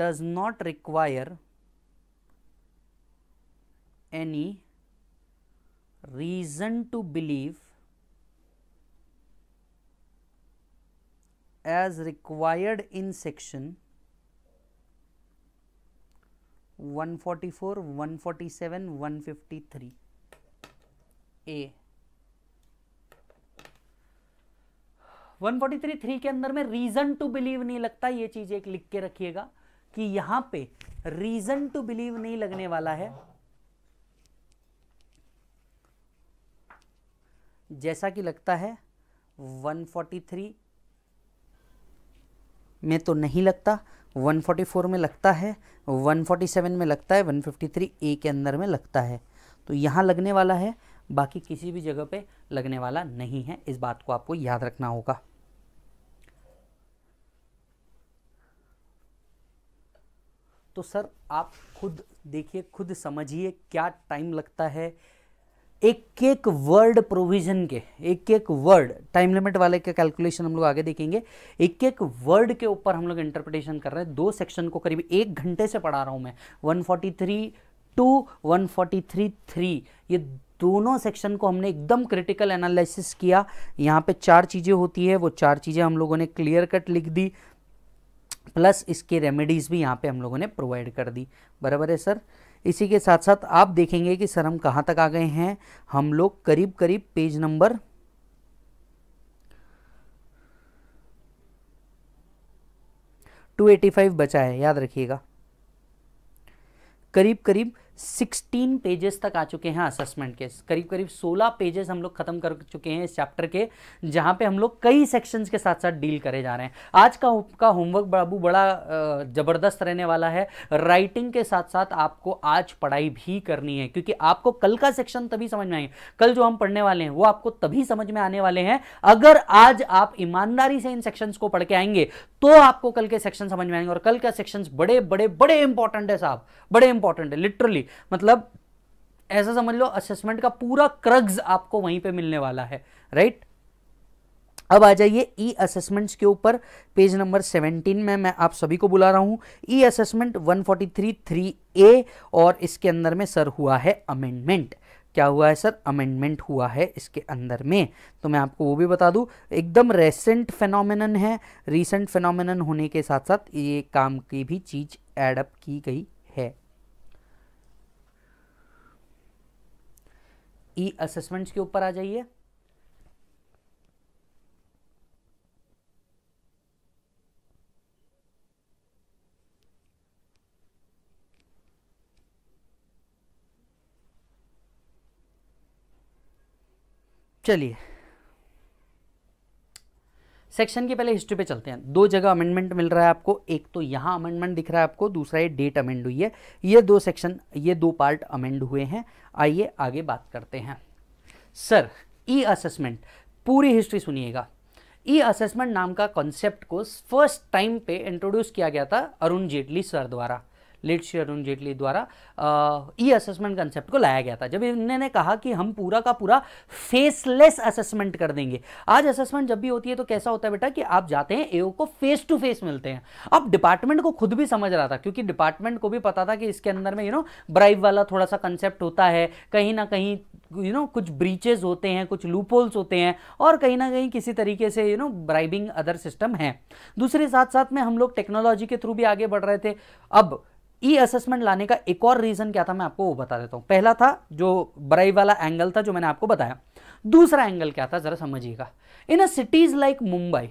does not require any reason to believe as required in section 144, 147, 153 A 143 three के अंदर में रीजन टू बिलीव नहीं लगता ये चीज एक लिख के रखिएगा कि यहां पे रीजन टू बिलीव नहीं लगने वाला है जैसा कि लगता है 143 में तो नहीं लगता 144 में लगता है 147 में लगता है 153 ए के अंदर में लगता है तो यहां लगने वाला है बाकी किसी भी जगह पे लगने वाला नहीं है इस बात को आपको याद रखना होगा तो सर आप खुद देखिए खुद समझिए क्या टाइम लगता है एक एक वर्ड प्रोविजन के एक एक वर्ड टाइम लिमिट वाले के कैलकुलेशन हम लोग आगे देखेंगे एक एक वर्ड के ऊपर हम लोग इंटरप्रिटेशन कर रहे हैं दो सेक्शन को करीब एक घंटे से पढ़ा रहा हूं मैं 143 टू 143 थ्री ये दोनों सेक्शन को हमने एकदम क्रिटिकल एनालिसिस किया यहाँ पे चार चीज़ें होती है वो चार चीज़ें हम लोगों ने क्लियर कट लिख दी प्लस इसके रेमेडीज़ भी यहाँ पे हम लोगों ने प्रोवाइड कर दी बराबर है सर इसी के साथ साथ आप देखेंगे कि सर हम कहाँ तक आ गए हैं हम लोग करीब करीब page number two eighty five बचा है याद रखिएगा करीब करीब सिक्सटीन पेजेस तक आ चुके हैं असेसमेंट के करीब करीब सोलह पेजेस हम लोग खत्म कर चुके हैं इस चैप्टर के जहां पे हम लोग कई सेक्शंस के साथ साथ डील करे जा रहे हैं आज का का होमवर्क बाबू बड़ा ज़बरदस्त रहने वाला है राइटिंग के साथ साथ आपको आज पढ़ाई भी करनी है क्योंकि आपको कल का सेक्शन तभी समझ में आएंगे कल जो हम पढ़ने वाले हैं वो आपको तभी समझ में आने वाले हैं अगर आज आप ईमानदारी से इन सेक्शन को पढ़ के आएंगे तो आपको कल के सेक्शन समझ में आएंगे और कल का सेक्शन बड़े बड़े बड़े इंपॉर्टेंट है साहब बड़े इंपॉर्टेंट है लिटरली सॉरी मतलब ऐसा समझ लो असेसमेंट का पूरा क्रग्स आपको वहीं पे मिलने वाला है राइट अब आ जाइए ई असेसमेंट्स के ऊपर पेज नंबर 17 में मैं आप सभी को बुला रहा हूं ई असेसमेंट 143 थ्री ए और इसके अंदर में सर हुआ है अमेंडमेंट क्या हुआ है सर अमेंडमेंट हुआ है इसके अंदर में तो मैं आपको वो भी बता दूं एकदम रेसेंट फेनोमेनन है रीसेंट फेनोमेनन होने के साथ साथ ये काम की भी चीज़ एडअप की गई ई असेसमेंट्स के ऊपर आ जाइए चलिए सेक्शन के पहले हिस्ट्री पे चलते हैं दो जगह अमेंडमेंट मिल रहा है आपको एक तो यहाँ अमेंडमेंट दिख रहा है आपको दूसरा ये डेट अमेंड हुई है ये दो सेक्शन ये दो पार्ट अमेंड हुए हैं आइए आगे बात करते हैं सर ई असेसमेंट पूरी हिस्ट्री सुनिएगा ई असेसमेंट नाम का कॉन्सेप्ट को फर्स्ट टाइम पे इंट्रोड्यूस किया गया था अरुण जेटली सर द्वारा लेट श्री अरुण जेटली द्वारा ई असेसमेंट कंसेप्ट को लाया गया था जब इन्होंने कहा कि हम पूरा का पूरा फेसलेस असेसमेंट कर देंगे आज असेसमेंट जब भी होती है तो कैसा होता है बेटा कि आप जाते हैं एओ को फेस टू फेस मिलते हैं अब डिपार्टमेंट को खुद भी समझ रहा था क्योंकि डिपार्टमेंट को भी पता था कि इसके अंदर में यू नो ब्राइव वाला थोड़ा सा कंसेप्ट होता है कहीं ना कहीं यू you नो know, कुछ ब्रीचेज होते हैं कुछ लूपोल्स होते हैं और कहीं ना कहीं किसी तरीके से you know bribing other system है दूसरे साथ साथ में हम लोग टेक्नोलॉजी के थ्रू भी आगे बढ़ रहे थे अब ई असेसमेंट लाने का एक और रीज़न क्या था मैं आपको वो बता देता हूं पहला था जो बराई वाला एंगल था जो मैंने आपको बताया दूसरा एंगल क्या था ज़रा समझिएगा in a cities like Mumbai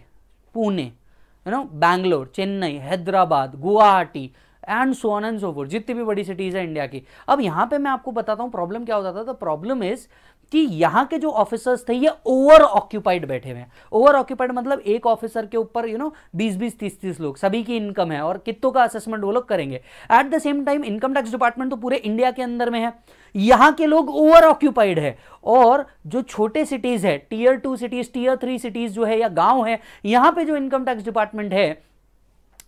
Pune you know Bangalore Chennai Hyderabad Guwahati and so on and so forth जितनी भी बड़ी सिटीज़ है इंडिया की अब यहां पे मैं आपको बताता हूं प्रॉब्लम क्या होता था प्रॉब्लम इज़ कि यहाँ के जो ऑफिसर्स थे ये ओवर ऑक्यूपाइड बैठे हुए हैं ओवर ऑक्यूपाइड मतलब एक ऑफिसर के ऊपर यू नो 20-20, 30-30 लोग सभी की इनकम है और कितों का असेसमेंट वो लोग करेंगे at the same time income tax department तो पूरे इंडिया के अंदर में है यहां के लोग ओवर ऑक्यूपाइड है और जो छोटे सिटीज़ है tier two cities tier three cities जो है या गांव है यहां पर जो इनकम टैक्स डिपार्टमेंट है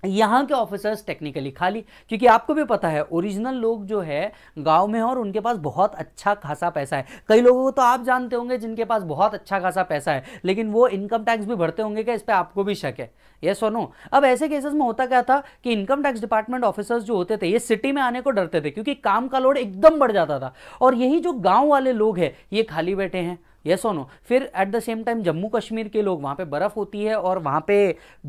यहाँ के ऑफिसर्स टेक्निकली खाली क्योंकि आपको भी पता है ओरिजिनल लोग जो है गांव में हैं और उनके पास बहुत अच्छा खासा पैसा है कई लोगों को तो आप जानते होंगे जिनके पास बहुत अच्छा खासा पैसा है लेकिन वो इनकम टैक्स भी भरते होंगे क्या इस पर आपको भी शक है ये सुनो अब ऐसे केसेस में होता क्या था कि इनकम टैक्स डिपार्टमेंट ऑफिसर्स जो होते थे ये सिटी में आने को डरते थे क्योंकि काम का लोड एकदम बढ़ जाता था और यही जो गाँव वाले लोग हैं ये खाली बैठे हैं यस और नो फिर at the same time Jammu Kashmir के लोग वहाँ पे बर्फ़ होती है और वहाँ पे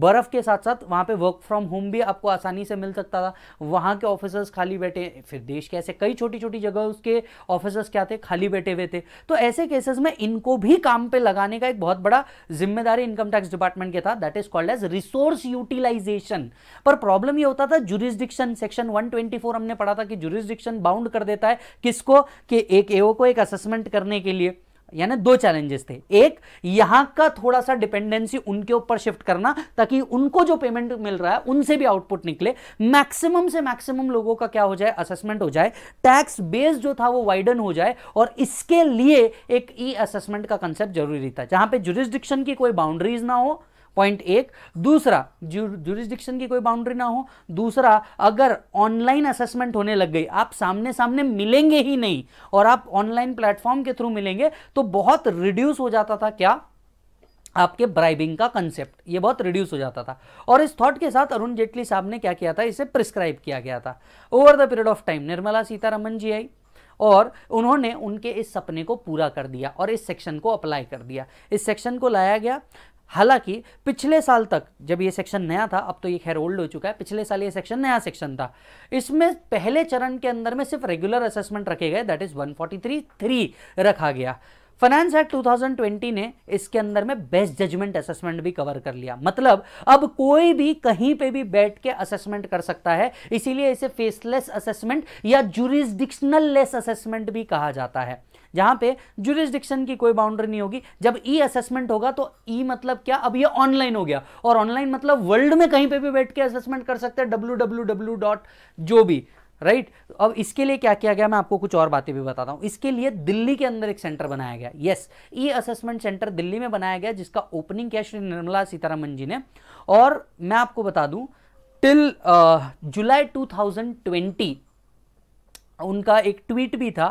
बर्फ़ के साथ साथ वहाँ पे वर्क फ्रॉम होम भी आपको आसानी से मिल सकता था वहाँ के ऑफिसर्स खाली बैठे फिर देश के ऐसे कई छोटी छोटी जगह उसके ऑफिसर्स क्या थे खाली बैठे हुए थे तो ऐसे केसेस में इनको भी काम पर लगाने का एक बहुत बड़ा जिम्मेदारी इनकम टैक्स डिपार्टमेंट के था that is called as resource utilisation पर प्रॉब्लम ये होता था जुरिस्डिक्शन सेक्शन वन हमने पढ़ा था कि जुरिस्डिक्शन बाउंड कर देता है किसको कि एक एओ को एक असेसमेंट करने के लिए यानी दो चैलेंजेस थे एक यहां का थोड़ा सा डिपेंडेंसी उनके ऊपर शिफ्ट करना ताकि उनको जो पेमेंट मिल रहा है उनसे भी आउटपुट निकले मैक्सिमम से मैक्सिमम लोगों का क्या हो जाए असेसमेंट हो जाए टैक्स बेस जो था वो वाइडन हो जाए और इसके लिए एक ई असेसमेंट का कंसेप्ट जरूरी था जहां पे जुरिस्डिक्शन की कोई बाउंड्रीज ना हो पॉइंट एक दूसरा जुरिस्डिक्शन की कोई बाउंड्री ना हो दूसरा अगर ऑनलाइन असेसमेंट होने लग गई आप सामने सामने मिलेंगे ही नहीं और आप ऑनलाइन प्लेटफॉर्म के थ्रू मिलेंगे तो बहुत रिड्यूस हो जाता था क्या आपके ब्राइबिंग का कंसेप्ट ये बहुत रिड्यूस हो जाता था और इस थॉट के साथ अरुण जेटली साहब ने क्या किया था इसे प्रिस्क्राइब किया गया था over the period of time Nirmala Sitharaman ji आई और उन्होंने उनके इस सपने को पूरा कर दिया और इस सेक्शन को अप्लाई कर दिया इस सेक्शन को लाया गया हालांकि पिछले साल तक जब ये सेक्शन नया था अब तो ये खैर ओल्ड हो चुका है पिछले साल ये सेक्शन नया सेक्शन था इसमें पहले चरण के अंदर में सिर्फ रेगुलर असेसमेंट रखे गए दैट इज़ 143 थ्री रखा गया फाइनेंस एक्ट 2020 ने इसके अंदर में बेस्ट जजमेंट असेसमेंट भी कवर कर लिया मतलब अब कोई भी कहीं पे भी बैठ के असेसमेंट कर सकता है इसीलिए इसे फेसलेस असेसमेंट या जुरिस्डिक्शनल लेस असेसमेंट भी कहा जाता है जहां पे जुरिस्डिक्शन की कोई बाउंड्री नहीं होगी जब ई असेसमेंट होगा तो ई e मतलब क्या अब ये ऑनलाइन हो गया और ऑनलाइन मतलब वर्ल्ड में कहीं पे भी बैठ के असेसमेंट कर सकते हैं डब्ल्यू जो भी राइट right? अब इसके लिए क्या किया गया मैं आपको कुछ और बातें भी बताता हूं इसके लिए दिल्ली के अंदर एक सेंटर बनाया गया yes e assessment centre Delhi में बनाया गया जिसका ओपनिंग किया श्री निर्मला सीतारामन जी ने और मैं आपको बता दूं टिल जुलाई 2020 उनका एक ट्वीट भी था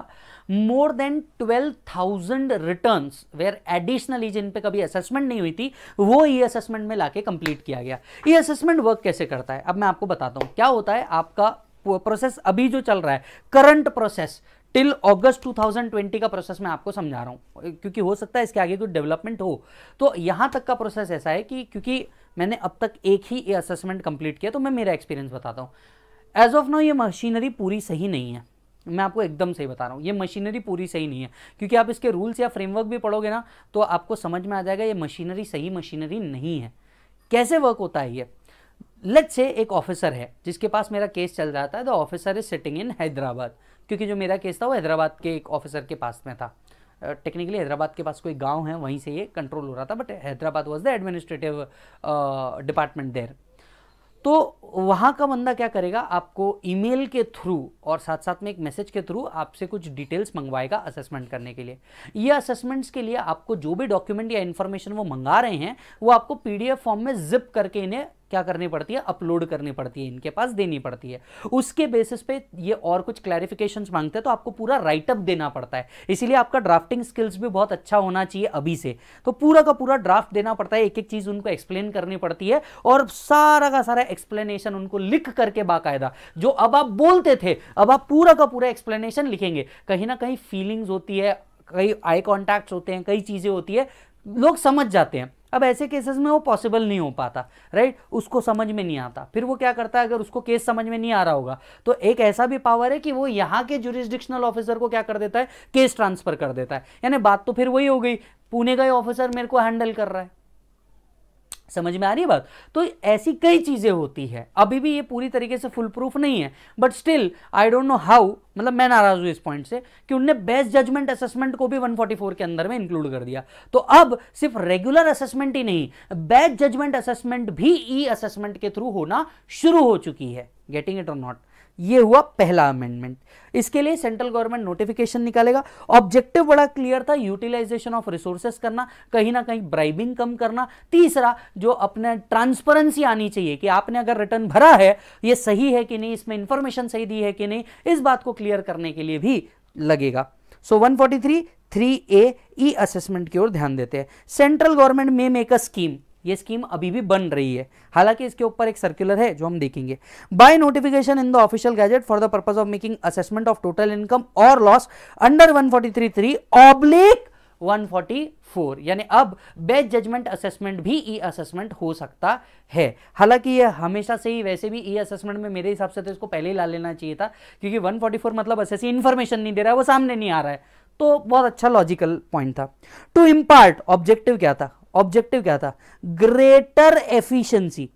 more than 12,000 return where additionally जिन कभी असेसमेंट नहीं हुई थी वो ई e असेसमेंट में लाके कंप्लीट किया गया ये असेसमेंट वर्क कैसे करता है अब मैं आपको बताता हूं क्या होता है आपका प्रोसेस अभी जो चल रहा है करंट प्रोसेस टिल अगस्त 2020 का प्रोसेस मैं आपको समझा रहा हूँ क्योंकि हो सकता है इसके आगे कुछ डेवलपमेंट हो तो यहाँ तक का प्रोसेस ऐसा है कि क्योंकि मैंने अब तक एक ही असेसमेंट e कंप्लीट किया तो मैं मेरा एक्सपीरियंस बताता हूँ एज ऑफ नाउ ये मशीनरी पूरी सही नहीं है मैं आपको एकदम सही बता रहा हूँ ये मशीनरी पूरी सही नहीं है क्योंकि आप इसके रूल्स या फ्रेमवर्क भी पढ़ोगे ना तो आपको समझ में आ जाएगा ये मशीनरी सही मशीनरी नहीं है कैसे वर्क होता है ये लेट से एक ऑफिसर है जिसके पास मेरा केस चल रहा था the officer is sitting in Hyderabad क्योंकि जो मेरा केस था वो हैदराबाद के एक ऑफिसर के पास में था टेक्निकली uh, हैदराबाद के पास कोई गांव है वहीं से ये कंट्रोल हो रहा था but Hyderabad was the administrative department there तो वहाँ का बंदा क्या करेगा आपको ईमेल के थ्रू और साथ साथ में एक मैसेज के थ्रू आपसे कुछ डिटेल्स मंगवाएगा असेसमेंट करने के लिए ये असेसमेंट्स के लिए आपको जो भी डॉक्यूमेंट या इन्फॉर्मेशन वो मंगा रहे हैं वो आपको पीडीएफ फॉर्म में जिप करके इन्हें क्या करनी पड़ती है अपलोड करनी पड़ती है इनके पास देनी पड़ती है उसके बेसिस पे ये और कुछ क्लैरिफिकेशन मांगते हैं तो आपको पूरा राइटअप देना पड़ता है इसीलिए आपका ड्राफ्टिंग स्किल्स भी बहुत अच्छा होना चाहिए अभी से तो पूरा का पूरा ड्राफ्ट देना पड़ता है एक एक चीज़ उनको एक्सप्लेन करनी पड़ती है और सारा का सारा एक्सप्लेनेशन उनको लिख करके बाकायदा जो अब आप बोलते थे अब आप पूरा का पूरा एक्सप्लेनेशन लिखेंगे कहीं ना कहीं फीलिंग्स होती है कई आई कॉन्टैक्ट होते हैं कई चीज़ें होती है लोग समझ जाते हैं अब ऐसे केसेस में वो पॉसिबल नहीं हो पाता राइट उसको समझ में नहीं आता फिर वो क्या करता है अगर उसको केस समझ में नहीं आ रहा होगा तो एक ऐसा भी पावर है कि वो यहाँ के जुरिस्डिक्शनल ऑफिसर को क्या कर देता है केस ट्रांसफर कर देता है यानी बात तो फिर वही हो गई पुणे का ही ऑफिसर मेरे को हैंडल कर रहा है समझ में आ रही है बात तो ऐसी कई चीज़ें होती है अभी भी ये पूरी तरीके से फुल प्रूफ नहीं है but still I don't know how मतलब मैं नाराज़ हूँ इस पॉइंट से कि उनने बेस्ट जजमेंट असेसमेंट को भी 144 के अंदर में इंक्लूड कर दिया तो अब सिर्फ रेगुलर असेसमेंट ही नहीं बेस्ट जजमेंट असेसमेंट भी ई असेसमेंट के थ्रू होना शुरू हो चुकी है गेटिंग इट और नॉट ये हुआ पहला अमेंडमेंट इसके लिए सेंट्रल गवर्नमेंट नोटिफिकेशन निकालेगा ऑब्जेक्टिव बड़ा क्लियर था यूटिलाइजेशन ऑफ रिसोर्सेस करना कहीं ना कहीं ब्राइबिंग कम करना तीसरा जो अपने ट्रांसपेरेंसी आनी चाहिए कि आपने अगर रिटर्न भरा है ये सही है कि नहीं इसमें इंफॉर्मेशन सही दी है कि नहीं इस बात को क्लियर करने के लिए भी लगेगा so one forty three three A assessment की ओर ध्यान देते हैं central government may make a scheme ये स्कीम अभी भी बन रही है हालांकि इसके ऊपर एक सर्कुलर है जो हम देखेंगे by notification in the official gazette for the purpose of making assessment of total income और loss under one forty oblique 144 यानी अब बेस्ट जजमेंट असेसमेंट भी ई असेसमेंट हो सकता है हालांकि ये हमेशा से ही वैसे भी ई असेसमेंट में मेरे हिसाब से तो इसको पहले ही ला लेना चाहिए था क्योंकि 144 मतलब असेसी इंफॉर्मेशन नहीं दे रहा है वो सामने नहीं आ रहा है तो बहुत अच्छा लॉजिकल पॉइंट था टू इम्पार्ट ऑब्जेक्टिव क्या था ऑब्जेक्टिव क्या था ग्रेटर एफिशिएंसी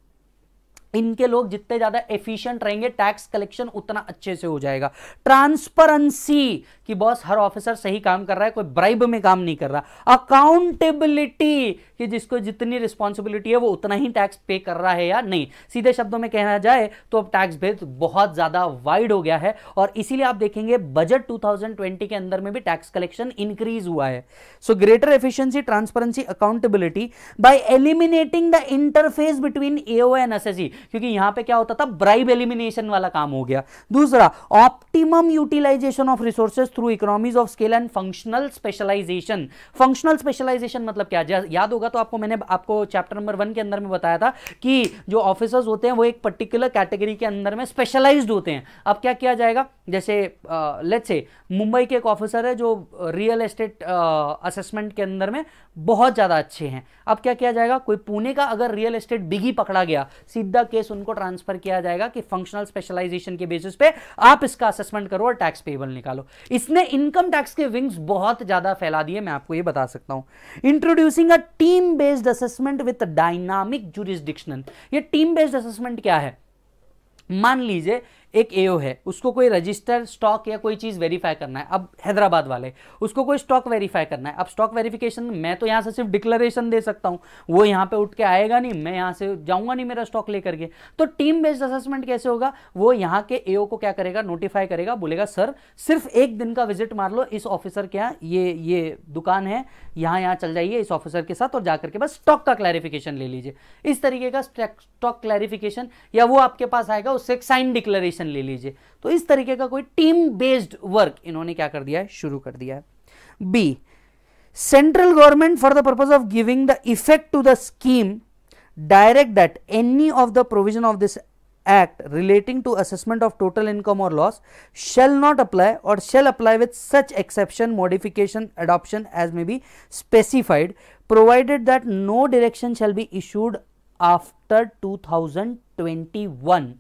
इनके लोग जितने ज्यादा एफिशिएंट रहेंगे टैक्स कलेक्शन उतना अच्छे से हो जाएगा ट्रांसपरेंसी कि बॉस हर ऑफिसर सही काम कर रहा है कोई ब्राइब में काम नहीं कर रहा अकाउंटेबिलिटी कि जिसको जितनी रिस्पॉन्सिबिलिटी है वो उतना ही टैक्स पे कर रहा है या नहीं सीधे शब्दों में कहना जाए तो अब टैक्स भेद बहुत ज़्यादा वाइड हो गया है और इसीलिए आप देखेंगे बजट 2020 के अंदर में भी टैक्स कलेक्शन इंक्रीज हुआ है so greater efficiency transparency accountability by eliminating the interface between AO and S क्योंकि यहां पर क्या होता था ब्राइब एलिमिनेशन वाला काम हो गया दूसरा optimum utilisation of resources through economies of scale and functional specialisation functional specialisation मतलब क्या याद होगा तो आपको मैंने आपको चैप्टर नंबर वन के अंदर में बताया था कि जो ऑफिसर्स होते हैं वो एक पर्टिकुलर कैटेगरी के अंदर में स्पेशलाइज होते हैं अब क्या किया जाएगा जैसे लेट से मुंबई के एक ऑफिसर है जो रियल एस्टेट असेसमेंट के अंदर में बहुत ज़्यादा अच्छे हैं अब क्या किया जाएगा कोई पुणे का अगर रियल एस्टेट बिगी पकड़ा गया सीधा केस उनको ट्रांसफर किया जाएगा कि फंक्शनल स्पेशलाइजेशन के बेसिस पे आप इसका असेसमेंट करो और टैक्स पेबल निकालो इस इसने इनकम टैक्स के विंग्स बहुत ज्यादा फैला दिए मैं आपको ये बता सकता हूं introducing a team based assessment with dynamic jurisdictional ये टीम बेस्ड असेसमेंट क्या है मान लीजिए एक एओ है उसको कोई रजिस्टर स्टॉक या कोई चीज़ वेरीफाई करना है अब हैदराबाद वाले उसको कोई स्टॉक वेरीफाई करना है अब स्टॉक वेरीफिकेशन मैं तो यहाँ से सिर्फ डिक्लेरेशन दे सकता हूँ वो यहाँ पे उठ के आएगा नहीं मैं यहाँ से जाऊँगा नहीं मेरा स्टॉक लेकर के तो टीम बेस्ड असेसमेंट कैसे होगा वो यहाँ के ए को क्या करेगा नोटिफाई करेगा बोलेगा सर सिर्फ एक दिन का विजिट मार लो इस ऑफिसर के यहाँ ये ये दुकान है यहाँ यहाँ चल जाइए इस ऑफिसर के साथ और जाकर के बस स्टॉक का क्लैरिफिकेशन ले लीजिए इस तरीके का स्टॉक क्लैरिफिकेशन या वो आपके पास आएगा उससे एक साइन डिक्लेरेशन एडमिशन ले लीजिए तो इस तरीके का कोई टीम बेस्ड वर्क इन्होंने क्या कर दिया है शुरू कर दिया है by central government for the purpose of giving the effect to the scheme direct that any of the provision of this act relating to assessment of total income और लॉस शेल नॉट अप्लाई और shall apply with such exception modification adoption as may be specified provided that no direction shall be issued after two thousand twenty one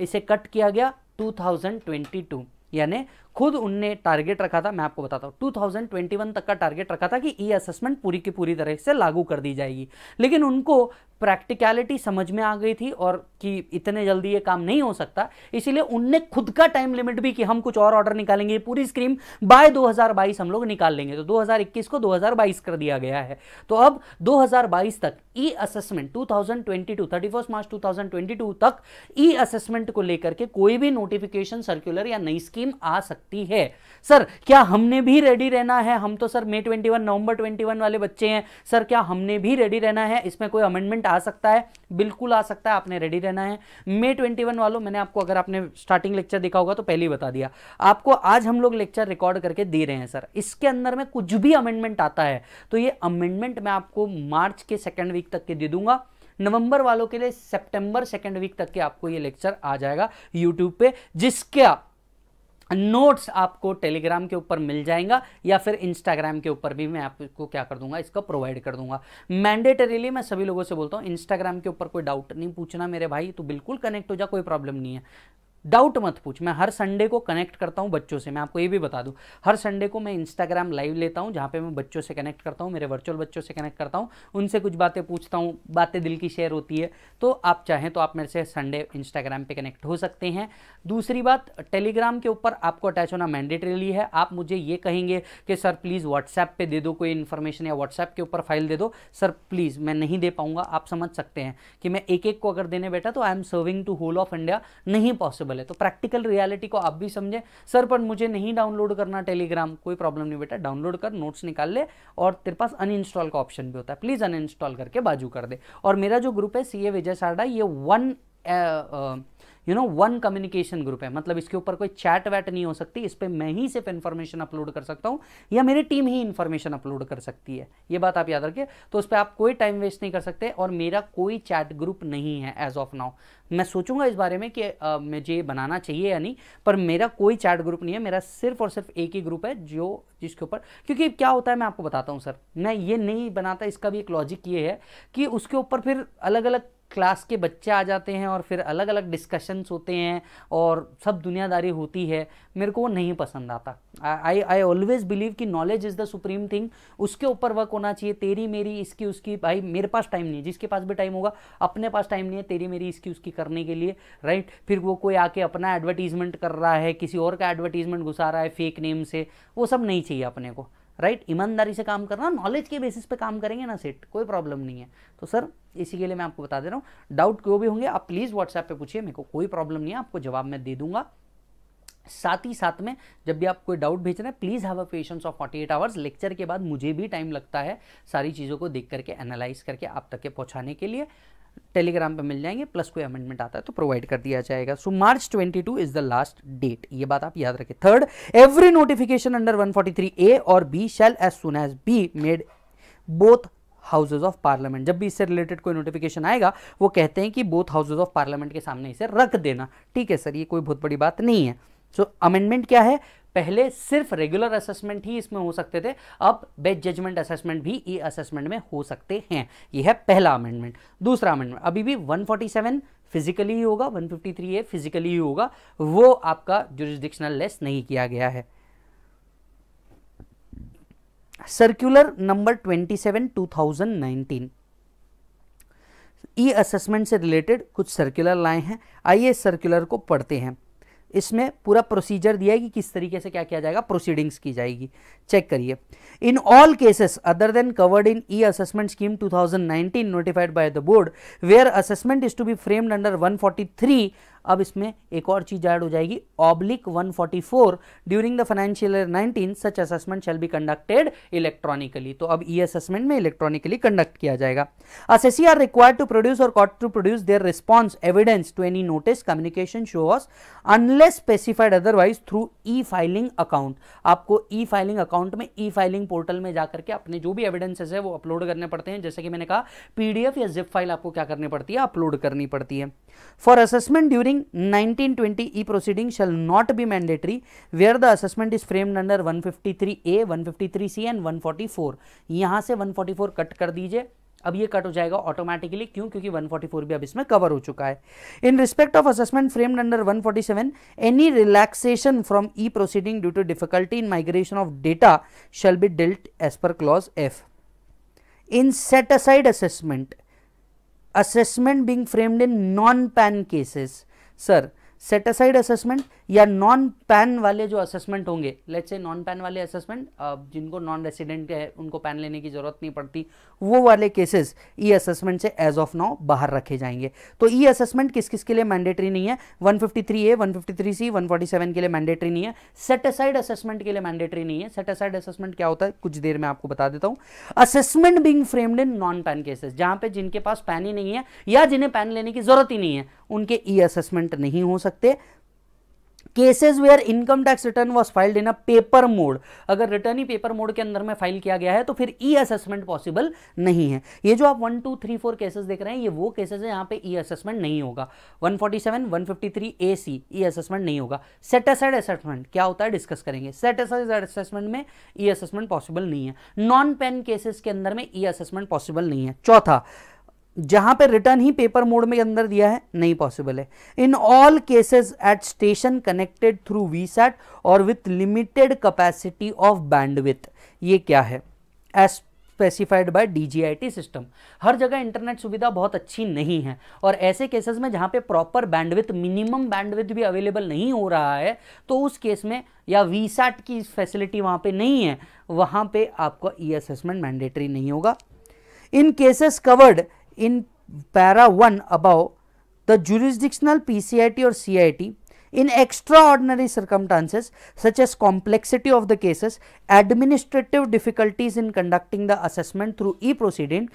इसे cut किया गया 2022 यानी खुद उनने target रखा था मैं आपको बताता हूँ 2021 तक का टारगेट रखा था कि ई e असेसमेंट पूरी की पूरी तरह से लागू कर दी जाएगी लेकिन उनको प्रैक्टिकलिटी समझ में आ गई थी और कि इतने जल्दी ये काम नहीं हो सकता इसीलिए उनने खुद का टाइम लिमिट भी कि हम कुछ और ऑर्डर निकालेंगे पूरी स्क्रीम बाय 2022 हम लोग निकाल लेंगे तो 2021 को 2022 कर दिया गया है तो अब 2022 तक ई असेसमेंट 2022 फर्स्ट मार्च 2022 तक ई e असेसमेंट को लेकर के कोई भी नोटिफिकेशन सर्कुलर या नई स्कीम आ सकती सकती है सर क्या हमने भी रेडी रहना है हम तो सर मे 21 नवंबर 21 वाले बच्चे हैं सर क्या हमने भी रेडी रहना है इसमें कोई अमेंडमेंट आ सकता है बिल्कुल आ सकता है आपने रेडी रहना है मे 21 वालों मैंने आपको अगर आपने स्टार्टिंग लेक्चर देखा होगा तो पहले ही बता दिया आपको आज हम लोग लेक्चर रिकॉर्ड करके दे रहे हैं सर इसके अंदर में कुछ भी अमेंडमेंट आता है तो ये अमेंडमेंट मैं आपको मार्च के सेकेंड वीक तक के दे दूंगा नवंबर वालों के लिए सितंबर सेकेंड वीक तक के आपको ये लेक्चर आ जाएगा यूट्यूब पे जिसका नोट्स आपको टेलीग्राम के ऊपर मिल जाएगा या फिर इंस्टाग्राम के ऊपर भी मैं आपको क्या कर दूंगा इसका प्रोवाइड कर दूंगा मैंडेटरीली मैं सभी लोगों से बोलता हूँ इंस्टाग्राम के ऊपर कोई डाउट नहीं पूछना मेरे भाई तो बिल्कुल कनेक्ट हो जा कोई प्रॉब्लम नहीं है डाउट मत पूछ मैं हर संडे को कनेक्ट करता हूँ बच्चों से मैं आपको ये भी बता दूँ हर संडे को मैं इंस्टाग्राम लाइव लेता हूँ जहाँ पे मैं बच्चों से कनेक्ट करता हूँ मेरे वर्चुअल बच्चों से कनेक्ट करता हूँ उनसे कुछ बातें पूछता हूँ बातें दिल की शेयर होती है तो आप चाहें तो आप मेरे से संडे इंस्टाग्राम पर कनेक्ट हो सकते हैं दूसरी बात टेलीग्राम के ऊपर आपको अटैच होना मैंडेटरीली है आप मुझे ये कहेंगे कि सर प्लीज़ व्हाट्सएप पर दे दो कोई इन्फॉर्मेशन या व्हाट्सएप के ऊपर फाइल दे दो सर प्लीज़ मैं नहीं दे पाऊँगा आप समझ सकते हैं कि मैं एक एक को अगर देने बैठा तो I am serving to whole of India नहीं पॉसिबल पॉसिबल है तो प्रैक्टिकल रियलिटी को आप भी समझें सर पर मुझे नहीं डाउनलोड करना टेलीग्राम कोई प्रॉब्लम नहीं बेटा डाउनलोड कर नोट्स निकाल ले और तेरे पास अनइंस्टॉल का ऑप्शन भी होता है प्लीज़ अनइंस्टॉल करके बाजू कर दे और मेरा जो ग्रुप है सी ए विजय सारडा ये one you know one communication group है मतलब इसके ऊपर कोई चैट वैट नहीं हो सकती इस पर मैं ही सिर्फ इन्फॉर्मेशन अपलोड कर सकता हूँ या मेरी टीम ही इन्फॉर्मेशन अपलोड कर सकती है ये बात आप याद रखिए तो उस पर आप कोई टाइम वेस्ट नहीं कर सकते और मेरा कोई चैट ग्रुप नहीं है एज ऑफ नाउ मैं सोचूंगा इस बारे में कि मुझे बनाना चाहिए या नहीं पर मेरा कोई चैट ग्रुप नहीं है मेरा सिर्फ और सिर्फ एक ही ग्रुप है जो जिसके ऊपर क्योंकि क्या होता है मैं आपको बताता हूँ सर मैं ये नहीं बनाता इसका भी एक लॉजिक ये है कि उसके ऊपर फिर अलग अलग क्लास के बच्चे आ जाते हैं और फिर अलग अलग डिस्कशंस होते हैं और सब दुनियादारी होती है मेरे को वो नहीं पसंद आता आई आई ऑलवेज बिलीव कि knowledge is the supreme thing उसके ऊपर वर्क होना चाहिए तेरी मेरी इसकी उसकी भाई मेरे पास टाइम नहीं है जिसके पास भी टाइम होगा अपने पास टाइम नहीं है तेरी मेरी इसकी उसकी करने के लिए राइट फिर वो कोई आके अपना एडवर्टीजमेंट कर रहा है किसी और का एडवर्टीजमेंट घुसा रहा है फेक नेम से वो सब नहीं चाहिए अपने को राइट ईमानदारी से काम करना नॉलेज के बेसिस पे काम करेंगे ना सेट कोई प्रॉब्लम नहीं है तो सर इसी के लिए मैं आपको बता दे रहा हूँ डाउट क्यों भी होंगे आप प्लीज़ व्हाट्सएप पे पूछिए मेरे को कोई प्रॉब्लम नहीं है आपको जवाब मैं दे दूंगा साथ ही साथ में जब भी आप कोई डाउट भेज रहे हैं please have a patience of 48 hours lecture के बाद मुझे भी टाइम लगता है सारी चीज़ों को देख करके एनालाइज करके आप तक के पहुँचाने के लिए टेलीग्राम पे मिल जाएंगे प्लस कोई अमेंडमेंट आता है तो प्रोवाइड कर दिया जाएगा so March 22 is the last date ये बात आप याद रखें third every notification under 143 A और B shall as soon as be made both houses of Parliament जब भी इससे रिलेटेड कोई नोटिफिकेशन आएगा वो कहते हैं कि बोथ हाउसेज ऑफ पार्लियामेंट के सामने इसे रख देना ठीक है सर ये कोई बहुत बड़ी बात नहीं है सो so, अमेंडमेंट क्या है पहले सिर्फ रेगुलर असेसमेंट ही इसमें हो सकते थे अब बेस्ट जजमेंट असेसमेंट भी ई असेसमेंट में हो सकते हैं यह है पहला अमेंडमेंट दूसरा अमेंडमेंट अभी भी 147 फिजिकली ही होगा 153 ए फिजिकली ही होगा वो आपका जुरिस्डिक्शनल लेस नहीं किया गया है सर्क्यूलर नंबर 27 2019 ई असेसमेंट से रिलेटेड कुछ सर्कुलर लाए हैं आइए सर्कुलर को पढ़ते हैं इसमें पूरा प्रोसीजर दिया है कि किस तरीके से क्या किया जाएगा प्रोसीडिंग्स की जाएगी चेक करिए in all cases other than covered in e assessment scheme 2019 notified by the board where assessment is to be framed under 143 अब इसमें एक और चीज ऐड हो जाएगी oblique 144 during the financial year 19 such assessment shall be conducted electronically तो अब ई assessment में इलेक्ट्रॉनिकली कंडक्ट किया जाएगा assessee are required to produce और caught to produce their response evidence to any notice communication show cause unless specified otherwise through e filing account आपको ई filing account में E filing portal में जाकर के अपने जो भी एविडेंसेस है वो अपलोड करने पड़ते हैं जैसे कि मैंने कहा पीडीएफ या जिप फाइल आपको क्या करनी पड़ती है अपलोड करनी पड़ती है for assessment during Regarding 1920E proceeding shall not be mandatory where the assessment is framed under 153A, 153C and 144. यहाँ से 144 कट कर दीजिए अब ये कट हो जाएगा ऑटोमेटिकली क्यों क्योंकि 144 भी अब इसमें कवर हो चुका है in respect of assessment framed under 147 any relaxation from e proceeding due to difficulty in migration of data shall be dealt as per clause F in set aside assessment assessment being framed in non PAN cases sir set aside assessment या non PAN वाले जो assessment होंगे let's say non PAN वाले assessment जिनको non resident के है उनको PAN लेने की ज़रूरत नहीं पड़ती वो वाले केसेस ई असेसमेंट से एज ऑफ नाउ बाहर रखे जाएंगे तो ई असेसमेंट किस किस के लिए मैंडेटरी नहीं है 153 ए 153 सी 147 के लिए मैंडेटरी नहीं है सेट असाइड असेसमेंट के लिए मैंडेटरी नहीं है सेट असाइड असेसमेंट क्या होता है कुछ देर में आपको बता देता हूँ assessment being framed in non PAN cases जहाँ पे जिनके पास पैन ही नहीं है या जिन्हें पैन लेने की जरूरत ही नहीं है उनके ई असेसमेंट नहीं हो सकते cases where income tax return was filed in a paper mode अगर रिटर्न ही पेपर मोड के अंदर में फाइल किया गया है तो फिर ई असेसमेंट पॉसिबल नहीं है ये जो आप one two three four cases देख रहे हैं ये वो केसेस है यहाँ पे ई असेसमेंट नहीं होगा 147, 153 ए सी ई असेसमेंट नहीं होगा सेट असाइड असेसमेंट क्या होता है डिस्कस करेंगे सेट असाइड असेसमेंट में ई असेसमेंट पॉसिबल नहीं है नॉन पेन केसेस के अंदर में ई असेसमेंट पॉसिबल नहीं है चौथा जहां पे रिटर्न ही पेपर मोड में अंदर दिया है नहीं पॉसिबल है in all cases at station connected through VSAT और with limited capacity of bandwidth ये क्या है as specified by DGIT system हर जगह इंटरनेट सुविधा बहुत अच्छी नहीं है और ऐसे केसेस में जहां पे प्रॉपर बैंडविथ मिनिमम बैंडविथ भी अवेलेबल नहीं हो रहा है तो उस केस में या वीसैट की फैसिलिटी वहां पे नहीं है वहां पे आपका ई असेसमेंट मैंडेटरी नहीं होगा in cases covered in para 1 above the jurisdictional PCIT or CIT in extraordinary circumstances such as complexity of the cases, administrative difficulties in conducting the assessment through e-proceeding,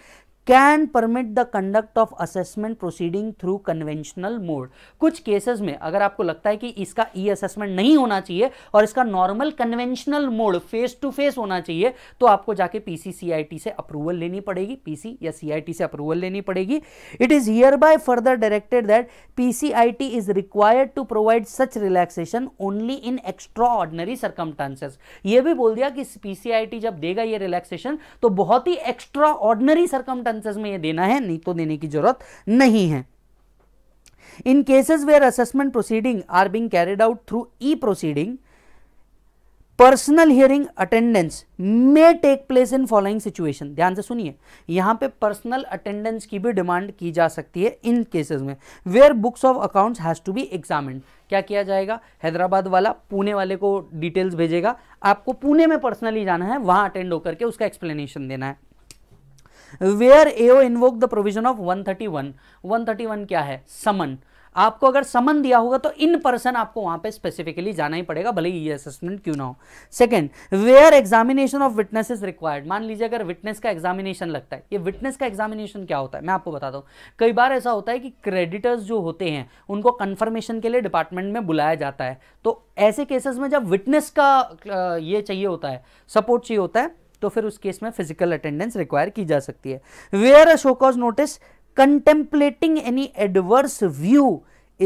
can permit the conduct of assessment proceeding through conventional mode कुछ cases में अगर आपको लगता है कि इसका ई assessment नहीं होना चाहिए और इसका normal conventional mode face to face होना चाहिए तो आपको जाके पीसीसीआईटी से अप्रूवल लेनी पड़ेगी पीसी या सीआईटी से अप्रूवल लेनी पड़ेगी it is hereby further directed that PCIT is required to provide such relaxation only in extraordinary circumstances ये भी बोल दिया कि पीसीआईटी जब देगा ये रिलैक्सेशन तो बहुत ही एक्स्ट्रा ऑर्डनरी सर्कमस्टांस आंसर्स में ये देना है नहीं तो देने की जरूरत नहीं है in cases where assessment proceeding are being carried out through e proceeding personal hearing attendance may take place in following situation ध्यान से सुनिए यहां पे पर्सनल अटेंडेंस की भी डिमांड की जा सकती है इन केसेस में where books of accounts has to be examine क्या किया जाएगा हैदराबाद वाला पुणे वाले को डिटेल्स भेजेगा आपको पुणे में पर्सनली जाना है वहां अटेंड होकर के उसका एक्सप्लेनेशन देना है where AO invoke the provision of 131 131 क्या है समन आपको अगर समन दिया होगा तो इन पर्सन आपको वहां पे स्पेसिफिकली जाना ही पड़ेगा भले ही ये असेसमेंट क्यों ना हो second where examination of witness is required मान लीजिए अगर विटनेस का एग्जामिनेशन लगता है ये विटनेस का एग्जामिनेशन क्या होता है मैं आपको बता दूं कई बार ऐसा होता है कि क्रेडिटर्स जो होते हैं उनको कन्फर्मेशन के लिए डिपार्टमेंट में बुलाया जाता है तो ऐसे केसेस में जब विटनेस का ये चाहिए होता है सपोर्ट चाहिए होता है तो फिर उस केस में फिजिकल अटेंडेंस रिक्वायर की जा सकती है where a show notice contemplating any adverse view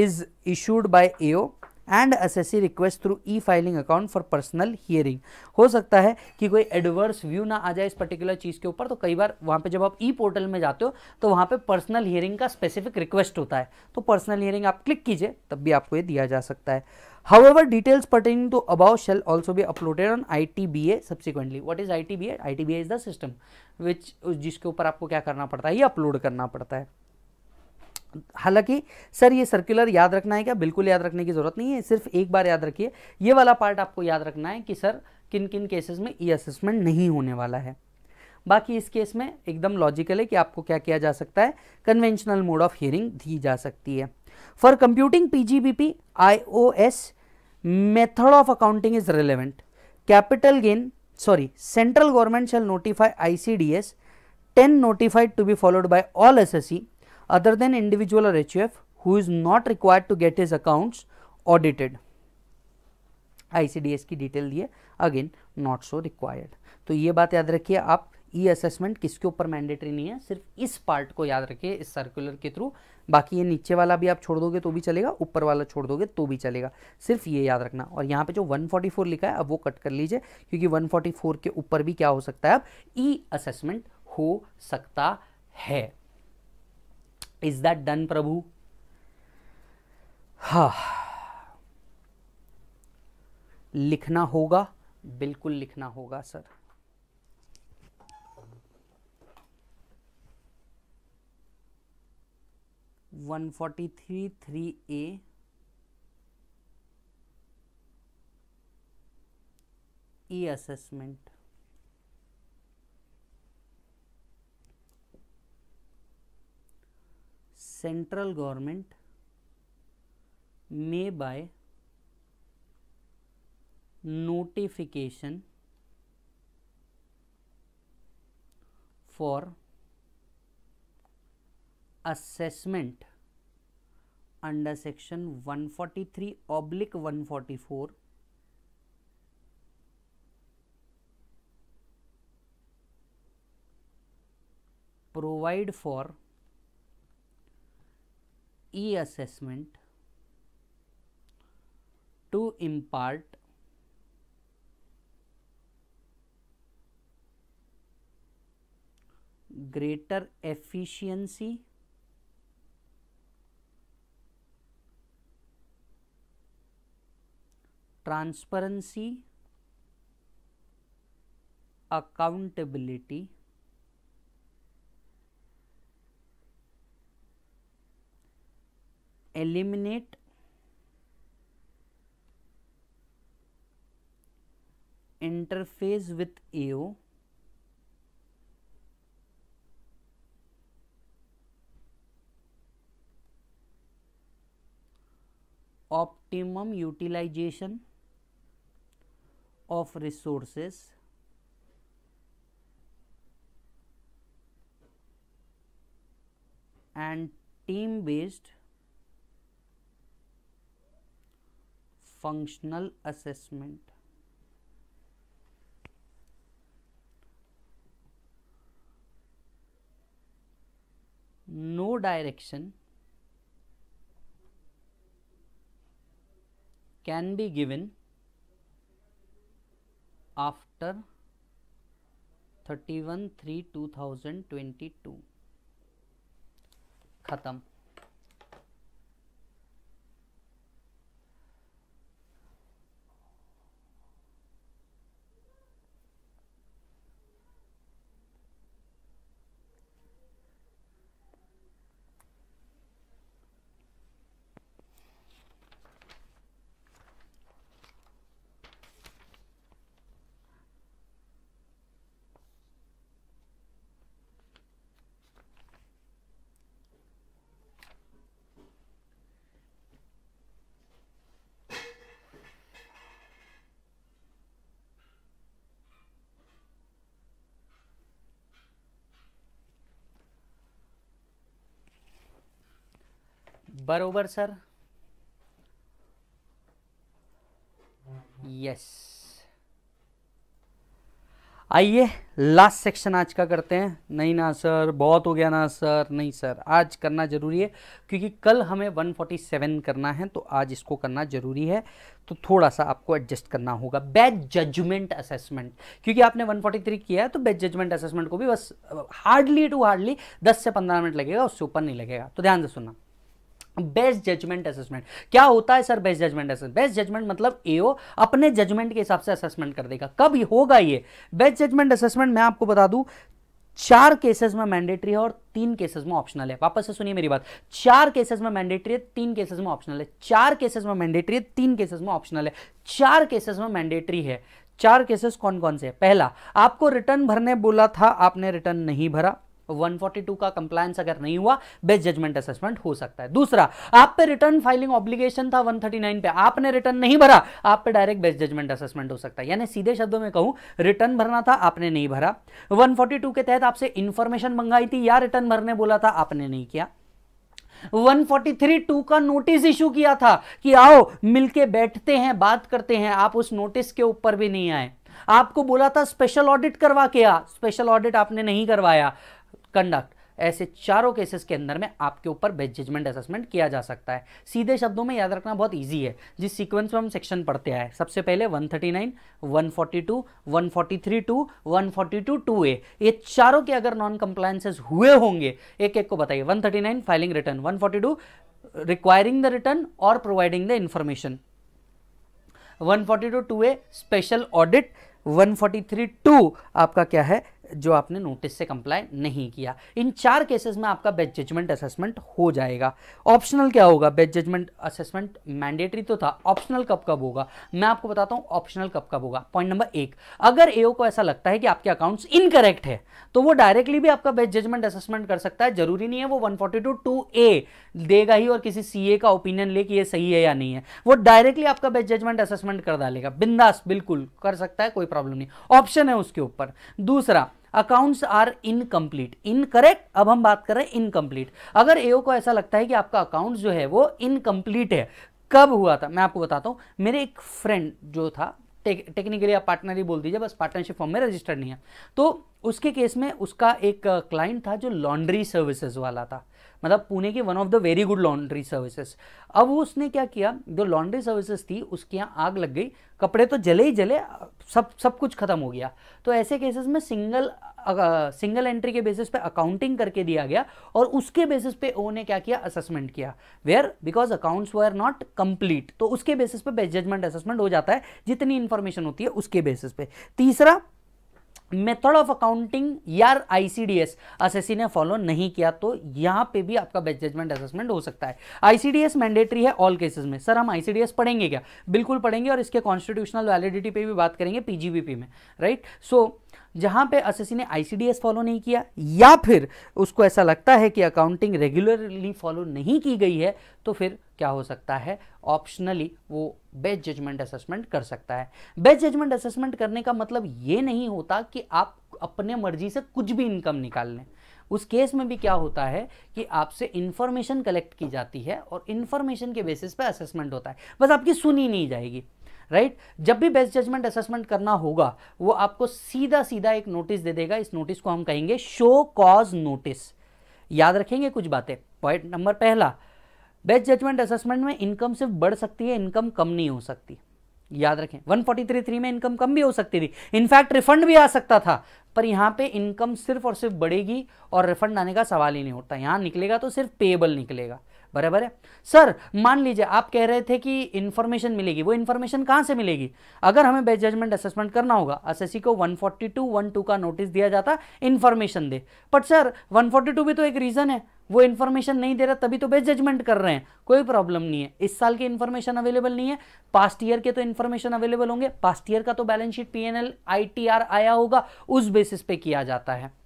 is issued by AO and assessee request through e filing account for personal hearing हो सकता है कि कोई एडवर्स व्यू ना आ जाए इस पर्टिकुलर चीज़ के ऊपर तो कई बार वहां पे जब आप ई e पोर्टल में जाते हो तो वहां पे पर्सनल हियरिंग का स्पेसिफिक रिक्वेस्ट होता है तो पर्सनल हियरिंग आप क्लिक कीजिए तब भी आपको ये दिया जा सकता है However, details pertaining to above shall also be uploaded on ITBA subsequently. What is ITBA? ITBA is the system which जिसके ऊपर आपको क्या करना पड़ता है ये अपलोड करना पड़ता है हालांकि सर ये सर्कुलर याद रखना है क्या बिल्कुल याद रखने की ज़रूरत नहीं है सिर्फ एक बार याद रखिए ये वाला पार्ट आपको याद रखना है कि सर किन किन केसेस में ई असेसमेंट नहीं होने वाला है बाकी इस केस में एकदम लॉजिकल है कि आपको क्या किया जा सकता है कन्वेंशनल मोड ऑफ हियरिंग दी जा सकती है for computing PGBP as method of accounting is relevant capital gain sorry central government shall notify ICDS ten notified to be followed by all assessee other than individual और HUF who is not required to get his account audited ICDS की detail दिए again not so required तो ये बात याद रखिए आप e assessment किसके ऊपर मैंडेटरी नहीं है सिर्फ इस पार्ट को याद रखिए इस सर्कुलर के थ्रू बाकी ये नीचे वाला भी आप छोड़ दोगे तो भी चलेगा ऊपर वाला छोड़ दोगे तो भी चलेगा सिर्फ ये याद रखना और यहाँ पे जो 144 लिखा है अब वो कट कर लीजिए क्योंकि 144 के ऊपर भी क्या हो सकता है अब ई असेसमेंट हो सकता है इज दैट डन प्रभु हा लिखना होगा बिल्कुल लिखना होगा sir one forty three three A e assessment central government may by notification for assessment under section 143 oblique 144 provide for e assessment to impart greater efficiency transparency, accountability, eliminate, interface with AO, optimum utilization, of resources and team based functional assessment. No direction can be given after thirty one three two thousand twenty two ख़त्म बरोबर sir yes आइए last section आज का करते हैं नहीं ना sir बहुत हो गया ना सर नहीं सर आज करना ज़रूरी है क्योंकि कल हमें 147 करना है तो आज इसको करना ज़रूरी है तो थोड़ा सा आपको एडजस्ट करना होगा बैच जजमेंट असेसमेंट क्योंकि आपने 143 किया है तो बैच जजमेंट असेसमेंट को भी बस हार्डली टू हार्डली 10 से 15 मिनट लगेगा उससे ऊपर नहीं लगेगा तो ध्यान से सुनना बेस्ट जजमेंट असेसमेंट क्या होता है sir best judgment assessment best judgment मतलब एओ अपने जजमेंट के हिसाब से असेसमेंट कर देगा कब होगा ये बेस्ट जजमेंट असेसमेंट मैं आपको बता दूं चार केसेस में मैंडेटरी है और तीन केसेस में ऑप्शनल है वापस से सुनिए मेरी बात चार केसेस में मैंडेटरी है तीन केसेस में ऑप्शनल है चार केसेस में मैंडेटरी है तीन केसेस में ऑप्शनल है चार केसेस में मैंडेटरी है चार केसेस कौन कौन से है पहला आपको रिटर्न भरने बोला था आपने रिटर्न नहीं भरा 142 का कंप्लायंस अगर नहीं हुआ बेस्ट जजमेंट असेसमेंट हो सकता है दूसरा आप पे रिटर्न फाइलिंग ऑब्लिगेशन था 139 पे आपने रिटर्न नहीं भरा आप पे डायरेक्ट बेस्ट जजमेंट असेसमेंट हो सकता है यानी सीधे शब्दों में कहूं रिटर्न भरना था आपने नहीं भरा 142 के तहत आपसे इंफॉर्मेशन मंगाई थी या रिटर्न भरने बोला था आपने नहीं किया 143.2 का नोटिस इशू किया था कि आओ मिलके बैठते हैं बात करते हैं आप उस नोटिस के ऊपर भी नहीं आए आपको बोला था स्पेशल ऑडिट करवा के आ स्पेशल ऑडिट आपने नहीं करवाया कंडक्ट ऐसे चारों केसेस के अंदर में आपके ऊपर बेस्ट जजमेंट असेसमेंट किया जा सकता है सीधे शब्दों में याद रखना बहुत ईजी है जिस सीक्वेंस में हम सेक्शन पढ़ते आए सबसे पहले 139, 142, 143 टू 142 टू ए ये चारों के अगर नॉन कंप्लायंसेस हुए होंगे एक एक को बताइए 139 filing return 142 requiring the return और providing the information one two A special audit one two आपका क्या है जो आपने नोटिस से कंप्लाई नहीं किया इन चार केसेस में आपका बेस्ट जजमेंट असेसमेंट हो जाएगा ऑप्शनल क्या होगा बेस्ट जजमेंट असेसमेंट मैंडेटरी तो था ऑप्शनल कब कब होगा मैं आपको बताता हूं ऑप्शनल कब कब होगा पॉइंट नंबर एक अगर एओ को ऐसा लगता है कि आपके अकाउंट्स इनकरेक्ट है तो वो डायरेक्टली भी आपका बेस्ट जजमेंट असेसमेंट कर सकता है जरूरी नहीं है वो one forty two two A देगा ही और किसी सी का ओपिनियन ले कि यह सही है या नहीं है वो डायरेक्टली आपका बेस्ट जजमेंट असेसमेंट कर डालेगा बिंदास बिल्कुल कर सकता है कोई प्रॉब्लम नहीं ऑप्शन है उसके ऊपर दूसरा अकाउंट्स आर इनकम्प्लीट इनकरेक्ट अब हम बात कर रहे हैं इनकम्प्लीट अगर एओ को ऐसा लगता है कि आपका अकाउंट जो है वो इनकम्प्लीट है कब हुआ था मैं आपको बताता हूँ मेरे एक फ्रेंड जो था टेक्निकली आप पार्टनर ही बोल दीजिए बस पार्टनरशिप फॉर्म में रजिस्टर्ड नहीं है तो उसके केस में उसका एक क्लाइंट था जो लॉन्ड्री सर्विसेज वाला था मतलब पुणे की one of the very good laundry services अब उसने क्या किया जो लॉन्ड्री सर्विसेज थी उसके यहाँ आग लग गई कपड़े तो जले ही जले सब सब कुछ खत्म हो गया तो ऐसे केसेस में सिंगल सिंगल एंट्री के बेसिस पे अकाउंटिंग करके दिया गया और उसके बेसिस पे ओ ने क्या किया असेसमेंट किया where because accounts were not complete तो उसके बेसिस पे जजमेंट असेसमेंट हो जाता है जितनी इंफॉर्मेशन होती है उसके बेसिस पे तीसरा मेथड ऑफ अकाउंटिंग यार आईसीडीएस असेसी ने फॉलो नहीं किया तो यहां पे भी आपका बेस्ट जजमेंट असेसमेंट हो सकता है आईसीडीएस मैंडेटरी है ऑल केसेस में सर हम आईसीडीएस पढ़ेंगे क्या बिल्कुल पढ़ेंगे और इसके कॉन्स्टिट्यूशनल वैलिडिटी पे भी बात करेंगे पीजीबीपी में राइट सो so, जहाँ पे एसएससी ने आईसीडीएस फॉलो नहीं किया या फिर उसको ऐसा लगता है कि अकाउंटिंग रेगुलरली फॉलो नहीं की गई है तो फिर क्या हो सकता है ऑप्शनली वो बेस्ट जजमेंट असेसमेंट कर सकता है बेस्ट जजमेंट असेसमेंट करने का मतलब ये नहीं होता कि आप अपने मर्जी से कुछ भी इनकम निकाल लें उस केस में भी क्या होता है कि आपसे इंफॉर्मेशन कलेक्ट की जाती है और इंफॉर्मेशन के बेसिस पर असेसमेंट होता है बस आपकी सुनी नहीं जाएगी राइट जब भी बेस्ट जजमेंट असेसमेंट करना होगा वो आपको सीधा सीधा एक नोटिस दे देगा इस नोटिस को हम कहेंगे शो कॉज नोटिस याद रखेंगे कुछ बातें पॉइंट नंबर पहला बेस्ट जजमेंट असेसमेंट में इनकम सिर्फ बढ़ सकती है इनकम कम नहीं हो सकती याद रखें 1433 में इनकम कम भी हो सकती थी इनफैक्ट रिफंड भी आ सकता था पर यहाँ पे इनकम सिर्फ और सिर्फ बढ़ेगी और रिफंड आने का सवाल ही नहीं होता यहाँ निकलेगा तो सिर्फ पेएबल निकलेगा बराबर है सर मान लीजिए आप कह रहे थे कि इन्फॉर्मेशन मिलेगी वो इन्फॉर्मेशन कहाँ से मिलेगी अगर हमें बेस्ट जजमेंट असेसमेंट करना होगा एस को 142 12 का नोटिस दिया जाता इन्फॉर्मेशन दे बट सर 142 भी तो एक रीज़न है वो इन्फॉर्मेशन नहीं दे रहा तभी तो बेस्ट जजमेंट कर रहे हैं कोई प्रॉब्लम नहीं है इस साल की इन्फॉर्मेशन अवेलेबल नहीं है पास्ट ईयर के तो इन्फॉर्मेशन अवेलेबल होंगे पास्ट ईयर का तो balance sheet P N ITR आया होगा उस बेसिस पे किया जाता है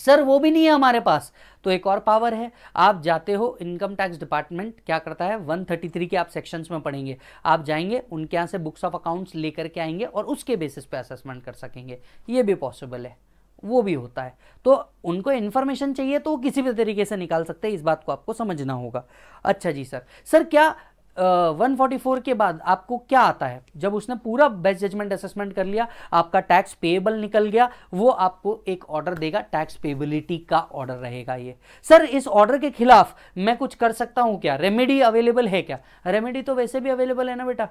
सर वो भी नहीं है हमारे पास तो एक और पावर है आप जाते हो इनकम टैक्स डिपार्टमेंट क्या करता है 133 के आप सेक्शंस में पढ़ेंगे आप जाएंगे उनके यहाँ से बुक्स ऑफ अकाउंट्स लेकर के आएंगे और उसके बेसिस पे असेसमेंट कर सकेंगे ये भी पॉसिबल है वो भी होता है तो उनको इन्फॉर्मेशन चाहिए तो वो किसी भी तरीके से निकाल सकते हैं इस बात को आपको समझना होगा अच्छा जी सर सर क्या वन फोर्टी फोर के बाद आपको क्या आता है जब उसने पूरा बेस्ट जजमेंट असेसमेंट कर लिया आपका टैक्स पेएबल निकल गया वो आपको एक ऑर्डर देगा टैक्स पेबिलिटी का ऑर्डर रहेगा ये सर इस ऑर्डर के खिलाफ मैं कुछ कर सकता हूँ क्या रेमेडी अवेलेबल है क्या रेमेडी तो वैसे भी अवेलेबल है ना बेटा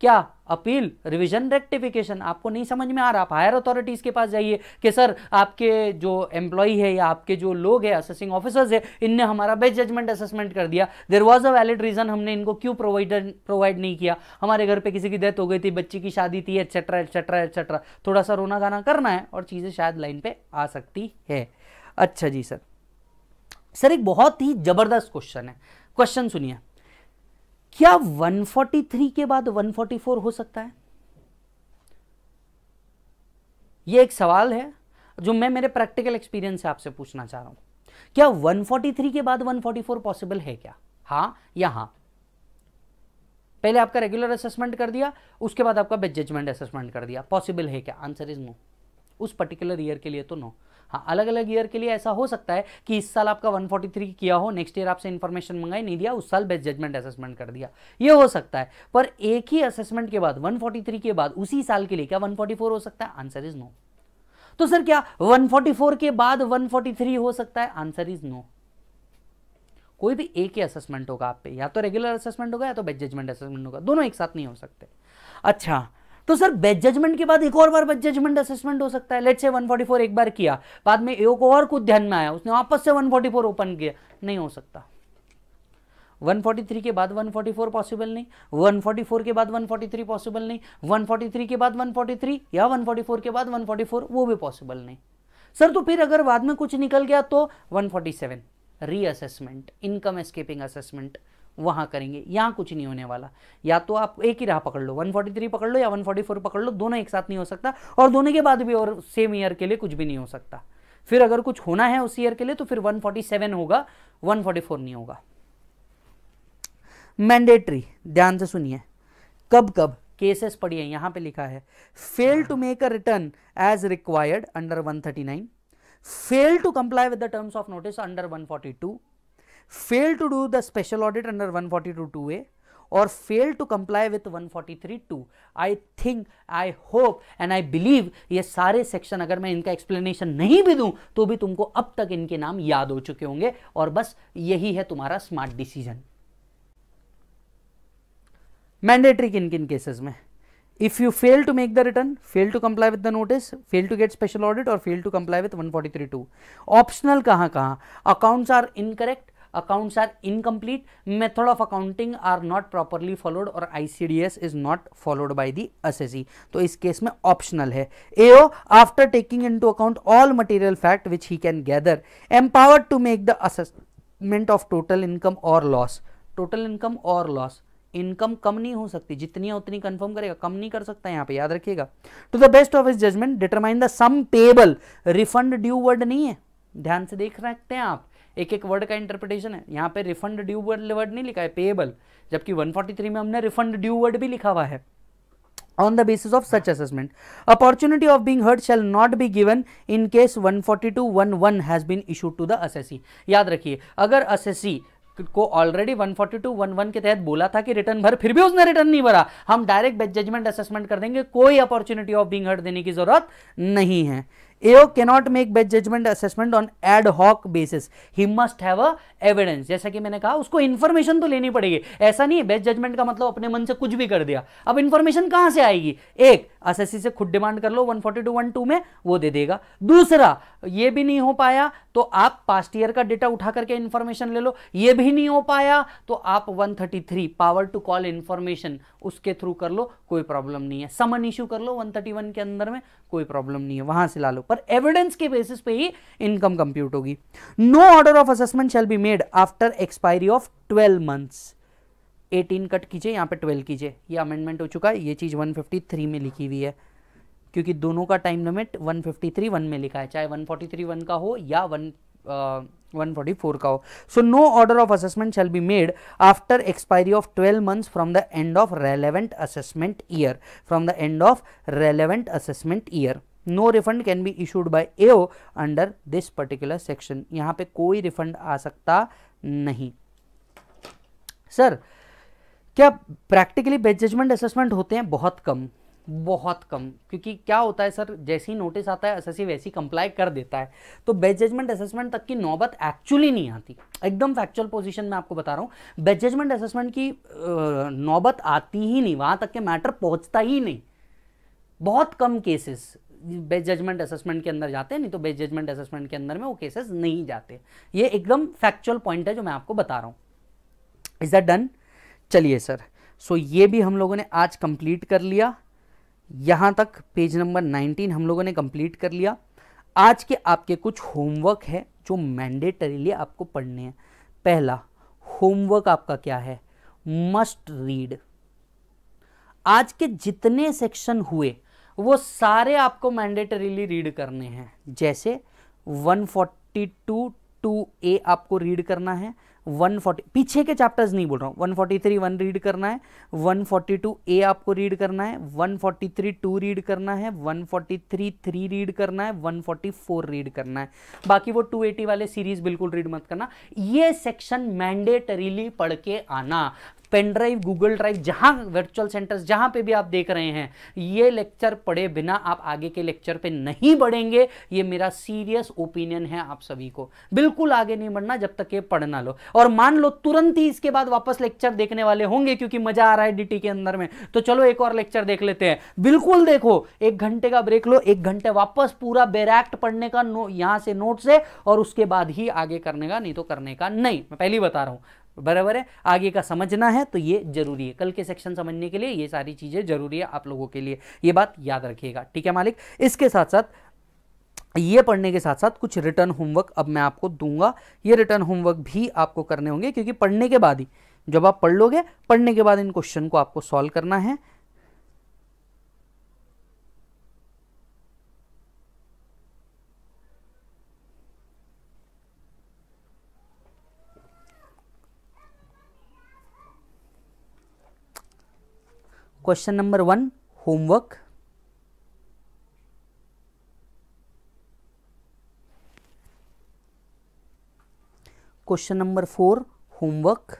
क्या अपील रिवीजन रेक्टिफिकेशन आपको नहीं समझ में आ रहा आप हायर अथॉरिटीज़ के पास जाइए कि सर आपके जो एम्प्लॉय है या आपके जो लोग हैं असेसिंग ऑफिसर्स है इनने हमारा बेस्ट जजमेंट असेसमेंट कर दिया there was a valid reason हमने इनको क्यों प्रोवाइड प्रोवाइड नहीं किया हमारे घर पर किसी की डेथ हो गई थी बच्ची की शादी थी एक्सेट्रा एक्सेट्रा एक्सेट्रा थोड़ा सा रोना गाना करना है और चीज़ें शायद लाइन पर आ सकती है अच्छा जी सर सर एक बहुत ही ज़बरदस्त क्वेश्चन है क्वेश्चन सुनिए क्या 143 के बाद 144 हो सकता है यह एक सवाल है जो मैं मेरे प्रैक्टिकल एक्सपीरियंस से आपसे पूछना चाह रहा हूं क्या 143 के बाद 144 पॉसिबल है क्या हा या हा पहले आपका रेगुलर असेसमेंट कर दिया उसके बाद आपका बेस्ट जजमेंट असेसमेंट कर दिया पॉसिबल है क्या आंसर इज नो उस पर्टिकुलर ईयर के लिए तो नो हाँ अलग अलग ईयर के लिए ऐसा हो सकता है कि इस साल आपका 143 किया हो नेक्स्ट ईयर आपसे इन्फॉर्मेशन मंगाई नहीं दिया उस साल बेस्ट जजमेंट असेसमेंट कर दिया ये हो सकता है पर एक ही असेसमेंट के बाद 143 के बाद उसी साल के लिए क्या 144 हो सकता है आंसर इज नो तो सर क्या 144 के बाद 143 हो सकता है आंसर इज नो कोई भी एक ही असेसमेंट होगा आप पे या तो रेगुलर असेसमेंट होगा या तो बेस्ट जजमेंट असेसमेंट होगा दोनों एक साथ नहीं हो सकते अच्छा तो सर बेस्ट जजमेंट के बाद एक और बार बेस्ट जजमेंट असेसमेंट हो सकता है लेट से 144 एक बार किया बाद में ए को और कुछ ध्यान में आया उसने वापस से 144 ओपन किया नहीं हो सकता 143 के बाद 144 पॉसिबल नहीं 144 के बाद 143 पॉसिबल नहीं 143 के बाद 143 या 144 के बाद 144 वो भी पॉसिबल नहीं सर तो फिर अगर बाद में कुछ निकल गया तो 147 रीअसेसमेंट इनकम एस्केपिंग असेसमेंट वहाँ करेंगे यहाँ कुछ नहीं होने वाला या तो आप एक ही राह पकड़ लो 143 पकड़ लो या 144 पकड़ लो दोनों एक साथ नहीं हो सकता और दोनों के बाद भी और सेम ईयर के लिए कुछ भी नहीं हो सकता फिर अगर कुछ होना है उस ईयर के लिए तो फिर 147 होगा 144 नहीं होगा मैंडेटरी ध्यान से सुनिए कब कब केसेस पढ़िए यहाँ पर लिखा है fail to make a return as required under one fail to comply with the terms of notice under one fail to do the special audit under one forty two two A और fail to comply with one forty three two I think I hope and I believe ये सारे section अगर मैं इनका explanation नहीं भी दूं तो भी तुमको अब तक इनके नाम याद हो चुके होंगे और बस यही है तुम्हारा स्मार्ट डिसीजन मैंडेटरी किन किन केसेस में if you fail to make the return fail to comply with the notice fail to get special audit और fail to comply with one forty three two optional कहां कहां accounts are incorrect accounts are incomplete method of accounting are not properly followed or icds is not followed by the assessee तो इस case में optional है AO after taking into account all material fact which he can gather empower to make the assessment of total income और loss total income और loss income कम नहीं हो सकती जितनी है उतनी कंफर्म करेगा कम नहीं कर सकता यहाँ पे याद रखिएगा to the best of his judgement determine the sum payable refund due word नहीं है ध्यान से देख सकते हैं आप एक एक वर्ड का इंटरप्रिटेशन है यहाँ पे रिफंड ड्यू वर्ड वर्ड नहीं लिखा है पेएबल जबकि 143 में हमने रिफंड ड्यू वर्ड भी लिखा हुआ है on the basis of on the basis of such assessment. Opportunity of being heard shall not be given in case 142.11 has been issued to the assessee. याद रखिए अगर assessee को ऑलरेडी 142.11 के तहत बोला था कि रिटर्न भर फिर भी उसने रिटर्न नहीं भरा हम डायरेक्ट जजमेंट असेसमेंट कर देंगे कोई अपॉर्चुनिटी ऑफ बीइंग हर्ड देने की जरूरत नहीं है के not make best judgement assessment on ad hoc basis he must have a evidence जैसा कि मैंने कहा उसको इन्फॉर्मेशन तो लेनी पड़ेगी ऐसा नहीं है बेस्ट जजमेंट का मतलब अपने मन से कुछ भी कर दिया अब इन्फॉर्मेशन कहां से आएगी एक एसएससी से खुद डिमांड कर लो 142 12 में वो दे देगा दूसरा ये भी नहीं हो पाया तो आप पास्ट ईयर का डेटा उठा करके इन्फॉर्मेशन ले लो ये भी नहीं हो पाया तो आप 133 पावर टू कॉल इन्फॉर्मेशन उसके थ्रू कर लो कोई प्रॉब्लम नहीं है समन इश्यू कर लो 131 के अंदर में कोई प्रॉब्लम नहीं है वहां से ला लो पर एविडेंस के बेसिस पे ही इनकम कंप्यूट होगी no order of assessment shall be made after expiry of twelve months eighteen cut कीजिए यहाँ पे ट्वेल्व कीजिए ये अमेंडमेंट हो चुका है ये चीज़ वन में लिखी हुई है क्योंकि दोनों का time limit one fifty one में लिखा है चाहे वन फोर्टी वन का हो या वन वन फोर्टी फोर का हो so no order of assessment shall be made after expiry of twelve months from the end of relevant assessment year from the end of relevant assessment year no refund can be issued by AO under this particular section यहाँ पे कोई refund आ सकता नहीं sir क्या practically best judgement assessment होते हैं बहुत कम बहुत कम क्योंकि क्या होता है सर जैसे ही नोटिस आता है एस वैसी कंप्लाई कर देता है तो बेस्ट जजमेंट असेसमेंट तक की नौबत एक्चुअली नहीं आती एकदम फैक्चुअल पोजीशन में आपको बता रहा हूँ बेस्ट जजमेंट असेसमेंट की नौबत आती ही नहीं वहाँ तक के मैटर पहुँचता ही नहीं बहुत कम केसेस बेस्ट जजमेंट असेसमेंट के अंदर जाते हैं नहीं तो बेस्ट जजमेंट असेसमेंट के अंदर में वो केसेस नहीं जाते ये एकदम फैक्चुअल पॉइंट है जो मैं आपको बता रहा हूँ इज दैट डन चलिए सर सो ये भी हम लोगों ने आज कंप्लीट कर लिया यहाँ तक पेज नंबर 19 हम लोगों ने कंप्लीट कर लिया आज के आपके कुछ होमवर्क है जो मैंडेटरीली आपको पढ़ने हैं पहला होमवर्क आपका क्या है मस्ट रीड आज के जितने सेक्शन हुए वो सारे आपको मैंडेटरीली रीड करने हैं जैसे 142 टू ए आपको रीड करना है 140 पीछे के चैप्टर्स नहीं बोल रहा हूँ 143 फोर्टी थ्री वन रीड करना है 142 ए आपको रीड करना है 143 फोर्टी थ्री टू रीड करना है 143 फोर्टी थ्री रीड करना है 144 रीड करना है बाकी वो 280 वाले सीरीज बिल्कुल रीड मत करना ये सेक्शन मैंडेटरीली पढ़ के आना पेन ड्राइव गूगल ड्राइव जहां वर्चुअल सेंटर्स जहां पे भी आप देख रहे हैं ये लेक्चर पढ़े बिना आप आगे के लेक्चर पे नहीं बढ़ेंगे ये मेरा सीरियस ओपिनियन है आप सभी को बिल्कुल आगे नहीं बढ़ना जब तक ये पढ़ ना लो और मान लो तुरंत ही इसके बाद वापस लेक्चर देखने वाले होंगे क्योंकि मजा आ रहा है डीटी के अंदर में तो चलो एक और लेक्चर देख लेते हैं बिल्कुल देखो एक घंटे का ब्रेक लो एक घंटे वापस पूरा बेरैक्ट पढ़ने का यहां से नोट से और उसके बाद ही आगे करने का नहीं तो करने का नहीं मैं पहली बता रहा हूं बराबर है आगे का समझना है तो ये जरूरी है कल के सेक्शन समझने के लिए ये सारी चीज़ें जरूरी है आप लोगों के लिए ये बात याद रखिएगा ठीक है मालिक इसके साथ साथ ये पढ़ने के साथ साथ कुछ रिटर्न होमवर्क अब मैं आपको दूंगा ये रिटर्न होमवर्क भी आपको करने होंगे क्योंकि पढ़ने के बाद ही जब आप पढ़ लोगे पढ़ने के बाद इन क्वेश्चन को आपको सॉल्व करना है question number one homework question number four homework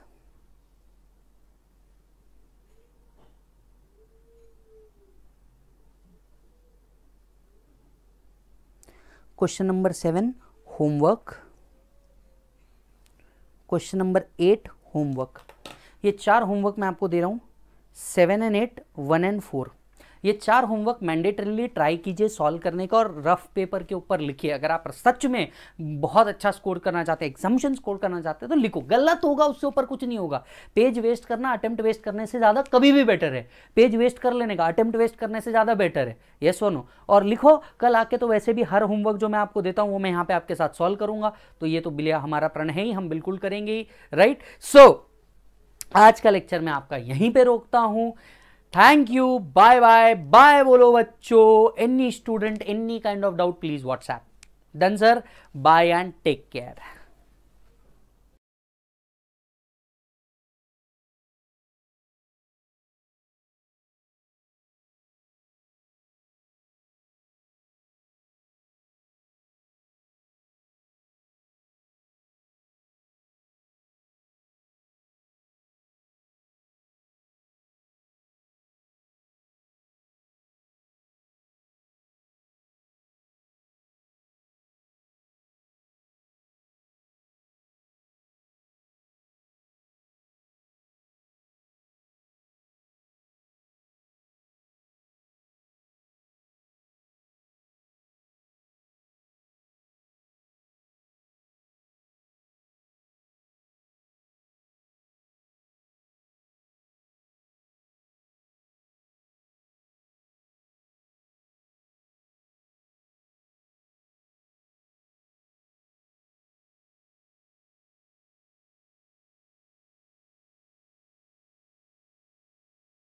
question number seven homework question number eight homework ये चार होमवर्क मैं आपको दे रहा हूं seven and eight one and four ये चार होमवर्क मैंडेटरीली ट्राई कीजिए सॉल्व करने का और रफ पेपर के ऊपर लिखिए अगर आप सच में बहुत अच्छा स्कोर करना चाहते हैं एग्जामिशन स्कोर करना चाहते हैं तो लिखो गलत होगा उससे ऊपर कुछ नहीं होगा पेज वेस्ट करना अटेम्प्ट वेस्ट करने से ज़्यादा कभी भी बेटर है पेज वेस्ट कर लेने का अटेम्प्ट वेस्ट करने से ज़्यादा बेटर है येस वो नो और लिखो कल आके तो वैसे भी हर होमवर्क जो मैं आपको देता हूँ वो मैं यहाँ पर आपके साथ सॉल्व करूँगा तो ये तो बिलिया हमारा प्रण है ही हम बिल्कुल करेंगे ही राइट सो so, आज का लेक्चर मैं आपका यहीं पे रोकता हूँ thank you bye bye bye बोलो बच्चो any student any kind of doubt please WhatsApp done sir bye and take care